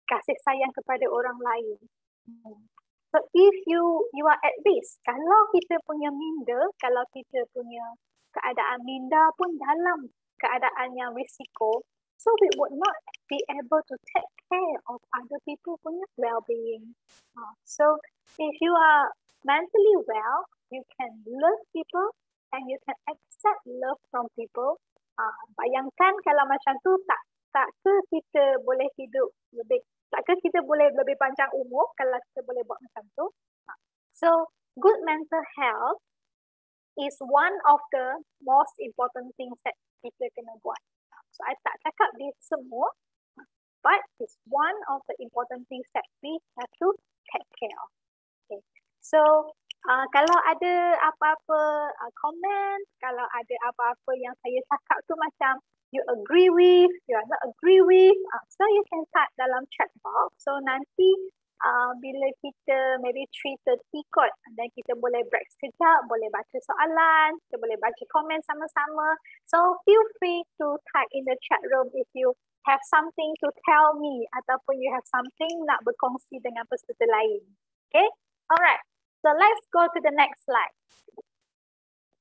kasih sayang kepada orang lain. So if you you are at risk, kalau kita punya minda, kalau kita punya keadaan minda pun dalam keadaan yang risiko, so we would not be able to take care of other people punya well-being. Uh, so if you are mentally well, you can love people and you can accept love from people Ah, bayangkan kalau macam tu tak tak ke kita boleh hidup lebih tak ke kita boleh lebih panjang umur kalau kita boleh buat macam tu. Ah, so good mental health is one of the most important things that kita kena buat. So I tak cakap dia semua but it's one of the important things that we have to take care of. Okay. So Uh, kalau ada apa-apa uh, komen, kalau ada apa-apa yang saya cakap tu macam you agree with, you are not agree with, uh, so you can type dalam chat box. So nanti uh, bila kita maybe 3.30 kot, dan kita boleh break sekejap, boleh baca soalan, kita boleh baca komen sama-sama. So feel free to type in the chat room if you have something to tell me ataupun you have something nak berkongsi dengan peserta lain. Okay? Alright. So let's go to the next slide.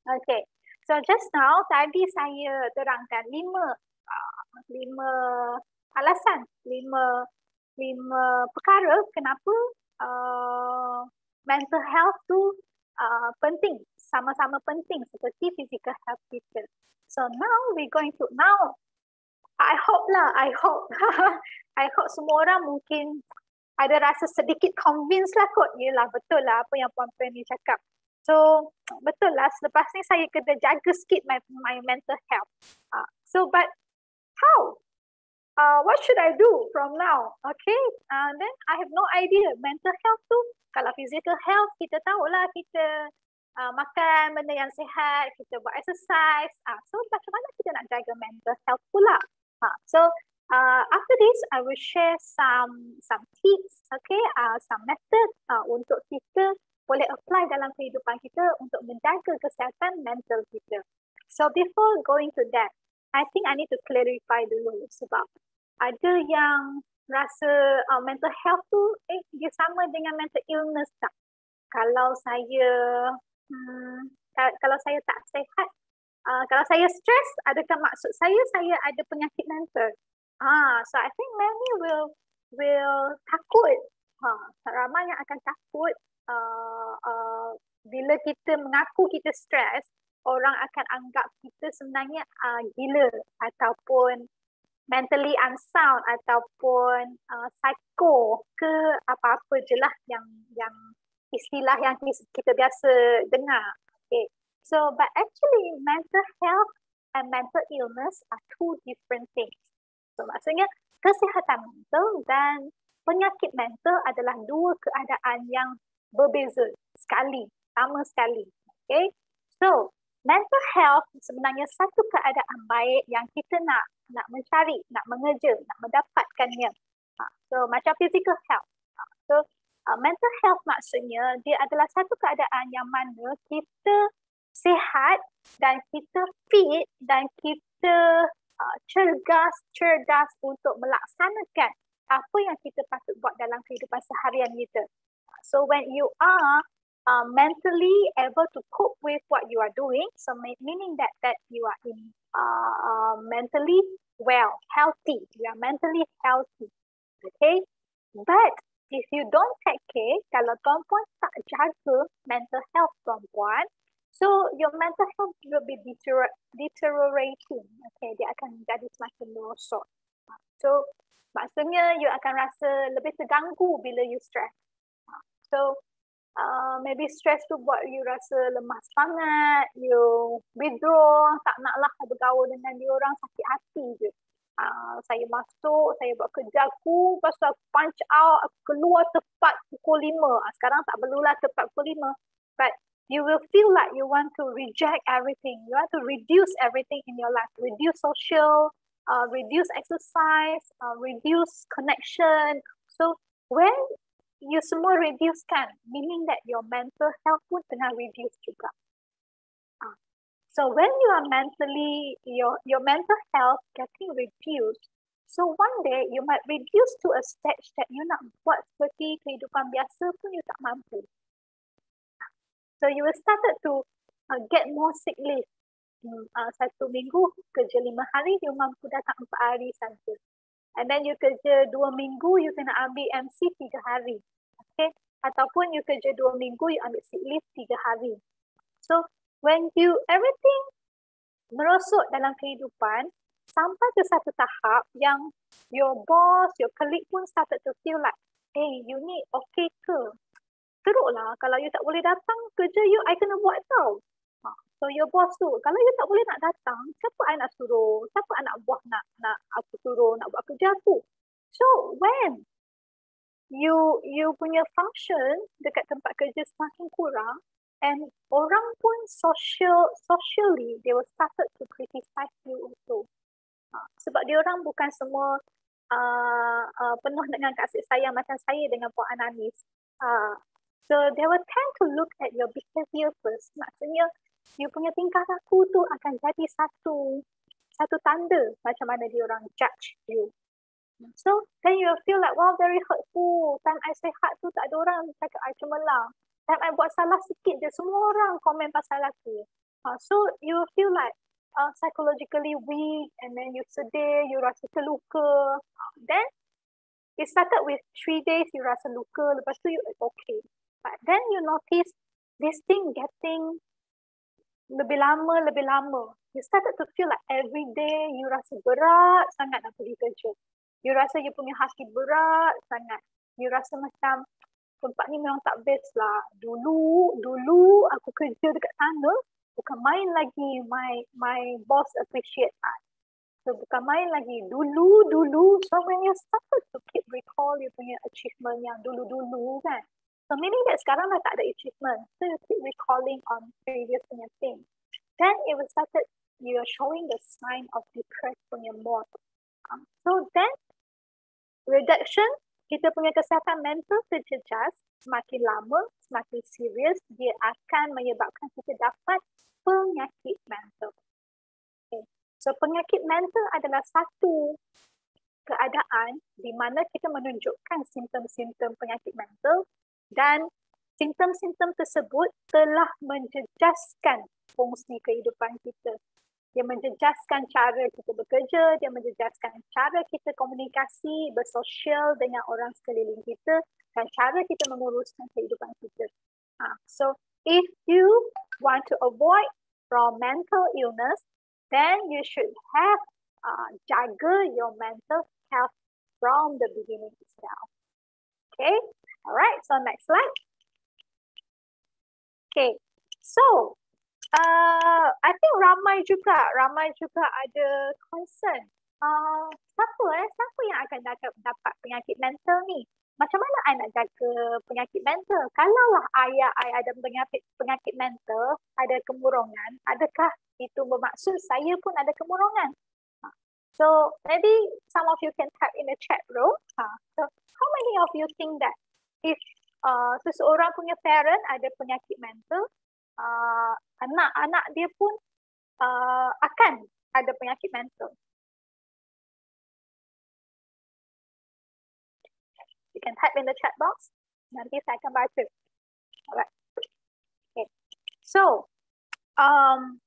Okay, so just now tadi saya terangkan lima uh, lima alasan, lima lima perkara kenapa uh, mental health tu uh, penting, sama-sama penting seperti physical health kita. So now we going to now I hope lah, I hope I hope semua orang mungkin ada rasa sedikit convince lah kot. Yelah betul lah apa yang Puan Puan ni cakap. So betul lah selepas ni saya kena jaga sikit my, my mental health. Uh, so but how? Uh, what should I do from now? Okay, uh, then I have no idea. Mental health tu, kalau physical health, kita tahulah kita uh, makan benda yang sihat, kita buat exercise. Uh, so macam mana kita nak jaga mental health pula? Uh, so Uh, after this, I will share some some tips, okay, uh, some method uh, untuk kita boleh apply dalam kehidupan kita untuk menjaga kesihatan mental kita. So before going to that, I think I need to clarify dulu sebab ada yang rasa uh, mental health tu eh dia sama dengan mental illness tak? Kalau saya hmm, kalau saya tak sehat, uh, kalau saya stres, adakah maksud saya saya ada penyakit mental? Ah, so I think many will will takut. Ha, ramai yang akan takut uh, uh, bila kita mengaku kita stres, orang akan anggap kita sebenarnya uh, gila ataupun mentally unsound ataupun uh, psycho ke apa-apa je lah yang yang istilah yang kita biasa dengar. Okay. So, but actually mental health and mental illness are two different things. So maksudnya kesihatan mental dan penyakit mental adalah dua keadaan yang berbeza sekali, sama sekali. Okay. So mental health sebenarnya satu keadaan baik yang kita nak nak mencari, nak mengejar, nak mendapatkannya. Ha, so macam physical health. Ha, so uh, mental health maksudnya dia adalah satu keadaan yang mana kita sihat dan kita fit dan kita cergas, cerdas untuk melaksanakan apa yang kita patut buat dalam kehidupan seharian kita. So when you are uh, mentally able to cope with what you are doing, so meaning that that you are in uh, uh, mentally well, healthy, you are mentally healthy, okay? But if you don't take care, kalau perempuan tak jaga mental health perempuan, So your mental health will be deteriorating. Okay, dia akan menjadi semakin merosot. So maksudnya you akan rasa lebih terganggu bila you stress. So uh, maybe stress tu buat you rasa lemah semangat, you withdraw, tak naklah bergaul dengan dia orang sakit hati je. Uh, saya masuk, saya buat kerja aku, lepas tu aku punch out, aku keluar tepat pukul lima. Uh, sekarang tak perlulah tepat pukul lima. But you will feel like you want to reject everything. You want to reduce everything in your life. Reduce social, uh, reduce exercise, uh, reduce connection. So when you semua reduce kan, meaning that your mental health pun tengah reduce juga. So when you are mentally, your, your mental health getting reduced, so one day you might reduce to a stage that you nak buat seperti kehidupan biasa pun you tak mampu. So you will started to uh, get more sick leave. Hmm, uh, satu minggu kerja lima hari, you mampu datang empat hari saja. And then you kerja dua minggu, you kena ambil MC tiga hari. Okay? Ataupun you kerja dua minggu, you ambil sick leave tiga hari. So when you everything merosot dalam kehidupan sampai ke satu tahap yang your boss, your colleague pun started to feel like, hey, you ni okay ke? Teruklah kalau you tak boleh datang kerja you, I kena buat tau. Ha, so your boss tu, kalau you tak boleh nak datang, siapa I nak suruh? Siapa anak buah nak nak aku suruh nak buat kerja aku? So when you you punya function dekat tempat kerja semakin kurang, and orang pun social socially they will started to criticize you also uh, sebab dia orang bukan semua uh, uh, penuh dengan kasih sayang macam saya dengan Puan Ananis uh, so they will tend to look at your behavior first maksudnya you punya tingkah laku tu akan jadi satu satu tanda macam mana dia orang judge you So then you feel like wow very hurtful. Time I hard tu tak ada orang cakap I cemerlang time I buat salah sikit je, semua orang komen pasal aku. Uh, so you feel like uh, psychologically weak and then you sedih, you rasa terluka. Uh, then it started with three days you rasa luka, lepas tu you okay. But then you notice this thing getting lebih lama, lebih lama. You started to feel like every day you rasa berat sangat nak pergi kerja. You rasa you punya hati berat sangat. You rasa macam tempat ni memang tak best lah. Dulu, dulu aku kerja dekat sana, bukan main lagi my my boss appreciate I. So bukan main lagi. Dulu, dulu. So when you started to keep recall you punya achievement yang dulu-dulu kan. So meaning that sekarang dah tak ada achievement. So you keep recalling on previous punya thing. Then it will started, you are showing the sign of depressed punya mode. Um, so then, reduction kita punya kesihatan mental terjejas semakin lama, semakin serius, dia akan menyebabkan kita dapat penyakit mental. Okay. So penyakit mental adalah satu keadaan di mana kita menunjukkan simptom-simptom penyakit mental dan simptom-simptom tersebut telah menjejaskan fungsi kehidupan kita dia menjejaskan cara kita bekerja, dia menjejaskan cara kita komunikasi, bersosial dengan orang sekeliling kita dan cara kita menguruskan kehidupan kita. Ha. So, if you want to avoid from mental illness, then you should have uh, jaga your mental health from the beginning itself. Okay, alright, so next slide. Okay, so Uh, I think ramai juga, ramai juga ada concern. Uh, siapa eh, siapa yang akan dapat, dapat penyakit mental ni? Macam mana I nak jaga penyakit mental? Kalaulah ayah I ada penyakit, penyakit mental, ada kemurungan, adakah itu bermaksud saya pun ada kemurungan? Ha. So maybe some of you can type in the chat room. Ha. So how many of you think that if uh, seseorang punya parent ada penyakit mental, uh, anak-anak dia pun uh, akan ada penyakit mental. You can type in the chat box. Nanti saya akan baca. Alright. Okay. So, um,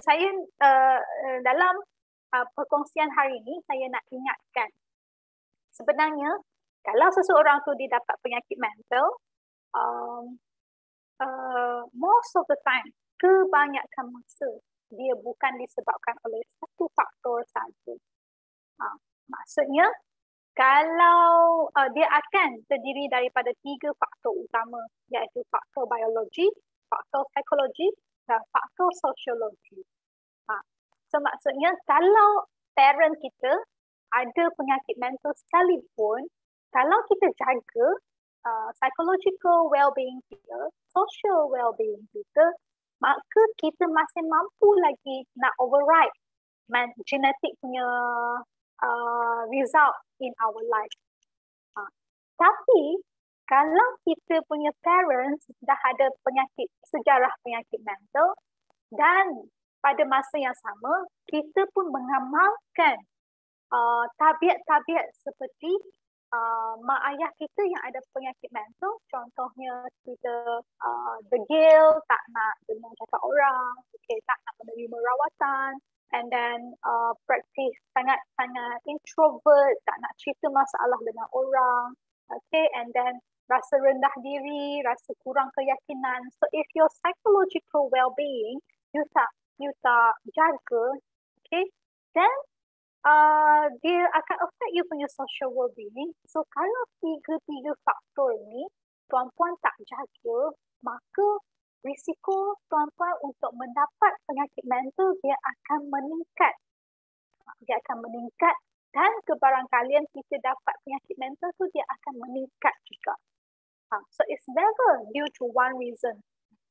saya uh, dalam uh, perkongsian hari ini, saya nak ingatkan. Sebenarnya, kalau seseorang tu didapat penyakit mental, um, uh, most of the time, kebanyakan masa dia bukan disebabkan oleh satu faktor saja. Uh, maksudnya, kalau uh, dia akan terdiri daripada tiga faktor utama iaitu faktor biologi, faktor psikologi dan faktor sosiologi. Ha. So maksudnya kalau parent kita ada penyakit mental sekalipun, kalau kita jaga uh, psychological well-being kita, social well-being kita, maka kita masih mampu lagi nak override man- genetic punya uh, result in our life. Uh, tapi kalau kita punya parents dah ada penyakit sejarah penyakit mental dan pada masa yang sama kita pun mengamalkan uh, tabiat-tabiat seperti uh, mak ayah kita yang ada penyakit mental contohnya kita uh, degil tak nak dengar cakap orang okay, tak nak menerima rawatan and then uh, practice sangat-sangat introvert tak nak cerita masalah dengan orang okay and then rasa rendah diri, rasa kurang keyakinan. So if your psychological well-being you tak you tak jaga, okay, then uh, dia akan affect you punya social well-being. So kalau tiga-tiga faktor ni tuan-puan tak jaga, maka risiko tuan-puan untuk mendapat penyakit mental dia akan meningkat. Dia akan meningkat dan kebarangkalian kita dapat penyakit mental tu dia akan meningkat juga. Ha, so it's never due to one reason.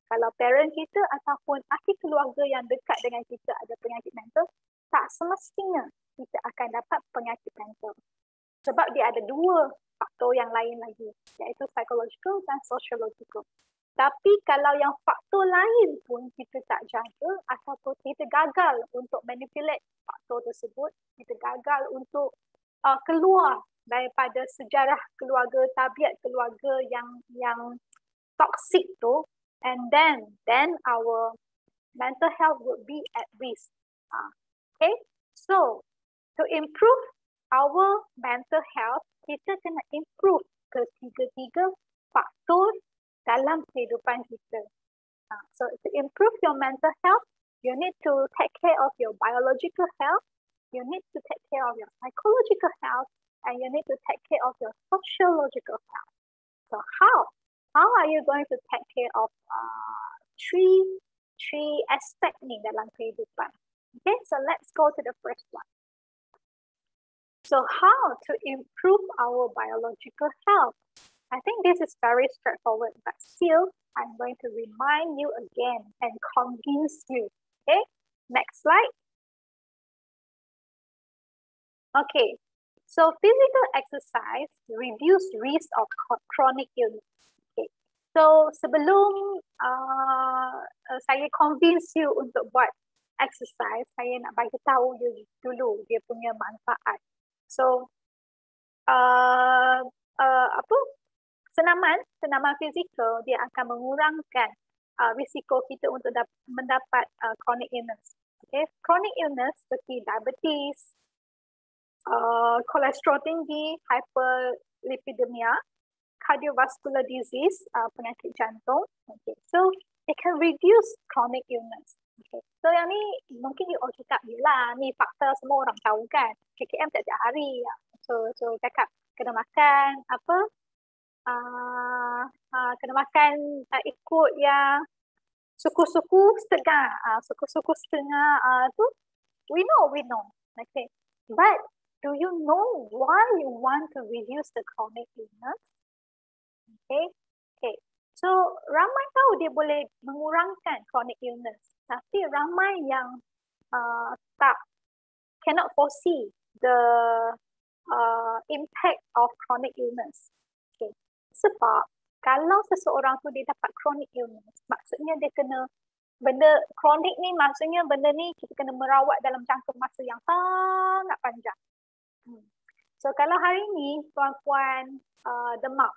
Kalau parent kita ataupun ahli keluarga yang dekat dengan kita ada penyakit mental, tak semestinya kita akan dapat penyakit mental. Sebab dia ada dua faktor yang lain lagi, iaitu psychological dan sociological. Tapi kalau yang faktor lain pun kita tak jaga ataupun kita gagal untuk manipulate faktor tersebut, kita gagal untuk uh, keluar daripada sejarah keluarga, tabiat keluarga yang yang toxic tu and then then our mental health would be at risk. Uh, okay, so to improve our mental health, kita kena improve ketiga-tiga faktor dalam kehidupan kita. So to improve your mental health, you need to take care of your biological health, you need to take care of your psychological health, and you need to take care of your sociological health. So how? How are you going to take care of uh, three three aspect ni dalam kehidupan? Okay, so let's go to the first one. So how to improve our biological health? I think this is very straightforward, but still, I'm going to remind you again and convince you. Okay, next slide. Okay, So physical exercise reduce risk of chronic illness. Okay. So sebelum uh, saya convince you untuk buat exercise, saya nak bagi tahu you dulu dia punya manfaat. So uh, uh, apa? Senaman, senaman fizikal dia akan mengurangkan uh, risiko kita untuk mendapat uh, chronic illness. Okay, chronic illness seperti diabetes, uh, kolesterol tinggi, hyperlipidemia, cardiovascular disease, uh, penyakit jantung. Okay. So, it can reduce chronic illness. So, yang ni mungkin you all cakap, yelah, ni fakta semua orang tahu kan. KKM tiap-tiap hari. So, so cakap, kena makan apa? Uh, uh, kena makan uh, ikut yang suku-suku setengah. Uh, suku-suku setengah uh, tu, we know, we know. Okay. But do you know why you want to reduce the chronic illness? Okay, okay. So ramai tahu dia boleh mengurangkan chronic illness, tapi ramai yang uh, tak cannot foresee the uh, impact of chronic illness. Okay, sebab kalau seseorang tu dia dapat chronic illness, maksudnya dia kena benda kronik ni maksudnya benda ni kita kena merawat dalam jangka masa yang sangat panjang. Hmm. So kalau hari ni tuan-puan uh, demam,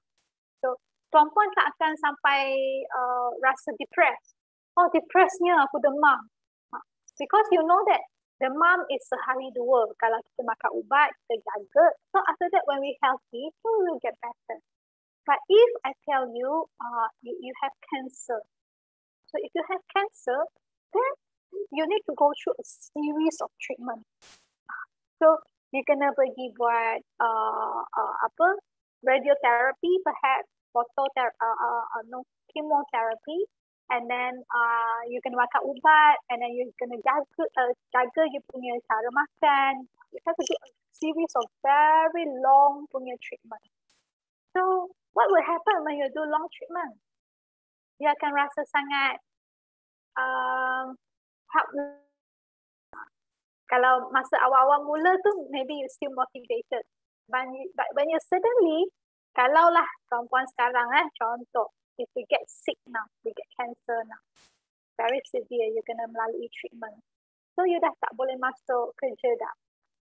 so tuan-puan tak akan sampai uh, rasa depressed. Oh depressednya aku demam. Ha. Because you know that demam is sehari dua. Kalau kita makan ubat, kita jaga. So after that when we healthy, we will get better. But if I tell you, uh, you, you have cancer. So if you have cancer, then you need to go through a series of treatment. So you kena pergi buat uh, uh, apa radiotherapy perhaps phototherapy uh, uh, uh, no chemotherapy and then uh, you kena makan ubat and then you kena jaga uh, jaga you punya cara makan. You have to do a series of very long punya treatment. So what will happen when you do long treatment? You akan rasa sangat um. Kalau masa awal-awal mula tu, maybe you still motivated. But, but when you suddenly, kalaulah perempuan sekarang eh, contoh, if we get sick now, we get cancer now, very severe, you kena melalui treatment. So you dah tak boleh masuk kerja dah.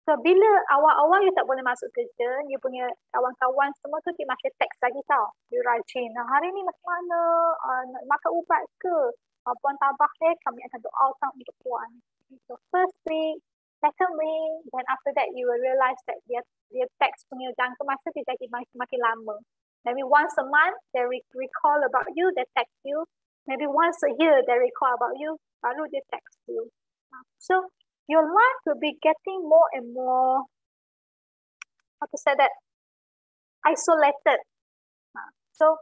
So bila awal-awal you tak boleh masuk kerja, you punya kawan-kawan semua tu dia masih text lagi tau. You rajin, nah, hari ni macam mana, uh, nak makan ubat ke? Uh, puan tabah eh, kami akan doakan untuk puan. So first week, second week, then after that you will realise that dia dia text punya jangka masa dia jadi makin, makin lama. Maybe once a month, they recall about you, they text you. Maybe once a year, they recall about you, baru they text you. So your life will be getting more and more, how to say that, isolated. So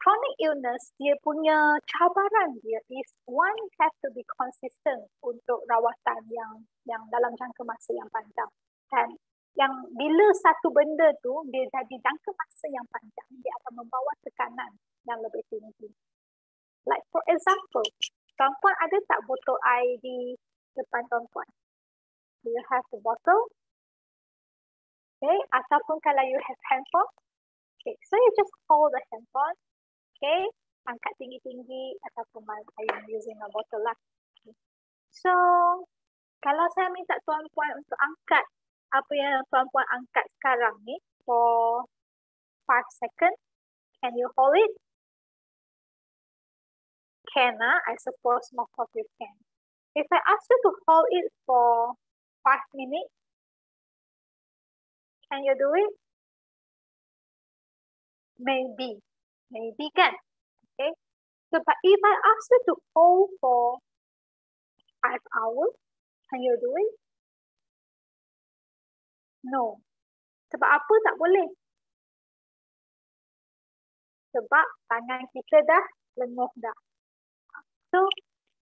chronic illness, dia punya cabaran dia is one have to be consistent untuk rawatan yang yang dalam jangka masa yang panjang. Dan yang bila satu benda tu dia jadi jangka masa yang panjang dia akan membawa tekanan yang lebih tinggi. Like for example, tuan-puan ada tak botol air di depan tuan-puan? Do you have the bottle? Okay, ataupun kalau you have handphone, okay, so you just hold the handphone, okay, angkat tinggi-tinggi ataupun you using a bottle lah. Okay. So, kalau saya minta tuan-puan untuk angkat apa yang tuan-puan angkat sekarang ni for 5 second. Can you hold it? Can ah, I suppose most of you can. If I ask you to hold it for 5 minutes, can you do it? Maybe. Maybe can. Okay. So, but if I ask you to hold for 5 hours, can you do it? No. Sebab apa tak boleh? Sebab tangan kita dah lenguh dah. So,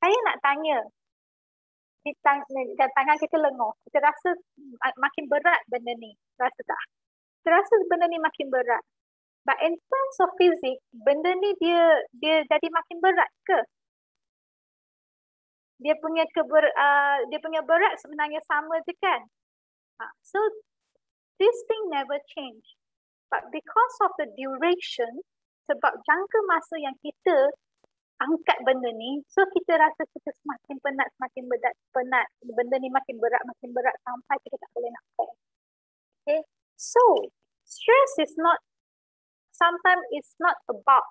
saya nak tanya. Dan tangan kita lenguh. Kita rasa makin berat benda ni. Rasa tak? Kita rasa benda ni makin berat. But in terms of physics, benda ni dia dia jadi makin berat ke? Dia punya keber, uh, dia punya berat sebenarnya sama je kan? Uh, so this thing never change. But because of the duration, sebab jangka masa yang kita angkat benda ni, so kita rasa kita semakin penat, semakin berat, penat. Benda ni makin berat, makin berat sampai kita tak boleh nak bear. Okay, so stress is not, sometimes it's not about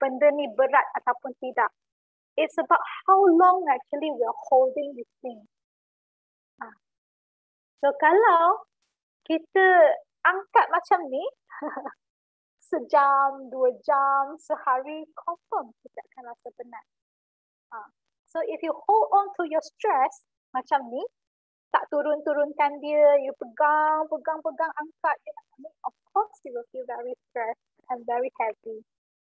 benda ni berat ataupun tidak. It's about how long actually we are holding this thing. Ah. So kalau kita angkat macam ni sejam, dua jam, sehari confirm kita akan rasa penat. Ha. So if you hold on to your stress macam ni, tak turun-turunkan dia, you pegang, pegang, pegang, angkat dia macam ni, of course you will feel very stressed and very heavy.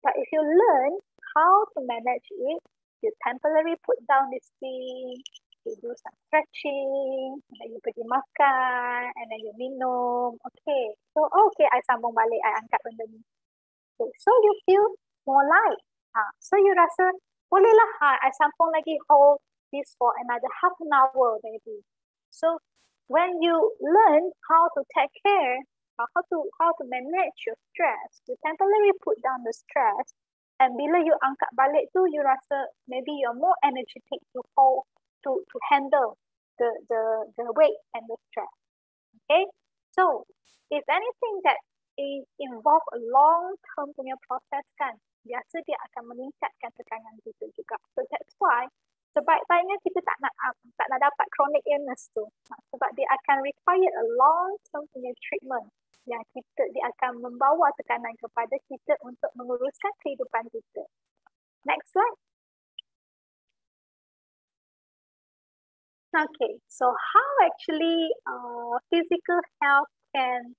But if you learn how to manage it, you temporarily put down this thing, do some stretching, then you pergi makan, and then you minum. Okay. So, oh, okay, I sambung balik, I angkat benda ni. So, so you feel more light. Ha. So, you rasa, bolehlah, ha, I sambung lagi hold this for another half an hour maybe. So, when you learn how to take care, how to how to manage your stress, you temporarily put down the stress, and bila you angkat balik tu, you rasa maybe you're more energetic to hold to, to handle the, the, the weight and the stress. Okay, so if anything that is involve a long-term punya proses kan, biasa dia akan meningkatkan tekanan kita juga. So that's why sebaik-baiknya kita tak nak tak nak dapat chronic illness tu. Sebab dia akan require a long-term punya treatment yang kita dia akan membawa tekanan kepada kita untuk menguruskan kehidupan kita. Next slide. Okay, so how actually uh, physical health can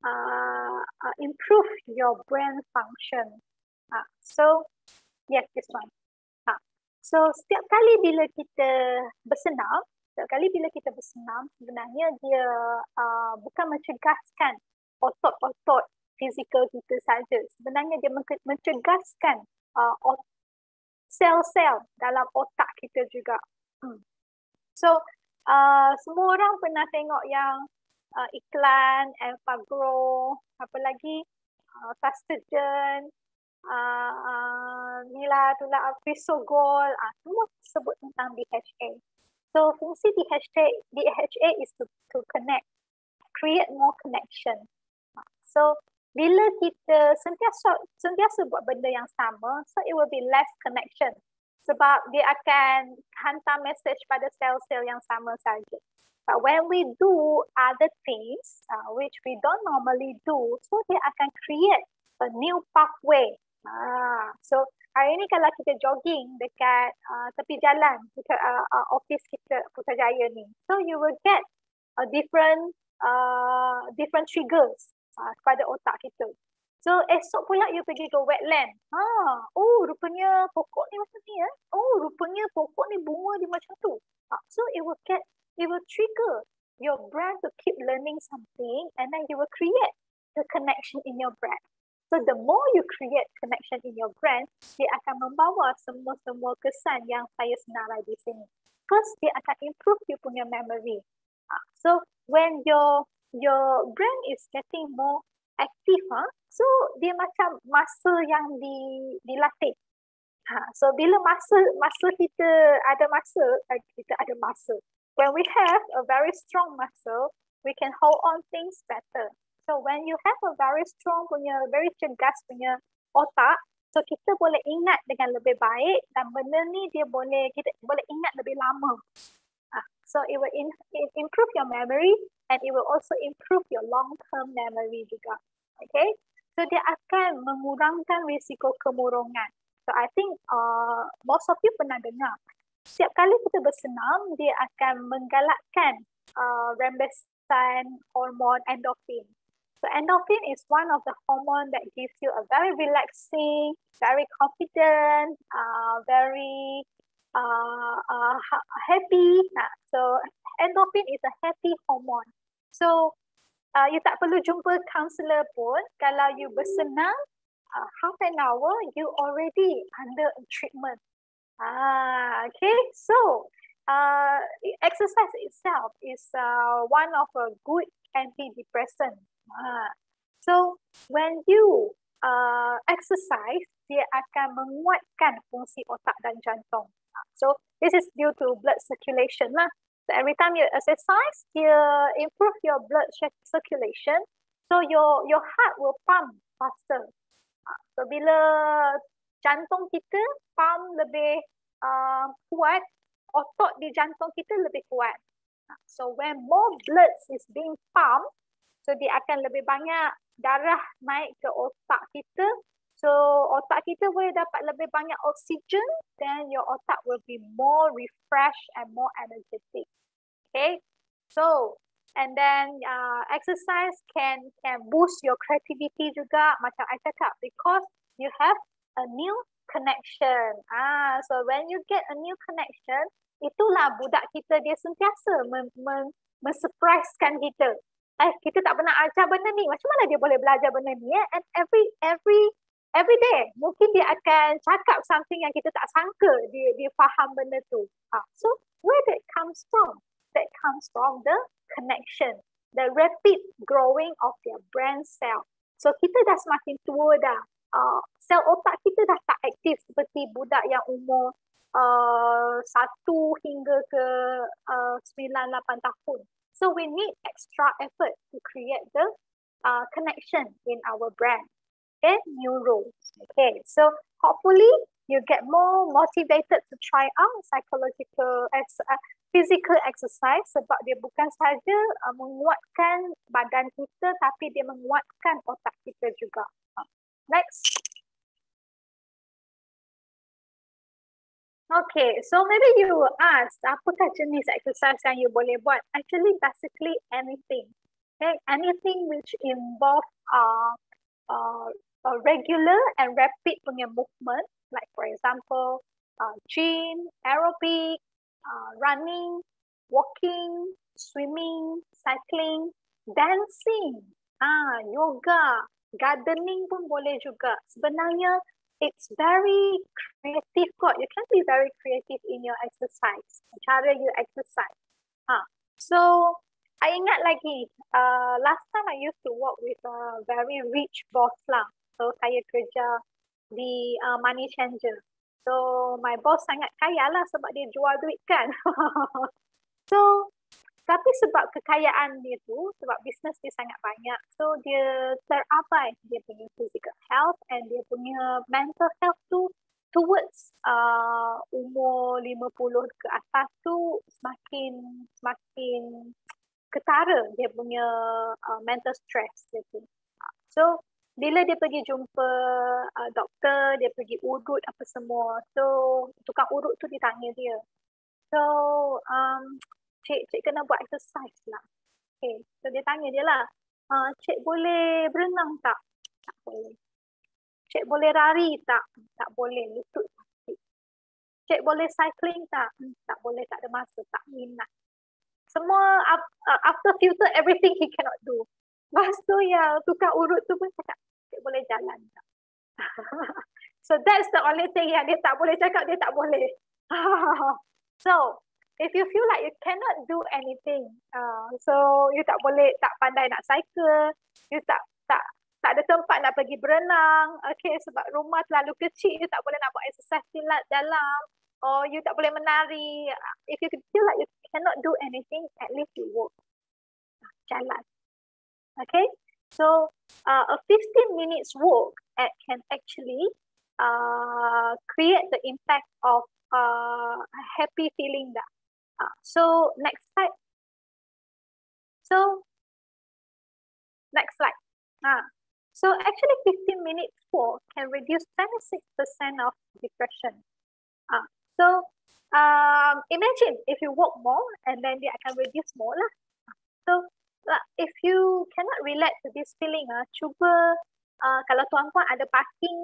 uh, uh, improve your brain function? Uh, so, yes, this one. So setiap kali bila kita bersenam, setiap kali bila kita bersenam sebenarnya dia uh, bukan mencegahkan otot-otot fizikal kita saja. Sebenarnya dia mencegahkan uh, sel-sel dalam otak kita juga. Hmm. So uh, semua orang pernah tengok yang uh, iklan Enfagrow, apa lagi uh, Castagen, uh, uh, Nila Tula Prisogol, uh, semua sebut tentang DHA. So fungsi DHA, DHA is to, to connect, create more connection. So bila kita sentiasa sentiasa buat benda yang sama, so it will be less connection. Sebab dia akan hantar message pada sel-sel yang sama saja. But when we do other things uh, which we don't normally do, so dia akan create a new pathway. Ah, so hari ni kalau kita jogging dekat uh, tepi jalan dekat uh, uh, office kita Putrajaya ni, so you will get a different uh, different triggers uh, kepada otak kita. So esok pula you pergi ke wetland. Ha, oh rupanya pokok ni macam ni ya. Oh rupanya pokok ni bunga dia macam tu. Uh, so it will get it will trigger your brain to keep learning something and then you will create the connection in your brain. So the more you create connection in your brain, dia akan membawa semua-semua kesan yang saya senarai di sini. First, dia akan improve you punya memory. Uh, so when your your brain is getting more active, huh? so dia macam masa yang di dilatih. Ha, so bila masa masa kita ada masa, eh, kita ada masa. When we have a very strong muscle, we can hold on things better. So when you have a very strong punya, very cergas punya otak, so kita boleh ingat dengan lebih baik dan benda ni dia boleh kita boleh ingat lebih lama. So it will in, it improve your memory and it will also improve your long term memory juga. Okay? So dia akan mengurangkan risiko kemurungan. So I think uh, most of you pernah dengar. Setiap kali kita bersenam, dia akan menggalakkan uh, rembesan hormon endorphin. So endorphin is one of the hormone that gives you a very relaxing, very confident, uh, very uh, uh, happy. Uh, so endorphin is a happy hormone. So uh, you tak perlu jumpa counselor pun kalau you bersenam uh, half an hour, you already under treatment. Ah, okay. So uh, exercise itself is uh, one of a good antidepressant. Uh, so when you uh, exercise, dia akan menguatkan fungsi otak dan jantung. So this is due to blood circulation lah. So every time you exercise, dia improve your blood circulation. So your your heart will pump faster. So bila jantung kita pump lebih uh, kuat, otot di jantung kita lebih kuat. So when more blood is being pumped, So dia akan lebih banyak darah naik ke otak kita. So otak kita boleh dapat lebih banyak oksigen then your otak will be more refreshed and more energetic. Okay. So and then uh, exercise can can boost your creativity juga macam I cakap because you have a new connection. Ah, so when you get a new connection, itulah budak kita dia sentiasa men, men, men-surprisekan kita eh kita tak pernah ajar benda ni macam mana dia boleh belajar benda ni eh? and every every every day. Mungkin dia akan cakap something yang kita tak sangka dia dia faham benda tu. Ha. so where that comes from? That comes from the connection the rapid growing of their brain cell so kita dah semakin tua dah. Uh, sel otak kita dah tak aktif seperti budak yang umur uh, satu hingga ke uh, sembilan lapan tahun. So we need extra effort to create the uh, connection in our brain and neurons. Okay, so hopefully you get more motivated to try out psychological ex- uh, physical exercise sebab dia bukan saja uh, menguatkan badan kita tapi dia menguatkan otak kita juga. Next. Okay, so maybe you will ask, apakah jenis exercise yang you boleh buat? Actually, basically anything. Okay, anything which involve uh, uh, a regular and rapid punya movement, like for example, uh, gym, aerobic, uh, running, walking, swimming, cycling, dancing, ah, yoga, gardening pun boleh juga. Sebenarnya it's very creative kot. You can be very creative in your exercise. Cara you exercise. Ha. So I ingat lagi uh, last time I used to work with a very rich boss lah. So saya kerja di uh, money changer. So my boss sangat kaya lah sebab dia jual duit kan. so tapi sebab kekayaan dia tu, sebab bisnes dia sangat banyak, so dia terabai dia punya physical health and dia punya mental health tu towards uh, umur 50 ke atas tu semakin semakin ketara dia punya uh, mental stress dia tu. So bila dia pergi jumpa uh, doktor, dia pergi urut apa semua. So tukang urut tu ditanya dia. So um, cik, cik kena buat exercise lah. Okay, so dia tanya dia lah, uh, cik boleh berenang tak? Tak boleh. Cik boleh lari tak? Tak boleh, lutut sakit. Cik boleh cycling tak? Hmm, tak boleh, tak ada masa, tak minat. Semua uh, after filter everything he cannot do. Lepas tu yang tukar urut tu pun cakap, cik boleh jalan tak? so that's the only thing yang dia tak boleh cakap, dia tak boleh. so, if you feel like you cannot do anything, uh, so you tak boleh tak pandai nak cycle, you tak tak tak ada tempat nak pergi berenang, okay, sebab rumah terlalu kecil, you tak boleh nak buat exercise di dalam, or you tak boleh menari. If you feel like you cannot do anything, at least you walk. Jalan. Okay, so uh, a 15 minutes walk at, can actually uh, create the impact of uh, a happy feeling that Uh, so next slide. So next slide. Uh, so actually 15 minutes walk can reduce 26% of depression. Uh, so um, imagine if you walk more and then dia akan reduce more lah. So if you cannot relate to this feeling, uh, cuba uh, kalau tuan-tuan ada parking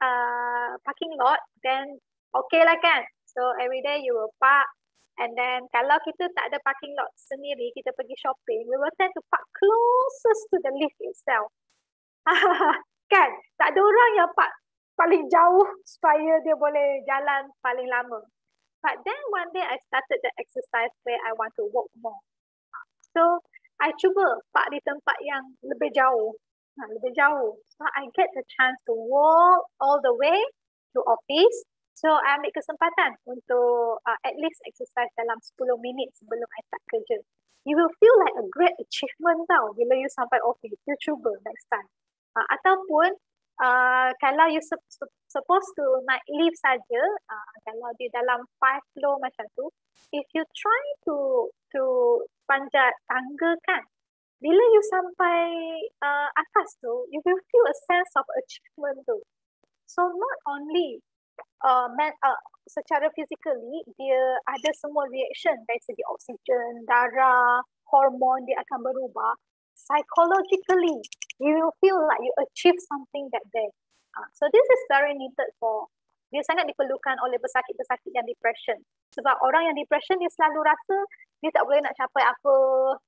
uh, parking lot, then okay lah kan. So every day you will park And then kalau kita tak ada parking lot sendiri, kita pergi shopping, we will tend to park closest to the lift itself. kan? Tak ada orang yang park paling jauh supaya dia boleh jalan paling lama. But then one day I started the exercise where I want to walk more. So I cuba park di tempat yang lebih jauh. Ha, lebih jauh. So I get the chance to walk all the way to office So, I ambil kesempatan untuk uh, at least exercise dalam 10 minit sebelum I start kerja. You will feel like a great achievement tau bila you sampai office. You cuba next time. Uh, ataupun uh, kalau you su- su- supposed to naik lift saja, uh, kalau di dalam 5 floor macam tu, if you try to to panjat tangga kan, bila you sampai uh, atas tu, you will feel a sense of achievement tu. So not only uh, man, uh, secara physically dia ada semua reaction dari segi oksigen, darah, hormon dia akan berubah. Psychologically, you will feel like you achieve something that day. Uh, so this is very needed for dia sangat diperlukan oleh pesakit-pesakit yang depression. Sebab orang yang depression dia selalu rasa dia tak boleh nak capai apa,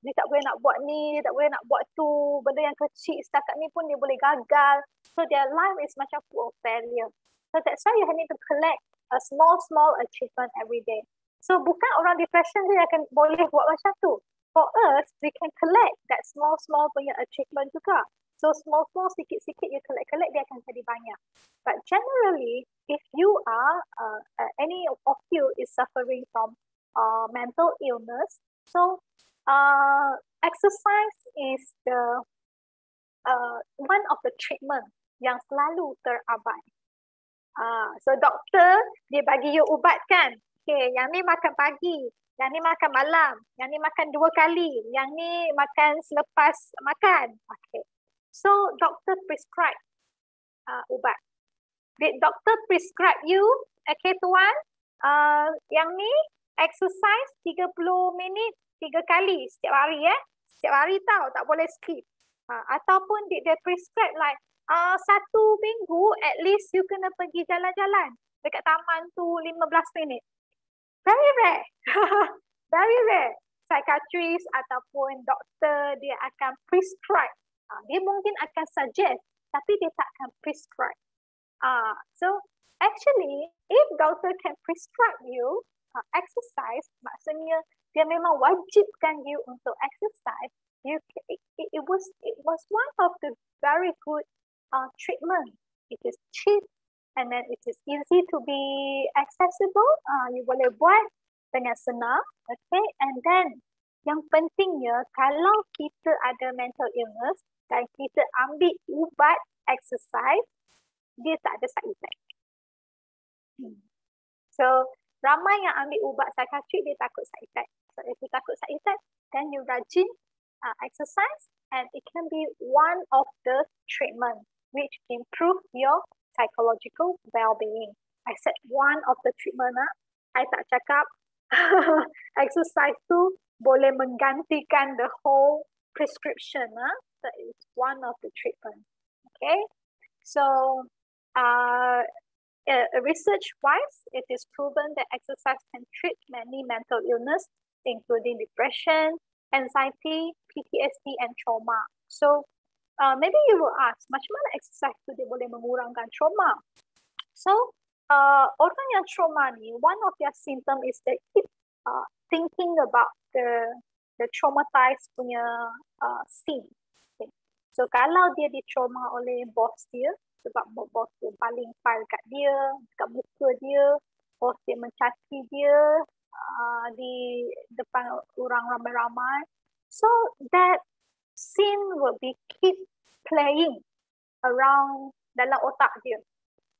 dia tak boleh nak buat ni, dia tak boleh nak buat tu, benda yang kecil setakat ni pun dia boleh gagal. So their life is macam full of failure. So that's why you need to collect a small, small achievement every day. So bukan orang depression dia akan boleh buat macam tu. For us, we can collect that small, small punya achievement juga. So small, small, sikit-sikit you collect-collect, dia akan jadi banyak. But generally, if you are, uh, uh, any of you is suffering from uh, mental illness, so uh, exercise is the uh, one of the treatment yang selalu terabai. Ah, so doktor dia bagi you ubat kan. Okay, yang ni makan pagi, yang ni makan malam, yang ni makan dua kali, yang ni makan selepas makan. Okay. So doktor prescribe uh, ubat. Did doctor prescribe you, okay tuan, uh, yang ni exercise 30 minit tiga kali setiap hari. Eh? Setiap hari tau, tak boleh skip. Uh, ataupun did they prescribe like uh, satu minggu at least you kena pergi jalan-jalan. dekat taman tu 15 minit. Very rare. Very rare. Psychiatrist ataupun doktor dia akan prescribe. Uh, dia mungkin akan suggest tapi dia tak akan prescribe. Uh, so actually if doctor can prescribe you uh, exercise maksudnya dia memang wajibkan you untuk exercise you it, it was it was one of the very good uh, treatment. It is cheap and then it is easy to be accessible. Uh, you boleh buat dengan senang okay? And then yang pentingnya kalau kita ada mental illness dan kita ambil ubat exercise dia tak ada side effect hmm. so ramai yang ambil ubat psychiatric dia takut side effect so if you takut side effect then you rajin uh, exercise and it can be one of the treatment which improve your psychological well-being. I said one of the treatment ah. I tak cakap exercise tu boleh menggantikan the whole prescription ah. That is one of the treatment. Okay. So uh, uh, research wise, it is proven that exercise can treat many mental illness, including depression, anxiety, PTSD and trauma. So uh, maybe you will ask, macam mana exercise tu dia boleh mengurangkan trauma? So uh, orang yang trauma ni, one of their symptom is they keep uh, thinking about the the traumatized punya uh, scene. So kalau dia di trauma oleh bos dia, sebab bos dia paling file kat dia, kat muka dia, bos dia mencaci dia, uh, di depan orang ramai-ramai. So that scene will be keep playing around dalam otak dia.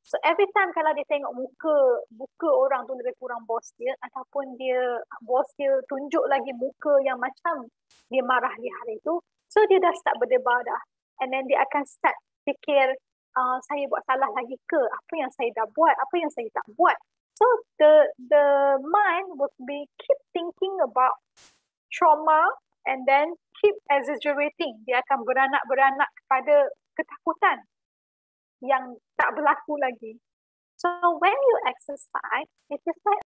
So every time kalau dia tengok muka muka orang tu lebih kurang bos dia ataupun dia bos dia tunjuk lagi muka yang macam dia marah di hari tu, so dia dah start berdebar dah. And then dia akan start fikir uh, saya buat salah lagi ke? Apa yang saya dah buat? Apa yang saya tak buat? So the the mind would be keep thinking about trauma and then keep exaggerating. Dia akan beranak-beranak kepada ketakutan yang tak berlaku lagi. So when you exercise, it is like